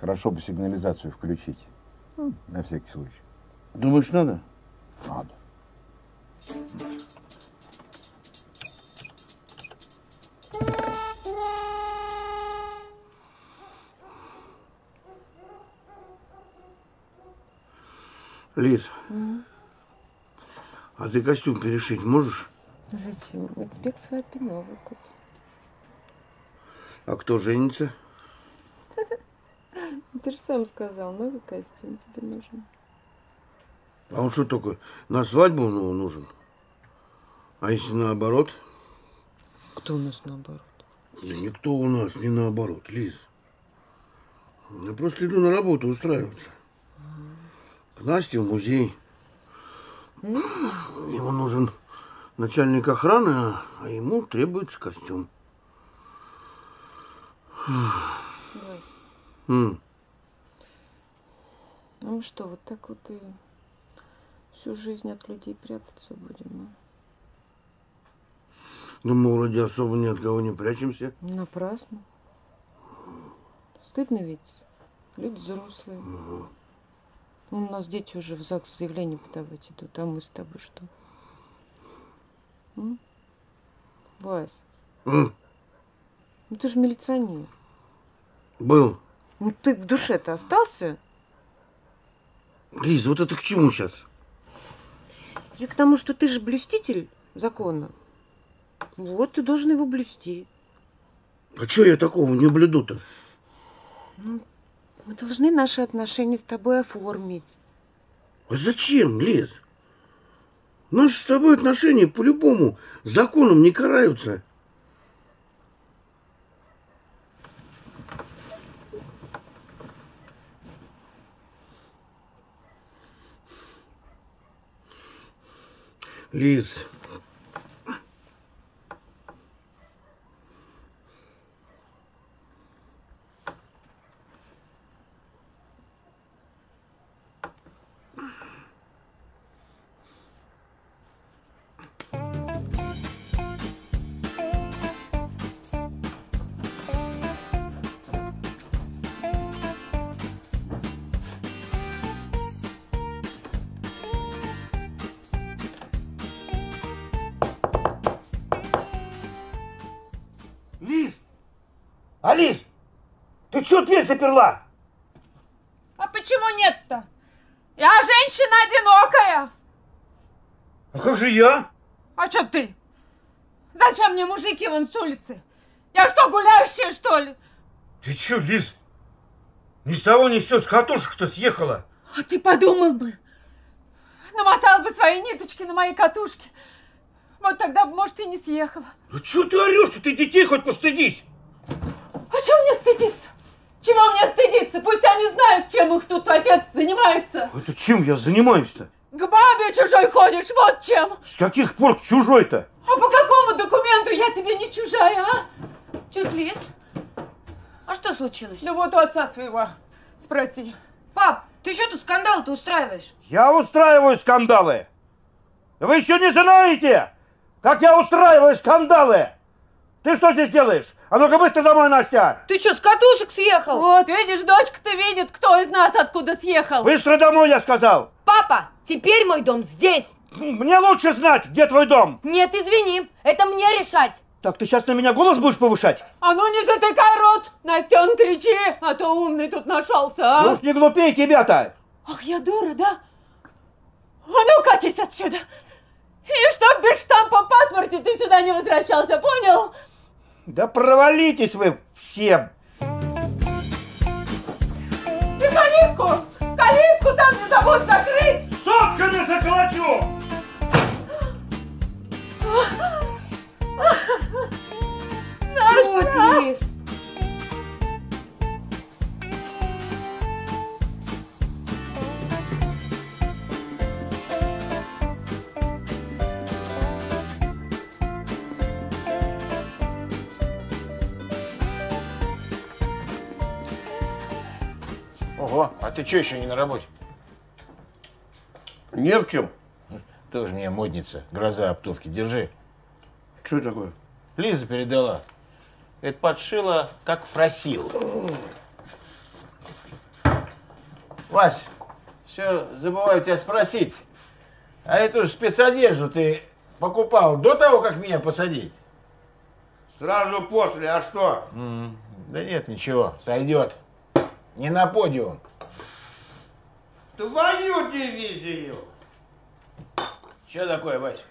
хорошо бы сигнализацию включить. Ну, на всякий случай. Думаешь, надо? Надо. Лиз, а ты костюм перешить можешь? Зачем? Мы тебе к свадьбе новый купим. А кто женится? (laughs) Ты же сам сказал, новый костюм тебе нужен. А он что только на свадьбу ну, нужен? А если наоборот? Кто у нас наоборот? Да никто у нас не наоборот, Лиз. Я просто иду на работу устраиваться. К Насте в музей. Ему нужен начальник охраны, а- а ему требуется костюм. Вась, М. а мы что, вот так вот и всю жизнь от людей прятаться будем, Ну, мы вроде особо ни от кого не прячемся. а? Напрасно. Стыдно ведь. Люди взрослые. Ну, У нас дети уже в ЗАГС заявление подавать идут, а мы с тобой что? М? Вась, М. ну ты же милиционер. Был. Ну ты в душе-то остался? Лиз, вот это к чему сейчас? Я к тому, что ты же блюститель закона. Вот, ты должен его блюсти. А что я такого не блюду-то? Ну, мы должны наши отношения с тобой оформить. А зачем, Лиз? Наши с тобой отношения по-любому законом не караются. Лиз, Алис! Ты что дверь заперла? А почему нет-то? Я женщина одинокая. А как же я? А что ты? Зачем мне мужики вон с улицы? Я что, гуляющая, что ли? Ты что, Лиз? Ни с того ни с с катушек-то съехала. А ты подумал бы. Намотал бы свои ниточки на мои катушки. Вот тогда бы, может, и не съехала. Ну что ты орешь-то? Ты детей хоть постыдись. А чего мне стыдиться? Чего мне стыдиться? Пусть они знают, чем их тут отец занимается. это чем я занимаюсь-то? К бабе чужой ходишь, вот чем. С каких пор к чужой-то? А по какому документу я тебе не чужая, а? Тетя Лиз, а что случилось? Ну вот у отца своего спроси. Пап, ты что тут скандал-то устраиваешь? Я устраиваю скандалы. Вы еще не знаете, как я устраиваю скандалы. Ты что здесь делаешь? А ну-ка быстро домой, Настя. Ты что, с катушек съехал? Вот, видишь, дочка-то видит, кто из нас откуда съехал. Быстро домой, я сказал. Папа, теперь мой дом здесь. Мне лучше знать, где твой дом. Нет, извини, это мне решать. Так, ты сейчас на меня голос будешь повышать? А ну не затыкай рот, Настен, кричи, а то умный тут нашелся, а? Ну уж не глупей тебя-то. Ах, я дура, да? А ну, катись отсюда. И чтоб без штампа в паспорте ты сюда не возвращался, понял? Да провалитесь вы все. И калитку, калитку там не забудь закрыть. Сотками заколочу. Лиз. Ого, а ты что еще не на работе? Не в чем. Тоже мне модница, гроза оптовки, держи. Что такое? Лиза передала. Это подшила, как просил. Вась, все забываю тебя спросить. А эту спецодежду ты покупал до того, как меня посадить? Сразу после, а что? М, Да нет, ничего, сойдет. Не на подиум. Твою дивизию! Что такое, Вась?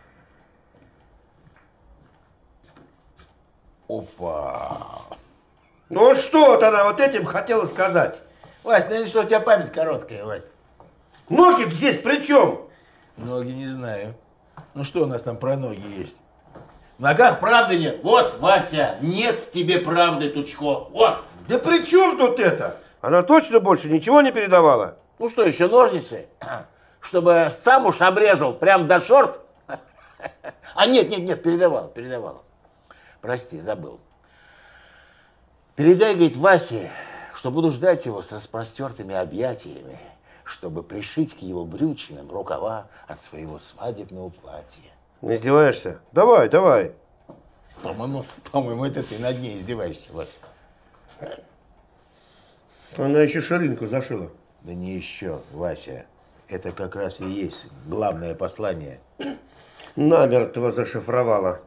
Опа. Ну вот что вот она вот этим хотела сказать? Вась, наверное, что у тебя память короткая, Вась. Ноги здесь при чем? Ноги не знаю. Ну что у нас там про ноги есть? В ногах правды нет. Вот, Вася, нет в тебе правды, Тучко. Вот. Да при чем тут это? Она точно больше ничего не передавала? Ну что, еще ножницы? (clears throat) Чтобы сам уж обрезал прям до шорт? (laughs) А нет, нет, нет, передавал, передавал. Прости, забыл. Передай, говорит, Васе, что буду ждать его с распростертыми объятиями, чтобы пришить к его брючинам рукава от своего свадебного платья. Не издеваешься? Давай, давай. По-моему, по-моему, это ты над ней издеваешься, Вася. Она еще ширинку зашила. Да не еще, Вася. Это как раз и есть главное послание. Намертво зашифровала.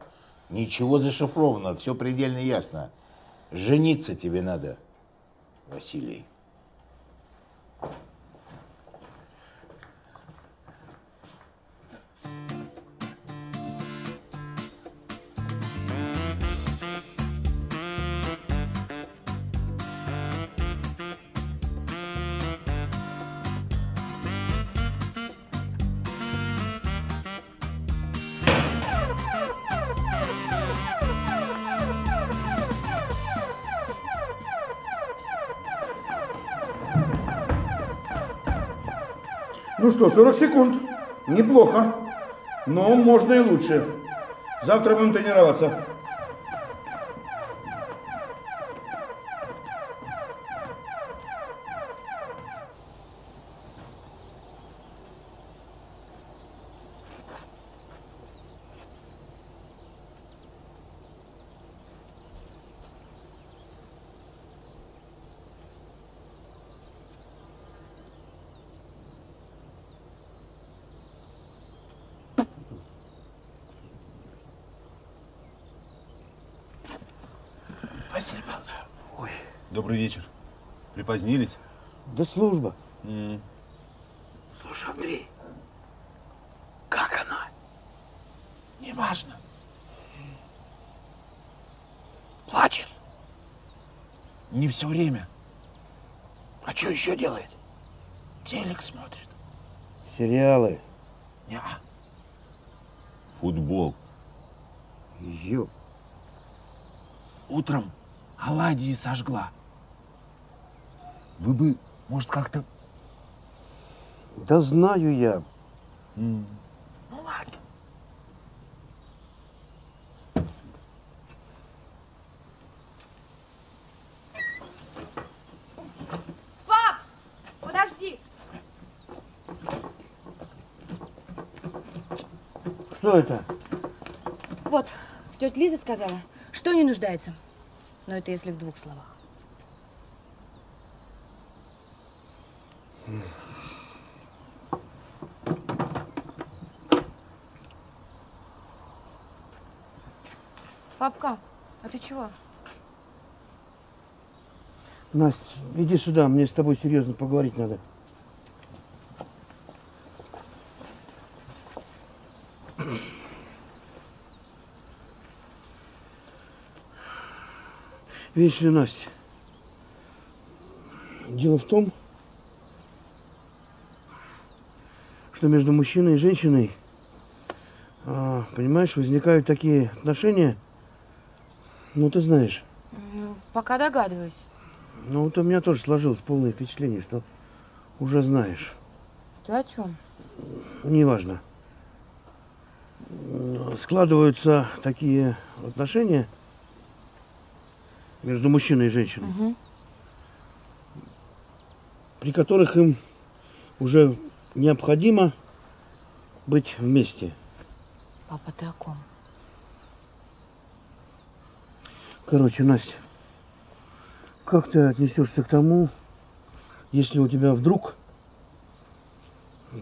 Ничего зашифровано, все предельно ясно. Жениться тебе надо, Василий. Ну что, 40 секунд. Неплохо. Но можно и лучше. Завтра будем тренироваться. Павлович. Ой. Добрый вечер. Припозднились? Да служба. М. Слушай, Андрей, как она? Неважно. Плачет. Не все время. А что еще делает? Телек смотрит. Сериалы. Не Футбол. Ё. Утром оладьи сожгла. Вы бы, может, как-то... Да знаю я. Ну ладно. Пап, подожди. Что это? Вот, тетя Лиза сказала, что не нуждается. Но это если в двух словах. Папка, а ты чего? Настя, иди сюда, мне с тобой серьезно поговорить надо. Настя, дело в том, что между мужчиной и женщиной, а, понимаешь, возникают такие отношения, ну, ты знаешь, Ну, Пока догадываюсь. ну, вот у меня тоже сложилось полное впечатление, что уже знаешь. Ты о чем? неважно. Складываются такие отношения между мужчиной и женщиной, Угу. при которых им уже необходимо быть вместе. Папа, ты о ком? Короче, Настя, как ты отнесешься к тому, если у тебя вдруг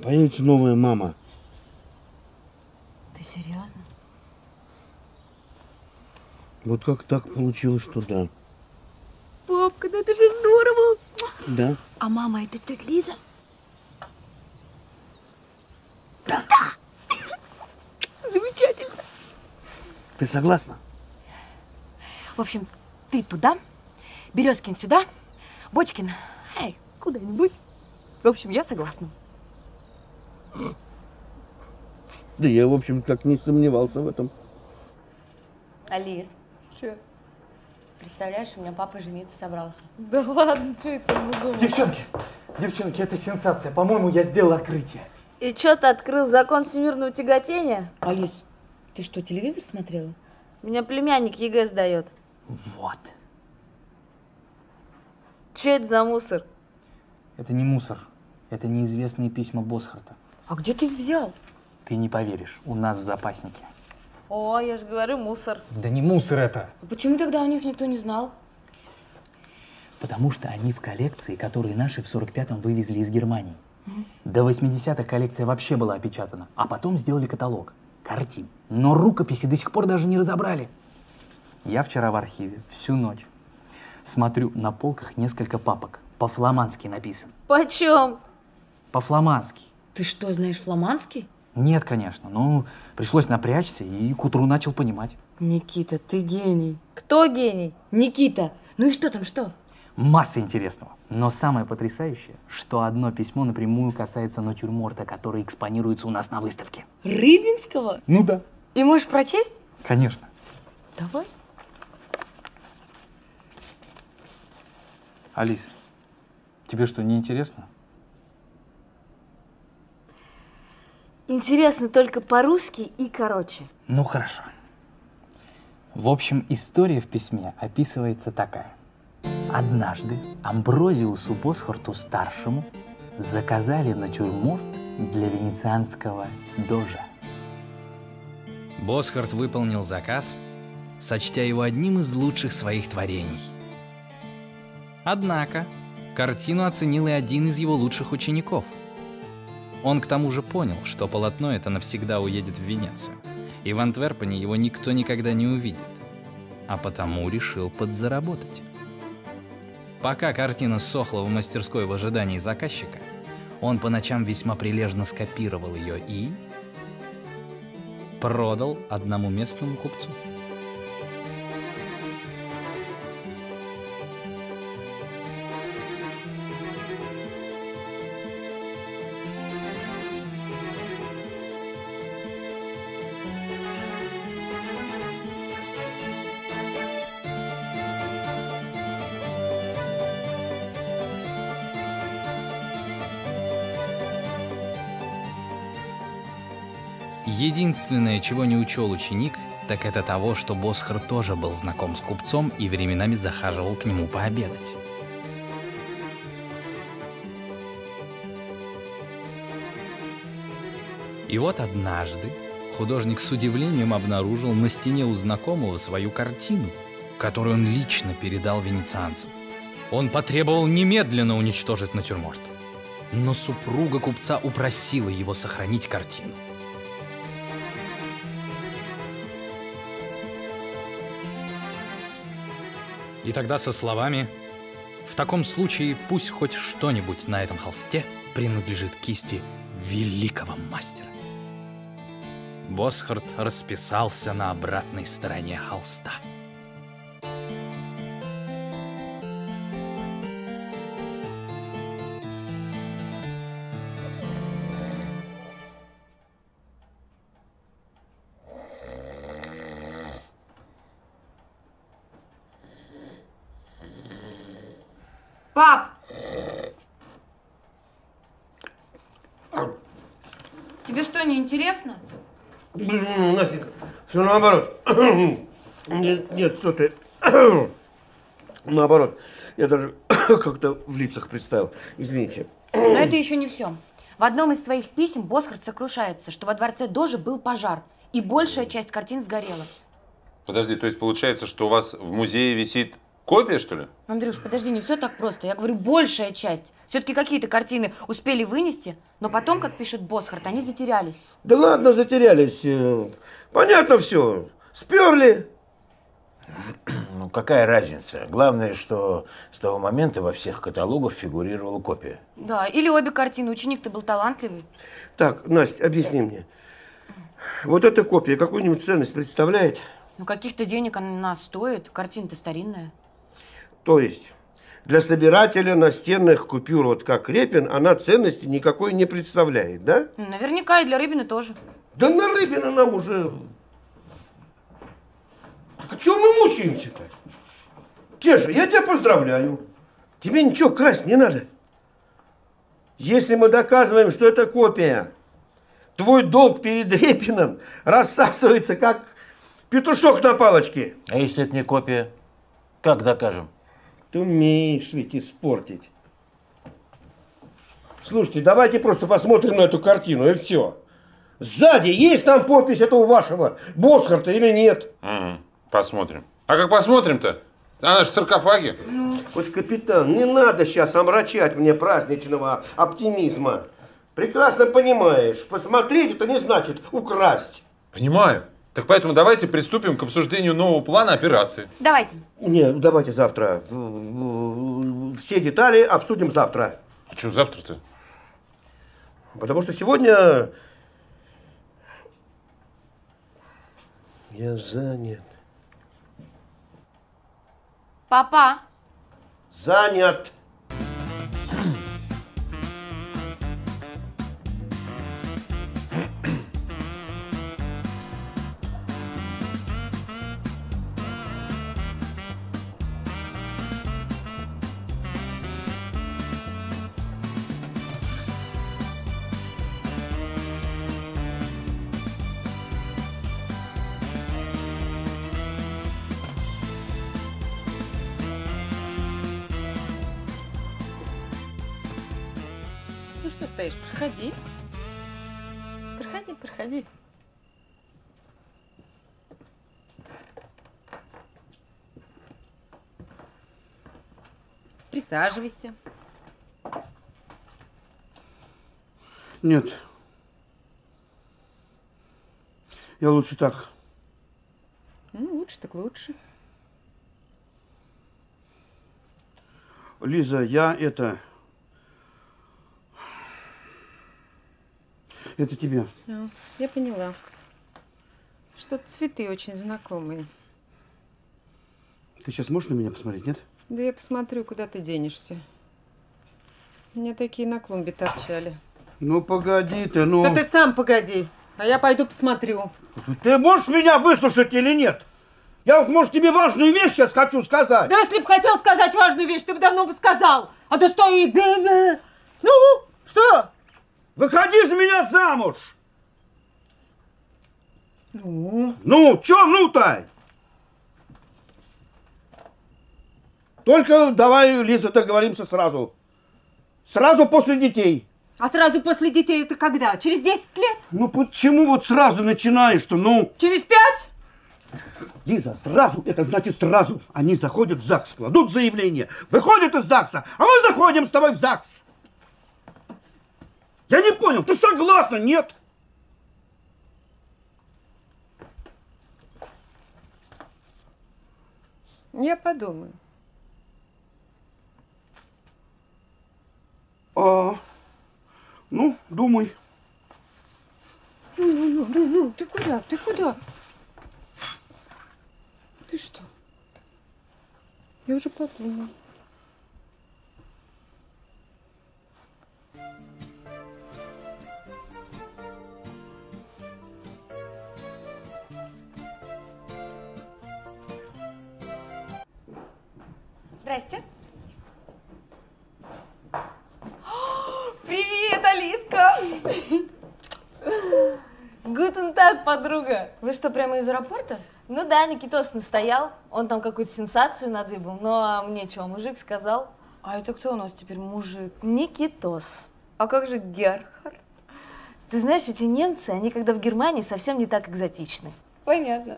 появится новая мама? Ты серьезно? Вот как так получилось, что да. Папка, да это же здорово! Да. А мама, это тетя Лиза? Да! Замечательно! Ты согласна? В общем, ты туда, Березкин сюда, Бочкин, эй, куда-нибудь. В общем, я согласна. Да я, в общем, как не сомневался в этом. Алис, Че? представляешь, у меня папа жениться собрался. Да ладно, что это надумал? Девчонки, девчонки, это сенсация. По-моему, я сделал открытие. И что ты открыл закон всемирного тяготения? Алис, ты что, телевизор смотрела? Меня племянник ЕГЭ сдает. Вот. Че это за мусор? Это не мусор. Это неизвестные письма Босхарта. А где ты их взял? Ты не поверишь, у нас в запаснике. О, я же говорю, мусор. Да не мусор это. А Почему тогда о них никто не знал? Потому что они в коллекции, которые наши в 45-м вывезли из Германии. До 80-х коллекция вообще была опечатана, а потом сделали каталог картин. Но рукописи до сих пор даже не разобрали. Я вчера в архиве всю ночь смотрю на полках несколько папок. По-фламандски написан. Почем? По-фламандски. Ты что, знаешь фламандский? Нет, конечно, но пришлось напрячься и к утру начал понимать. Никита, ты гений. Кто гений? Никита. Ну и что там, что? Масса интересного. Но самое потрясающее, что одно письмо напрямую касается натюрморта, который экспонируется у нас на выставке. Рыбинского? Ну да. И можешь прочесть? Конечно. Давай. Алис, тебе что, не интересно? Интересно только по-русски и короче. Ну хорошо. В общем, история в письме описывается такая. Однажды Амброзиусу Босхорту старшему заказали натюрморт для венецианского дожа. Босхарт выполнил заказ, сочтя его одним из лучших своих творений. Однако, картину оценил и один из его лучших учеников. Он к тому же понял, что полотно это навсегда уедет в Венецию, и в Антверпене его никто никогда не увидит, а потому решил подзаработать. Пока картина сохла в мастерской в ожидании заказчика, он по ночам весьма прилежно скопировал ее и продал одному местному купцу. Единственное, чего не учел ученик, так это того, что Босхар тоже был знаком с купцом и временами захаживал к нему пообедать. И вот однажды художник с удивлением обнаружил на стене у знакомого свою картину, которую он лично передал венецианцам. Он потребовал немедленно уничтожить натюрморт. Но супруга купца упросила его сохранить картину. И тогда со словами «В таком случае пусть хоть что-нибудь на этом холсте принадлежит кисти великого мастера». Босхарт расписался на обратной стороне холста. Что, не интересно? Блин, Настенька, все наоборот. (coughs) Нет, нет, что ты. (coughs) Наоборот. Я даже (coughs) как-то в лицах представил. Извините. Но это еще не все. В одном из своих писем Босхарт сокрушается, что во дворце Дожи был пожар, и большая часть картин сгорела. Подожди, то есть получается, что у вас в музее висит Копия, что ли? Андрюш, подожди, не все так просто. Я говорю, большая часть. Все-таки какие-то картины успели вынести, но потом, как пишет Босхарт, они затерялись. Да ладно, затерялись. э, Понятно все. Сперли. (clears throat) Ну, какая разница? Главное, что с того момента во всех каталогах фигурировала копия. Да, или обе картины. Ученик-то был талантливый. Так, Настя, объясни мне. Вот эта копия какую-нибудь ценность представляет? Ну, каких-то денег она стоит. Картина-то старинная. То есть, для собирателя настенных купюр, вот как Репин, она ценности никакой не представляет, да? Наверняка и для Рыбина тоже. Да на Рыбина нам уже... Так а чего мы мучаемся-то? Кеша, я тебя поздравляю. Тебе ничего красть не надо. Если мы доказываем, что это копия, твой долг перед Репином рассасывается, как петушок на палочке. А если это не копия? Как докажем? Ты умеешь ведь испортить. Слушайте, давайте просто посмотрим на эту картину, и все. Сзади есть там подпись этого вашего Босхарта или нет? Мгм, Посмотрим. А как посмотрим-то? Она же в саркофаге. Хоть, капитан, не надо сейчас омрачать мне праздничного оптимизма. Прекрасно понимаешь, посмотреть это не значит украсть. Понимаю. Так поэтому давайте приступим к обсуждению нового плана операции. Давайте. Не, давайте завтра. Все детали обсудим завтра. А что завтра-то? Потому что сегодня я занят. Папа. Занят. Присаживайся. Нет. Я лучше так. Ну, лучше так лучше. Лиза, я это... Это тебе. А, я поняла. Что-то цветы очень знакомые. Ты сейчас можешь на меня посмотреть, нет? Да я посмотрю, куда ты денешься. У меня такие на клумбе торчали. Ну, погоди ты, ну... Да ты сам погоди, а я пойду посмотрю. Ты можешь меня выслушать или нет? Я вот, может, тебе важную вещь сейчас хочу сказать. Да если бы хотел сказать важную вещь, ты бы давно бы сказал. А то стоит... бе-бе. Ну, что? Выходи за меня замуж! Ну? Ну, чё ну-то? Только давай, Лиза, договоримся сразу. Сразу после детей. А сразу после детей это когда? Через 10 лет? Ну почему вот сразу начинаешь-то, ну? Через пять? Лиза, сразу, это значит сразу. Они заходят в ЗАГС, кладут заявление, выходят из ЗАГСа, а мы заходим с тобой в ЗАГС. Я не понял, ты согласна, нет? Я подумаю. А, ну, думай. Ну, ну, ну, ну, ну, ты куда? Ты куда? Ты что? Я уже подумала. Здрасте. Алиска! Гутен так, подруга. Вы что, прямо из аэропорта? Ну да, Никитос настоял. Он там какую-то сенсацию надыбал. Ну а мне что, мужик сказал? А это кто у нас теперь мужик? Никитос. А как же Герхард? Ты знаешь, эти немцы, они когда в Германии совсем не так экзотичны. Понятно.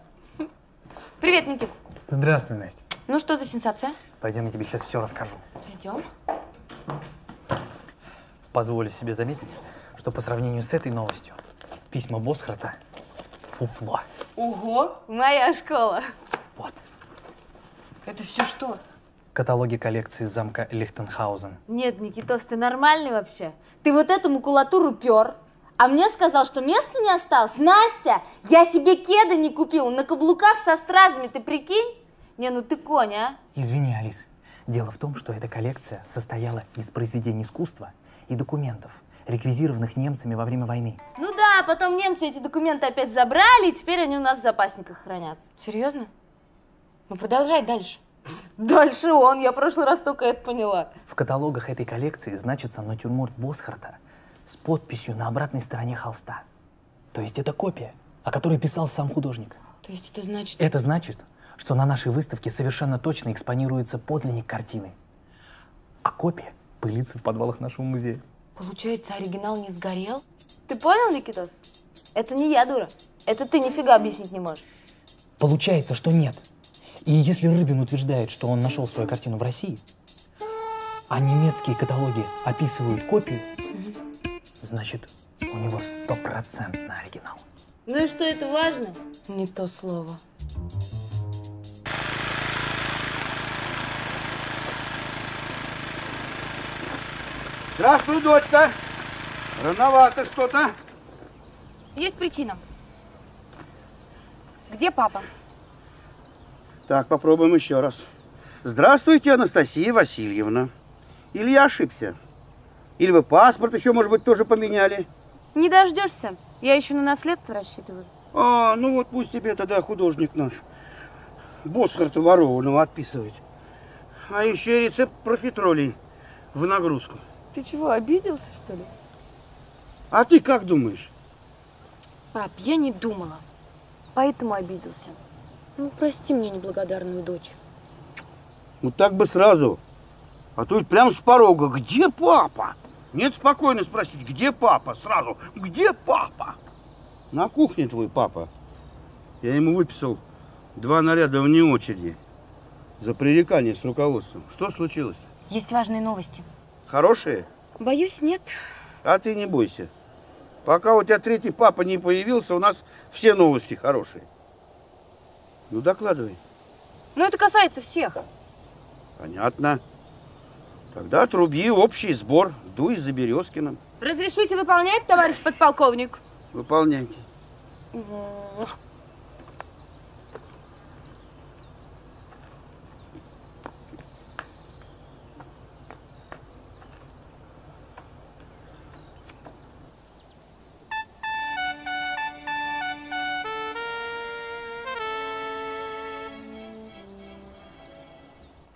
Привет, Никит. Здравствуй, Настя. Ну что за сенсация? Пойдем, я тебе сейчас все расскажу. Идем. Позволю себе заметить, что по сравнению с этой новостью, письма Босхарта – фуфло. Ого, моя школа. Это все что? Каталоги коллекции замка Лихтенхаузен. Нет, Никитос, ты нормальный вообще? Ты вот эту макулатуру пер, а мне сказал, что места не осталось. Настя, я себе кеды не купил на каблуках со стразами, ты прикинь? Не, ну ты конь, а? Извини, Алис. Дело в том, что эта коллекция состояла из произведений искусства и документов, реквизированных немцами во время войны. Ну да, потом немцы эти документы опять забрали, и теперь они у нас в запасниках хранятся. Серьезно? Ну продолжай дальше. Дальше он, я в прошлый раз только это поняла. В каталогах этой коллекции значится натюрморт Босхарта с подписью на обратной стороне холста. То есть это копия, о которой писал сам художник. То есть это значит... Это значит, что на нашей выставке совершенно точно экспонируется подлинник картины. А копия пылится в подвалах нашего музея. Получается, оригинал не сгорел? Ты понял, Никитос? Это не я, дура. Это ты нифига объяснить не можешь. Получается, что нет. И если Рыбин утверждает, что он нашел свою картину в России, а немецкие каталоги описывают копию, значит, у него стопроцентный оригинал. Ну и что, это важно? Не то слово. Здравствуй, дочка. Рановато что-то. Есть причина. Где папа? Так, попробуем еще раз. Здравствуйте, Анастасия Васильевна. Или я ошибся? Или вы паспорт еще, может быть, тоже поменяли? Не дождешься. Я еще на наследство рассчитываю. А, ну вот пусть тебе тогда художник наш Босхарта ворованного отписывает. А еще и рецепт профитролей в нагрузку. Ты чего, обиделся, что ли? А ты как думаешь? Пап, я не думала. Поэтому обиделся. Ну, прости мне неблагодарную дочь. Вот так бы сразу. А то ведь прям с порога. Где папа? Нет, спокойно спросить, где папа? Сразу. Где папа? На кухне твой папа. Я ему выписал два наряда вне очереди. За пререкание с руководством. Что случилось? Есть важные новости. Хорошие? Боюсь, нет. А ты не бойся. Пока у тебя третий папа не появился, у нас все новости хорошие. Ну, докладывай. Ну, это касается всех. Понятно. Тогда труби общий сбор. Дуй за Березкиным. Разрешите выполнять, товарищ подполковник? Выполняйте.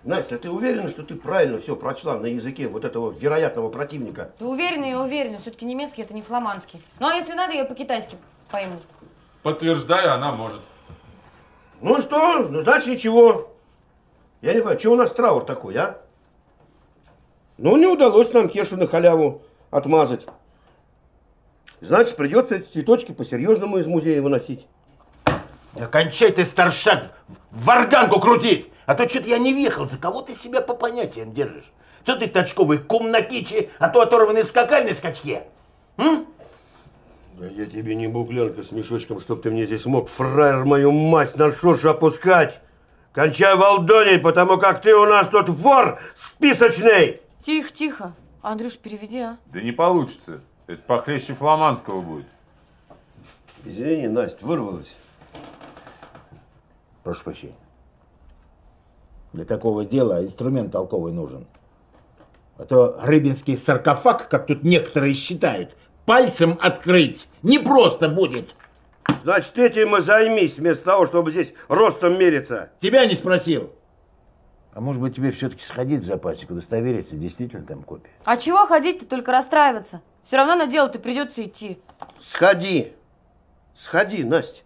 Настя, ты уверена, что ты правильно все прочла на языке вот этого вероятного противника? Да уверена, я уверена. Все-таки немецкий это не фламандский. Ну, а если надо, я по-китайски пойму. Подтверждаю, она может. Ну что? Ну, значит, ничего. Я не понимаю, что у нас траур такой, а? Ну, не удалось нам Кешу на халяву отмазать. Значит, придется эти цветочки по-серьезному из музея выносить. Да кончай ты, старшак, в органку крутить! А то что-то я не въехал, за кого ты себя по понятиям держишь? То ты точковый кум на кичи, а то оторванный скакаль на скачке. М? Да я тебе не буклянка с мешочком, чтоб ты мне здесь мог, фраер, мою мать на шуршу опускать. Кончай волдонить, потому как ты у нас тут вор списочный. Тихо, тихо. Андрюш, переведи, а? Да не получится. Это похлеще фламандского будет. Извини, Настя, вырвалась. Прошу прощения. Для такого дела инструмент толковый нужен. А то рыбинский саркофаг, как тут некоторые считают, пальцем открыть не просто будет. Значит, этим и займись, вместо того, чтобы здесь ростом мериться. Тебя не спросил. А может быть, тебе все-таки сходить в запасик, удостовериться, действительно там копия? А чего ходить-то, только расстраиваться? Все равно на дело-то придется идти. Сходи. Сходи, Настя.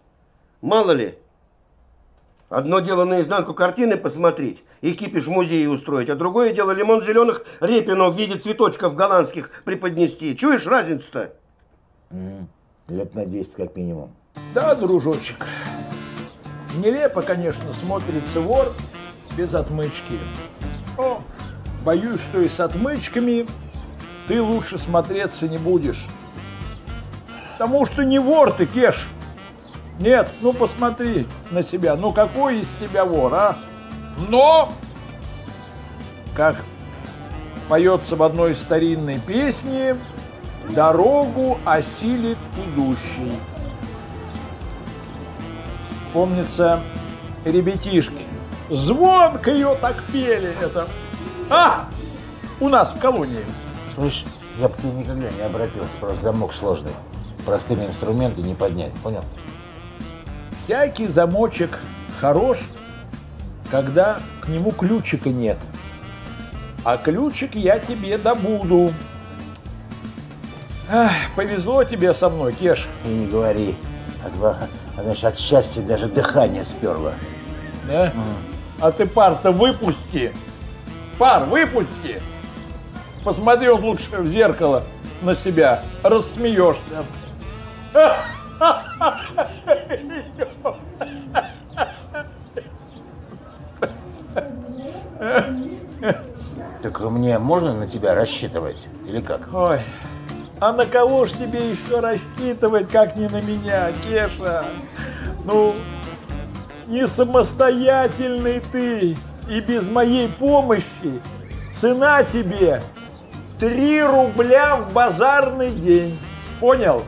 Мало ли. Одно дело наизнанку картины посмотреть и кипиш в музее устроить, а другое дело лимон зеленых репину в виде цветочков голландских преподнести. Чуешь разницу-то? М, Лет на 10 как минимум. Да, дружочек. Нелепо, конечно, смотрится вор, без отмычки. О, боюсь, что и с отмычками ты лучше смотреться не будешь. Потому что не вор ты, Кеш. Нет, ну посмотри на себя. Ну какой из тебя вор, а? Но, как поется в одной старинной песне, дорогу осилит идущий. Помнится, ребятишки звонко ее так пели. Это, а, у нас в колонии. Слышь, я бы тебе никогда не обратился, просто замок сложный. Простыми инструментами не поднять, понял? Всякий замочек хорош, когда к нему ключика нет. А ключик я тебе добуду. Ах, повезло тебе со мной, Кеш. И не говори. От, во- а, значит, от счастья даже дыхание сперло. Да? А ты пар-то выпусти. Пар выпусти. Посмотри вот лучше в зеркало на себя. Рассмеешься. Так мне можно на тебя рассчитывать? Или как? Ой, а на кого ж тебе еще рассчитывать, как не на меня, Кеша? Ну, не самостоятельный ты, и без моей помощи цена тебе 3 рубля в базарный день. Понял?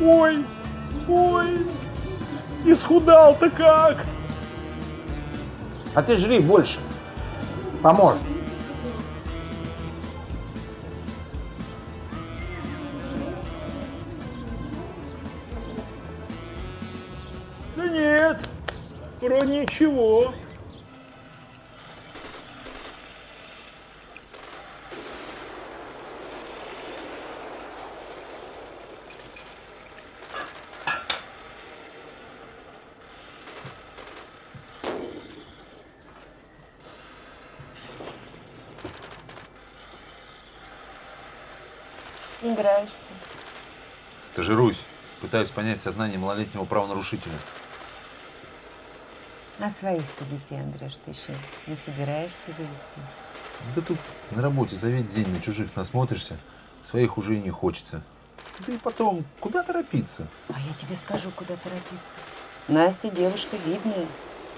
Ой, ой, исхудал-то как? А ты жри больше. Поможет. Да нет, вроде ничего. Играешься. Стажируюсь. Пытаюсь понять сознание малолетнего правонарушителя. А своих-то детей, Андрюш, ты еще не собираешься завести? Да тут на работе за весь день на чужих насмотришься, своих уже и не хочется. Да и потом, куда торопиться? А я тебе скажу, куда торопиться. Настя девушка видная.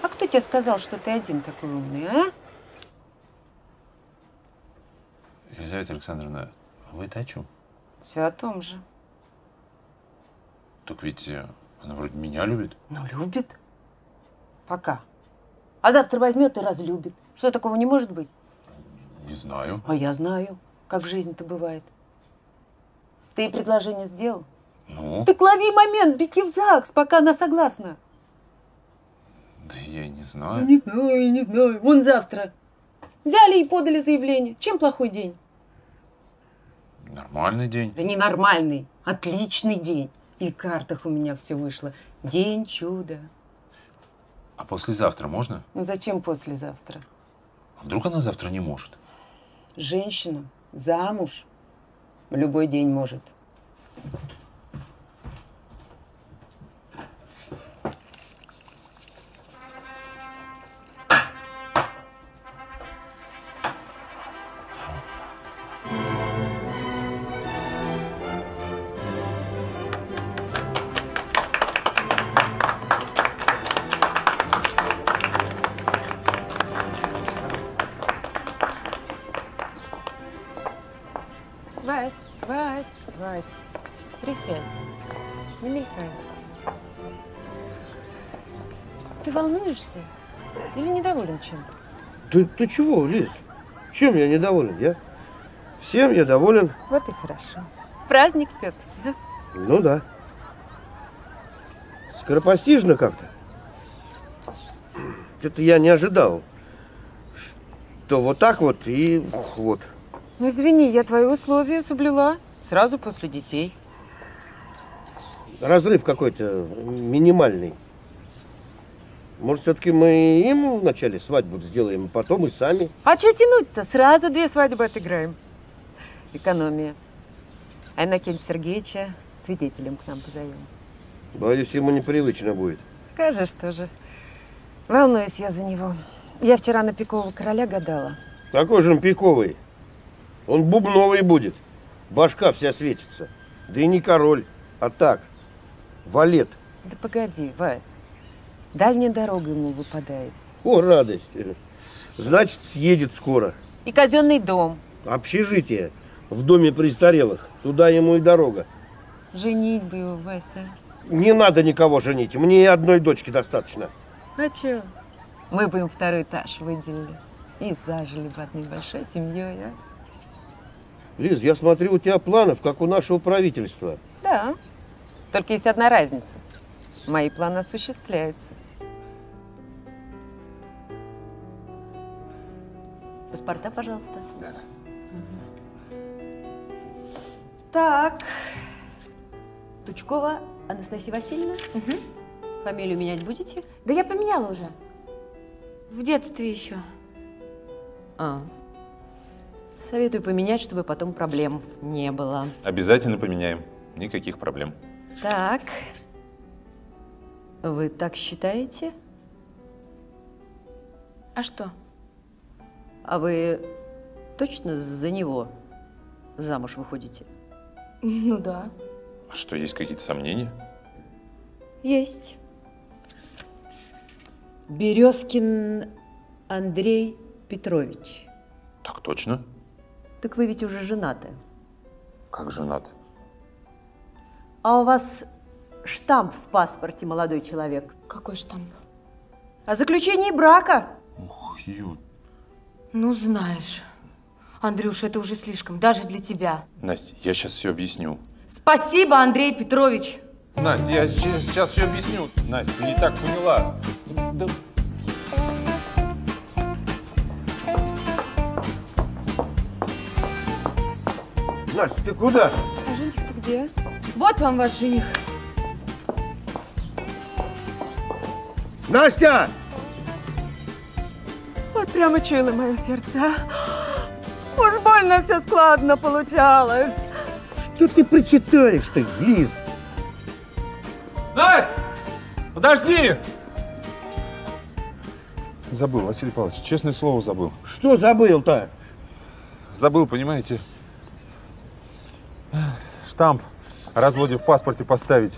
А кто тебе сказал, что ты один такой умный, а? Елизавета Александровна, а вы это о чем? Все о том же. Так ведь э, она вроде меня любит. Ну, любит. Пока. А завтра возьмет и разлюбит. Что такого не может быть? Не знаю. А я знаю, как в жизни-то бывает. Ты ей предложение сделал? Ну, Так лови момент, беги в ЗАГС, пока она согласна. да я не знаю. Не знаю, не знаю. Вон завтра. Взяли и подали заявление. Чем плохой день? Нормальный день. Да не нормальный, отличный день. И в картах у меня все вышло. День чуда. А послезавтра можно? Ну зачем послезавтра? А вдруг она завтра не может? Женщина замуж в любой день может. Недоволен чем-то? Ты, чего, Лиз? Чем я недоволен? Я всем я доволен. Вот и хорошо. Праздник а? Ну да. Скоропостижно как-то. Что-то я не ожидал. То вот так вот и вот. Ну извини, я твои условия соблюла. Сразу после детей. Разрыв какой-то минимальный. Может, все-таки мы им вначале свадьбу сделаем, а потом и сами. А что тянуть-то? Сразу две свадьбы отыграем. Экономия. А Иннокентия Сергеевича свидетелем к нам позовем. Боюсь, ему непривычно будет. Скажешь тоже. Волнуюсь я за него. Я вчера на пикового короля гадала. Какой же он пиковый? Он бубновый будет. Башка вся светится. Да и не король, а так, валет. Да погоди, Вась. Дальняя дорога ему выпадает. О, радость. Значит, съедет скоро. И казенный дом. Общежитие в доме престарелых. Туда ему и дорога. Женить бы его, Вася. Не надо никого женить. Мне и одной дочки достаточно. А чё? Мы бы им второй этаж выделили. И зажили бы одной большой семьей, а? Лиз, я смотрю, у тебя планов, как у нашего правительства. Да. Только есть одна разница. Мои планы осуществляются. Паспорта, пожалуйста. Да. Так. Тучкова Анастасия Васильевна. Фамилию менять будете? Да я поменяла уже. В детстве еще. А. Советую поменять, чтобы потом проблем не было. Обязательно поменяем. Никаких проблем. Так. Вы так считаете? А что? А вы точно за него замуж выходите? Ну да. А что, есть какие-то сомнения? Есть. Березкин Андрей Петрович. Так точно. Так вы ведь уже женаты. Как женат? А у вас штамп в паспорте, молодой человек. Какой штамп? О заключении брака. Ют. Ну, знаешь. Андрюш, это уже слишком, даже для тебя. Настя, я сейчас все объясню. Спасибо, Андрей Петрович. Настя, я сейчас все объясню. Настя, ты не так поняла. Да Настя, ты куда? А жених ты где? Вот вам ваш жених. Настя! Прямо чуяло мое сердце. а. Уж больно все складно получалось. Что ты причитаешь-то, Лиз? Настя! Подожди! Забыл, Василий Павлович, честное слово забыл. Что забыл-то? Забыл, понимаете? Штамп о разводе в паспорте поставить.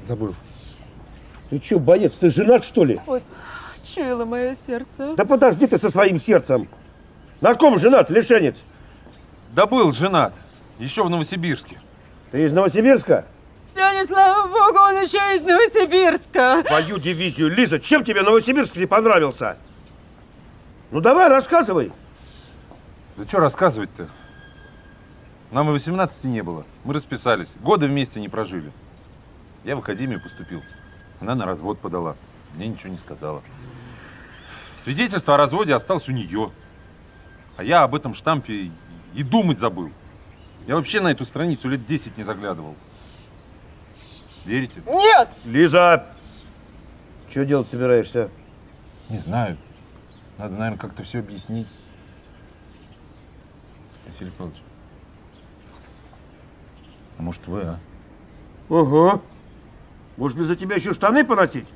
Забыл. Ты что, боец, ты женат, что ли? Вот чуяло мое сердце. Да подожди ты со своим сердцем. На ком женат, лишенец? Да был женат. Еще в Новосибирске. Ты из Новосибирска? Все не слава богу, он еще из Новосибирска. Твою дивизию. Лиза, чем тебе Новосибирск не понравился? Ну давай, рассказывай. Да что рассказывать-то? Нам и 18 не было. Мы расписались. Годы вместе не прожили. Я в академию поступил. Она на развод подала. Мне ничего не сказала. Свидетельство о разводе осталось у нее. А я об этом штампе и- думать забыл. Я вообще на эту страницу лет 10 не заглядывал. Верите? Нет! Лиза, что делать собираешься? Не знаю. Надо, наверное, как-то все объяснить. Василий Павлович. А может, вы, а? Ага. Может, мне за тебя еще штаны поносить?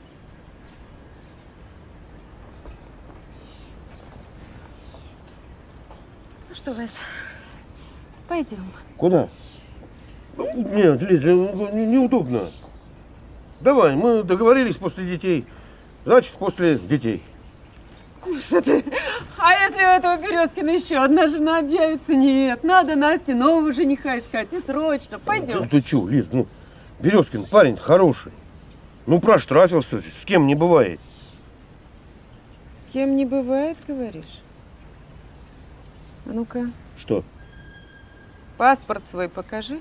Что, Вась, пойдем. Куда? Нет, Лиза, не- неудобно. Давай, мы договорились после детей. Значит, после детей. Что ты? А если у этого Березкина еще одна жена объявится? Нет, надо Насте нового жениха искать. И срочно. Пойдем. Ну ты что, Лиз, ну, Березкин парень хороший. Ну, проштрафился, с кем не бывает. С кем не бывает, говоришь? А ну-ка, Что? паспорт свой покажи.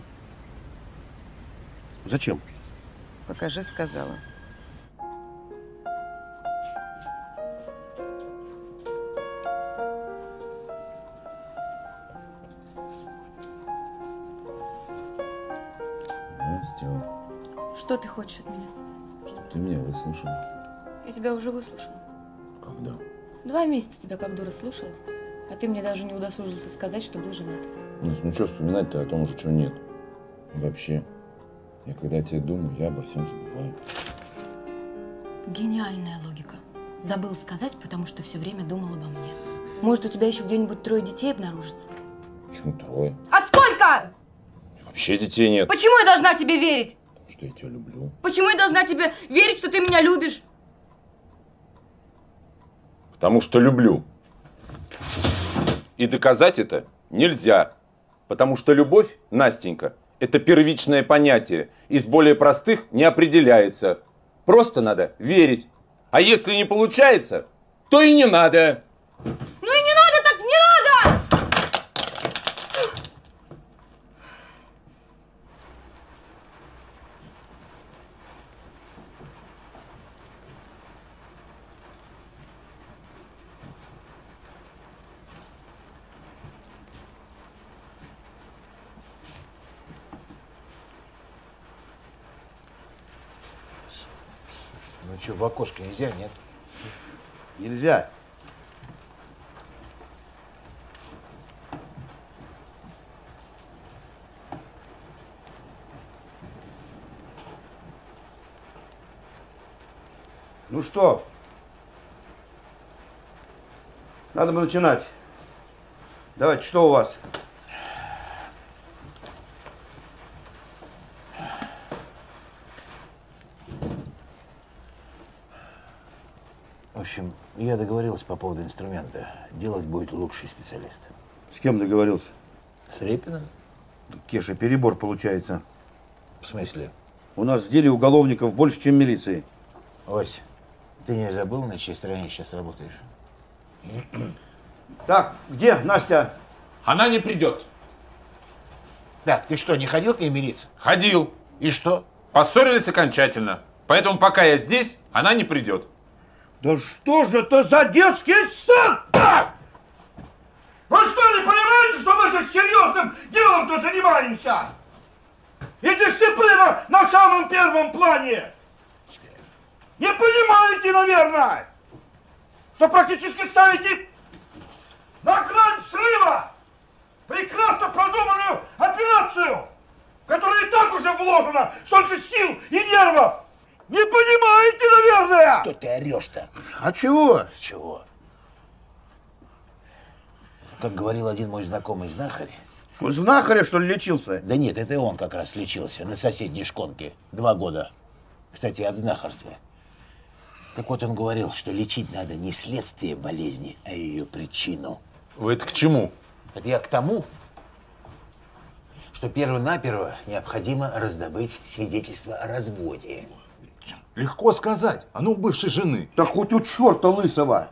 Зачем? Покажи, сказала. Настя, Что ты хочешь от меня? ты меня выслушал. Я тебя уже выслушала. Когда? Два месяца тебя как дура слушала, а ты мне даже не удосужился сказать, что был женат. Ну, ну что вспоминать-то о том уже, чего нет. Вообще, я когда о тебе думаю, я обо всем забываю. Гениальная логика. Забыл сказать, потому что все время думал обо мне. Может, у тебя еще где-нибудь трое детей обнаружится? Почему трое? А сколько? Вообще детей нет. Почему я должна тебе верить? Что я тебя люблю. Почему я должна тебе верить, что ты меня любишь? Потому что люблю. И доказать это нельзя. Потому что любовь, Настенька, это первичное понятие. Из более простых не определяется. Просто надо верить. А если не получается, то и не надо так, не надо! Ну что, в окошко нельзя, нет? Нельзя. Ну что? Надо бы начинать. Давайте, что у вас? В общем, я договорился по поводу инструмента. Делать будет лучший специалист. С кем договорился? С Репиным? Кеша, перебор получается. В смысле? У нас в деле уголовников больше, чем милиции. Вась, ты не забыл, на чьей стороне сейчас работаешь? Так, где Настя? Она не придет. Так, ты что, не ходил к ней мириться? Ходил. И что? Поссорились окончательно. Поэтому пока я здесь, она не придет. Да что же это за детский сад так? Вы что, не понимаете, что мы здесь серьезным делом-то занимаемся? И дисциплина на самом первом плане. Не понимаете, наверное, что практически ставите на грань срыва прекрасно продуманную операцию, в которую и так уже вложено столько сил и нервов. Не понимаете, наверное? Что ты орешь-то? А чего? Чего? Как говорил один мой знакомый знахарь. У знахаря, что ли, лечился? Да нет, это он как раз лечился на соседней шконке. Два года. Кстати, от знахарства. Так вот он говорил, что лечить надо не следствие болезни, а ее причину. Вы это к чему? Это я к тому, что перво-наперво необходимо раздобыть свидетельство о разводе. Легко сказать. А ну, бывшей жены. Да хоть у черта лысого.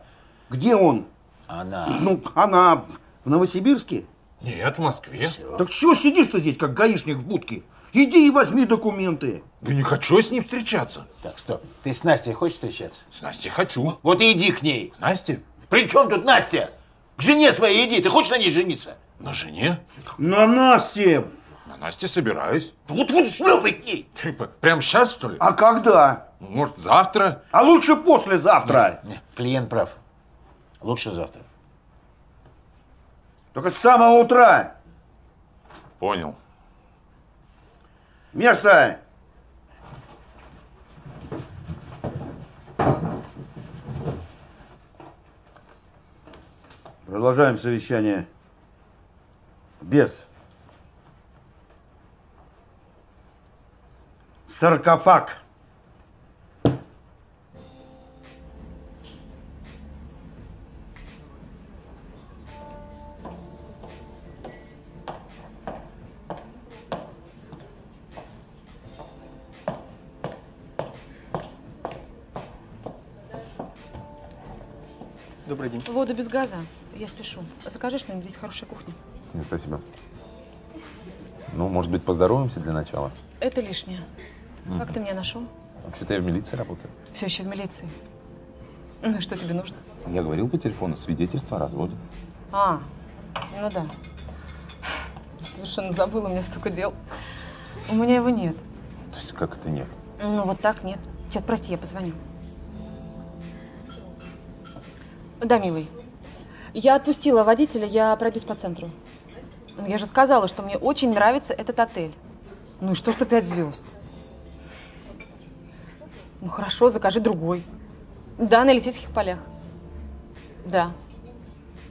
Где он? Она. Ну, она в Новосибирске? Нет, в Москве. Так чего сидишь-то здесь, как гаишник в будке? Иди и возьми документы. Да не хочу я с ним встречаться. Так, стоп. Ты с Настей хочешь встречаться? С Настей хочу. Вот и иди к ней. Настя? При чем тут Настя? К жене своей иди. Ты хочешь на ней жениться? На жене? На Насте. На Насте собираюсь. Вот вот шлепай к ней. Типа, прям сейчас, что ли? А когда? Может, завтра? А лучше послезавтра. Нет, нет, клиент прав. Лучше завтра. Только с самого утра. Понял. Место. Продолжаем совещание. Без. Саркофаг. День. Воду без газа. Я спешу. Закажи что-нибудь, здесь хорошая кухня. Нет, спасибо. Ну, может быть, поздороваемся для начала? Это лишнее. Мгм. Как ты меня нашел? Вообще-то я в милиции работаю. Все еще в милиции. Ну что тебе нужно? Я говорил по телефону свидетельство о разводе. А, ну да. Совершенно забыла, у меня столько дел. У меня его нет. То есть как это нет? Ну вот так нет. Сейчас, прости, я позвоню. Да, милый. Я отпустила водителя, я пройдусь по центру. Ну, Я же сказала, что мне очень нравится этот отель. Ну и что, что пять звезд? Ну хорошо, закажи другой. Да, на Елисейских полях. Да.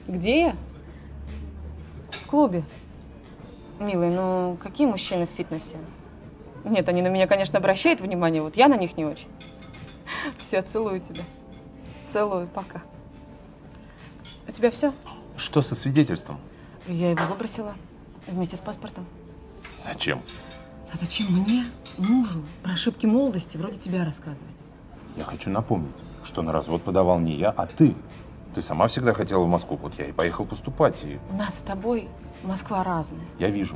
Где я? В клубе. Милый, ну какие мужчины в фитнесе? Нет, они на меня, конечно, обращают внимание, вот я на них не очень. (laughs) Все, целую тебя. Целую, пока. У тебя все? Что со свидетельством? Я его выбросила вместе с паспортом. Зачем? А зачем мне, мужу, про ошибки молодости вроде тебя рассказывать? Я хочу напомнить, что на развод подавал не я, а ты. Ты сама всегда хотела в Москву, вот я и поехал поступать, и У нас с тобой Москва разная. я вижу.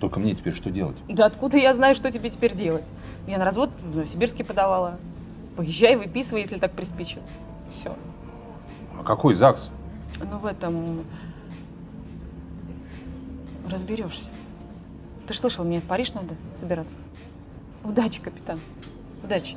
Только мне теперь что делать? Да откуда я знаю, что тебе теперь делать? Я на развод в Новосибирске подавала. Поезжай, выписывай, если так приспичит. Все. А какой ЗАГС? Ну в этом разберешься. Ты слышал, мне в Париж надо собираться. Удачи, капитан. Удачи.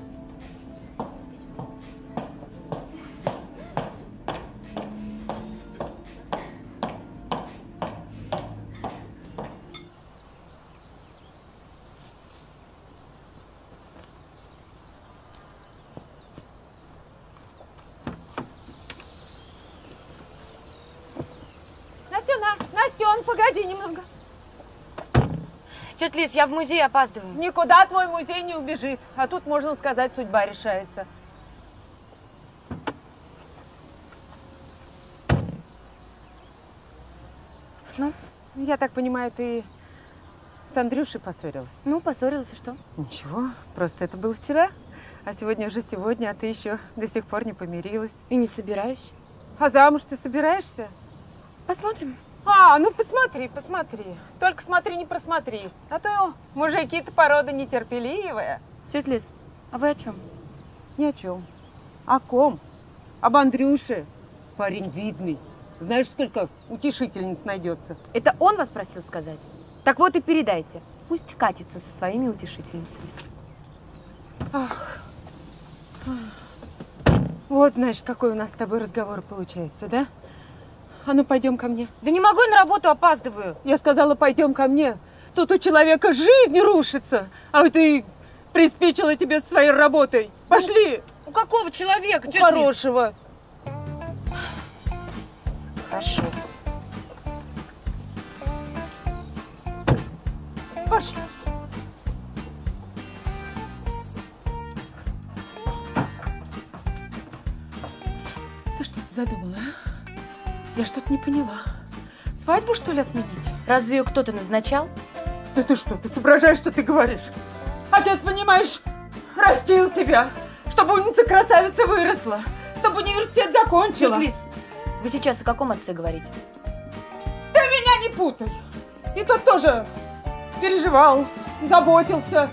Я в музей опаздываю. Никуда твой музей не убежит. А тут, можно сказать, судьба решается. Ну, я так понимаю, ты с Андрюшей поссорилась? Ну, поссорилась, и что? Ничего, просто это было вчера. А сегодня уже сегодня, а ты еще до сих пор не помирилась. И не собираюсь. А замуж ты собираешься? Посмотрим. А, ну посмотри, посмотри. Только смотри, не просмотри. А то мужики-то порода нетерпеливая. Тетя Лиз, а вы о чем? Ни о чем. О ком? Об Андрюше. Парень видный. Знаешь, сколько утешительниц найдется? Это он вас просил сказать? Так вот и передайте. Пусть катится со своими утешительницами. Ах. Вот, значит, какой у нас с тобой разговор получается, да? А ну, пойдем ко мне. Да не могу, я на работу опаздываю. Я сказала, пойдем ко мне. Тут у человека жизнь рушится, а ты приспичила тебе своей работой. Пошли. У какого человека, У тетя Лиз? хорошего. Хорошо. Пошли. Ты что-то задумала, а? Я что-то не поняла. Свадьбу, что ли, отменить? Разве ее кто-то назначал? Да ты что, ты соображаешь, что ты говоришь? Отец, понимаешь, растил тебя, чтобы умница красавица выросла, чтобы университет закончила. Лиз, вы сейчас о каком отце говорите? Ты меня не путай. И тот тоже переживал, заботился,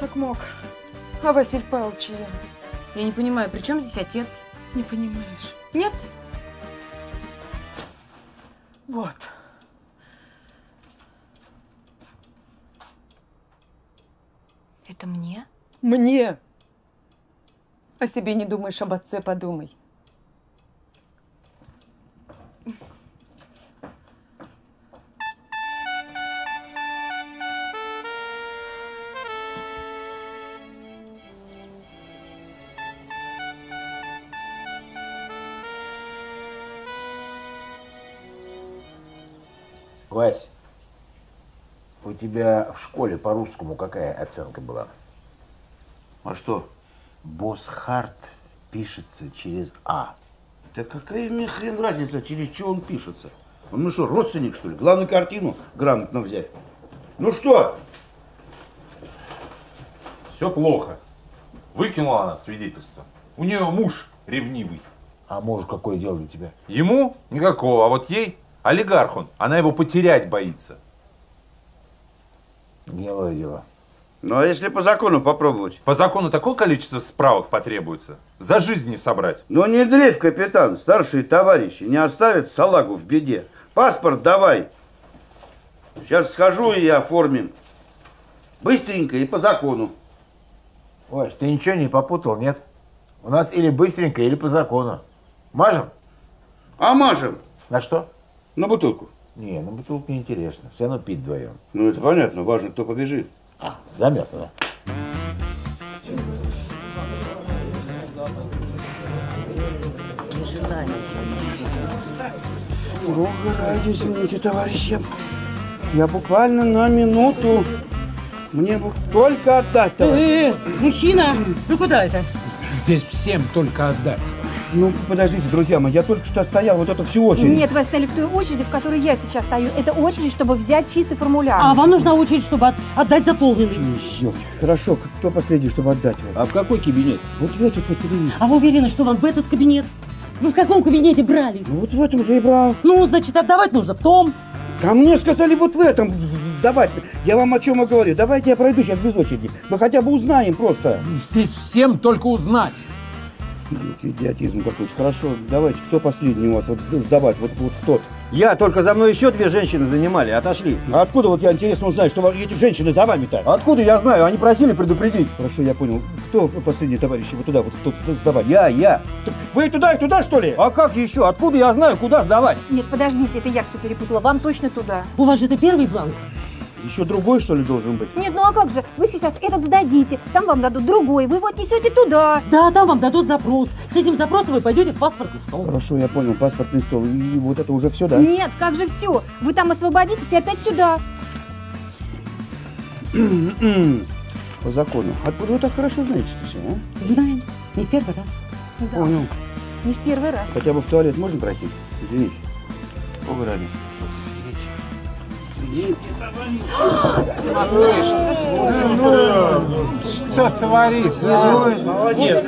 как мог. А Василий Павлович я. Я не понимаю, при чем здесь отец? Не понимаешь? Нет. Вот. Это мне? Мне. О себе не думаешь, об отце подумай. Вась, у тебя в школе по-русскому какая оценка была? А что? Босхарт пишется через А. Да какая мне хрен разница, через что он пишется? Он ну что, родственник, что ли? Главную картину грамотно взять. Ну что? Все плохо. Выкинула она свидетельство. У нее муж ревнивый. А муж какое дело для тебя? Ему никакого, а вот ей олигарх он. Она его потерять боится. Гнилое дело. Ну а если по закону попробовать? По закону такое количество справок потребуется. За жизнь не собрать. Ну не дрейф, капитан, старшие товарищи не оставят салагу в беде. Паспорт давай. Сейчас схожу и оформим. Быстренько и по закону. Вась, ты ничего не попутал, нет? У нас или быстренько, или по закону. Мажем? А мажем? На что? На бутылку. Не, на бутылку неинтересно. Все равно пить вдвоем. Ну это понятно, важно, кто побежит. А, заметно, да? Бога ради, извините, товарищи. Я буквально на минуту. Мне бы только отдать, товарищ. Э, э, мужчина, ну куда это? Здесь всем только отдать. Ну, подождите, друзья мои, я только что стоял вот эту всю очередь. Нет, вы стояли в той очереди, в которой я сейчас стою. Это очередь, чтобы взять чистый формуляр. А вам нужна очередь, чтобы от- отдать заполненный. Ёлки, хорошо, кто последний, чтобы отдать его? А в какой кабинет? Вот в этот вот кабинет. А вы уверены, что вам в этот кабинет? Вы в каком кабинете брали? Ну, вот в этом же и брал. Ну, значит, отдавать нужно в том. А мне сказали вот в этом сдавать. Я вам о чем и говорю. Давайте я пройду сейчас без очереди. Мы хотя бы узнаем просто. Здесь всем только узнать. Идиотизм какой-то. Хорошо, давайте, кто последний у вас вот сдавать? Вот, вот в тот. Я, только за мной еще две женщины занимали, отошли. А откуда вот я интересно узнаю, что эти женщины за вами-то? Откуда я знаю? Они просили предупредить. Хорошо, я понял. Кто последний товарищи? Вот туда, вот в тот сд- сдавать. Я, я. Так Вы туда, и туда, что ли? А как еще? Откуда я знаю, куда сдавать? Нет, подождите, это я все перепутала. Вам точно туда. У вас же это первый бланк. Еще другой, что ли, должен быть? Нет, ну а как же? Вы сейчас этот сдадите, там вам дадут другой, вы его отнесете туда. Да, там вам дадут запрос. С этим запросом вы пойдете в паспортный стол. Хорошо, я понял. Паспортный стол. И вот это уже все, да? Нет, как же все? Вы там освободитесь и опять сюда. По закону. Откуда вы так хорошо знаете это все, а? Знаем. Не в первый раз. Да Понял. Не в первый раз. Хотя бы в туалет можно пройти? Извините. Бога Смотришь, Ну что же Что творит? а? Молодец.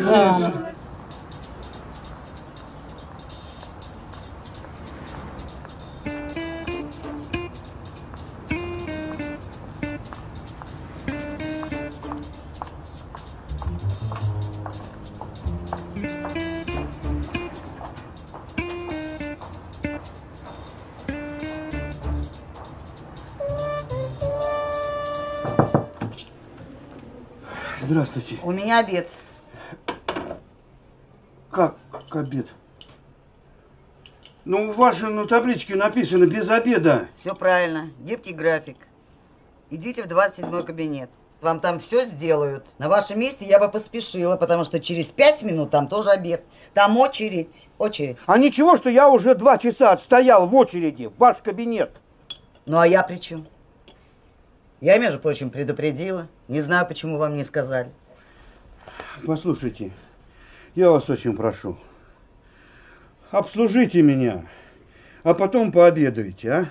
Меня обед. Как, обед? Ну, у вас же на табличке написано без обеда. Все правильно. Гибкий график. Идите в 27 кабинет. Вам там все сделают. На вашем месте я бы поспешила, потому что через пять минут там тоже обед. Там очередь. Очередь. А ничего, что я уже два часа отстоял в очереди в ваш кабинет. Ну а я при чем? Я, между прочим, предупредила. Не знаю, почему вам не сказали. Послушайте, я вас очень прошу. Обслужите меня, а потом пообедайте, а?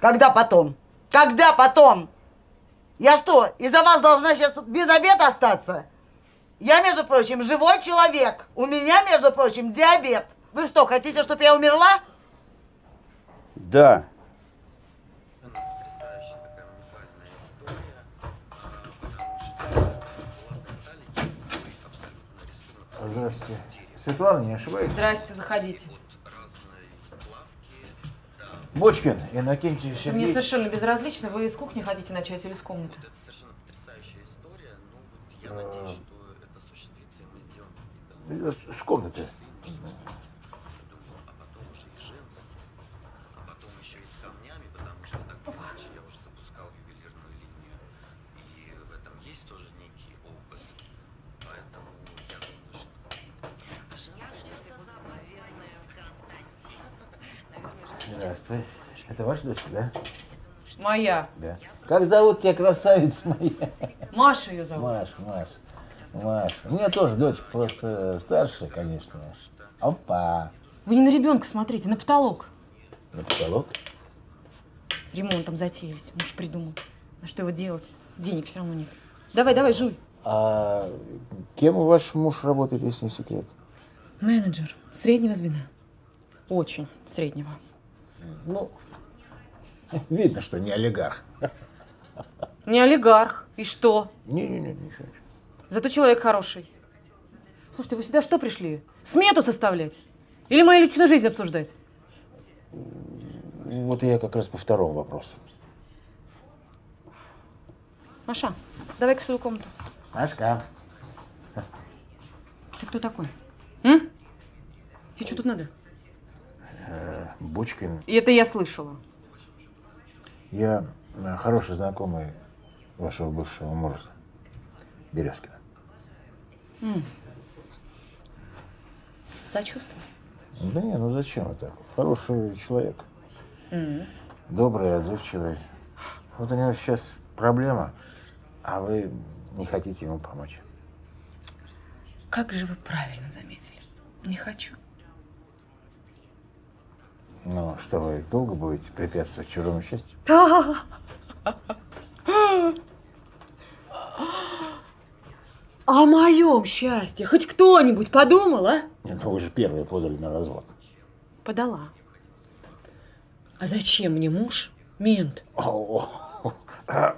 Когда потом? Когда потом? Я что, из-за вас должна сейчас без обеда остаться? Я, между прочим, живой человек. У меня, между прочим, диабет. Вы что, хотите, чтобы я умерла? Да. Здравствуйте. Светлана, не ошибаюсь? Здрасте, заходите. Бочкин, Иннокентий Мне Сергеевич. совершенно безразлично, вы из кухни хотите начать или из комнаты? С комнаты. Здравствуй. Это ваша дочка, да? Моя. Да. Как зовут тебя, красавица моя? Маша ее зовут. Маша, Маша. Маша. У меня тоже дочка, просто старшая, конечно. Опа. Вы не на ребенка смотрите, на потолок. На потолок? Ремонтом затеялись, муж придумал. А что его делать? Денег все равно нет. Давай, давай, жуй. А кем ваш муж работает, если не секрет? Менеджер среднего звена. Очень среднего. Ну, видно, что не олигарх. Не олигарх. И что? Не-не-не, ничего. Зато человек хороший. Слушайте, вы сюда что пришли? Смету составлять? Или мою личную жизнь обсуждать? Вот я как раз по второму вопросу. Маша, давай-ка в свою комнату. Машка. Ты кто такой? М? Тебе что тут надо? Э, Бочкин. И это я слышала. Я э, хороший знакомый вашего бывшего мужа, Березкина. М. Сочувствую. Да не, ну зачем это? Хороший человек, М. добрый, отзывчивый. Вот у него сейчас проблема, а вы не хотите ему помочь. Как же вы правильно заметили. Не хочу. Ну, что вы долго будете препятствовать чужому счастью? О моем счастье хоть кто-нибудь подумал, а? Нет, ну вы же первые подали на развод. Подала. А зачем мне муж? Мент. О,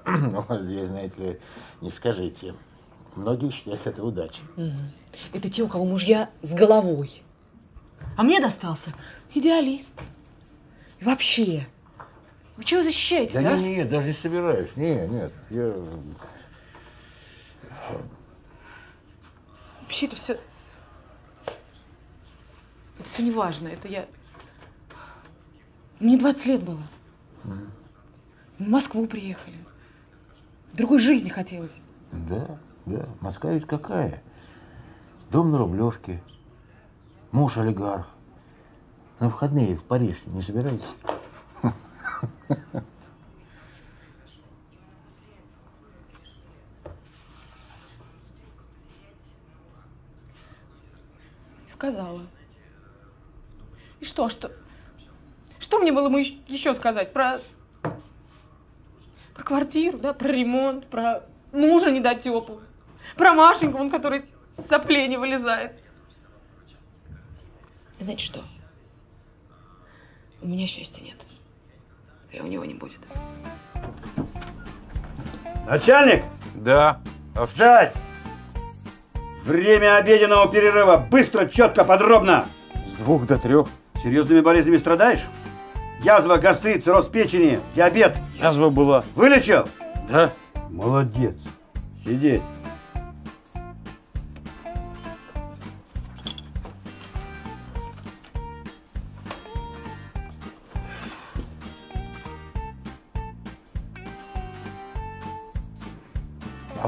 Ну, здесь, знаете ли, не скажите. Многие считают это удачей. Это те, у кого мужья с головой. А мне достался идеалист. И вообще, вы чего защищаетесь, Да а? нет, нет, даже не собираюсь. Не, нет, я... Вообще это все... Это все не важно. Это я... Мне 20 лет было. В Москву приехали. Другой жизни хотелось. Да, да. Москва ведь какая? Дом на Рублевке, муж олигарх. На выходные в Париж не собираетесь? Сказала. И что, что? Что мне было ему ещ- еще сказать? Про... Про квартиру, да? Про ремонт, про мужа недотепу. Про Машеньку, вон, который с соплей не вылезает. Знаете что? У меня счастья нет. И у него не будет. Начальник! Да. Встать! Время обеденного перерыва. Быстро, четко, подробно. С двух до трех. Серьезными болезнями страдаешь? Язва, гастрит, цирроз печени, диабет. Язва была. Вылечил? Да. Молодец. Сидеть.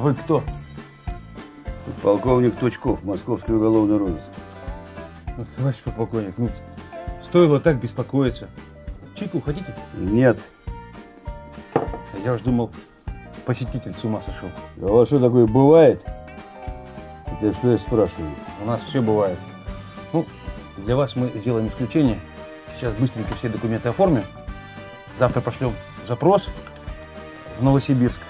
Вы кто? Полковник Тучков, Московский уголовный розыск. Ну, товарищ подполковник, ну, стоило так беспокоиться. Чайку хотите? Нет. Я уж думал, посетитель с ума сошел. А у вас что такое бывает? Это что я спрашиваю? У нас все бывает. Ну, для вас мы сделаем исключение. Сейчас быстренько все документы оформим. Завтра пошлем запрос в Новосибирск.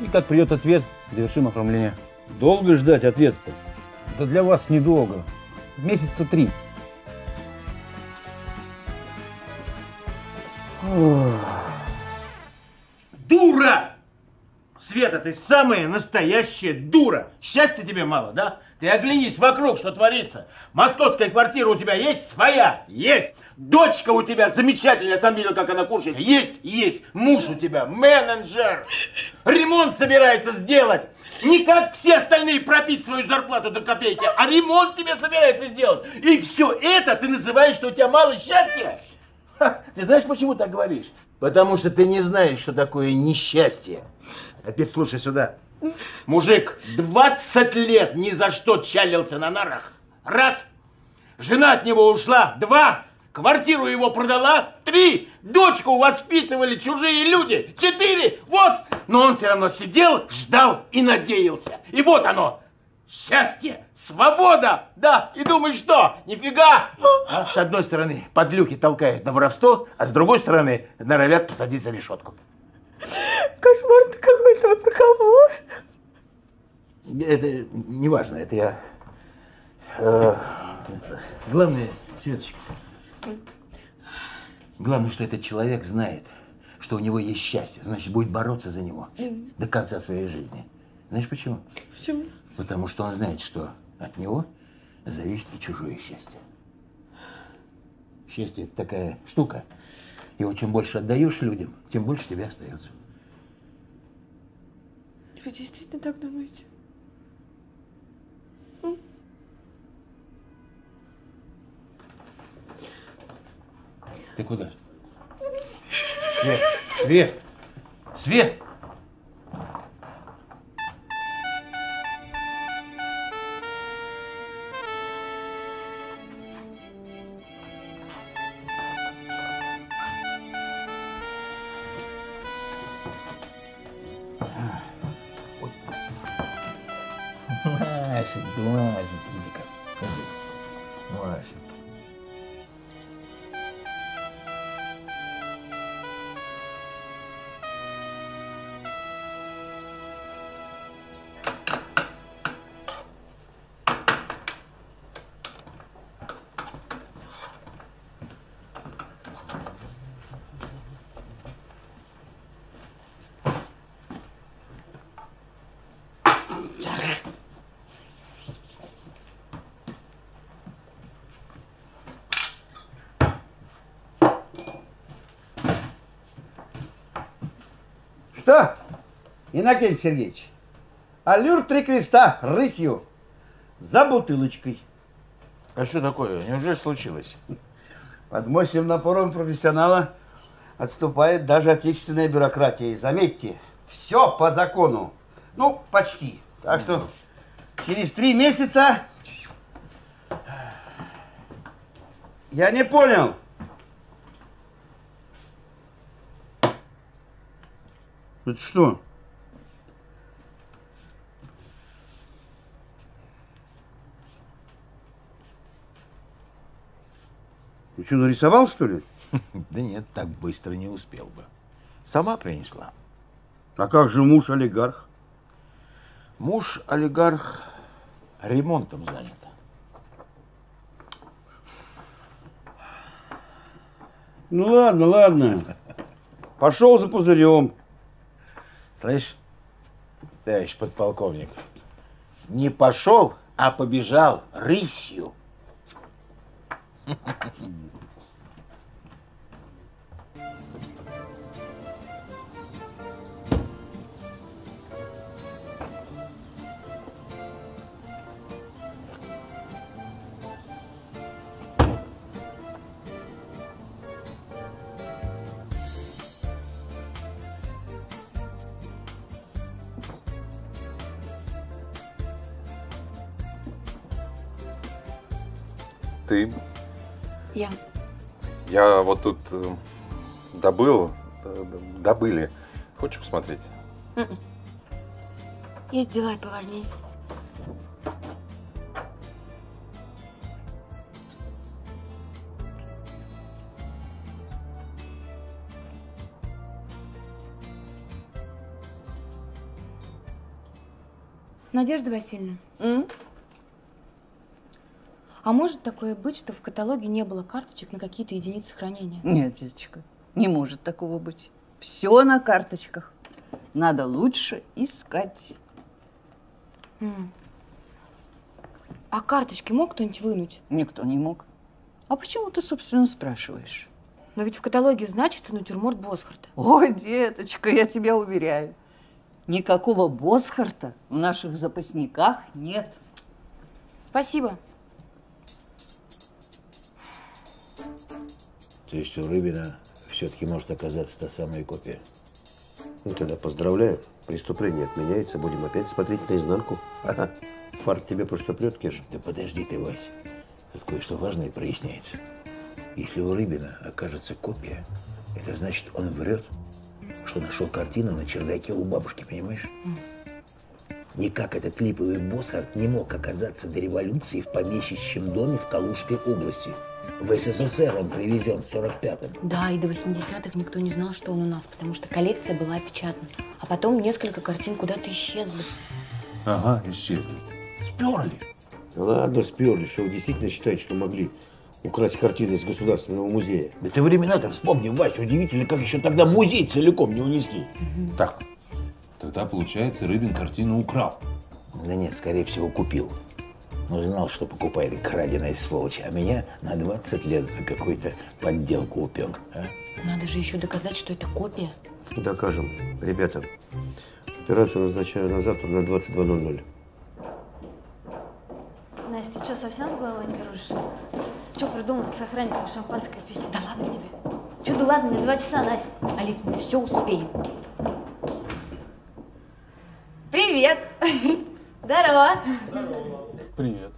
И как придет ответ, завершим оформление. Долго ждать ответа-то? Да для вас недолго. Месяца три. Дура! Света, ты самая настоящая дура. Счастья тебе мало, да? Ты оглянись вокруг, что творится. Московская квартира у тебя есть своя? Есть. Дочка у тебя замечательная, я сам видел, как она кушает. Есть, есть. Муж у тебя менеджер. Ремонт собирается сделать. Не как все остальные пропить свою зарплату до копейки, а ремонт тебе собирается сделать. И все это ты называешь, что у тебя мало счастья? Ха, Ты знаешь, почему так говоришь? Потому что ты не знаешь, что такое несчастье. А теперь слушай сюда. Мужик 20 лет ни за что чалился на нарах. Раз. Жена от него ушла. Два. Квартиру его продала. Три. Дочку воспитывали чужие люди. Четыре. Вот. Но он все равно сидел, ждал и надеялся. И вот оно. Счастье, свобода, да, и думаешь, что? Нифига! А с одной стороны, подлюки толкают на воровство, а с другой стороны, норовят посадить за решетку. Кошмар-то какой-то, про кого? Это не важно, это я... э, главное, Светочка, главное, что этот человек знает, что у него есть счастье, значит, будет бороться за него до конца своей жизни. Знаешь почему? Почему? Потому что он знает, что от него зависит и чужое счастье. Счастье – это такая штука. Его чем больше отдаешь людям, тем больше тебе остается. Вы действительно так думаете? Ты куда? Свет! Свет! Свет! (laughs) Ай, дурак. Иннокентий Сергеевич, аллюр три креста рысью за бутылочкой. А что такое? Неужели случилось? Под мощным напором профессионала отступает даже отечественная бюрократия. И заметьте, все по закону. Ну, почти. Так что через три месяца... Я не понял. Это что? Ты что, нарисовал, что ли? (laughs) Да нет, так быстро не успел бы. Сама принесла. А как же муж олигарх? Муж олигарх ремонтом занят. Ну ладно, ладно. (laughs) Пошел за пузырем. Слышь, товарищ подполковник, не пошел, а побежал рысью. Ты? Я. Я вот тут э, добыл, э, добыли. Хочешь посмотреть? М-м. Есть дела и поважнее. Надежда Васильевна. А может такое быть, что в каталоге не было карточек на какие-то единицы хранения? Нет, деточка, не может такого быть. Все на карточках. Надо лучше искать. М. А карточки мог кто-нибудь вынуть? Никто не мог. А почему ты, собственно, спрашиваешь? Но ведь в каталоге значится натюрморт Босхарта. Ой, деточка, я тебя уверяю. Никакого Босхарта в наших запасниках нет. Спасибо. То есть у Рыбина все-таки может оказаться та самая копия. Ну, тогда поздравляю. Преступление отменяется. Будем опять смотреть наизнанку. Ага. Фарт тебе просто прет, Кеш. Да подожди ты, Вась. Тут кое-что важное проясняется. Если у Рыбина окажется копия, это значит, он врет, что нашел картину на чердаке у бабушки, понимаешь? Никак этот липовый Боссарт не мог оказаться до революции в помещичьем доме в Калужской области. В СССР он привезен в 45-м. Да, и до 80-х никто не знал, что он у нас, потому что коллекция была опечатана. А потом несколько картин куда-то исчезли. Ага, исчезли. Сперли. Да ладно, сперли, что вы действительно считаете, что могли украсть картины из Государственного музея. Да ты времена-то вспомни, Вася, удивительно, как еще тогда музей целиком не унесли. Так, тогда, получается, Рыбин картину украл. Да нет, скорее всего, купил. Но знал, что покупает краденая сволочь, а меня на 20 лет за какую-то подделку упек. А? Надо же еще доказать, что это копия. Докажем. Ребята, операцию назначаю на завтра на 22.00. Настя, что, совсем с головой не дружишь? Что придумал с охранником шампанское пить? Да ладно тебе. Че, да ладно, мне два часа, Настя. Алис, мы все успеем. Привет! (laughs) Здорово! Привет.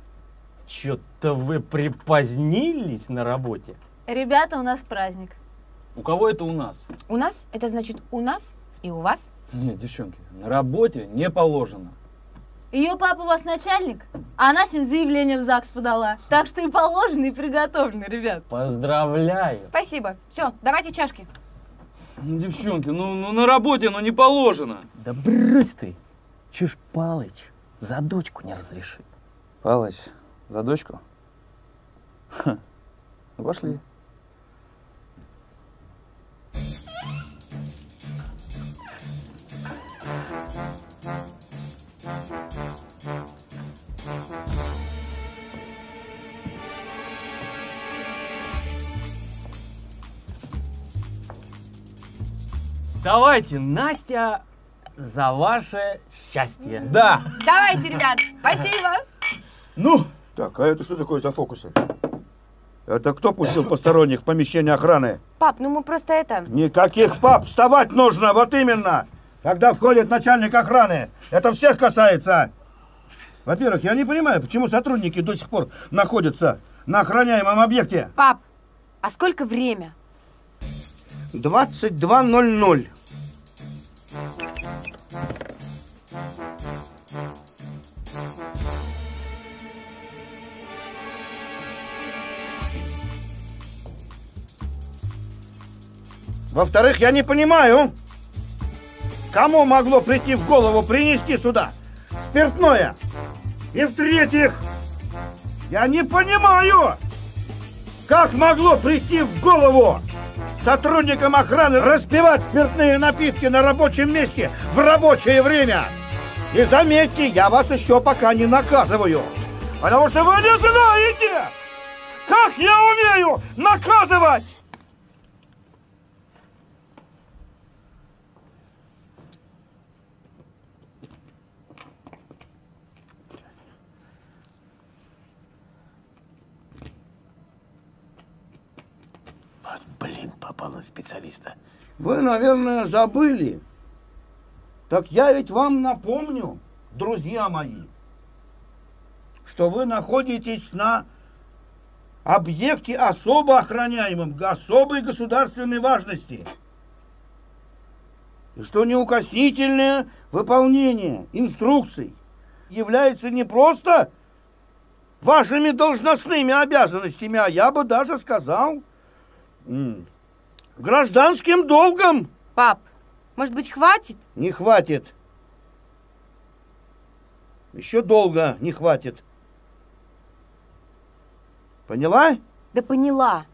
Чё-то вы припозднились на работе. Ребята, у нас праздник. У кого это у нас? У нас, это значит у нас и у вас. Нет, девчонки, на работе не положено. Ее папа у вас начальник, а она сегодня заявление в ЗАГС подала. Так что и положено, и приготовлено, ребят. Поздравляю. Спасибо. Все, давайте чашки. Ну, девчонки, ну, ну на работе, ну не положено. Да брысь ты. Чушь Палыч за дочку не разрешит. Палыч, за дочку? Ха. Ну, пошли. Давайте, Настя, за ваше счастье. Да. Давайте, ребят. Спасибо. Ну, так, а это что такое за фокусы? Это кто пустил посторонних в помещение охраны? Пап, ну мы просто это... Никаких пап, вставать нужно, вот именно. Когда входит начальник охраны, это всех касается. Во-первых, я не понимаю, почему сотрудники до сих пор находятся на охраняемом объекте. Пап, а сколько время? 22.00. Во-вторых, я не понимаю, кому могло прийти в голову принести сюда спиртное. И в-третьих, я не понимаю, как могло прийти в голову сотрудникам охраны распивать спиртные напитки на рабочем месте в рабочее время. И заметьте, я вас еще пока не наказываю, потому что вы не знаете, как я умею наказывать. Вот, блин, попал на специалиста. Вы, наверное, забыли. Так я ведь вам напомню, друзья мои, что вы находитесь на объекте особо охраняемом, особой государственной важности. И что неукоснительное выполнение инструкций является не просто вашими должностными обязанностями, а я бы даже сказал, гражданским долгом. Пап, может быть, хватит? Не хватит. Еще долго не хватит. Поняла? Да поняла.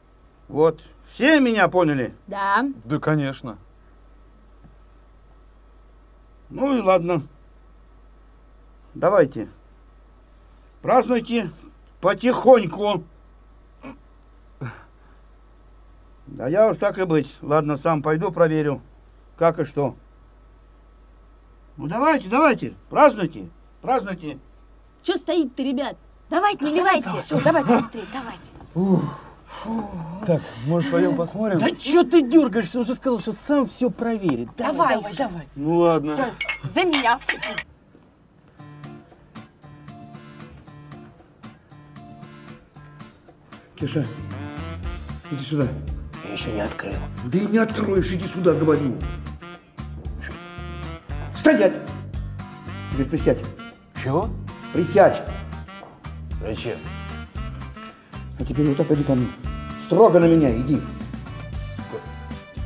Вот, все меня поняли? Да. Да, конечно. Ну и ладно. Давайте. Празднуйте потихоньку. Да я уж так и быть. Ладно, сам пойду проверю, как и что. Ну давайте, давайте, празднуйте, празднуйте. Что стоит-то, ребят? Давайте, наливайте. Все, давайте быстрее, давайте. Так, может, пойдем посмотрим? Да что ты дергаешься? Он же сказал, что сам все проверит. Давай, давай, давай. Ну ладно. Все, за меня. Киша, иди сюда. Я еще не открыл. Да и не откроешь, иди сюда, говорю. Стоять! Теперь присядь. Чего? Присядь. Зачем? А теперь вот так иди ко мне. Строго на меня иди.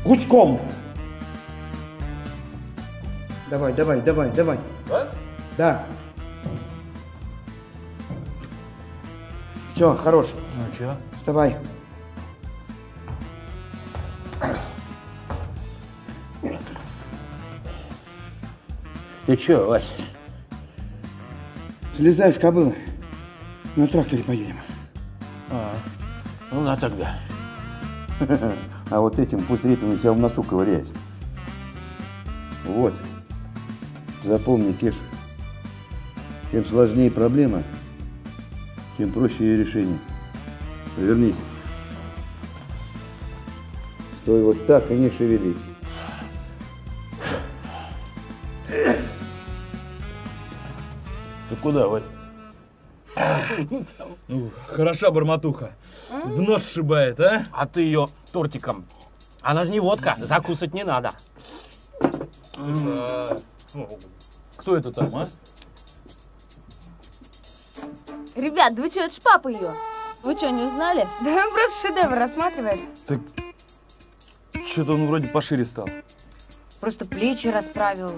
Гуськом. Давай, давай, давай, давай. Да? Да. Все, хорош. Ну что? Вставай. Ты че, Вася? Слезай с кобылы. На тракторе поедем. А, ну на тогда. (laughs) А вот этим пусть Репин себя в носу ковыряет. Вот. Запомни, Кеш. Чем сложнее проблема, тем проще ее решение. Повернись. Стой вот так и не шевелись. Куда, Вась? Ну, хороша бормотуха. В нос сшибает, а? А ты ее тортиком. Она же не водка, закусать не надо. Кто это там, а? Ребят, да вы что, это ж папа ее. Вы что, не узнали? (laughs) Да он просто шедевр рассматривает. Так что-то он вроде пошире стал. Просто плечи расправил.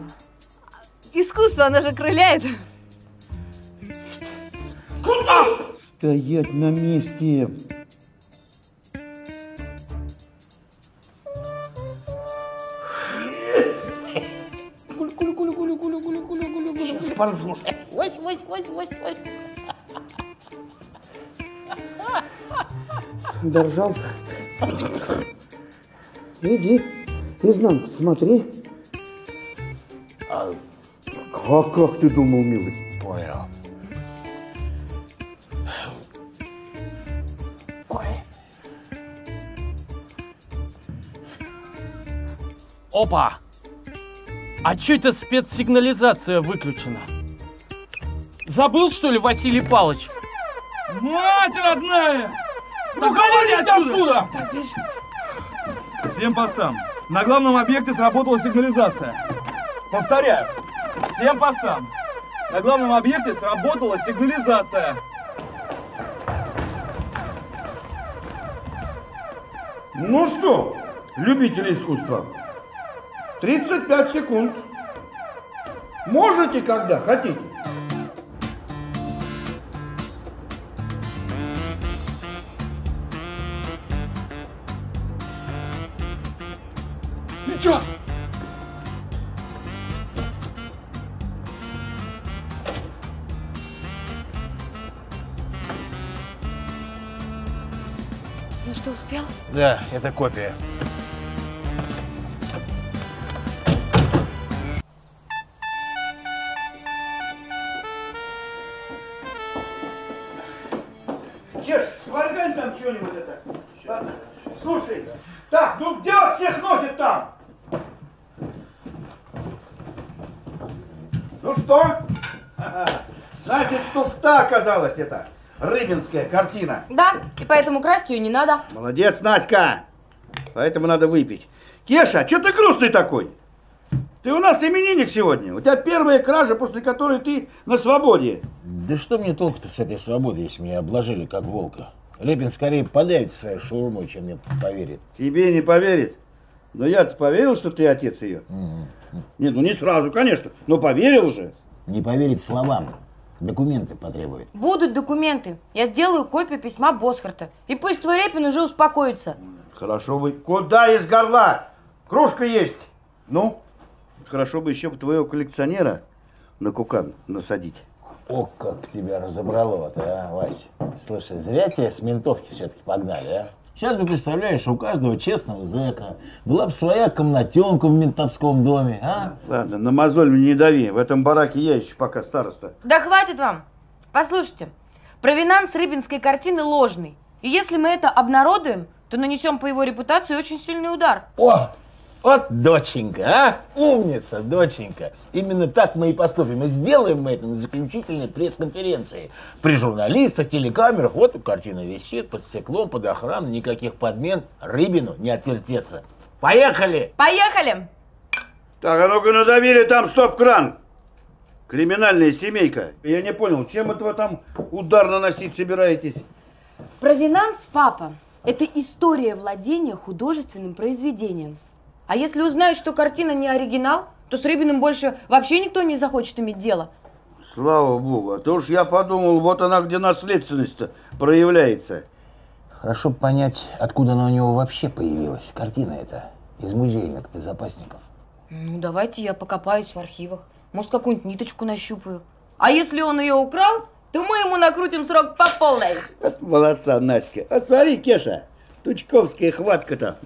Искусство, оно же крыляет. Стоять на месте. Сейчас поржешь. Вась, вась, вась, вась, вась. Доржался. Иди, изнанку смотри. А, А как ты думал, милый? понял. Опа! А чё это спецсигнализация выключена? Забыл, что ли, Василий Палыч? Мать родная! Уходите отсюда! Всем постам. На главном объекте сработала сигнализация. Повторяю. Всем постам. На главном объекте сработала сигнализация. Ну что, любители искусства, 35 секунд. Можете, когда хотите. Идет! Ну что, успел? Да, это копия. Оказалась это. Рыбинская картина. Да, и поэтому красть ее не надо. Молодец, Надька. Поэтому надо выпить. Кеша, что ты грустный такой? Ты у нас именинник сегодня. У тебя первая кража, после которой ты на свободе. Да что мне толку-то с этой свободы, если меня обложили как волка? Репин скорее подавит своей шаурмой, чем мне поверит. Тебе не поверит. Но я-то поверил, что ты отец ее. Нет, ну не сразу, конечно, но поверил же. Не поверит словам. Документы потребует. Будут документы. Я сделаю копию письма Босхарта. И пусть твой Репин уже успокоится. Хорошо бы. Куда из горла? Кружка есть. Ну, хорошо бы еще бы твоего коллекционера на кукан насадить. О, как тебя разобрало-то, а, Вась. Слушай, зря тебя с ментовки все-таки погнали, а? Сейчас бы представляешь, у каждого честного зэка была бы своя комнатенка в ментовском доме, а? Ладно, на мозоль мне не дави. В этом бараке я еще пока староста. Да хватит вам. Послушайте, провинанс рыбинской картины ложный. И если мы это обнародуем, то нанесем по его репутации очень сильный удар. О, вот доченька, а? Умница, доченька. Именно так мы и поступим. И сделаем мы это на заключительной пресс-конференции. При журналистах, телекамерах. Вот картина висит под стеклом, под охраной. Никаких подмен. Рыбину не отвертеться. Поехали! Поехали! Так, а ну-ка надавили там стоп-кран. Криминальная семейка. Я не понял, чем это вы там удар наносить собираетесь? Провинанс, папа, это история владения художественным произведением. А если узнают, что картина не оригинал, то с Рыбиным больше вообще никто не захочет иметь дело. Слава богу. А то уж я подумал, вот она где наследственность-то проявляется. Хорошо понять, откуда она у него вообще появилась. Картина эта. Из музейных-то запасников. Ну, давайте я покопаюсь в архивах. Может, какую-нибудь ниточку нащупаю. А если он ее украл, то мы ему накрутим срок по полной. Вот молодца, Наська. А смотри, Кеша, тучковская хватка-то.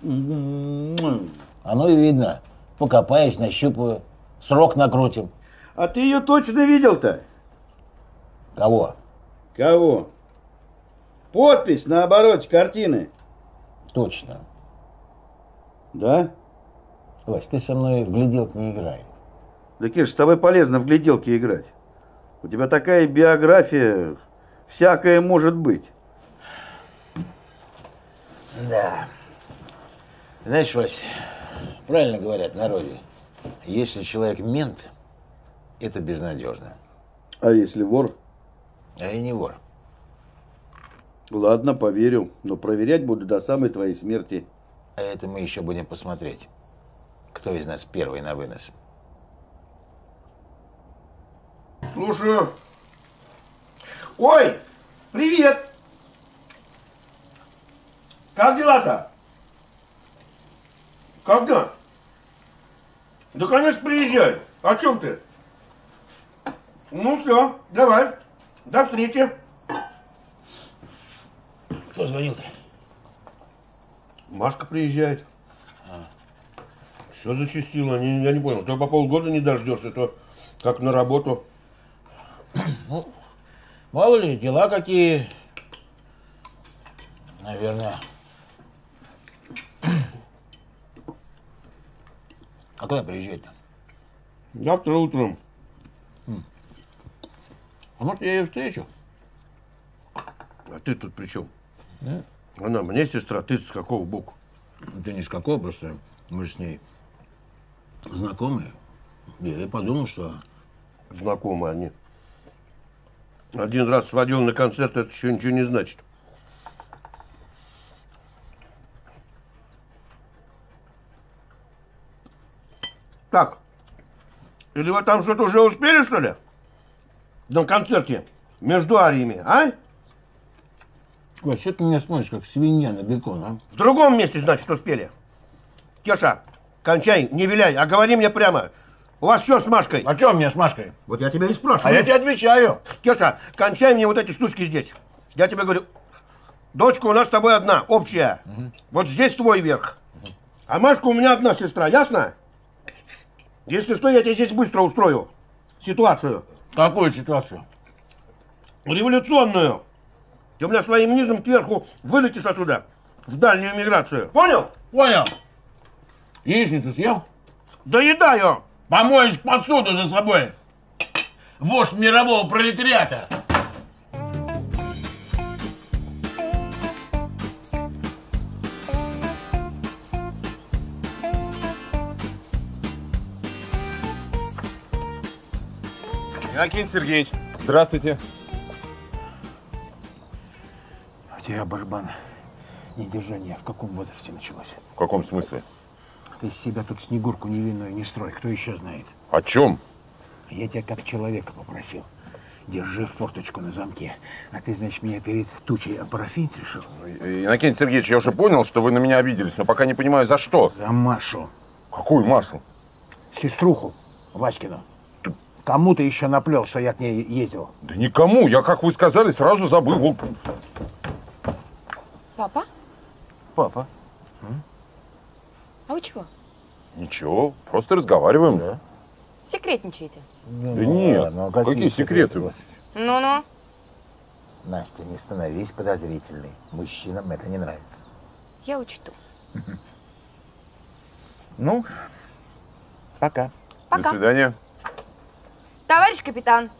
Оно и видно. Покопаюсь, нащупаю. Срок накрутим. А ты ее точно видел-то? Кого? Кого? Подпись на обороте картины. Точно. Да? Вась, ты со мной в гляделки не играй. Да, Кеш, с тобой полезно в гляделки играть. У тебя такая биография, всякое может быть. Да. Знаешь, Вась, правильно говорят народе. Если человек мент, это безнадежно. А если вор? А я не вор. Ладно, поверю, но проверять буду до самой твоей смерти. А это мы еще будем посмотреть. Кто из нас первый на вынос? Слушаю. Ой, привет! Как дела-то? Когда? Да, конечно, приезжай. О чем ты? Ну все, давай. До встречи. Кто звонил-то? Машка приезжает. Что зачастило? Не, я не понял. То по полгода не дождешься, то как на работу. Ну, мало ли, дела какие. Наверное. А когда приезжать-то? Завтра утром. А может, я ее встречу? А ты тут при чем? Она мне сестра, ты с какого боку? Да не с какого, просто мы же с ней знакомые. Я и подумал, что... Знакомые они. Один раз сводил на концерт, это еще ничего не значит. Так, или вы там что-то уже успели, что ли? На концерте между ариями, а? Ой, что ты меня смотришь, как свинья на бекон, а? В другом месте, значит, успели. Кеша, кончай, не виляй, а говори мне прямо. У вас все с Машкой? А что у меня с Машкой? Вот я тебя и спрашиваю. А я тебе отвечаю. Кеша, кончай мне вот эти штучки здесь. Я тебе говорю, дочка у нас с тобой одна, общая. Вот здесь твой верх. А Машка у меня одна сестра, ясно? Если что, я тебе здесь быстро устрою ситуацию. Какую ситуацию? Революционную. Ты у меня своим низом кверху вылетишь отсюда. В дальнюю миграцию. Понял? Понял. Яичницу съел? Доедаю. Помоешь посуду за собой. Вождь мирового пролетариата. Иннокентий Сергеевич, здравствуйте. У тебя, Барбан, недержание в каком возрасте началось? В каком смысле? Ты из себя тут Снегурку невинную не строй. Кто еще знает? О чем? Я тебя как человека попросил. Держи форточку на замке. А ты, значит, меня перед тучей опарафинить решил? Иннокентий Сергеевич, я уже понял, что вы на меня обиделись, но пока не понимаю, за что. За Машу. Какую Машу? Сеструху Васькину. Кому ты еще наплел, что я к ней ездил? Да никому. Я, как вы сказали, сразу забыл. Папа? Папа. А вы чего? Ничего, просто разговариваем. Да? Секретничаете? Да нет, ну, какие, секреты? Ну-ну. Настя, не становись подозрительной. Мужчинам это не нравится. Я учту. Ну, пока. Пока. До свидания. Товарищ капитан,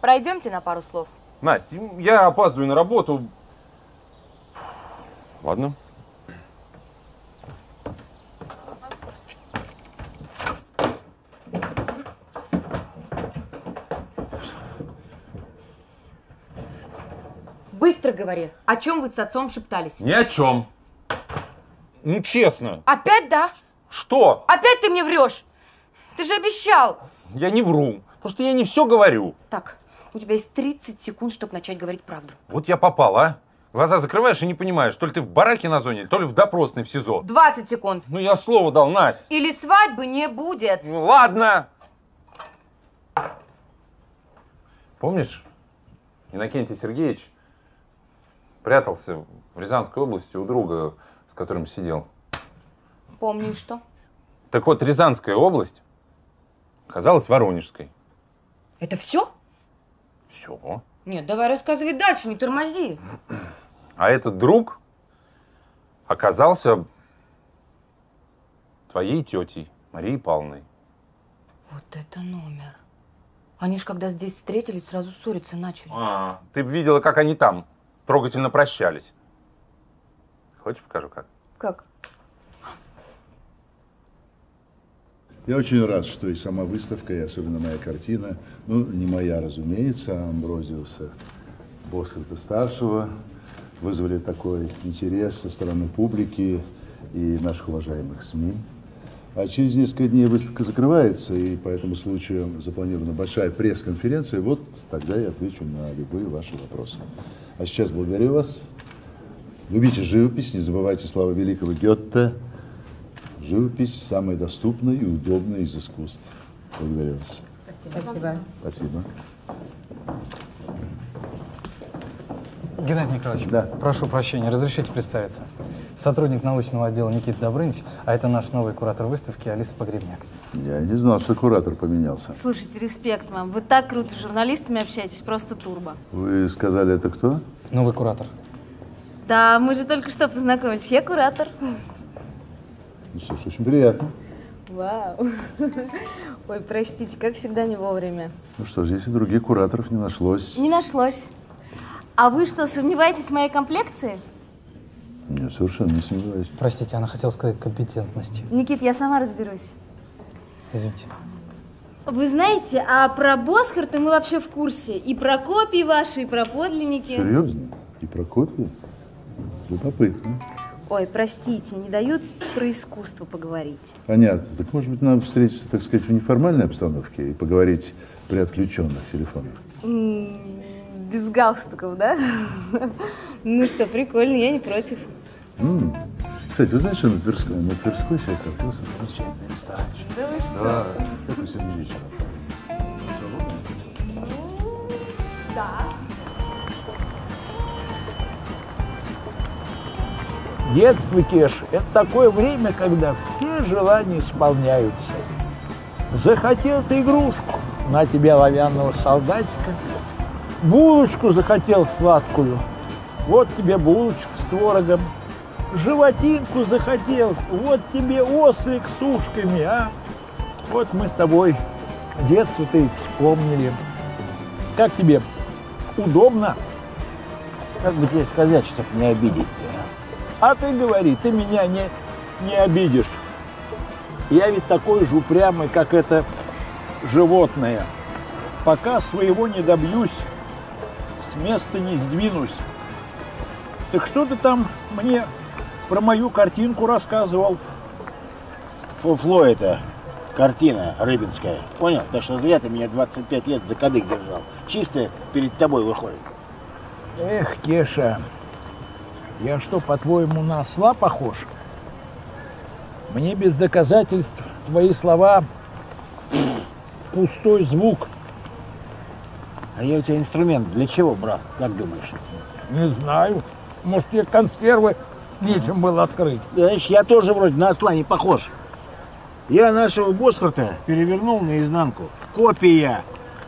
пройдемте на пару слов. Настя, я опаздываю на работу. Ладно. Быстро говори, о чем вы с отцом шептались? Ни о чем. Ну, честно. Опять да? Что? Опять ты мне врешь? Ты же обещал. Я не вру. Просто я не все говорю. Так, у тебя есть 30 секунд, чтобы начать говорить правду. Вот я попал, а? Глаза закрываешь и не понимаешь, то ли ты в бараке на зоне, то ли в допросной в СИЗО. 20 секунд. Ну, я слово дал, Настя. Или свадьбы не будет. Ну, ладно. Помнишь, Иннокентий Сергеевич прятался в Рязанской области у друга, с которым сидел. Помню, что? Так вот, Рязанская область оказалась Воронежской. Это все? Все. Нет, давай рассказывай дальше, не тормози. (clears throat) А этот друг оказался твоей тетей, Марией Павловной. Вот это номер. Они ж когда здесь встретились, сразу ссориться начали. А, ты бы видела, как они там трогательно прощались. Хочешь, покажу, как? Как? Я очень рад, что и сама выставка, и особенно моя картина, ну, не моя, разумеется, а Амброзиуса Босхарта старшего, вызвали такой интерес со стороны публики и наших уважаемых СМИ. А через несколько дней выставка закрывается, и по этому случаю запланирована большая пресс-конференция. Вот тогда я отвечу на любые ваши вопросы. А сейчас благодарю вас. Любите живопись, не забывайте слова великого Гетте. Живопись самая доступная и удобная из искусств. Благодарю вас. Спасибо. Спасибо. Геннадий Николаевич, Да. прошу прощения, разрешите представиться. Сотрудник научного отдела Никита Добрынич, а это наш новый куратор выставки Алиса Погребняк. Я не знал, что куратор поменялся. Слушайте, респект вам. Вы так круто с журналистами общаетесь, просто турбо. Вы сказали, это кто? Новый куратор. Да, мы же только что познакомились. Я куратор. Ну что ж, очень приятно. Вау. (laughs) Ой, простите, как всегда не вовремя. Ну что ж, если других кураторов не нашлось, Не нашлось. А вы что, сомневаетесь в моей комплекции? я совершенно не сомневаюсь. Простите, она хотела сказать компетентности. Никит, я сама разберусь. Извините. Вы знаете, а про Босхарта мы вообще в курсе. И про копии ваши, и про подлинники. Серьезно? И про копии? Любопытно. Ой, простите, не дают про искусство поговорить. Понятно. Так может быть нам встретиться, так сказать, в неформальной обстановке и поговорить при отключенных телефонах? Без галстуков, да? Ну что, прикольно, я не против. Кстати, вы знаете, что на Тверской, на Тверской сейчас открылся замечательный ресторанчик? Да вы что? Да, такой сегодня вечером. Да. Детство, Кеш, это такое время, когда все желания исполняются. Захотел ты игрушку, на тебе оловянного солдатика. Булочку захотел сладкую, вот тебе булочка с творогом. Животинку захотел, вот тебе ослик с ушками, а. Вот мы с тобой детство-то и вспомнили. Как тебе? Удобно? Как бы тебе сказать, чтобы не обидеть тебя? А ты говори, ты меня не, не обидишь. Я ведь такой же упрямый, как это животное. Пока своего не добьюсь, с места не сдвинусь. Так что ты там мне про мою картинку рассказывал? Фуфло это, картина рыбинская. Понял? Так что зря ты меня 25 лет за кадык держал. Чисто перед тобой выходит. Эх, Кеша, я что, по-твоему, на осла похож? Мне без доказательств твои слова пустой звук. А я у тебя инструмент для чего, брат? Как думаешь? Не знаю. Может, тебе консервы нечем было открыть. Знаешь, я тоже вроде на осла не похож. Я нашего Босхарта перевернул наизнанку. Копия.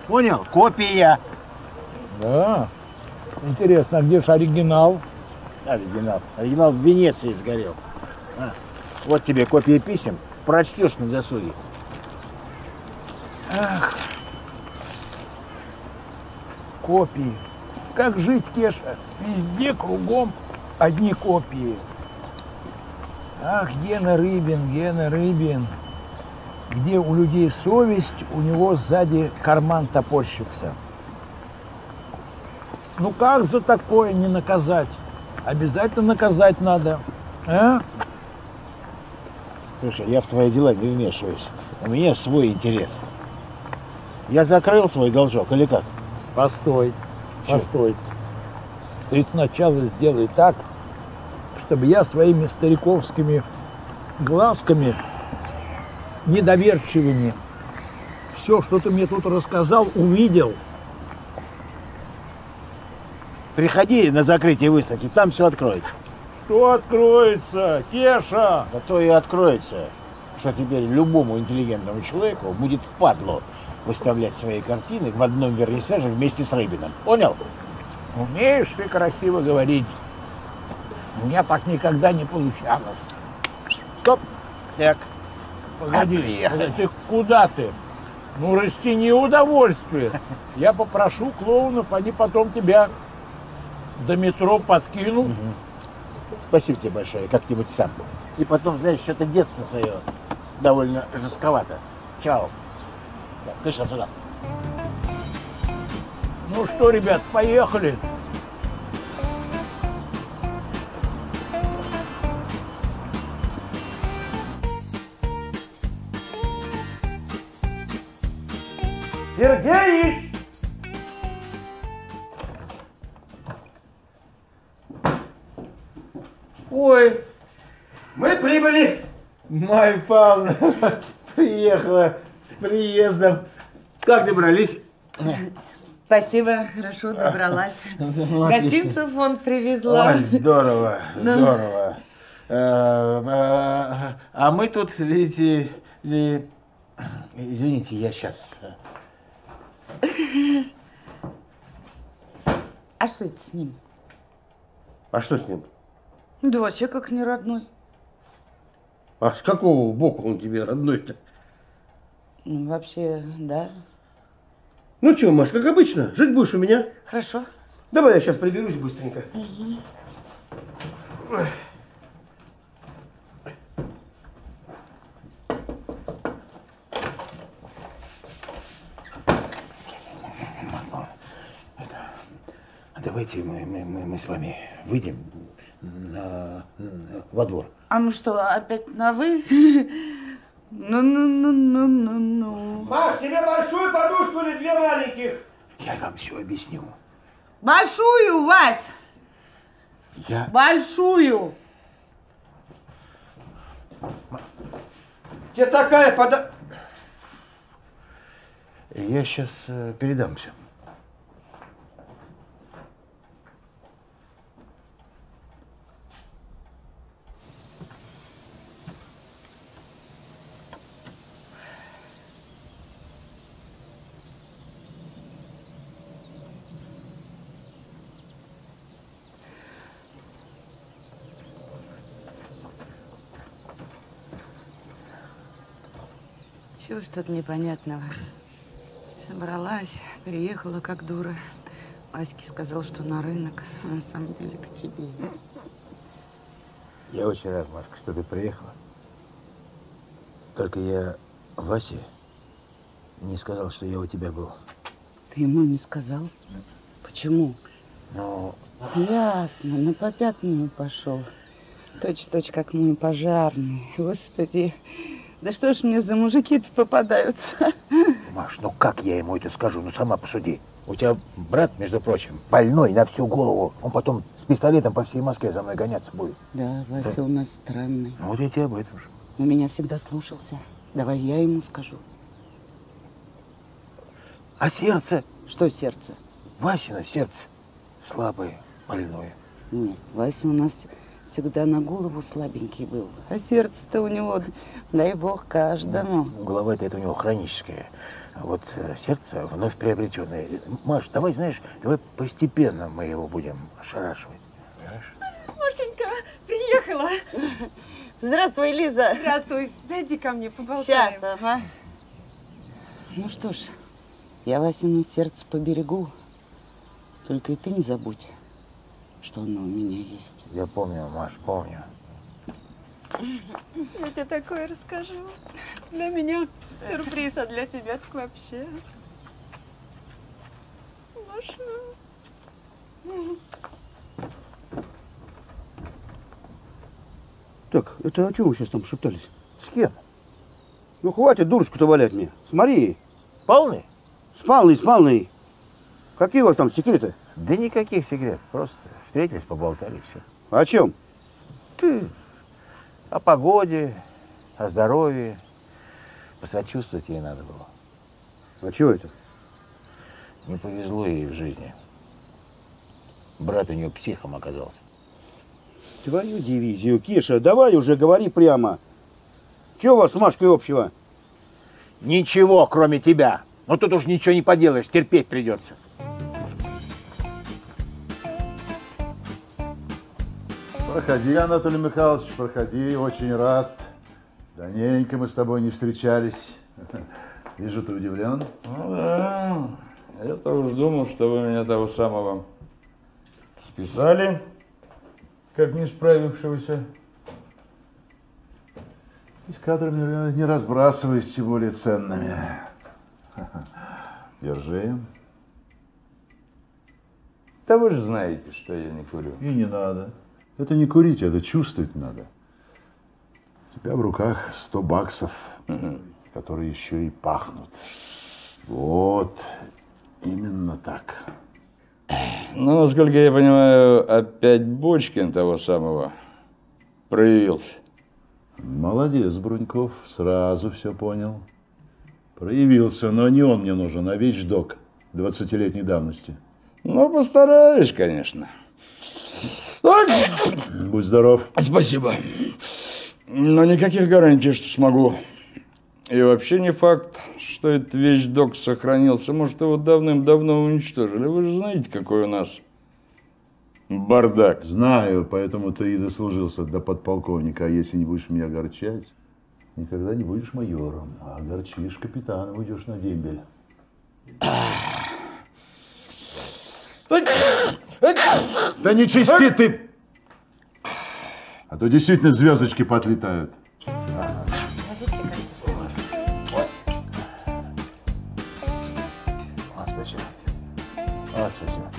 Понял? Копия. Да. Интересно, а где же оригинал? Оригинал. Оригинал в Венеции сгорел. А, Вот тебе копия писем. Прочтешь на досуге. Ах, копии. Как жить, Кеша? Везде кругом одни копии. Ах, Гена Рыбин, Гена Рыбин. Где у людей совесть, у него сзади карман топорщится. Ну как за такое не наказать? Обязательно наказать надо. А? Слушай, я в твои дела не вмешиваюсь. У меня свой интерес. Я закрыл свой должок или как? Постой, Чё? постой. Ты сначала сделай так, чтобы я своими стариковскими глазками недоверчивыми все, что ты мне тут рассказал, увидел. Приходи на закрытие выставки, там все откроется. Что откроется, Теша? Да то и откроется, что теперь любому интеллигентному человеку будет впадло выставлять свои картины в одном вернисаже вместе с Рыбиным. Понял? Умеешь ты красиво говорить. У меня так никогда не получалось. Стоп. Так. Погоди, приехали. ты куда ты? Ну, растяни удовольствие. Я попрошу клоунов, они потом тебя до метро подкинул. Угу. Спасибо тебе большое, как-нибудь сам. И потом, знаешь, что-то детство твое довольно жестковато. Чао. Так, конечно, сюда. Ну что, ребят, поехали. Сергеич! Ой, мы прибыли. Марья Павловна (laughs) приехала с приездом. Как добрались? Спасибо, хорошо добралась. (laughs) Ну, отлично. Гостинцев вон привезла. Ой, здорово, (laughs) Ну. здорово. Э, э, А мы тут, видите ли... Извините, я сейчас... А что это с ним? А что с ним? Да вообще как не родной. А с какого боку он тебе родной-то? Ну, вообще, да. Ну что, Маш, как обычно, жить будешь у меня? Хорошо. Давай я сейчас приберусь быстренько. А Давайте мы, мы, мы, мы с вами выйдем на, на- во двор. А ну что, опять на вы? Ну-ну-ну-ну-ну-ну. (laughs) Маш, тебе большую подушку или две маленьких? Я вам все объясню. Большую, Вась! Я... Большую! Тебе такая пода... Я сейчас передам все. Ж тут непонятного? Собралась, приехала как дура. Ваське сказал, что на рынок, а на самом деле к тебе. Я очень рад, Машка, что ты приехала. Только я Васе не сказал, что я у тебя был. Ты ему не сказал? Почему? Ну, Ясно, на попятную пошел. Точь-точь, как мой пожарный. Господи, да что ж мне за мужики-то попадаются? (laughs) Маш, ну как я ему это скажу? Ну сама посуди. У тебя брат, между прочим, больной на всю голову. Он потом с пистолетом по всей Москве за мной гоняться будет. Да, Вася у нас странный. Ну, вот я тебе об этом же. Но меня всегда слушался. Давай я ему скажу. А сердце? Что сердце? Васина сердце слабое, больное. Нет, Вася у нас всегда на голову слабенький был. А сердце-то у него, дай бог, каждому. Голова это у него хроническая. А вот э, сердце вновь приобретенное. Маш, давай, знаешь, давай постепенно мы его будем ошарашивать. Машенька, приехала. Здравствуй, Лиза. Здравствуй. Зайди ко мне, поболтаем. Сейчас, ага. Ну что ж, я Васина сердце поберегу. Только и ты не забудь, что оно у меня есть. Я помню, Маш, помню. Я тебе такое расскажу. Для меня сюрприз, а для тебя так вообще. Маша. Так, это о чем вы сейчас там шептались? С кем? Ну хватит дурочку-то валять мне. С Марией. Полный? С Палной, с Палной. Какие у вас там секреты? Да никаких секретов. Просто встретились, поболтали, все. О чем? Ты о погоде, о здоровье. Посочувствовать ей надо было. А чего это? Не повезло ей в жизни. Брат у нее психом оказался. Твою дивизию, Киша, давай уже говори прямо. Чего у вас с Машкой общего? Ничего, кроме тебя. Но тут уж ничего не поделаешь, терпеть придется. Проходи, Анатолий Михайлович, проходи, очень рад. Давненько мы с тобой не встречались. (laughs) Вижу, ты удивлен. Ну да, я-то уж думал, что вы меня того самого списали, как не справившегося. И с кадрами не разбрасываясь, тем более ценными. (laughs) Держи. Да вы же знаете, что я не курю. И не надо. Это не курить, это чувствовать надо. У тебя в руках 100 баксов, которые еще и пахнут. Вот, именно так. Ну, насколько я понимаю, опять Бочкин того самого проявился. Молодец, Бруньков, сразу все понял. Проявился, но не он мне нужен, а вещдок 20-летней давности. Ну, постараюсь, конечно. Будь здоров. Спасибо. Но никаких гарантий, что смогу. И вообще не факт, что этот вещдок сохранился. Может, его давным-давно уничтожили. Вы же знаете, какой у нас бардак. Знаю, поэтому ты и дослужился до подполковника. А если не будешь меня огорчать, никогда не будешь майором. А огорчишь капитаном, уйдешь на дембель. Да не чисти ты! А то действительно звездочки подлетают. спасибо. А, спасибо.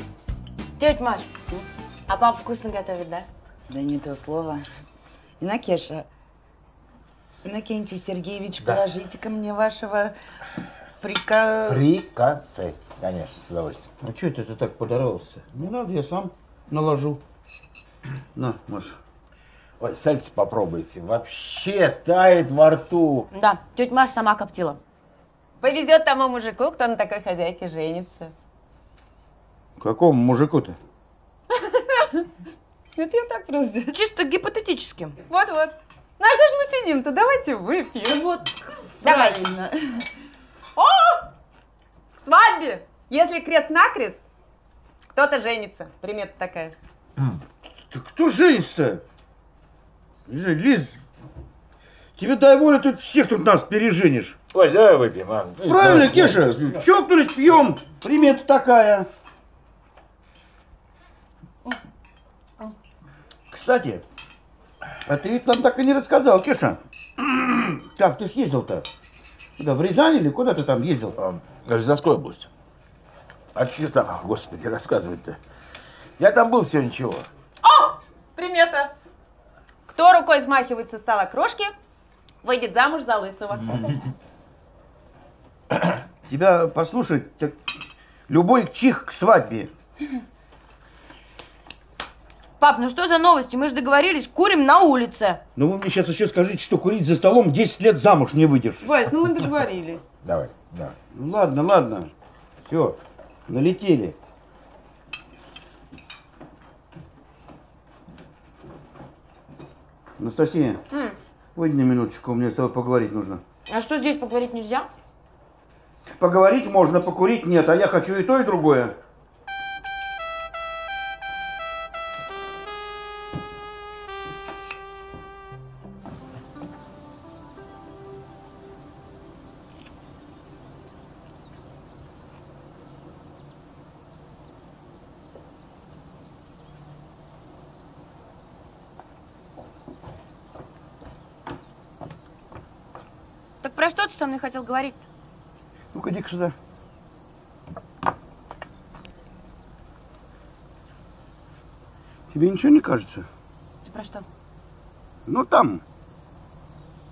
Тетя Маш, а папа вкусно готовит, да? Да не то слово. Инакеша, Иннокентий Сергеевич, Да. положите ко мне вашего фрика... Фрикасе. Конечно, с удовольствием. А что это ты так подорвался-то? Не надо, я сам наложу. На, Маша. Ой, сальце попробуйте. Вообще тает во рту. Да, тетя Маша сама коптила. Повезет тому мужику, кто на такой хозяйке женится. Какому мужику-то? (laughs) Это я так просто. Чисто гипотетически. Вот-вот. Ну а что ж мы сидим-то? Давайте выпьем. Вот. Давайте. О! К свадьбе! Если крест-накрест, кто-то женится. Примета такая. Ты кто женится-то? Лиз, тебе дай волю, ты всех тут нас переженишь. Ой, давай выпьем, а. Правильно, Давайте, Кеша, давайте. чокнулись, пьем. Примета такая. Кстати, а ты ведь нам так и не рассказал, Кеша. (clears throat) Как ты съездил-то? Куда, в Рязань или куда ты там ездил? Рязанской область. А что там, господи, рассказывать-то? Я там был всего ничего. О! Примета. Кто рукой смахивает со стола крошки, выйдет замуж за лысого. Тебя послушать, так любой чих к свадьбе. Пап, ну что за новости? Мы же договорились, курим на улице. Ну вы мне сейчас еще скажите, что курить за столом 10 лет замуж не выйдешь. Вась, ну мы договорились. Давай, давай. Ну ладно, ладно. Все, налетели. Анастасия, М, выйди на минуточку, мне с тобой поговорить нужно. А что здесь поговорить нельзя? Поговорить можно, покурить нет, а я хочу и то, и другое. Мной хотел говорить? Ну-ка, иди сюда. Тебе ничего не кажется? Ты про что? Ну там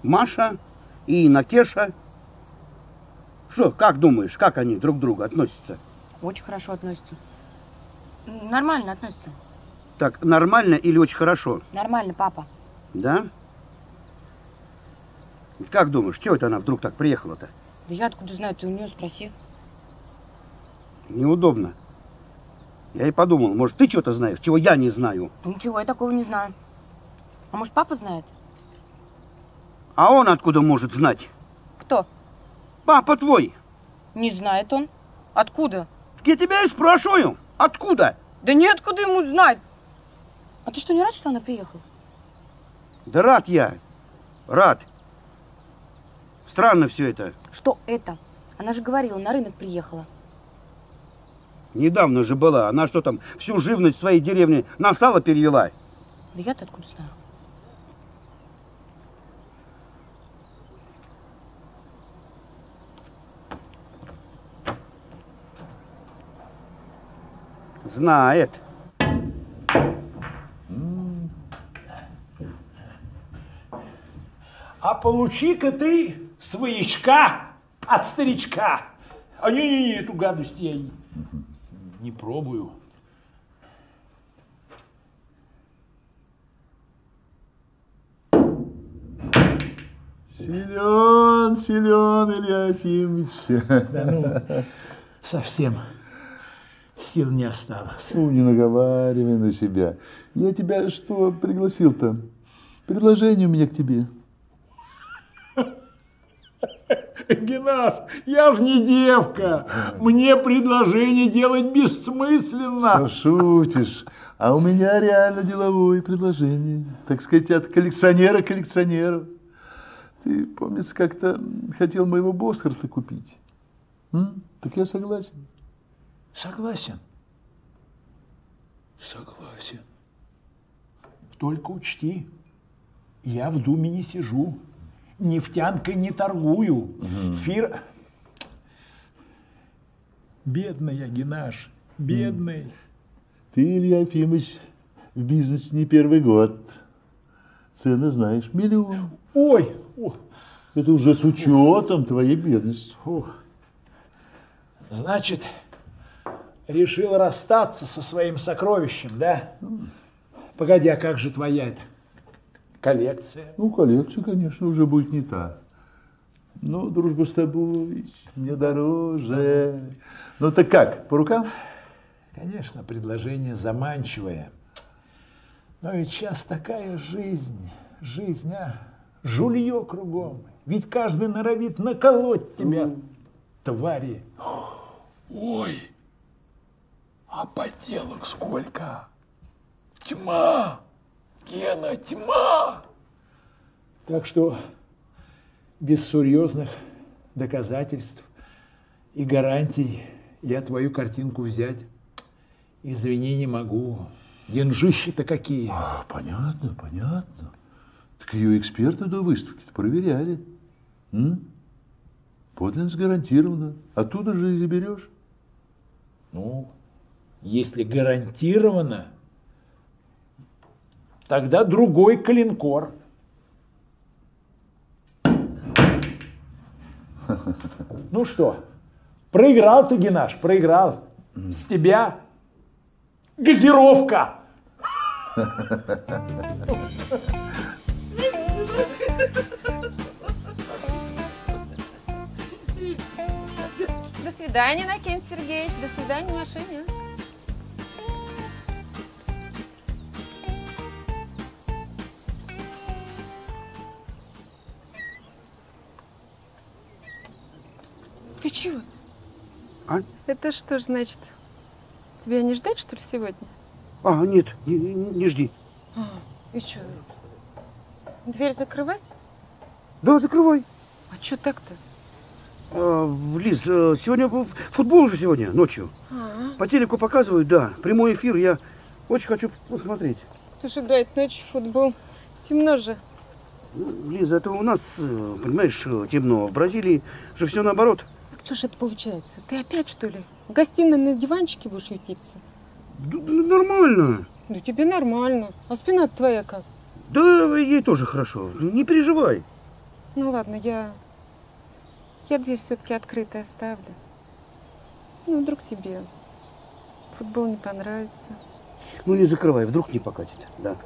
Маша и Накеша. Что, как думаешь, как они друг к другу относятся? Очень хорошо относятся. Нормально относятся. Так, нормально или очень хорошо? Нормально, папа. Да? Как думаешь, чего это она вдруг так приехала-то? Да я откуда знаю, ты у нее спроси. Неудобно. Я и подумал, может, ты что-то знаешь, чего я не знаю. Ничего, я такого не знаю. А может, папа знает? А он откуда может знать? Кто? Папа твой. Не знает он. Откуда? Я тебя и спрашиваю. Откуда? Да неоткуда ему знать. А ты что, не рад, что она приехала? Да рад я. Рад. Странно все это. Что это? Она же говорила, на рынок приехала. Недавно же была. Она что там, всю живность в своей деревне на сало перевела? Да я-то откуда знаю? Знает. А получи-ка ты своячка от старичка. А не-не-не, эту гадость я не пробую. Силен, силен, Илья Ефимович. Да ну, совсем сил не осталось. Ну, не наговаривай на себя. Я тебя что пригласил-то? Предложение у меня к тебе. Геннаш, я ж не девка. Мне предложение делать бессмысленно. Шутишь. А у меня реально деловое предложение. Так сказать, от коллекционера к коллекционеру. Ты, помнится, как-то хотел моего Босхарта купить. М? Так я согласен. Согласен. Согласен. Только учти, я в Думе не сижу, нефтянкой не торгую. Фир... Бедный я, Геннаш, бедный. Ты, Илья Ефимович, в бизнесе не первый год. Цены знаешь, миллион. Ой, о, Это уже с учетом твоей бедности. значит, решил расстаться со своим сокровищем, да? Погоди, а как же твоя эта коллекция? Ну, коллекция, конечно, уже будет не та. Но дружба с тобой мне дороже. Ну так как, по рукам? Конечно, предложение заманчивое. Но ведь сейчас такая жизнь, жизнь, а? Жулье кругом. Ведь каждый норовит наколоть тебя, твари. Ой, а поделок сколько? Тьма! Гена, тьма! Так что без серьезных доказательств и гарантий я твою картинку взять, извини, не могу. Деньжищи-то какие. А, понятно, понятно. Так ее эксперты до выставки проверяли. М? Подлинность гарантирована. Оттуда же и заберешь. Ну, если гарантированно, тогда другой калинкор. Ну что, проиграл ты, Геннаш, проиграл. С тебя газировка. До свидания, Накент Сергеевич. До свидания, Машиня. Чего? А? Это что ж значит? Тебя не ждать, что ли, сегодня? А, нет, не, не- жди. А, и что? Дверь закрывать? Да, закрывай. А что так-то? А, Лиз, э, сегодня футбол уже сегодня, ночью. А, По телеку показывают, да. Прямой эфир. Я очень хочу посмотреть. ты же играет ночью в футбол. Темно же. Ну, Лиза, это у нас, э, понимаешь, э, темно. В Бразилии же все наоборот. Что же это получается? Ты опять, что ли, в гостиной на диванчике будешь ютиться? Нормально. Да тебе нормально. А спина твоя как? Да, ей тоже хорошо. Не переживай. Ну ладно, я... Я дверь все-таки открытой оставлю. Ну, вдруг тебе футбол не понравится. Ну, не закрывай, вдруг не покатит. Да.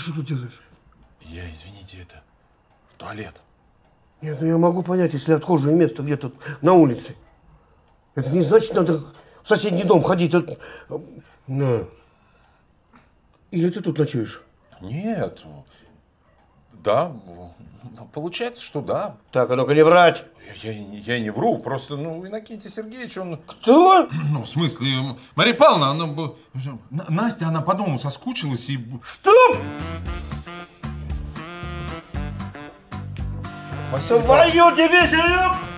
Что тут делаешь? Я, извините, это в туалет. Нет, ну я могу понять, если отхожее место где-то на улице. Это не значит, надо в соседний дом ходить. от- На. Или ты тут ночуешь? Нет. Да, Ну, Получается, что да. Так, а ну-ка не врать. Я, я- я не вру, просто, ну, Иннокентий Сергеевич, он... Кто? Ну, в смысле, Мария Павловна, она... Настя, она по дому соскучилась и... Стоп! Василий Твою дивизию!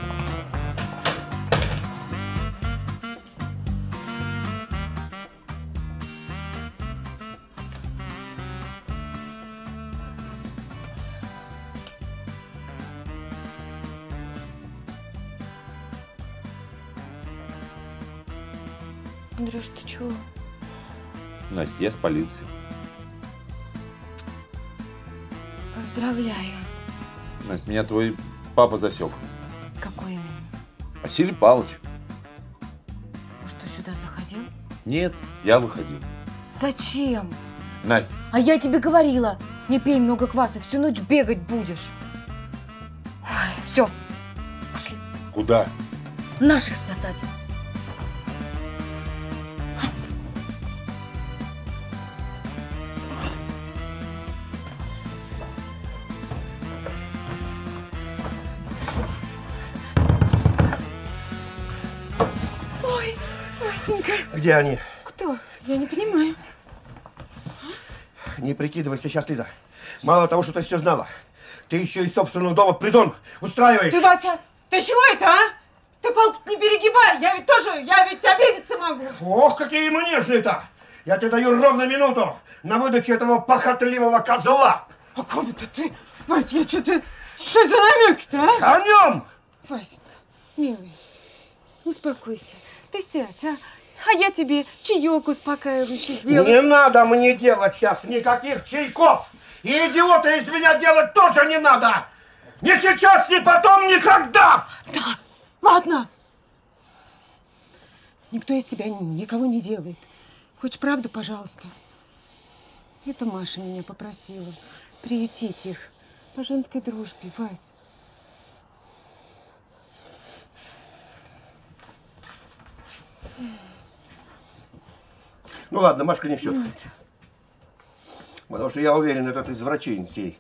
Настя, я спалился. Поздравляю. Настя, меня твой папа засек. Какой именно? Василий Павлович. Что, сюда заходил? Нет, я выходил. Зачем? Настя, А я тебе говорила, не пей много кваса, всю ночь бегать будешь. Все, пошли. куда? Наших спасать. Где они? Кто? Я не понимаю. Не прикидывайся сейчас, Лиза. Мало того, что ты все знала, ты еще из собственного дома придон устраиваешь. Ты, Вася, ты чего это, а? Ты палку не перегибай, я ведь тоже, я ведь обидеться могу. Ох, какие мы нежные-то! Я тебе даю ровно минуту на выдачу этого похотливого козла. А ком это ты? Вась, я что-то... Что за намеки-то, а? О нем! Васенька, милый, успокойся. Ты сядь, а? А я тебе чаек успокаивающий сделаю. Не надо мне делать сейчас никаких чайков. И идиота из меня делать тоже не надо. Ни сейчас, ни потом, никогда. Ладно. Никто из тебя никого не делает. Хочешь правду, пожалуйста? Это Маша меня попросила приютить их по женской дружбе, Вась. Ну ладно, Машка не все. Потому что я уверен, этот извращенец ей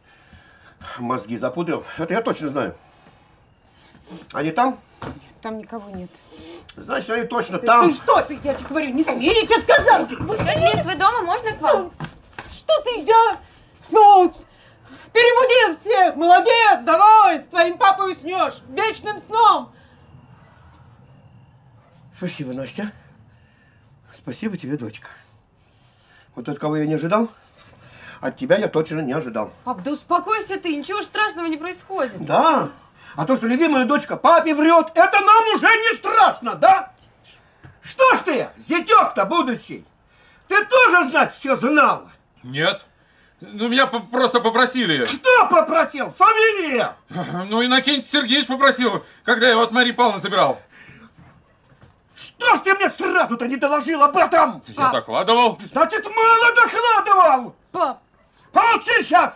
мозги запудрил. Это я точно знаю. Они там? Там никого нет. Значит, они точно Ты, там. ты что ты? Я тебе говорю, не смей, я тебе сказал. Лиз, вы дома? Можно к вам? Что ты, я? Ну, перебудил всех, молодец, давай, с твоим папой уснешь, вечным сном. Спасибо, Настя. Спасибо тебе, дочка. Вот от кого я не ожидал, от тебя я точно не ожидал. Пап, да успокойся ты, ничего страшного не происходит. Да? А то, что любимая дочка папе врет, это нам уже не страшно, да? Что ж ты, зятек-то будущий, ты тоже, значит, все знал? Нет. Ну, меня по- просто попросили. Кто попросил? Фамилия? Ну, Иннокентий Сергеевич попросил, когда я его от Марии Павловны забирал. Что ж ты мне сразу-то не доложил об этом? Я докладывал. Значит, мало докладывал! Пап! Помолчи сейчас!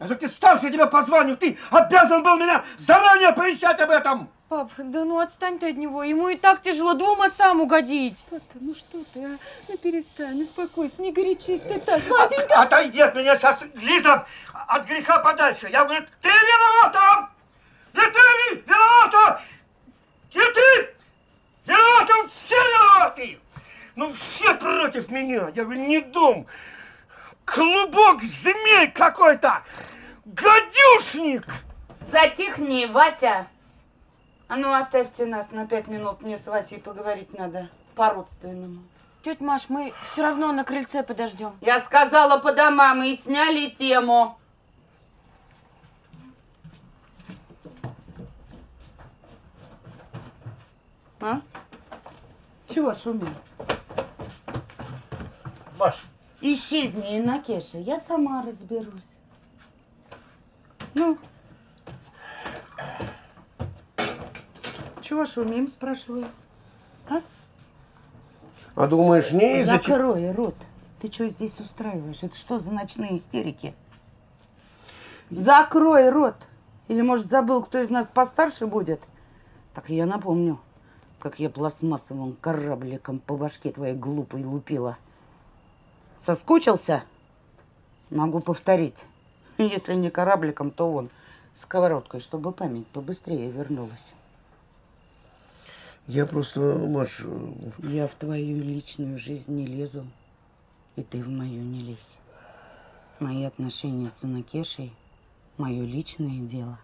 Я все-таки старше тебя по званию, ты обязан был меня заранее оповещать об этом! Пап, да ну отстань ты от него, ему и так тяжело двум отцам угодить. Что ты, ну что ты, а? Ну перестань, успокойся, не горячись ты так. Васенька! Отойди от меня сейчас, Лиза, от греха подальше. Я говорю, ты виновата! Не ты ви- виновата! Не ты! Виновата! Все виноваты! Ну все против меня. Я говорю, не дом. Клубок змей какой-то! Гадюшник! Затихни, Вася. А ну оставьте нас на пять минут, мне с Васей поговорить надо по-родственному. Тетя Маш, мы все равно на крыльце подождем. Я сказала по домам и сняли тему. А? Чего шумел? Маш. Исчезни, Иннокеша, я сама разберусь. Ну? Чего шумим, спрашиваю? А? А думаешь, не из-за... Закрой рот. Ты что здесь устраиваешь? Это что за ночные истерики? Закрой рот. Или, может, забыл, кто из нас постарше будет? Так я напомню, как я пластмассовым корабликом по башке твоей глупой лупила. Соскучился? Могу повторить. (laughs) Если не корабликом, то вон, сковородкой, чтобы память побыстрее вернулась. Я просто, Маш... Я в твою личную жизнь не лезу, и ты в мою не лезь. Мои отношения с Анакешей – мое личное дело.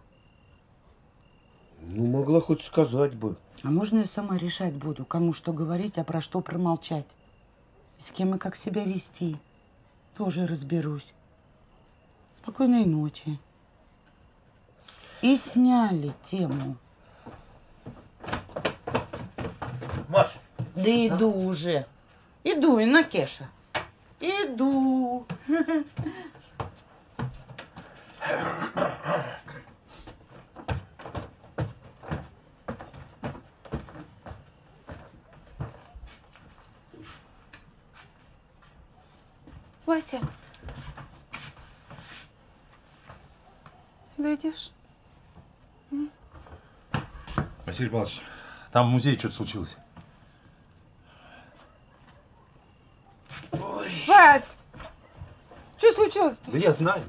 Ну, могла хоть сказать бы. А можно я сама решать буду, кому что говорить, а про что промолчать? С кем и как себя вести? Тоже разберусь. Спокойной ночи. И сняли тему. Маша. Да иду уже. Иду, Иннокеша. Иду. (laughs) Вася. Зайдешь? Василий Павлович, там в музее что-то случилось. Вась! Что случилось-то? Да я знаю.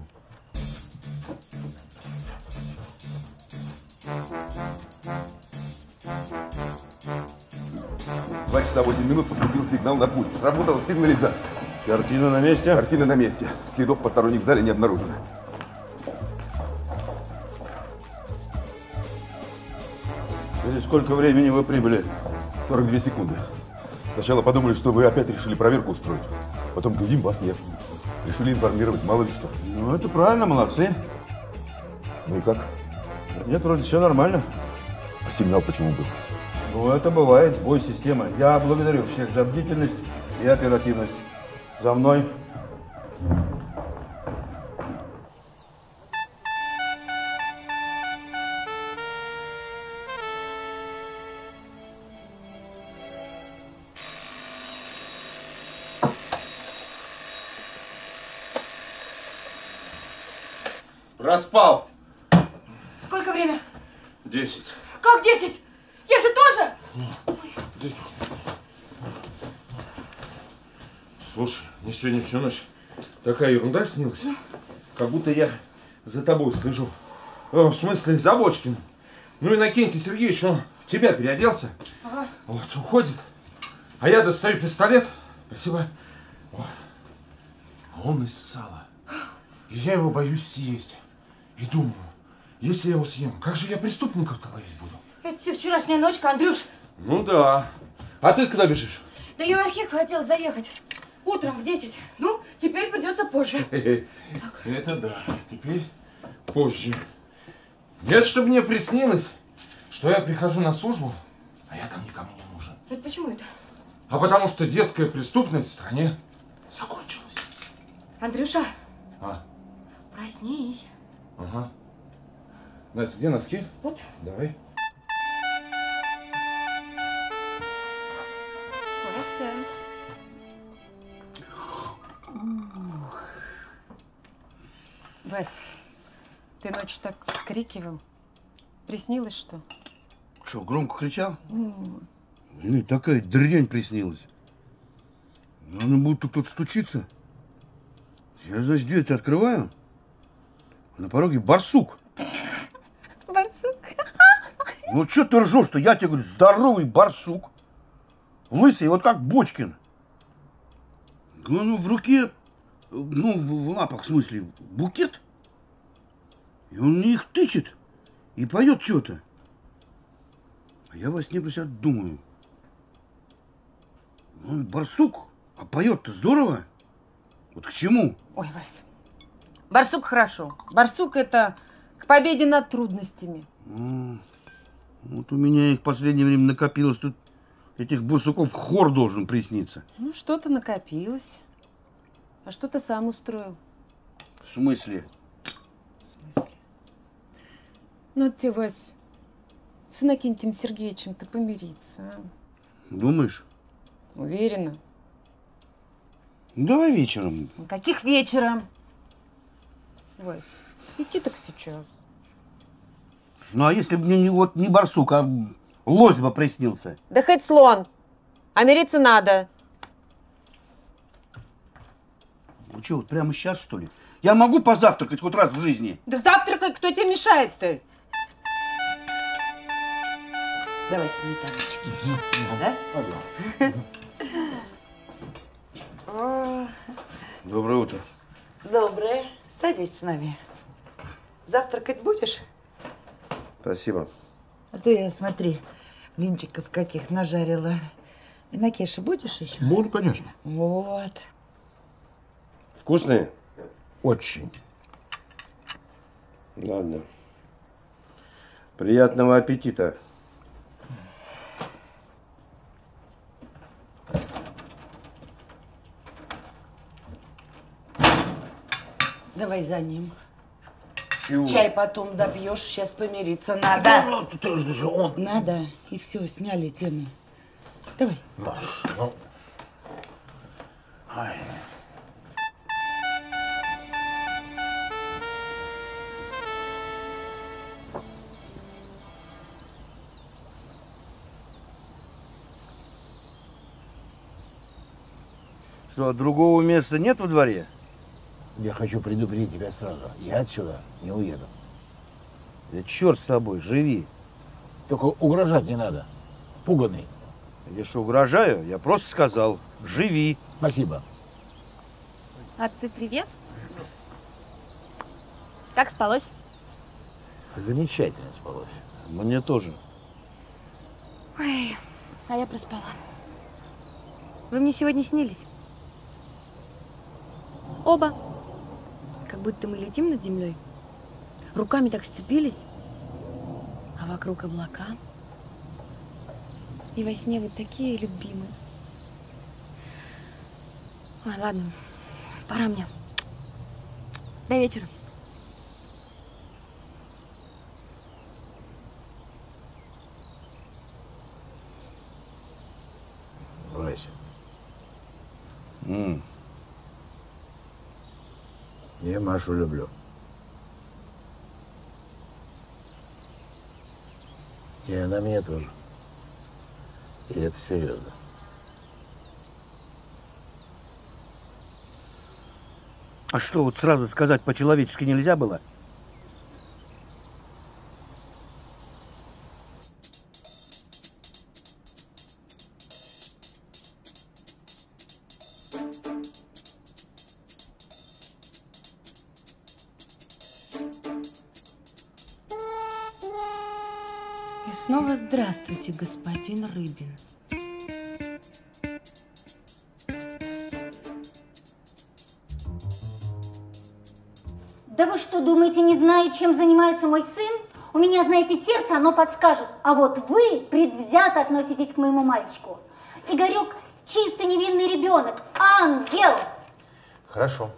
Два часа восемь минут поступил сигнал на пульт. Сработала сигнализация. Картина на месте? Картина на месте. Следов посторонних в зале не обнаружено. Через сколько времени вы прибыли? 42 секунды. Сначала подумали, что вы опять решили проверку устроить. Потом глядим, вас нет. Решили информировать, мало ли что. Ну, это правильно, молодцы. Ну и как? Нет, вроде все нормально. А сигнал почему был? Ну, это бывает, сбой системы. Я благодарю всех за бдительность и оперативность. За мной. Проспал. Сколько время? Десять. Как 10? Я же тоже! Слушай, мне сегодня всю ночь такая ерунда снилась. Как будто я за тобой слежу. О, в смысле, за Бочкин. Ну, Иннокентий Сергеевич, он в тебя переоделся. Ага. Вот, уходит. А я достаю пистолет. Спасибо. О. А он из сала. И я его боюсь съесть. И думаю, если я его съем, как же я преступников-то ловить буду? Это все вчерашняя ночка, Андрюш. Ну да. А ты куда бежишь? Да я в архив хотел заехать. Утром в 10. Ну, теперь придется позже. (laughs) Это да. Теперь позже. Нет, чтобы мне приснилось, что я прихожу на службу, а я там никому не нужен. Это почему это? А потому что детская преступность в стране закончилась. Андрюша, А, проснись. ага. Настя, где носки? Вот. Давай. Вася. Вась, ты ночью так вскрикивал. Приснилось что? Что, громко кричал? Ну, такая дрянь приснилась. Надо будто кто-то стучится. Я, значит, дверь открываю, а на пороге барсук. Барсук. Ну, что ты ржешь, что я тебе говорю, здоровый барсук. Лысый, вот как Бочкин. Ну, ну, в руке, ну, в, в лапах, в смысле, букет. И он мне их тычет и поет что-то. А я во сне про себя думаю. Он барсук, а поет-то здорово. Вот к чему? Ой, Вася. Барсук хорошо. Барсук это к победе над трудностями. Вот у меня их в последнее время накопилось. Тут этих барсуков хор должен присниться. Ну, что-то накопилось. А что ты сам устроил? В смысле? В смысле? Ну, тебе, Вась, с Иннокентием Сергеевичем-то помириться, а? Думаешь? Уверена. Ну, давай вечером. Каких вечером? Вась, иди так сейчас. Ну, а если бы мне не, вот, не барсук, а лось бы приснился? Да хоть слон. А мириться надо. Ну что, вот прямо сейчас, что ли? Я могу позавтракать хоть раз в жизни? Да завтракай, кто тебе мешает-то? Давай сметаночки. Да? О, Доброе утро. Доброе. Садись с нами. Завтракать будешь? Спасибо. А то я, смотри, блинчиков каких нажарила. И на кеше будешь еще? Буду, конечно. Вот. Вкусные? Очень. Ладно. Приятного аппетита. Давай за ним. Чего? Чай потом допьешь, сейчас помириться надо. Он. Надо. И все, сняли тему. Давай. Ну. Ай. Что, другого места нет во дворе? Я хочу предупредить тебя сразу. Я отсюда не уеду. Да черт с тобой, живи. Только угрожать не надо. Пуганый. Я что, угрожаю? Я просто сказал, живи. Спасибо. Отцы, привет. Как спалось? Замечательно спалось. Мне тоже. Ой, а я проспала. Вы мне сегодня снились. Оба. Как будто мы летим над землей. Руками так сцепились, а вокруг облака. И во сне вы такие любимые. Ой, ладно, пора мне. До вечера. Вася, М, я Машу люблю. И она меня тоже. И это серьезно. А что, вот сразу сказать по-человечески нельзя было? Рыбин. Да вы что, думаете, не знаю, чем занимается мой сын? У меня, знаете, сердце, оно подскажет. А вот вы предвзято относитесь к моему мальчику. Игорек чисто невинный ребенок, ангел. Хорошо.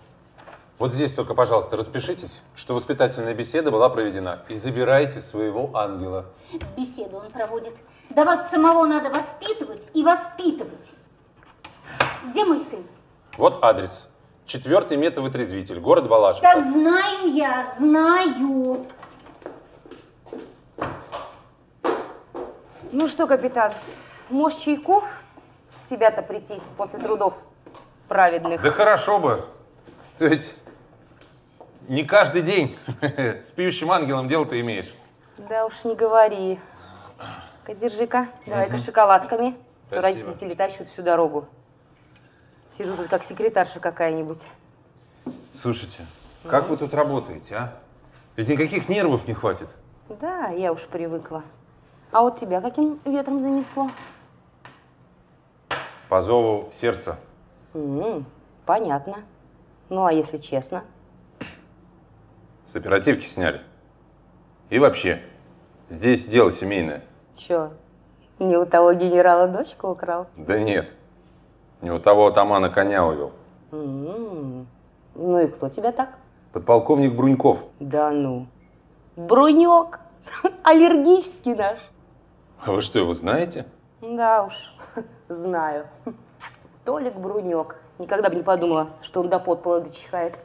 Вот здесь только, пожалуйста, распишитесь, что воспитательная беседа была проведена. И забирайте своего ангела. Беседу он проводит. Да вас самого надо воспитывать и воспитывать. Где мой сын? Вот адрес. Четвертый метовытрезвитель, город Балашиха. Да знаю я, знаю. Ну что, капитан, может чайку в себя-то прийти после трудов праведных? Да хорошо бы. Ты ведь не каждый день (laughs) с пьющим ангелом дело-то имеешь. Да уж не говори. ка держи-ка, давай-ка шоколадками. Спасибо. Родители тащат всю дорогу. Сижу тут как секретарша какая-нибудь. Слушайте, как вы тут работаете, а? Ведь никаких нервов не хватит. Да, я уж привыкла. А вот тебя каким ветром занесло? По зову сердца. М, понятно. Ну, а если честно? Оперативки сняли. И вообще, здесь дело семейное. Чё, не у того генерала дочку украл? Да нет, не у того атамана коня увел. М, Ну и кто тебя так? Подполковник Бруньков. Да ну. Брунек, (laughs) аллергический наш. А вы что, его знаете? Да уж, (laughs) знаю. Толик Брунек. Никогда бы не подумала, что он до подпола дочихает.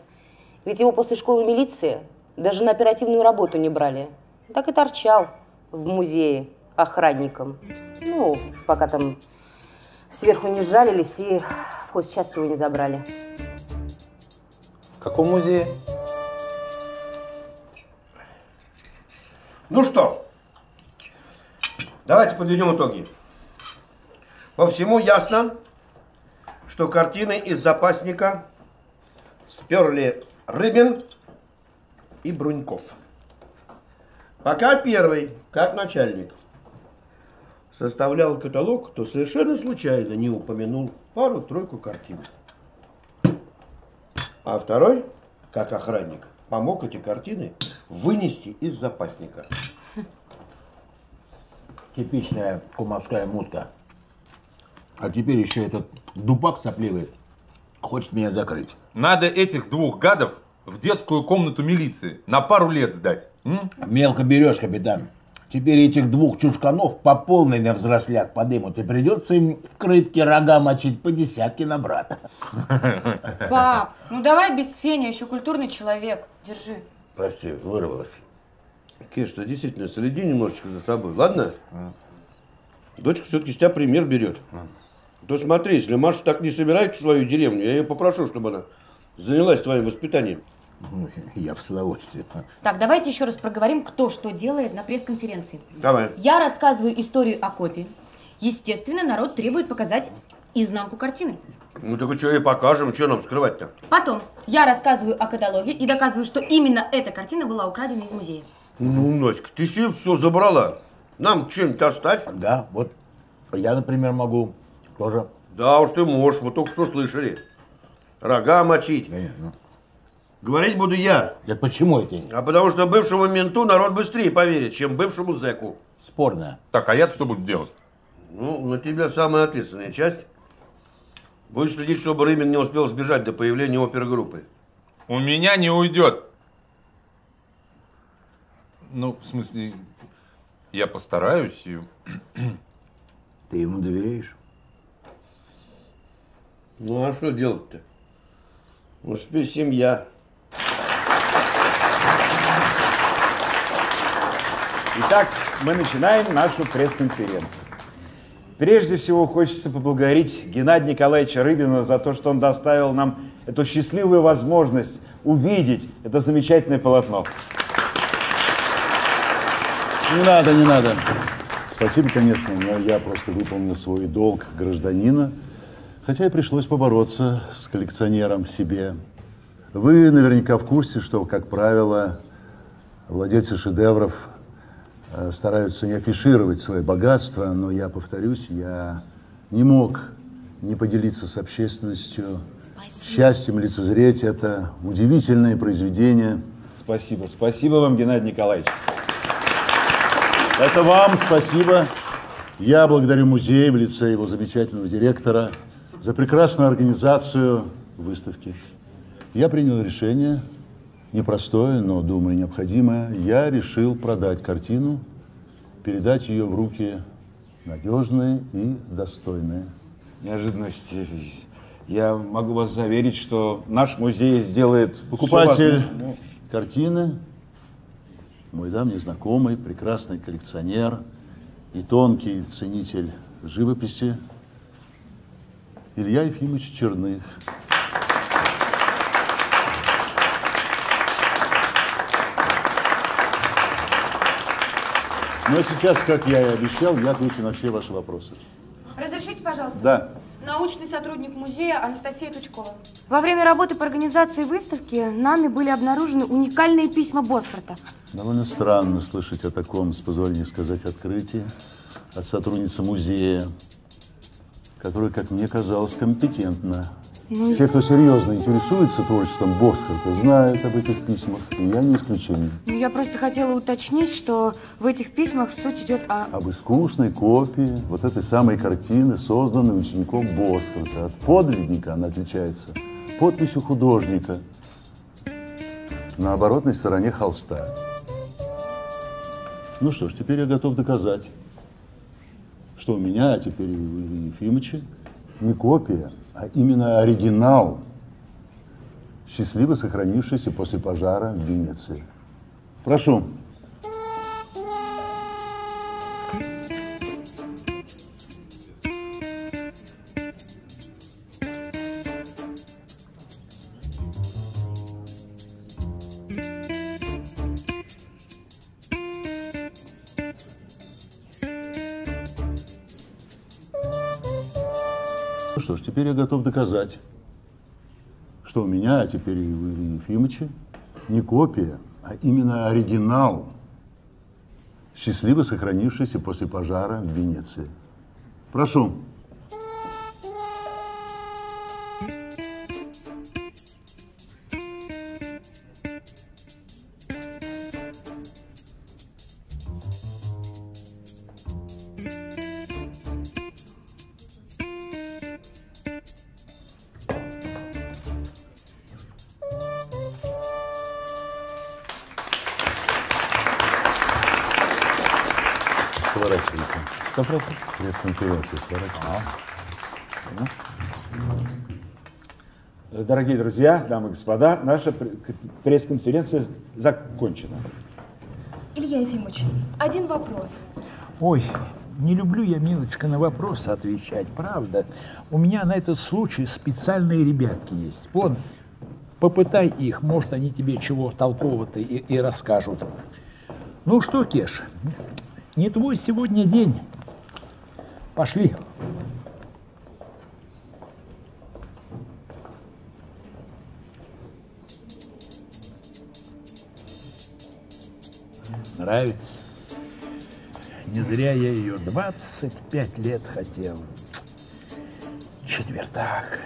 Ведь его после школы милиции даже на оперативную работу не брали. Так и торчал в музее охранником. Ну, пока там сверху не сжалились и в сейчас его не забрали. Каком музее? Ну что, давайте подведем итоги. По всему ясно, что картины из запасника сперли Рыбин и Бруньков. Пока первый, как начальник, составлял каталог, то совершенно случайно не упомянул пару-тройку картин. А второй, как охранник, помог эти картины вынести из запасника. Типичная кумовская мутка. А теперь еще этот дупак сопливый хочет меня закрыть. Надо этих двух гадов в детскую комнату милиции на пару лет сдать. м? Мелко берешь, капитан. Теперь этих двух чушканов по полной на взросляк подымут, и придется им в крытке рога мочить по десятке на брата. Пап, ну давай без феня, еще культурный человек. Держи. Прости, вырвалась. Кеш, ты действительно следи немножечко за собой, ладно? Дочка все-таки с тебя пример берет. То смотри, если Маша так не собирает в свою деревню, я ее попрошу, чтобы она занялась твоим воспитанием. (laughs) Я бы с удовольствием. Так, давайте еще раз проговорим, кто что делает на пресс-конференции. Давай. Я рассказываю историю о копии. Естественно, народ требует показать изнанку картины. Ну так и что и покажем, что нам скрывать-то? Потом я рассказываю о каталоге и доказываю, что именно эта картина была украдена из музея. Ну, Надька, ты себе все забрала. Нам что-нибудь оставь. Да, вот я, например, могу тоже. Да уж ты можешь, вот только что слышали. Рога мочить. Говорить буду я. Да почему это? А потому что бывшему менту народ быстрее поверит, чем бывшему зэку. Спорно. Так, а я что буду делать? Ну, на тебя самая ответственная часть. Будешь следить, чтобы Рымин не успел сбежать до появления опергруппы. У меня не уйдет. Ну, в смысле, я постараюсь. и- Ты ему доверяешь? Ну, а что делать-то? Ну, теперь семья. Итак, мы начинаем нашу пресс-конференцию. Прежде всего, хочется поблагодарить Геннадия Николаевича Рыбина за то, что он доставил нам эту счастливую возможность увидеть это замечательное полотно. Не надо, не надо. Спасибо, конечно, но я просто выполнил свой долг гражданина, хотя и пришлось побороться с коллекционером в себе. Вы наверняка в курсе, что, как правило, владельцы шедевров э, стараются не афишировать свое богатство, но я повторюсь, я не мог не поделиться с общественностью счастьем лицезреть это удивительное произведение. Спасибо, спасибо вам, Геннадий Николаевич. Это вам спасибо. Я благодарю музей в лице его замечательного директора за прекрасную организацию выставки. Я принял решение, непростое, но, думаю, необходимое. Я решил продать картину, передать ее в руки надежные и достойные. Неожиданность. Я могу вас заверить, что наш музей сделает Покупатель возможное. картины, мой давний знакомый, прекрасный коллекционер и тонкий ценитель живописи Илья Ефимович Черных. Ну а сейчас, как я и обещал, я отвечу на все ваши вопросы. Разрешите, пожалуйста? Да. Научный сотрудник музея Анастасия Тучкова. Во время работы по организации выставки нами были обнаружены уникальные письма Босфорта. Довольно странно слышать о таком, с позволения сказать, открытии от сотрудницы музея, которая, как мне казалось, компетентна. Ну, Все, кто серьезно интересуется творчеством Босхарта, знают об этих письмах, и я не исключение. ну, я просто хотела уточнить, что в этих письмах суть идет о... Об искусной копии вот этой самой картины, созданной учеником Босхарта. От подлинника она отличается подписью художника на оборотной стороне холста. Ну что ж, теперь я готов доказать, что у меня, а теперь и у Ильи Ефимовича, не копия, а именно оригинал, счастливо сохранившийся после пожара в Венеции. Прошу. Готов доказать, что у меня, а теперь и у Ильи Ефимовича, не копия, а именно оригинал, счастливо сохранившийся после пожара в Венеции. Прошу. Сворачивайся. Дорогие друзья, дамы и господа, наша пр- пресс-конференция закончена. Илья Ефимович, один вопрос. Ой, не люблю я, Милочка, на вопросы отвечать, правда. У меня на этот случай специальные ребятки есть. Вон, попытай их, может, они тебе чего толкового-то и, и расскажут. Ну что, Кеш, не твой сегодня день. Пошли. Нравится. Не зря я ее 25 лет хотел. Четвертак.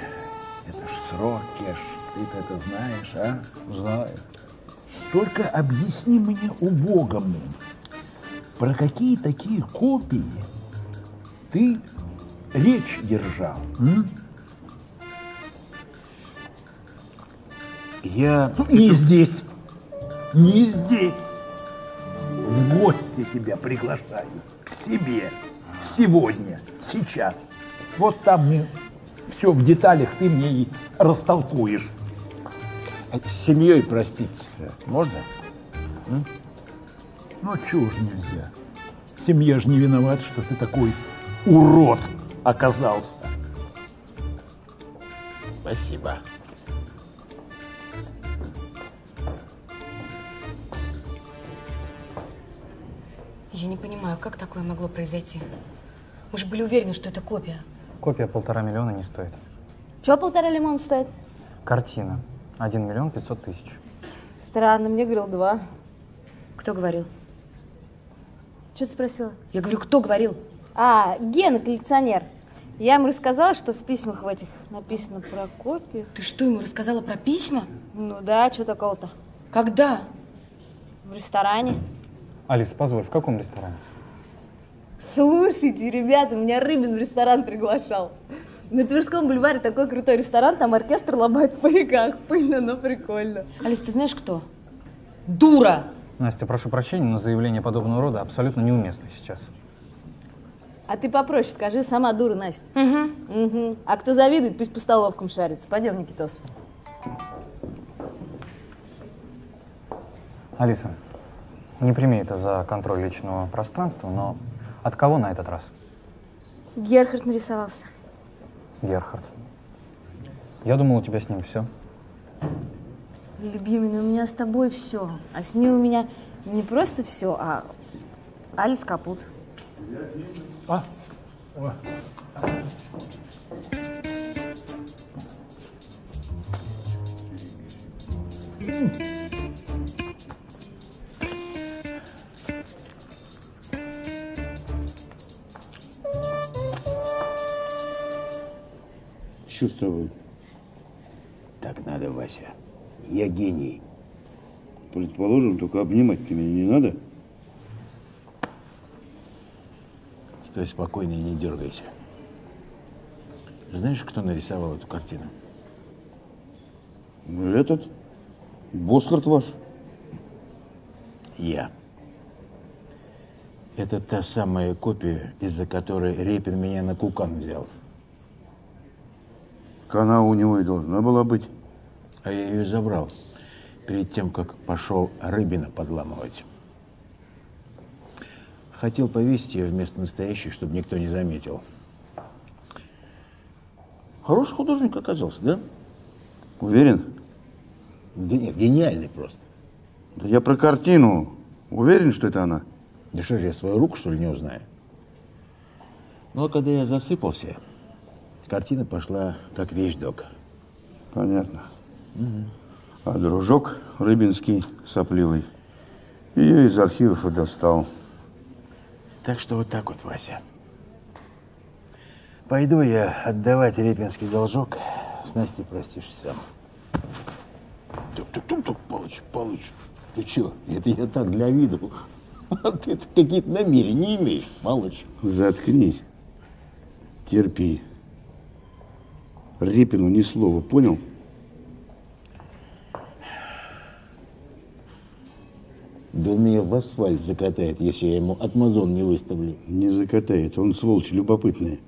Это ж срок, Кеш. Ты это знаешь, а? Знаю. Только объясни мне убогому, про какие такие копии ты речь держал? м? Я... Не здесь. Не здесь. В гости тебя приглашаю. К себе. Сегодня. Сейчас. Вот там мы все в деталях ты мне и растолкуешь. С семьей проститься можно? Ну, чего ж нельзя? Семья же не виновата, что ты такой урод оказался. Спасибо. Я не понимаю, как такое могло произойти? Мы же были уверены, что это копия. Копия полтора миллиона не стоит. Чего полтора лимона стоит? Картина. Один миллион пятьсот тысяч. Странно, мне говорил два. Кто говорил? Что ты спросила? Я говорю, кто говорил? А, Гена, коллекционер. Я ему рассказала, что в письмах в этих написано про копию. Ты что, ему рассказала про письма? Ну да, что такого-то? Когда? В ресторане. Алиса, позволь, в каком ресторане? Слушайте, ребята, меня Рыбин в ресторан приглашал. На Тверском бульваре такой крутой ресторан, там оркестр ломает (laughs) в париках. Пыльно, но прикольно. Алис, ты знаешь кто? Дура! Настя, прошу прощения, но заявление подобного рода абсолютно неуместно сейчас. А ты попроще скажи, сама дура, Настя. Угу. Угу. А кто завидует, пусть по столовкам шарится. Пойдем, Никитос. Алиса, не прими это за контроль личного пространства, но от кого на этот раз? Герхард нарисовался. Герхард. Я думал, у тебя с ним все. Любимый, ну у меня с тобой все. А с ним у меня не просто все, а Алис капут. А? О. Тобой? Так надо, Вася. Я гений. Предположим, только обнимать ты меня не надо. Стой спокойно и не дергайся. Знаешь, кто нарисовал эту картину? Этот? Боскарт ваш? Я. Это та самая копия, из-за которой Репин меня на кукан взял. Она у него и должна была быть. А я ее забрал перед тем, как пошел Рыбина подламывать. Хотел повесить ее вместо настоящей, чтобы никто не заметил. Хороший художник оказался, да? Уверен? Да нет, гениальный просто. Да я про картину. Уверен, что это она? Да что же, я свою руку, что ли, не узнаю? Ну, а когда я засыпался, Картина пошла как вещдок. Понятно. А дружок Рыбинский сопливый ее из архивов и достал. Так что вот так вот, Вася. Пойду я отдавать репинский должок. С Настей простишься сам. Тук-тук-тук, Палыч, Палыч. Ты чё? Это я так для виду. А ты какие-то намерения имеешь, Палыч. Заткнись. Терпи. Репину ни слова, понял? Да он меня в асфальт закатает, если я ему отмазон не выставлю. Не закатает. Он сволочь любопытная.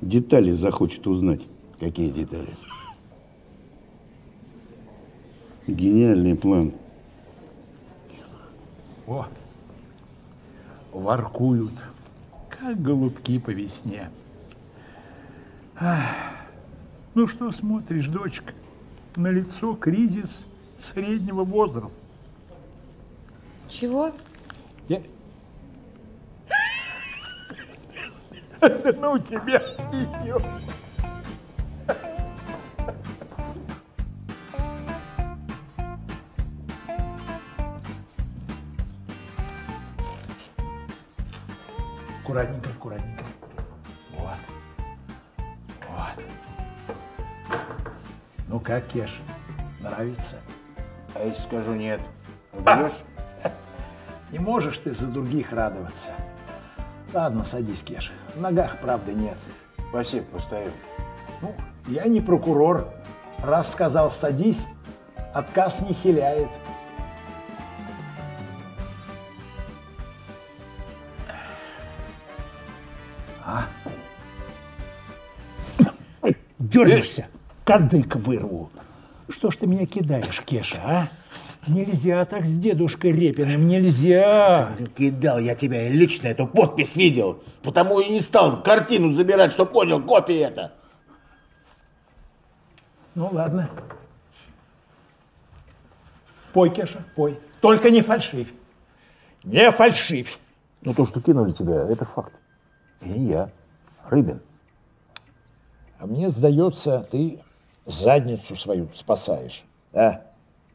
Детали захочет узнать. Какие детали? Гениальный план. О, воркуют, как голубки по весне. Ах, ну что смотришь, дочка? На лицо кризис среднего возраста. Чего? Я... (laughs) Ну тебя ее. Аккуратненько, аккуратненько. Вот. Вот. Ну как, Кеш, нравится? А если скажу нет, уберешь? Не можешь ты за других радоваться. Ладно, садись, Кеш. В ногах, правда, нет. Спасибо, постою. Ну, я не прокурор. Раз сказал садись, отказ не хиляет. А? Дернешься, кадык вырву. Что ж ты меня кидаешь, Кеша, а? Нельзя так с дедушкой Репиным, нельзя. Кидал я тебя, я лично эту подпись видел. Потому и не стал картину забирать, что понял, копия это. Ну ладно. Пой, Кеша, пой. Только не фальшивь. Не фальшивь. Ну то, что кинули тебя, это факт. И не я, Рыбин. А мне сдается, ты задницу свою спасаешь, да?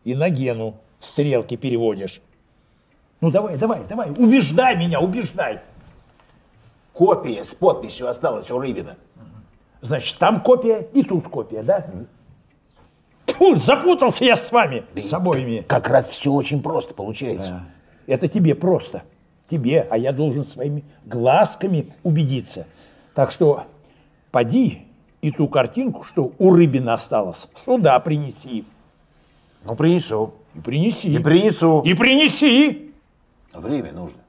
И на Гену стрелки переводишь. Ну давай, давай, давай, убеждай меня, убеждай. Копия с подписью осталась у Рыбина. Значит, там копия и тут копия, да? Фу, запутался я с вами, с обоими. Как раз все очень просто получается. Это тебе просто. Тебе, а я должен своими глазками убедиться. Так что поди и ту картинку, что у Рыбина осталось, сюда принеси. Ну, принесу. И принеси. И принесу. И принеси. Время нужно.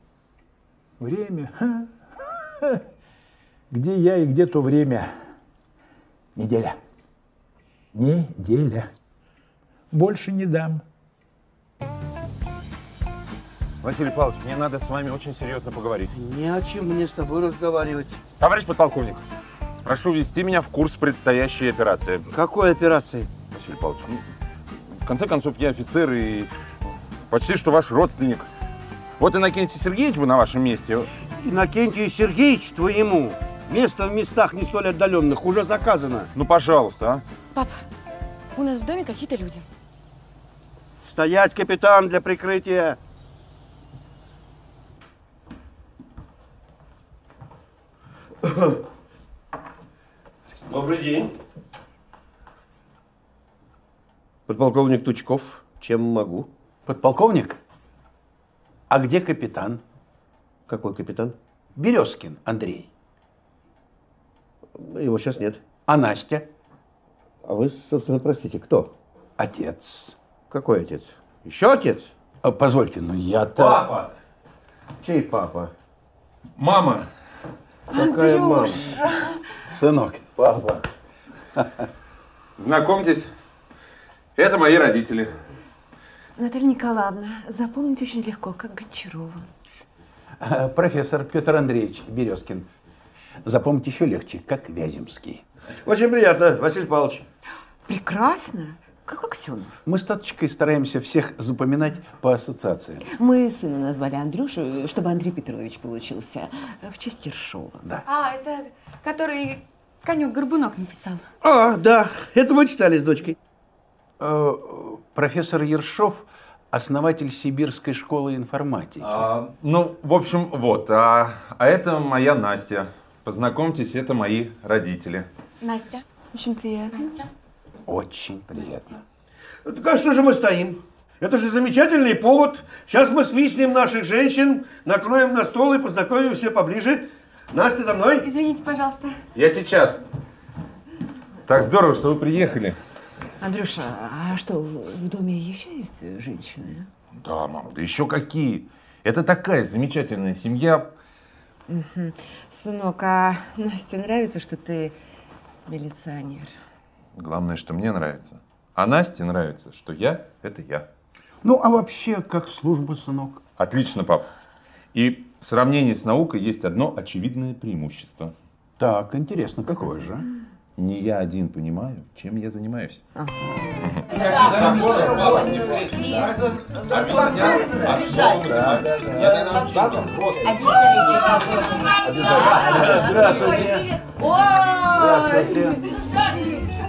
Время? Ха. Ха. Где я и где то время? Неделя. Неделя. Больше не дам. Василий Павлович, мне надо с вами очень серьезно поговорить. Не о чем мне с тобой разговаривать. Товарищ подполковник, прошу ввести меня в курс предстоящей операции. Какой операции? Василий Павлович, ну, в конце концов, я офицер и почти что ваш родственник. Вот Иннокентий Сергеевич бы на вашем месте. Иннокентию Сергеевич твоему место в местах не столь отдаленных уже заказано. Ну, пожалуйста, а. Пап, у нас в доме какие-то люди. Стоять, капитан, для прикрытия. Добрый день. Подполковник Тучков, чем могу? Подполковник? А где капитан? Какой капитан? Березкин Андрей. Его сейчас нет. А Настя? А вы, собственно, простите, кто? Отец. Какой отец? Еще отец? А, Позвольте, но я-то... Папа! Чей папа? Мама. Какая мама? Сынок. Папа. Знакомьтесь, это мои родители. Наталья Николаевна, запомнить очень легко, как Гончарова. А, Профессор Петр Андреевич Березкин. Запомнить еще легче, как Вяземский. Очень приятно, Василий Павлович. Прекрасно, как Аксенов. Мы с Таточкой стараемся всех запоминать по ассоциациям. Мы сына назвали Андрюшу, чтобы Андрей Петрович получился в честь Ершова. Да. А, это который Конек Горбунок написал. А, да, это мы читали с дочкой. Э, профессор Ершов – основатель Сибирской школы информатики. А, ну, в общем, вот. А, а это моя Настя. Познакомьтесь, это мои родители. Настя. Очень приятно. Настя. Очень приятно. Так а что же мы стоим? Это же замечательный повод. Сейчас мы свистнем наших женщин, накроем на стол и познакомим все поближе. Настя, за мной. Извините, пожалуйста. Я сейчас. Так здорово, что вы приехали. Андрюша, а что, в доме еще есть женщины? Да, мам, да еще какие. Это такая замечательная семья. Мгм. Сынок, а Насте нравится, что ты милиционер? Главное, что мне нравится. А Насте нравится, что я – это я. Ну, а вообще, как служба, сынок? Отлично, пап. И в сравнении с наукой есть одно очевидное преимущество. Так, интересно, какое же? Не я один понимаю, чем я занимаюсь. Здравствуйте. Здравствуйте.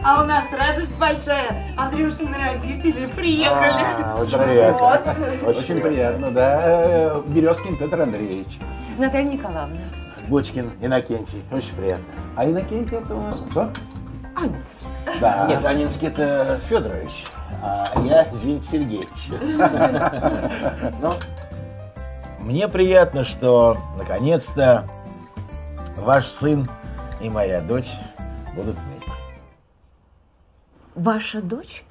А у нас радость большая. Андрюшины родители приехали. А, очень приятно. Очень приятно, да. Э, Березкин Петр Андреевич. Наталья Николаевна. Бочкин Иннокентий. Очень приятно. А Иннокентий это у нас кто? Анинский. Да. (laughs) Нет, Анинский это Федорович, а я, извините, Сергеевич. (laughs) Ну, мне приятно, что наконец-то ваш сын и моя дочь будут вместе. Ваша дочь?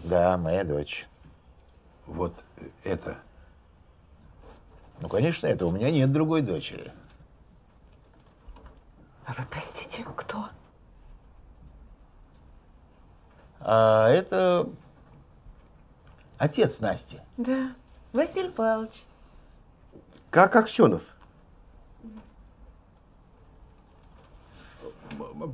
Да, моя дочь. Вот это. Ну, конечно, это. У меня нет другой дочери. А вы простите, кто? А это отец Насти. Да, Василий Павлович. Как Аксенов?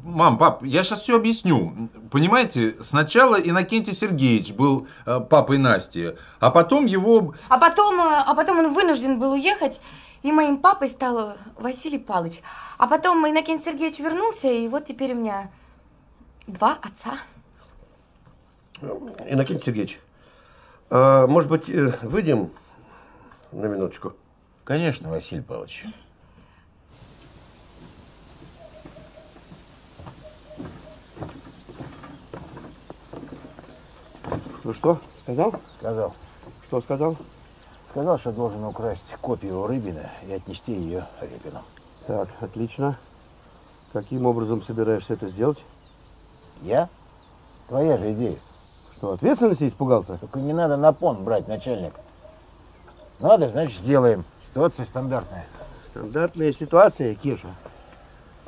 Мам, пап, я сейчас все объясню. Понимаете, сначала Иннокентий Сергеевич был э, папой Насти, а потом его... А потом, э, а потом он вынужден был уехать, и моим папой стал Василий Павлович. А потом Иннокентий Сергеевич вернулся, и вот теперь у меня два отца. Иннокентий Сергеевич, а, может быть, э, выйдем на минуточку? Конечно, Василий Павлович. Ну что, сказал? Сказал. Что сказал? Сказал, что должен украсть копию Рыбина и отнести ее Репину. Так, отлично. Каким образом собираешься это сделать? Я? Твоя же идея. Что, ответственности испугался? Только не надо на пон брать, начальник. Надо, значит, сделаем. Ситуация стандартная. Стандартная ситуация, Кеша.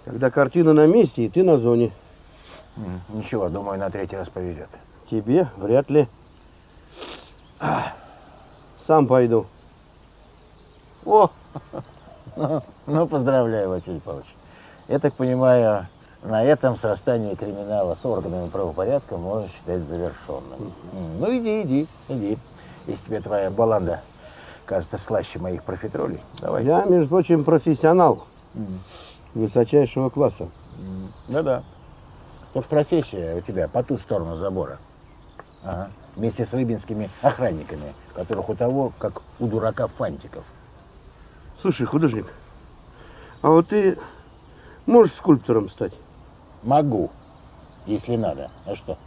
Когда картина на месте, и ты на зоне. Ничего, думаю, на третий раз повезет. Тебе вряд ли. Сам пойду. О! Ну, ну, поздравляю, Василий Павлович. Я так понимаю, на этом срастание криминала с органами правопорядка можно считать завершенным. Ну, иди, иди, иди. Если тебе твоя баланда кажется слаще моих профитролей, давай. Я, между прочим, профессионал высочайшего класса. Да-да. Вот профессия у тебя по ту сторону забора. Ага. Вместе с рыбинскими охранниками, которых у того, как у дурака фантиков. Слушай, художник, а вот ты можешь скульптором стать? Могу, если надо. А что?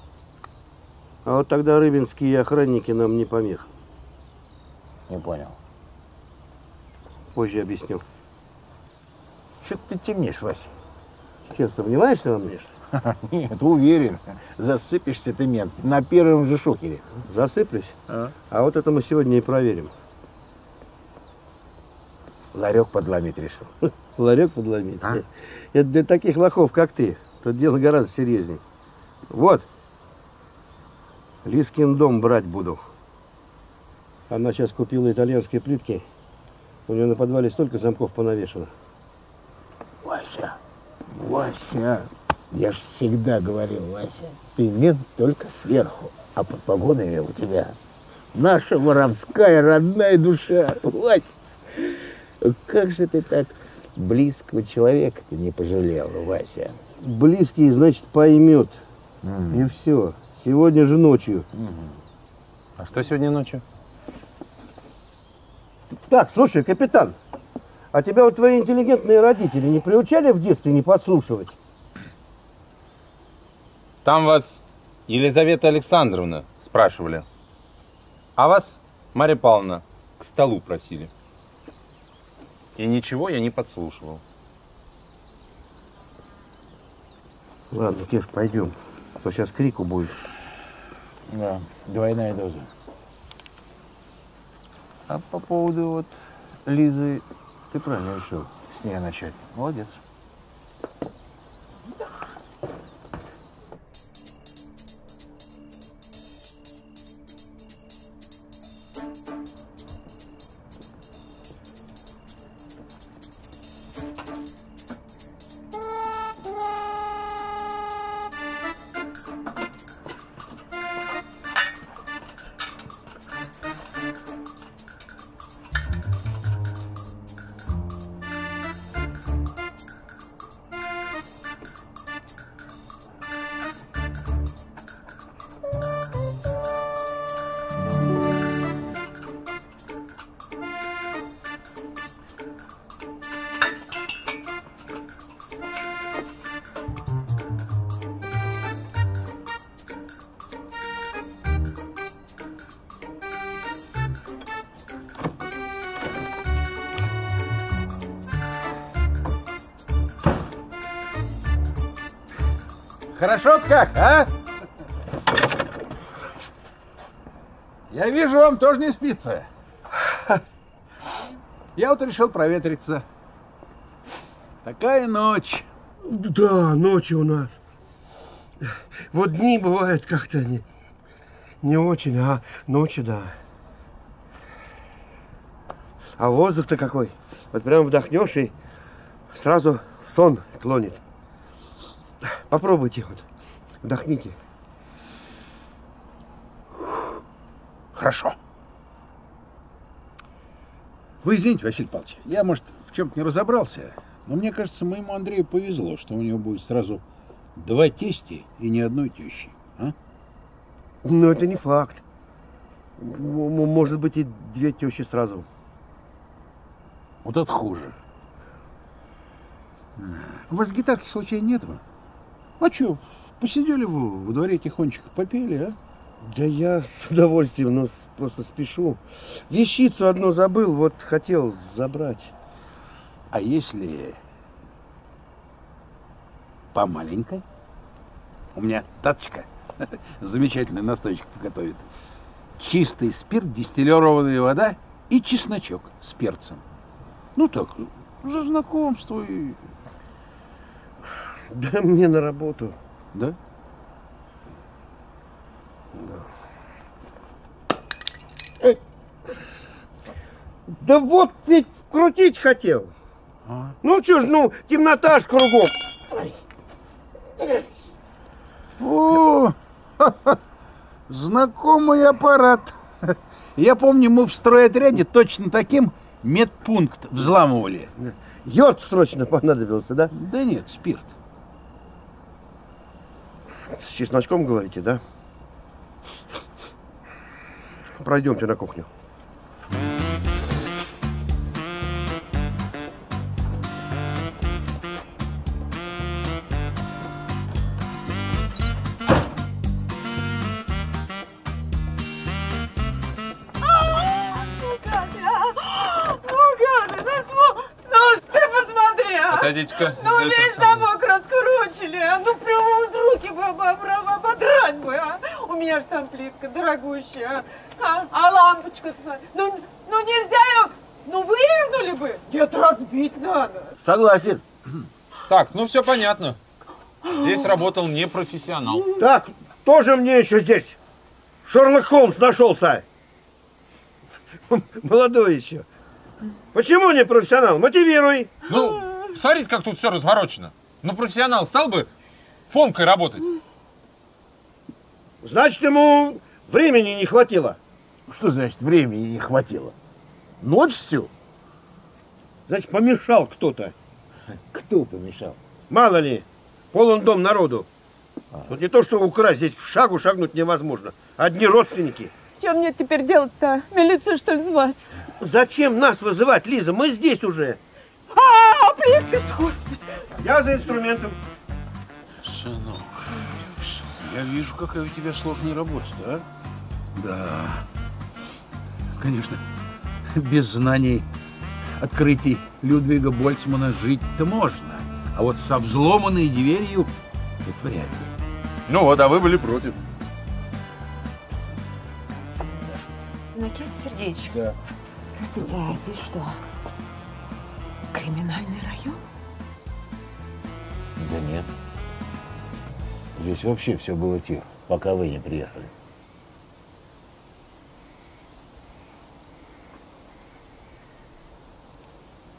А вот тогда рыбинские охранники нам не помех. Не понял. Позже объясню. Что ты темнишь, Вася? Че, сомневаешься во мне? (laughs) Нет, уверен. Засыпешься ты, мент, на первом же шокере. Засыплюсь? А вот это мы сегодня и проверим. Ларек подломить решил. (laughs) Ларек подломить? Это для таких лохов, как ты. Тут дело гораздо серьезней. Вот. Лискин дом брать буду. Она сейчас купила итальянские плитки. У нее на подвале столько замков понавешено. Вася, Вася, я ж всегда говорил, Вася, ты мент только сверху, а под погонами у тебя наша воровская родная душа. Вася, как же ты так близкого человека ты не пожалел, Вася? близкий, значит, поймет. И все. Сегодня же ночью. А что сегодня ночью? Так, слушай, капитан, а тебя вот твои интеллигентные родители не приучали в детстве не подслушивать? Там вас Елизавета Александровна спрашивали. А вас, Марья Павловна, к столу просили. И ничего я не подслушивал. Ладно, Кеш, пойдем. А то сейчас крику будет. Да, двойная доза. А по поводу вот Лизы, ты правильно решил с нее начать. Молодец. Тоже не спится. Я вот решил проветриться. Такая ночь. Да, ночи у нас. Вот дни бывают как-то не, не очень, а ночи, да. А воздух-то какой. Вот прям вдохнешь и сразу в сон клонит. Попробуйте вот. Вдохните. Хорошо. Вы извините, Василий Павлович, я, может, в чем-то не разобрался, но мне кажется, моему Андрею повезло, что у него будет сразу два тести и ни одной тещи. А? Но это не факт. Может быть и две тещи сразу. Вот это хуже. У вас гитарки случайно нету? А что, посидели бы во дворе тихонечко попели, а? Да я с удовольствием, но просто спешу. Вещицу одну забыл, вот хотел забрать. А если по маленькой? У меня таточка (laughs) замечательная настойчик готовит. Чистый спирт, дистиллированная вода и чесночок с перцем. Ну так, за знакомство и... Да мне на работу. Да? Да вот ведь вкрутить хотел. Ну что ж, ну, темнота ж кругом. О, ха-ха, (laughs) знакомый аппарат. Я помню, мы в стройотряде точно таким медпункт взламывали. Йод срочно понадобился, да? Да нет, спирт. С чесночком говорите, да? Пройдемте на кухню. Ну! Ну, ну, ну, а! Отойдите-ка. Ну, весь замок раскручили, а ну прямо вот руки бы об- об- ободрать бы, а! У меня же там плитка дорогущая, а, а лампочка, ну, ну нельзя ее, ну вывернули бы, нет, разбить надо. Согласен. Так, ну все понятно. Здесь работал не профессионал. Так, тоже мне еще здесь. Шерлок Холмс нашелся. (laughs) Молодой еще. Почему не профессионал? Мотивируй. Ну, смотрите, как тут все разворочено. Ну, профессионал стал бы фомкой работать. Значит, ему времени не хватило. Что значит времени не хватило? Ночь всю? Значит, помешал кто-то. Кто помешал? Мало ли, Полон дом народу. Вот не то, что украсть, здесь в шагу шагнуть невозможно. Одни родственники. Что мне теперь делать-то? Милицию, что ли, звать? Зачем нас вызывать, Лиза? Мы здесь уже. А, плитка, господи. Я за инструментом. Сынок, я вижу, какая у тебя сложная работа, а? Да, конечно, без знаний открытий Людвига Больцмана жить-то можно, а вот со взломанной дверью это вряд ли. Ну вот, а вы были против. Иннокентий Сергеевич. Да. Простите, а здесь что? Криминальный район? Да нет. Здесь вообще все было тихо, пока вы не приехали.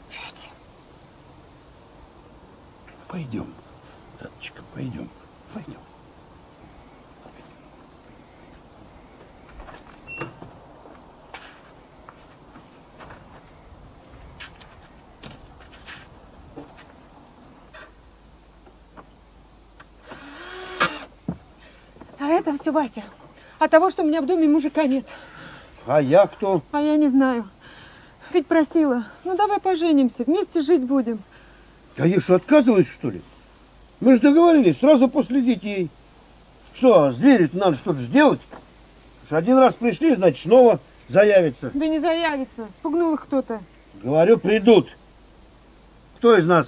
Петя. Пойдем, Таточка, пойдем, пойдем. А это все, Вася, от того, что у меня в доме мужика нет. А я кто? А я не знаю. Ведь просила, ну давай поженимся, вместе жить будем. А я что, отказываюсь, что ли? Мы же договорились сразу после детей. Что, с дверью надо что-то сделать? Что один раз пришли, значит, снова заявится. Да не заявится, спугнул их кто-то. Говорю, придут. Кто из нас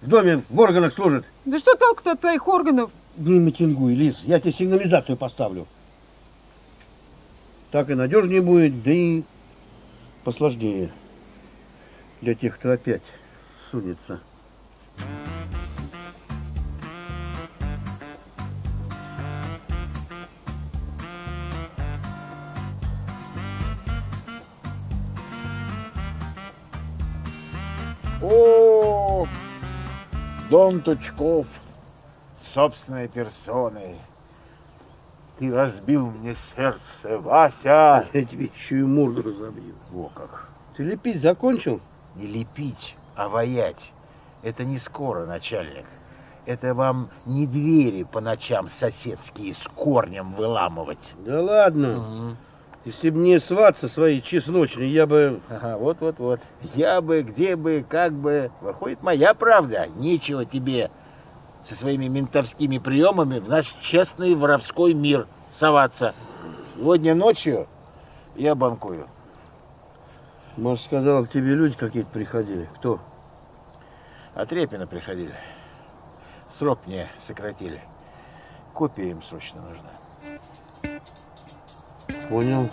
в доме в органах служит? Да что толку-то от твоих органов? Не митингуй, Лис, я тебе сигнализацию поставлю. Так и надежнее будет, да и посложнее для тех, кто опять сунется. О, Дон Тучков собственной персоной. Ты разбил мне сердце, Вася. Я тебе еще и морду разобью. Во как. Ты лепить закончил? Не лепить, а воять. Это не скоро, начальник. Это вам не двери по ночам соседские с корнем выламывать. Да ладно. Если бы не сват со своей чесночной, я бы... Ага, вот-вот-вот. Я бы, где бы, как бы. Выходит, моя правда. Нечего тебе со своими ментовскими приемами в наш честный воровской мир соваться. Сегодня ночью я банкую. Может, сказал, к тебе люди какие-то приходили. Кто? От Репина приходили. Срок мне сократили. Копия им срочно нужна. Понял.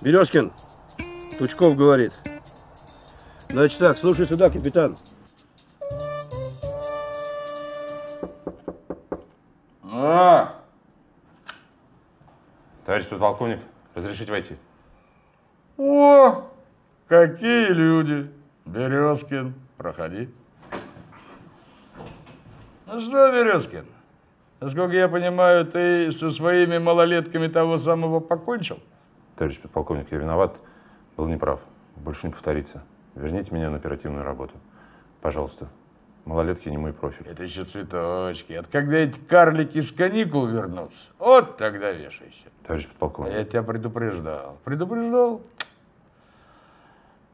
Березкин, Тучков говорит. Значит так, слушай сюда, капитан. А! Товарищ подполковник, разрешите войти? О, какие люди! Березкин, проходи. Ну что, Березкин, насколько я понимаю, ты со своими малолетками того самого покончил? Товарищ подполковник, я виноват, был неправ. Больше не повторится. Верните меня на оперативную работу. Пожалуйста. Малолетки не мой профиль. Это еще цветочки. Это когда эти карлики с каникул вернутся, вот тогда вешайся. Товарищ А подполковник. я тебя предупреждал. Предупреждал?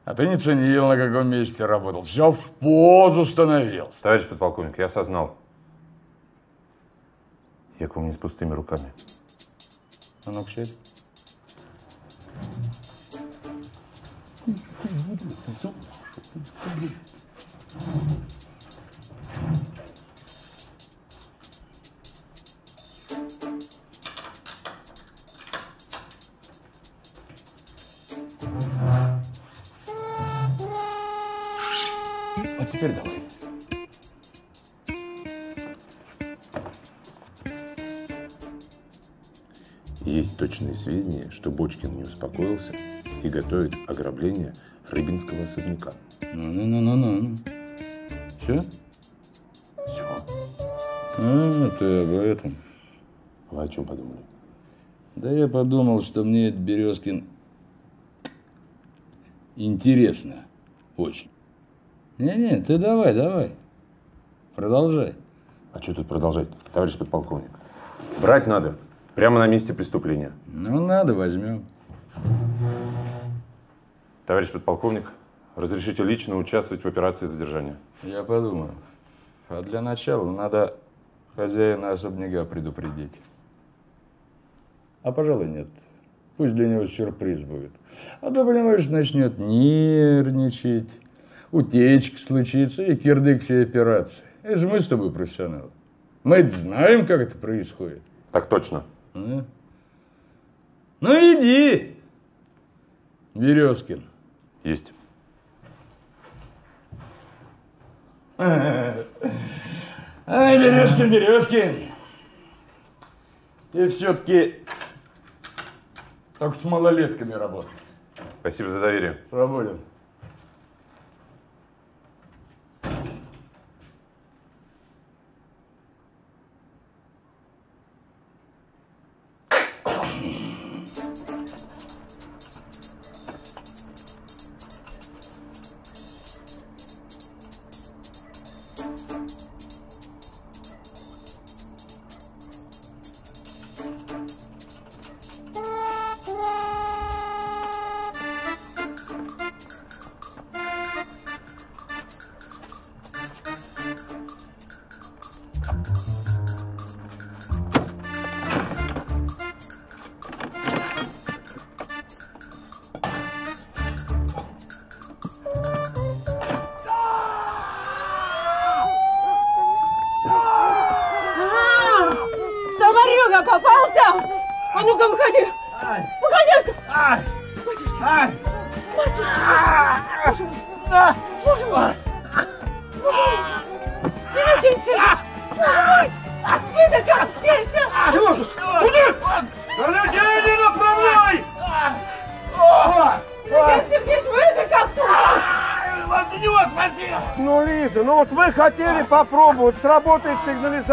А ты не ценил, на каком месте работал. Все в позу становился. Товарищ подполковник, я осознал. Я к вам не с пустыми руками. А ну-ка, А теперь давай. Есть точные сведения, что Бочкин не успокоился и готовит ограбление Рыбинского особняка. Ну-ну-ну-ну-ну. Все? Все. А, ты об этом. Вы о чем подумали? Да я подумал, что мне этот Березкин интересно Очень. Не-не, ты давай, давай. Продолжай. А что тут продолжать, товарищ подполковник? Брать надо. Прямо на месте преступления. Ну, надо, возьмем. Товарищ подполковник, разрешите лично участвовать в операции задержания. Я подумаю. А для начала надо хозяина особняка предупредить. А, пожалуй, нет. Пусть для него сюрприз будет. А то, понимаешь, начнет нервничать, утечка случится и кирдык всей операции. Это же мы с тобой профессионалы. мы знаем, как это происходит. Так точно. А? Ну иди, Березкин. Есть. Ай, Березкин, Березкин. Ты все-таки только с малолетками работаешь. Спасибо за доверие. Свободен.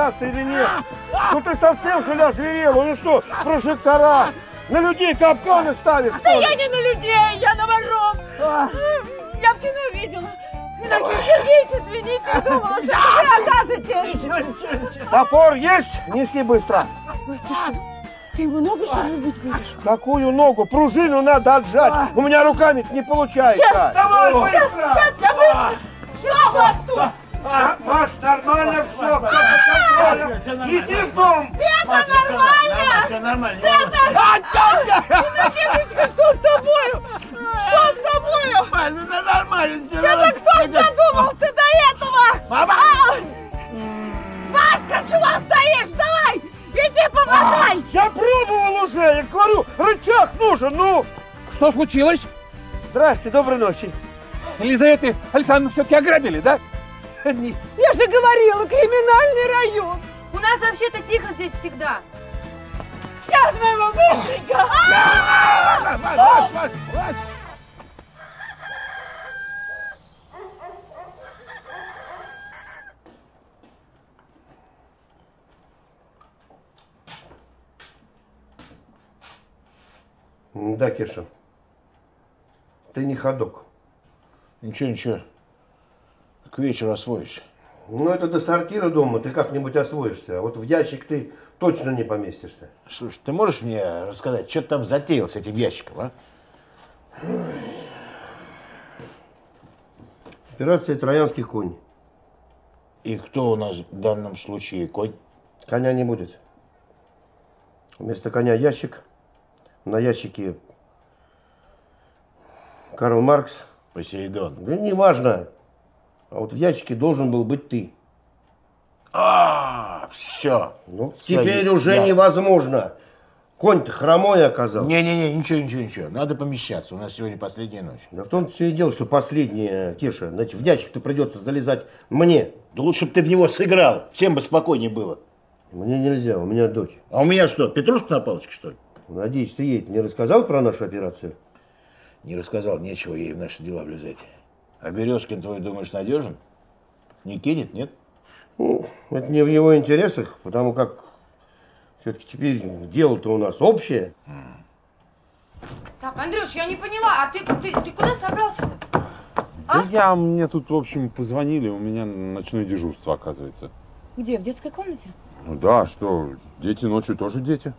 Сигнализация или нет. Ну ты совсем что ли озверела? Ну что, прожектора? На людей капканы ставишь, Да я не на людей, я на воров! Я в кино видела. Иннокентий Сергеевич, извините, думала, что вы окажете. Ничего, ничего, ничего. Топор есть? Неси быстро. Костя, что? Ты ему ногу, что ли, будешь? Какую ногу? Пружину надо отжать. У меня руками не получается. Сейчас, Давай, быстро. Что случилось? Здрасте, доброй ночи. Елизаветы Александровну все-таки ограбили, да? (laughs) Не- Я же говорила, криминальный район. У нас вообще-то тихо здесь всегда. Сейчас мы его быстренько! Да, Кеша. Ты не ходок. Ничего, ничего. К вечеру освоишься. Ну, это до сортира дома ты как-нибудь освоишься. А вот в ящик ты точно не поместишься. Слушай, ты можешь мне рассказать, что ты там затеял с этим ящиком, а? Операция «Троянский конь». И кто у нас в данном случае конь? Коня не будет. Вместо коня ящик. На ящике Карл Маркс. Посейдон. Да неважно. А вот в ящике должен был быть ты. А, все. Ну, теперь уже невозможно. Конь-то хромой оказался. Не-не-не, ничего, ничего, ничего. Надо помещаться. У нас сегодня последняя ночь. Да в том все и дело, что последнее, Кеша, значит, в ящик-то придется залезать мне. Да лучше бы ты в него сыграл. Всем бы спокойнее было. Мне нельзя, у меня дочь. А у меня что, петрушка на палочке, что ли? Надеюсь, ты ей не рассказал про нашу операцию? Не рассказал, нечего ей в наши дела влезать. А Березкин, твой, думаешь, надежен? Не кинет, нет? Ну, это не в его интересах, потому как все-таки теперь дело-то у нас общее. Так, Андрюш, я не поняла, а ты, ты, ты куда собрался-то? Да я, мне тут, в общем, позвонили, у меня ночное дежурство, оказывается. Где, в детской комнате? Ну да, что, дети ночью тоже дети.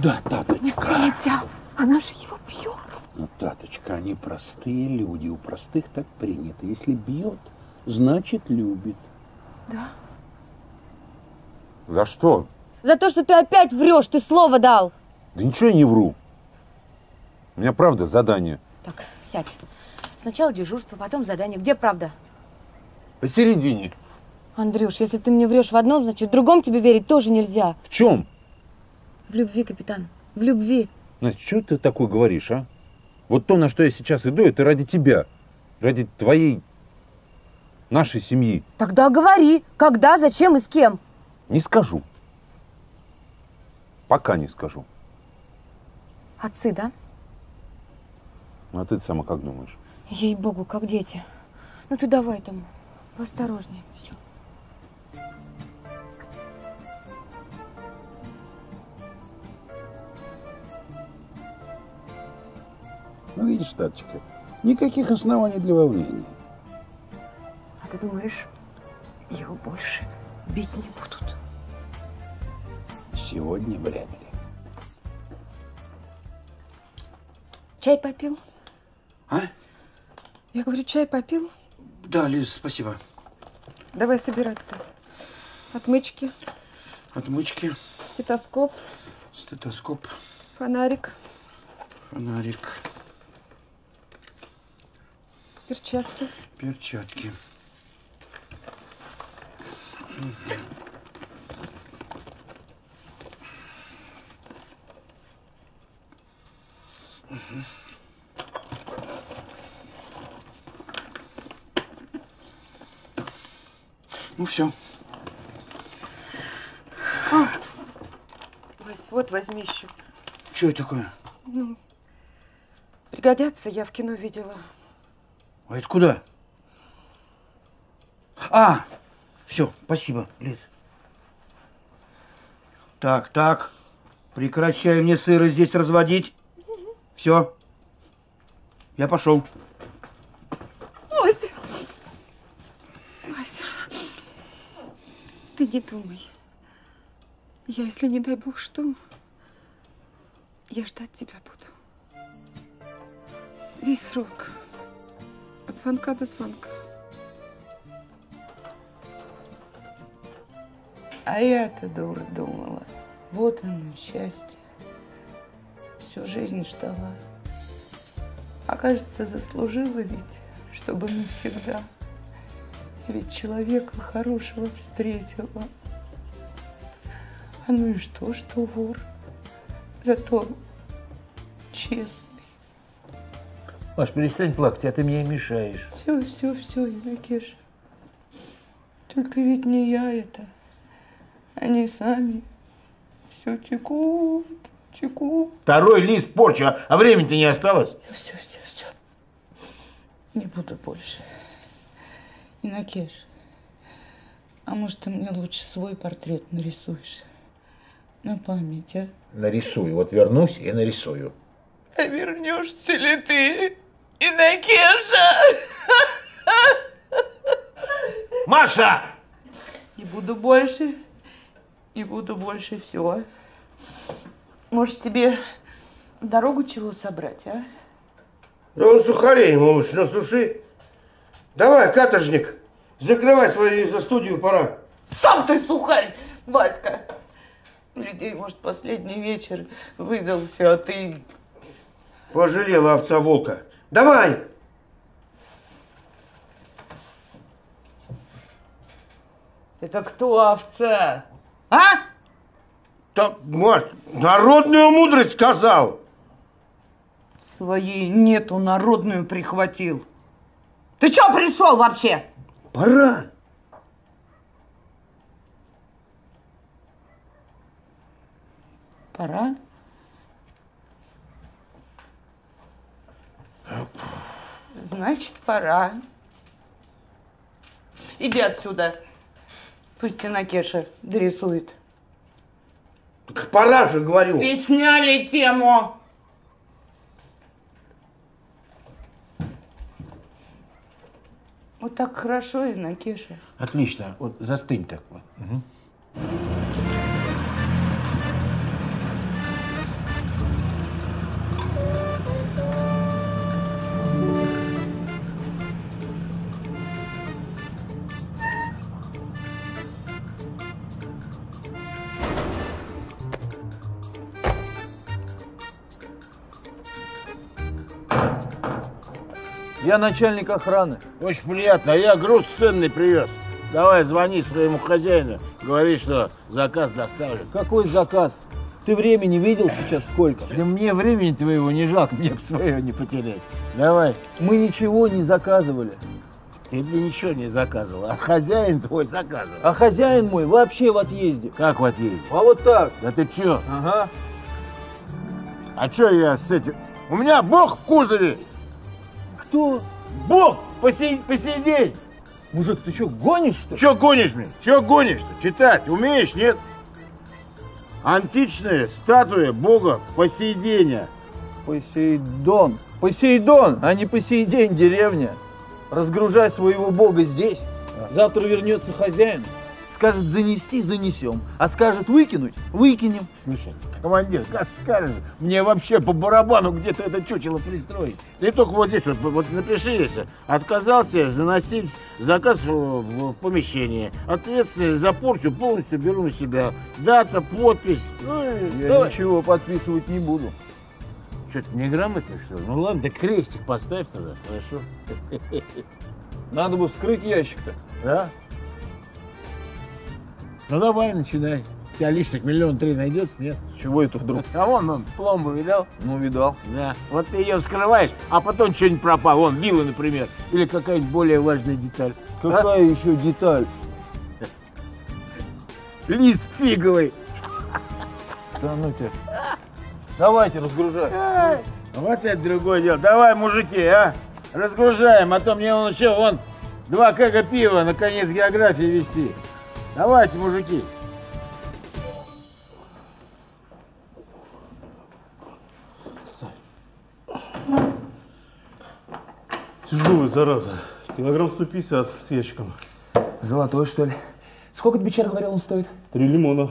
Куда, Таточка? Нельзя, она же его бьет. Ну, Таточка, они простые люди, у простых так принято. Если бьет, значит любит. Да? За что? За то, что ты опять врешь, ты слово дал. Да ничего я не вру. У меня правда задание. Так, сядь. Сначала дежурство, потом задание. Где правда? Посередине. Андрюш, если ты мне врешь в одном, значит в другом тебе верить тоже нельзя. В чем? В любви, капитан. В любви. Настя, что ты такое говоришь, а? Вот то, на что я сейчас иду, это ради тебя. Ради твоей, нашей семьи. Тогда говори, когда, зачем и с кем. Не скажу. Пока не скажу. Отцы, да? А ты сама как думаешь? Ей-богу, как дети. Ну ты давай там, поосторожнее. Все. Ну, видишь, Таточка, никаких оснований для волнения. А ты думаешь, его больше бить не будут? Сегодня вряд ли. Чай попил? А? Я говорю, чай попил? Да, Лиз, спасибо. Давай собираться. Отмычки, Отмычки, стетоскоп, стетоскоп, фонарик, фонарик, перчатки. перчатки. Ну все. Вась, вот возьми еще. Что это такое? Ну, пригодятся, я в кино видела. А это куда? А, все, спасибо, Лиз. Так, так, прекращай мне сыры здесь разводить. Все, я пошел. Вася! Вася, ты не думай. Я, если не дай бог что, я ждать тебя буду. Весь срок. От звонка до звонка. А я-то дура думала. Вот оно, счастье. Всю жизнь ждала. А кажется, заслужила ведь, чтобы навсегда. Ведь человека хорошего встретила. А ну и что, что вор? Зато честный. Маш, перестань плакать, а ты мне мешаешь. Все, все, все, Иннокеша. Только ведь не я это. Они сами все текут, текут. Второй лист порчу, а, а времени-то не осталось. Все, все, все. Не буду больше. Иннокеш, а может, ты мне лучше свой портрет нарисуешь? На память, а? Нарисую, вот вернусь и нарисую. А вернешься ли ты, Иннокеша? Маша! Не буду больше, не буду больше, все. Может, тебе дорогу чего собрать, а? Да он сухарей, малыш, насуши. Давай, каторжник, закрывай свою за студию, пора. Сам ты сухарь, Васька. У людей, может, последний вечер выдался, а ты... Пожалела овца волка. Давай! Это кто овца? А? Так, Маш, народную мудрость сказал. Своей нету, народную прихватил. Ты чё пришел вообще? Пора. Пора? Значит, пора. Иди отсюда. Пусть тебя Кеша дорисует. Так пора же, говорю. И сняли тему. Вот так хорошо, Инна Кеша. Отлично. Вот застынь так вот. Угу. Я начальник охраны. Очень приятно. А я груз ценный привез. Давай, звони своему хозяину. Говори, что заказ доставлен. Какой заказ? Ты времени видел сейчас сколько? Да мне времени твоего не жалко, мне бы свое не потерять. Давай. Мы ничего не заказывали. Ты мне ничего не заказывал, а хозяин твой заказывал. А хозяин мой вообще в отъезде. Как в отъезде? А вот так. Да ты чё? Ага. А чё я с этим? У меня бог в кузове! Кто? Бог! По сей, по сей день! Мужик, ты что, гонишь, что ли? Чё гонишь, блин? Чё гонишь-то? Читать умеешь, нет? Античная статуя бога Посейдения. Посейдон. Посейдон, а не по сей день деревня. Разгружай своего бога здесь. Завтра вернется хозяин. Скажет занести, занесем. А скажет выкинуть, выкинем. Слушай, командир, как скажешь, мне вообще по барабану где-то это чучело пристроить. Ты только вот здесь вот, вот напиши, отказался заносить заказ в, в помещение. Ответственность за порчу полностью беру на себя. Дата, подпись. Ну, Я давай. ничего подписывать не буду. Что, ты неграмотный, что ли? Ну ладно, да крестик поставь тогда, хорошо? (laughs) Надо бы вскрыть ящик-то. Да? Ну давай, начинай. Тебя лишних миллион три найдется, нет? С чего это вдруг? А вон он, пломбу видал? Ну, видал. Да. Вот ты ее вскрываешь, а потом что-нибудь пропало. Вон, вилла, например. Или какая-нибудь более важная деталь. А? Какая еще деталь? (laughs) Лист фиговый. Да ну тебя. Давайте, разгружай. Ай, Вот это другое дело. Давай, мужики, а? Разгружаем, а то мне вон еще вон два кэга пива на конец географии вести. Давайте, мужики. Тяжелая зараза. Килограмм 150 с ящиком. Золотой, что ли? Сколько ты бичар говорил, он стоит? Три лимона.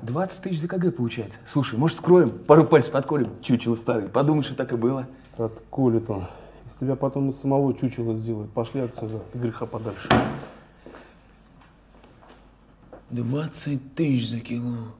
20 тысяч за КГ получается. Слушай, может, скроем, пару пальцев подколем, чучело старый. Подумай, что так и было. Отколет он. Из тебя потом из самого чучела сделают. Пошли отсюда, от греха подальше. 20 тысяч за кило.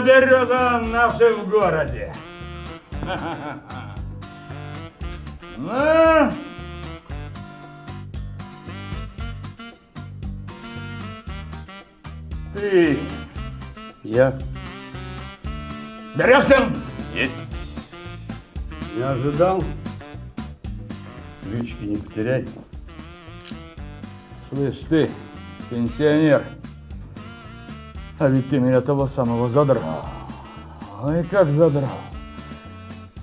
Надерет он наши в городе. Ну, ты, Я. Березкин! Есть. Не ожидал. Ключики не потеряй. Слышь, ты, пенсионер, а ведь ты меня того самого задрал. Ой, как задрал.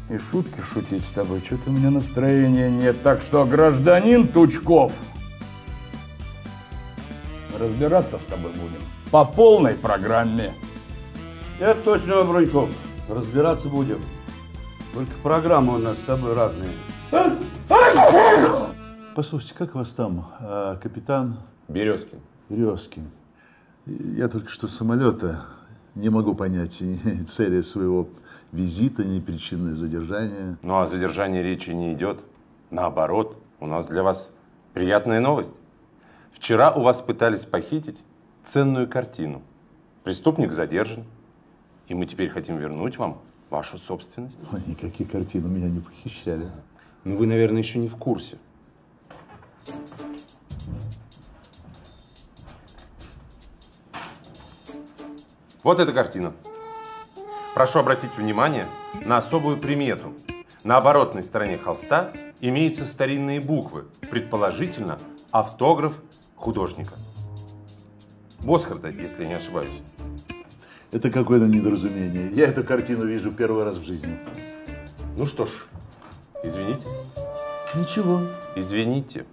И шутки шутить с тобой, что-то у меня настроения нет. Так что, гражданин Тучков, разбираться с тобой будем по полной программе. Я точно, Бруньков. Разбираться будем. Только программы у нас с тобой разные. Послушайте, как вас там, а, капитан? Березкин. Березкин. Я только что с самолета не могу понять ни (laughs) цели своего визита, ни причины задержания. Ну, о задержании речи не идет. Наоборот, у нас для вас приятная новость. Вчера у вас пытались похитить ценную картину. Преступник задержан. И мы теперь хотим вернуть вам вашу собственность. Ой, никакие картины меня не похищали. Ну, вы, наверное, еще не в курсе. Вот эта картина. Прошу обратить внимание на особую примету. На оборотной стороне холста имеются старинные буквы, предположительно автограф художника. Босхарта, если я не ошибаюсь. Это какое-то недоразумение. Я эту картину вижу первый раз в жизни. Ну что ж, извините. Ничего. Извините.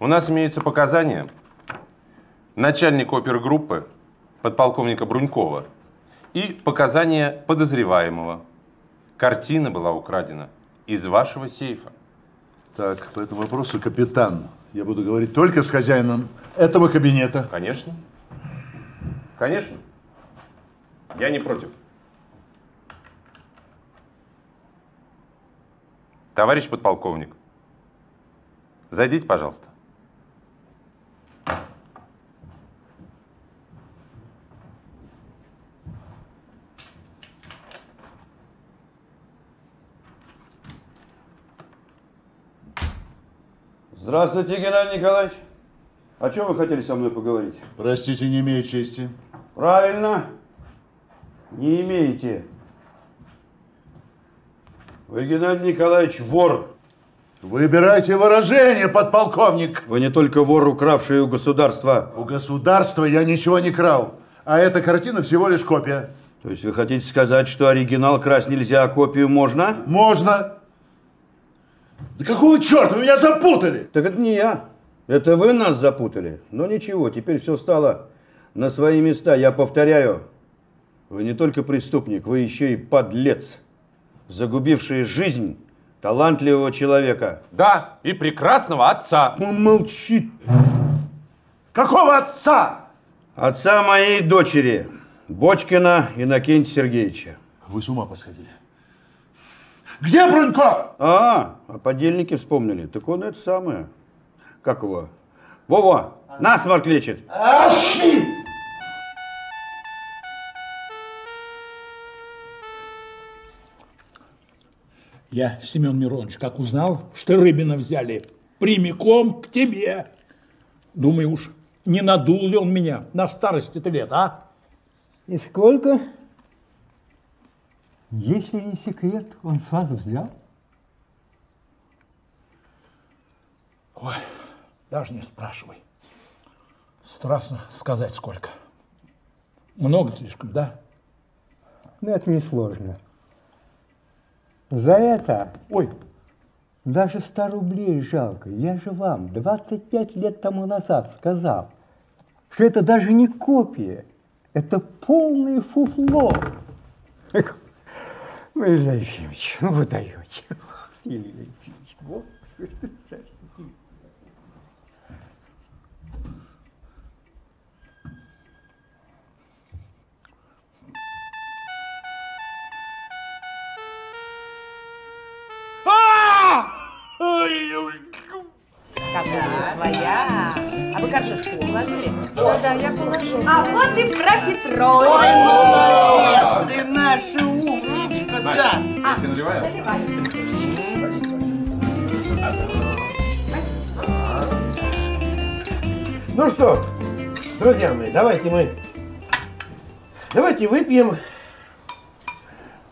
У нас имеются показания начальника опергруппы, подполковника Брунькова, и показания подозреваемого. Картина была украдена из вашего сейфа. Так, по этому вопросу, капитан, я буду говорить только с хозяином этого кабинета. Конечно. Конечно. Я не против. Товарищ подполковник, зайдите, пожалуйста. Здравствуйте, Геннадий Николаевич. О чем вы хотели со мной поговорить? Простите, не имею чести. Правильно. Не имеете. Вы, Геннадий Николаевич, вор. Выбирайте выражение, подполковник. Вы не только вор, укравший у государства. У государства я ничего не крал. А эта картина всего лишь копия. То есть вы хотите сказать, что оригинал красть нельзя, а копию можно? Можно. Да какого черта вы меня запутали? Так это не я. Это вы нас запутали. Но ничего, теперь все стало на свои места. Я повторяю, вы не только преступник, вы еще и подлец, загубивший жизнь талантливого человека. Да, и прекрасного отца. Он молчит. Какого отца? Отца моей дочери, Бочкина Иннокентия Сергеевича. Вы с ума посходили. Где Брунько? А, о подельнике вспомнили. Так он это самое. Как его? Вова, насморк лечит. Ахи! Я, Семен Миронович, как узнал, что Рыбина взяли прямиком к тебе. Думаю уж, не надул ли он меня на старости-то лет, а? И сколько? Если не секрет, он с вас взял? Ой, даже не спрашивай. Страшно сказать сколько. Много слишком, да? Ну, это несложно. За это, ой, даже 100 рублей жалко. Я же вам 25 лет тому назад сказал, что это даже не копия, это полное фуфло. Вы, Илья Ефимович, ну вы даете. Илья Ефимович, вот. Капуста своя. А вы картошку положили? Да, да, я положу. А вот и профитроль. Ой, молодец, ты наша умничка, да. А, Я тебе наливаю? Ну что, друзья мои, давайте мы... Давайте выпьем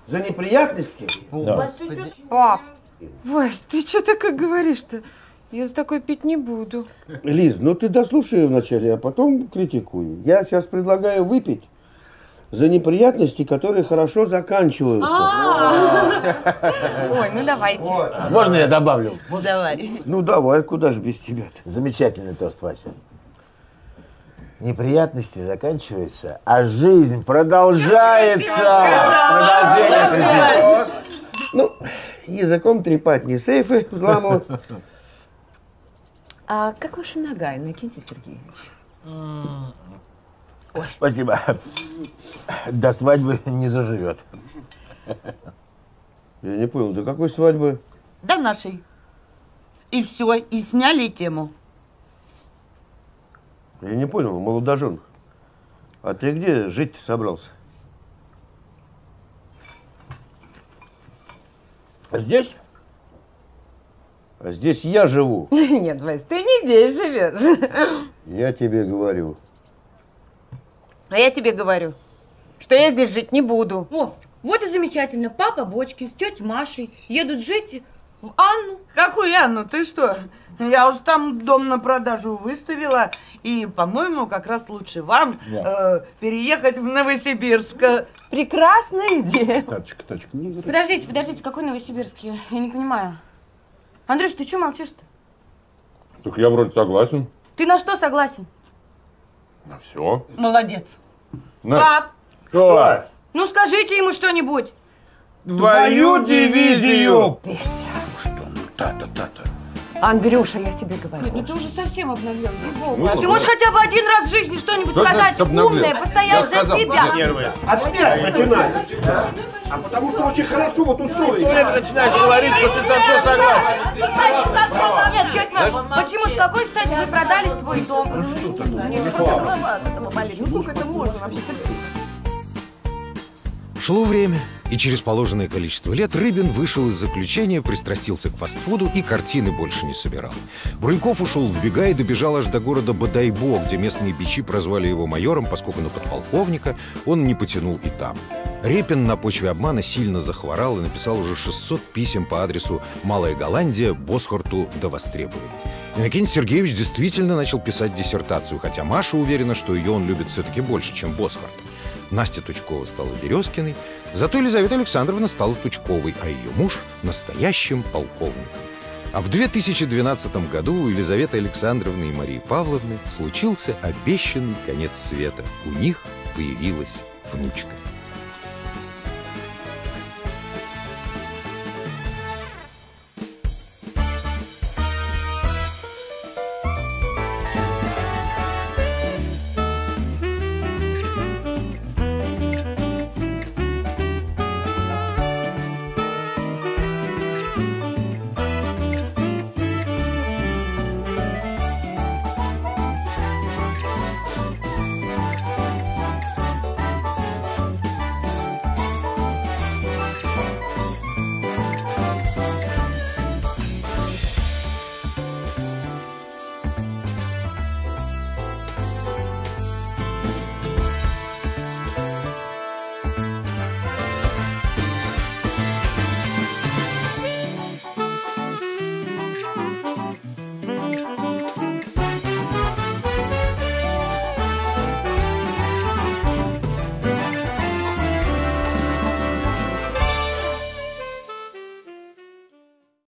за неприятности. Пап, Вась, ты что такое говоришь-то? Я за такое пить не буду. Лиз, ну ты дослушай вначале, а потом критикуй. Я сейчас предлагаю выпить за неприятности, которые хорошо заканчиваются. (laughs) Ой, ну давайте. Можно я добавлю? Ну давай. Ну давай, куда же без тебя-то? Замечательный тост, Вася. Неприятности заканчиваются, а жизнь продолжается. Продолжение жизни. Ну, языком трепать, не сейфы взламывать. А как ваша нога, Иннокентий Сергеевич? Ой, спасибо. До свадьбы не заживет. Я не понял, до какой свадьбы? До нашей. И все, и сняли тему. Я не понял, молодожен. А ты где жить собрался? А здесь? А здесь я живу. (laughs) Нет, Вась, ты не здесь живешь. Я тебе говорю. А я тебе говорю, что я здесь жить не буду. О, вот и замечательно. Папа Бочкин с тетей Машей едут жить в Анну. Какую Анну? Ты что? Я уж там дом на продажу выставила, и, по-моему, как раз лучше вам э, переехать в Новосибирск. Прекрасная идея. Таточка, Таточка, не. Подождите, подождите, какой Новосибирский? Я не понимаю. Андрюш, ты что молчишь-то? Так я вроде согласен. Ты на что согласен? На все. Молодец. На. Пап, Что? ну скажите ему что-нибудь. Твою дивизию! Петя. Та-та-та-та. Андрюша, я тебе говорю. Нет, ну ты уже совсем ей-богу. Ну, А ты ну, можешь хотя бы один раз в жизни что-нибудь Что сказать умное, постоять Я за сказал, себя. нет, Опять начинаешь. А потому что очень хорошо вот устроили. Сто лет начинаешь говорить, что ты за все согласен. Нет, тетя Маш, почему, с какой стати вы продали свой дом? Ну сколько это можно вообще Шло время, и через положенное количество лет Рыбин вышел из заключения, пристрастился к фастфуду и картины больше не собирал. Бруньков ушел в бега и добежал аж до города Бодайбо, где местные бичи прозвали его майором, поскольку на подполковника он не потянул и там. Репин на почве обмана сильно захворал и написал уже 600 писем по адресу Малая Голландия, Босхорту до востребования. Иннокентий Сергеевич действительно начал писать диссертацию, хотя Маша уверена, что ее он любит все-таки больше, чем Босхорта. Настя Тучкова стала Березкиной, зато Елизавета Александровна стала Тучковой, а ее муж – настоящим полковником. А в 2012 году у Елизаветы Александровны и Марии Павловны случился обещанный конец света. У них появилась внучка.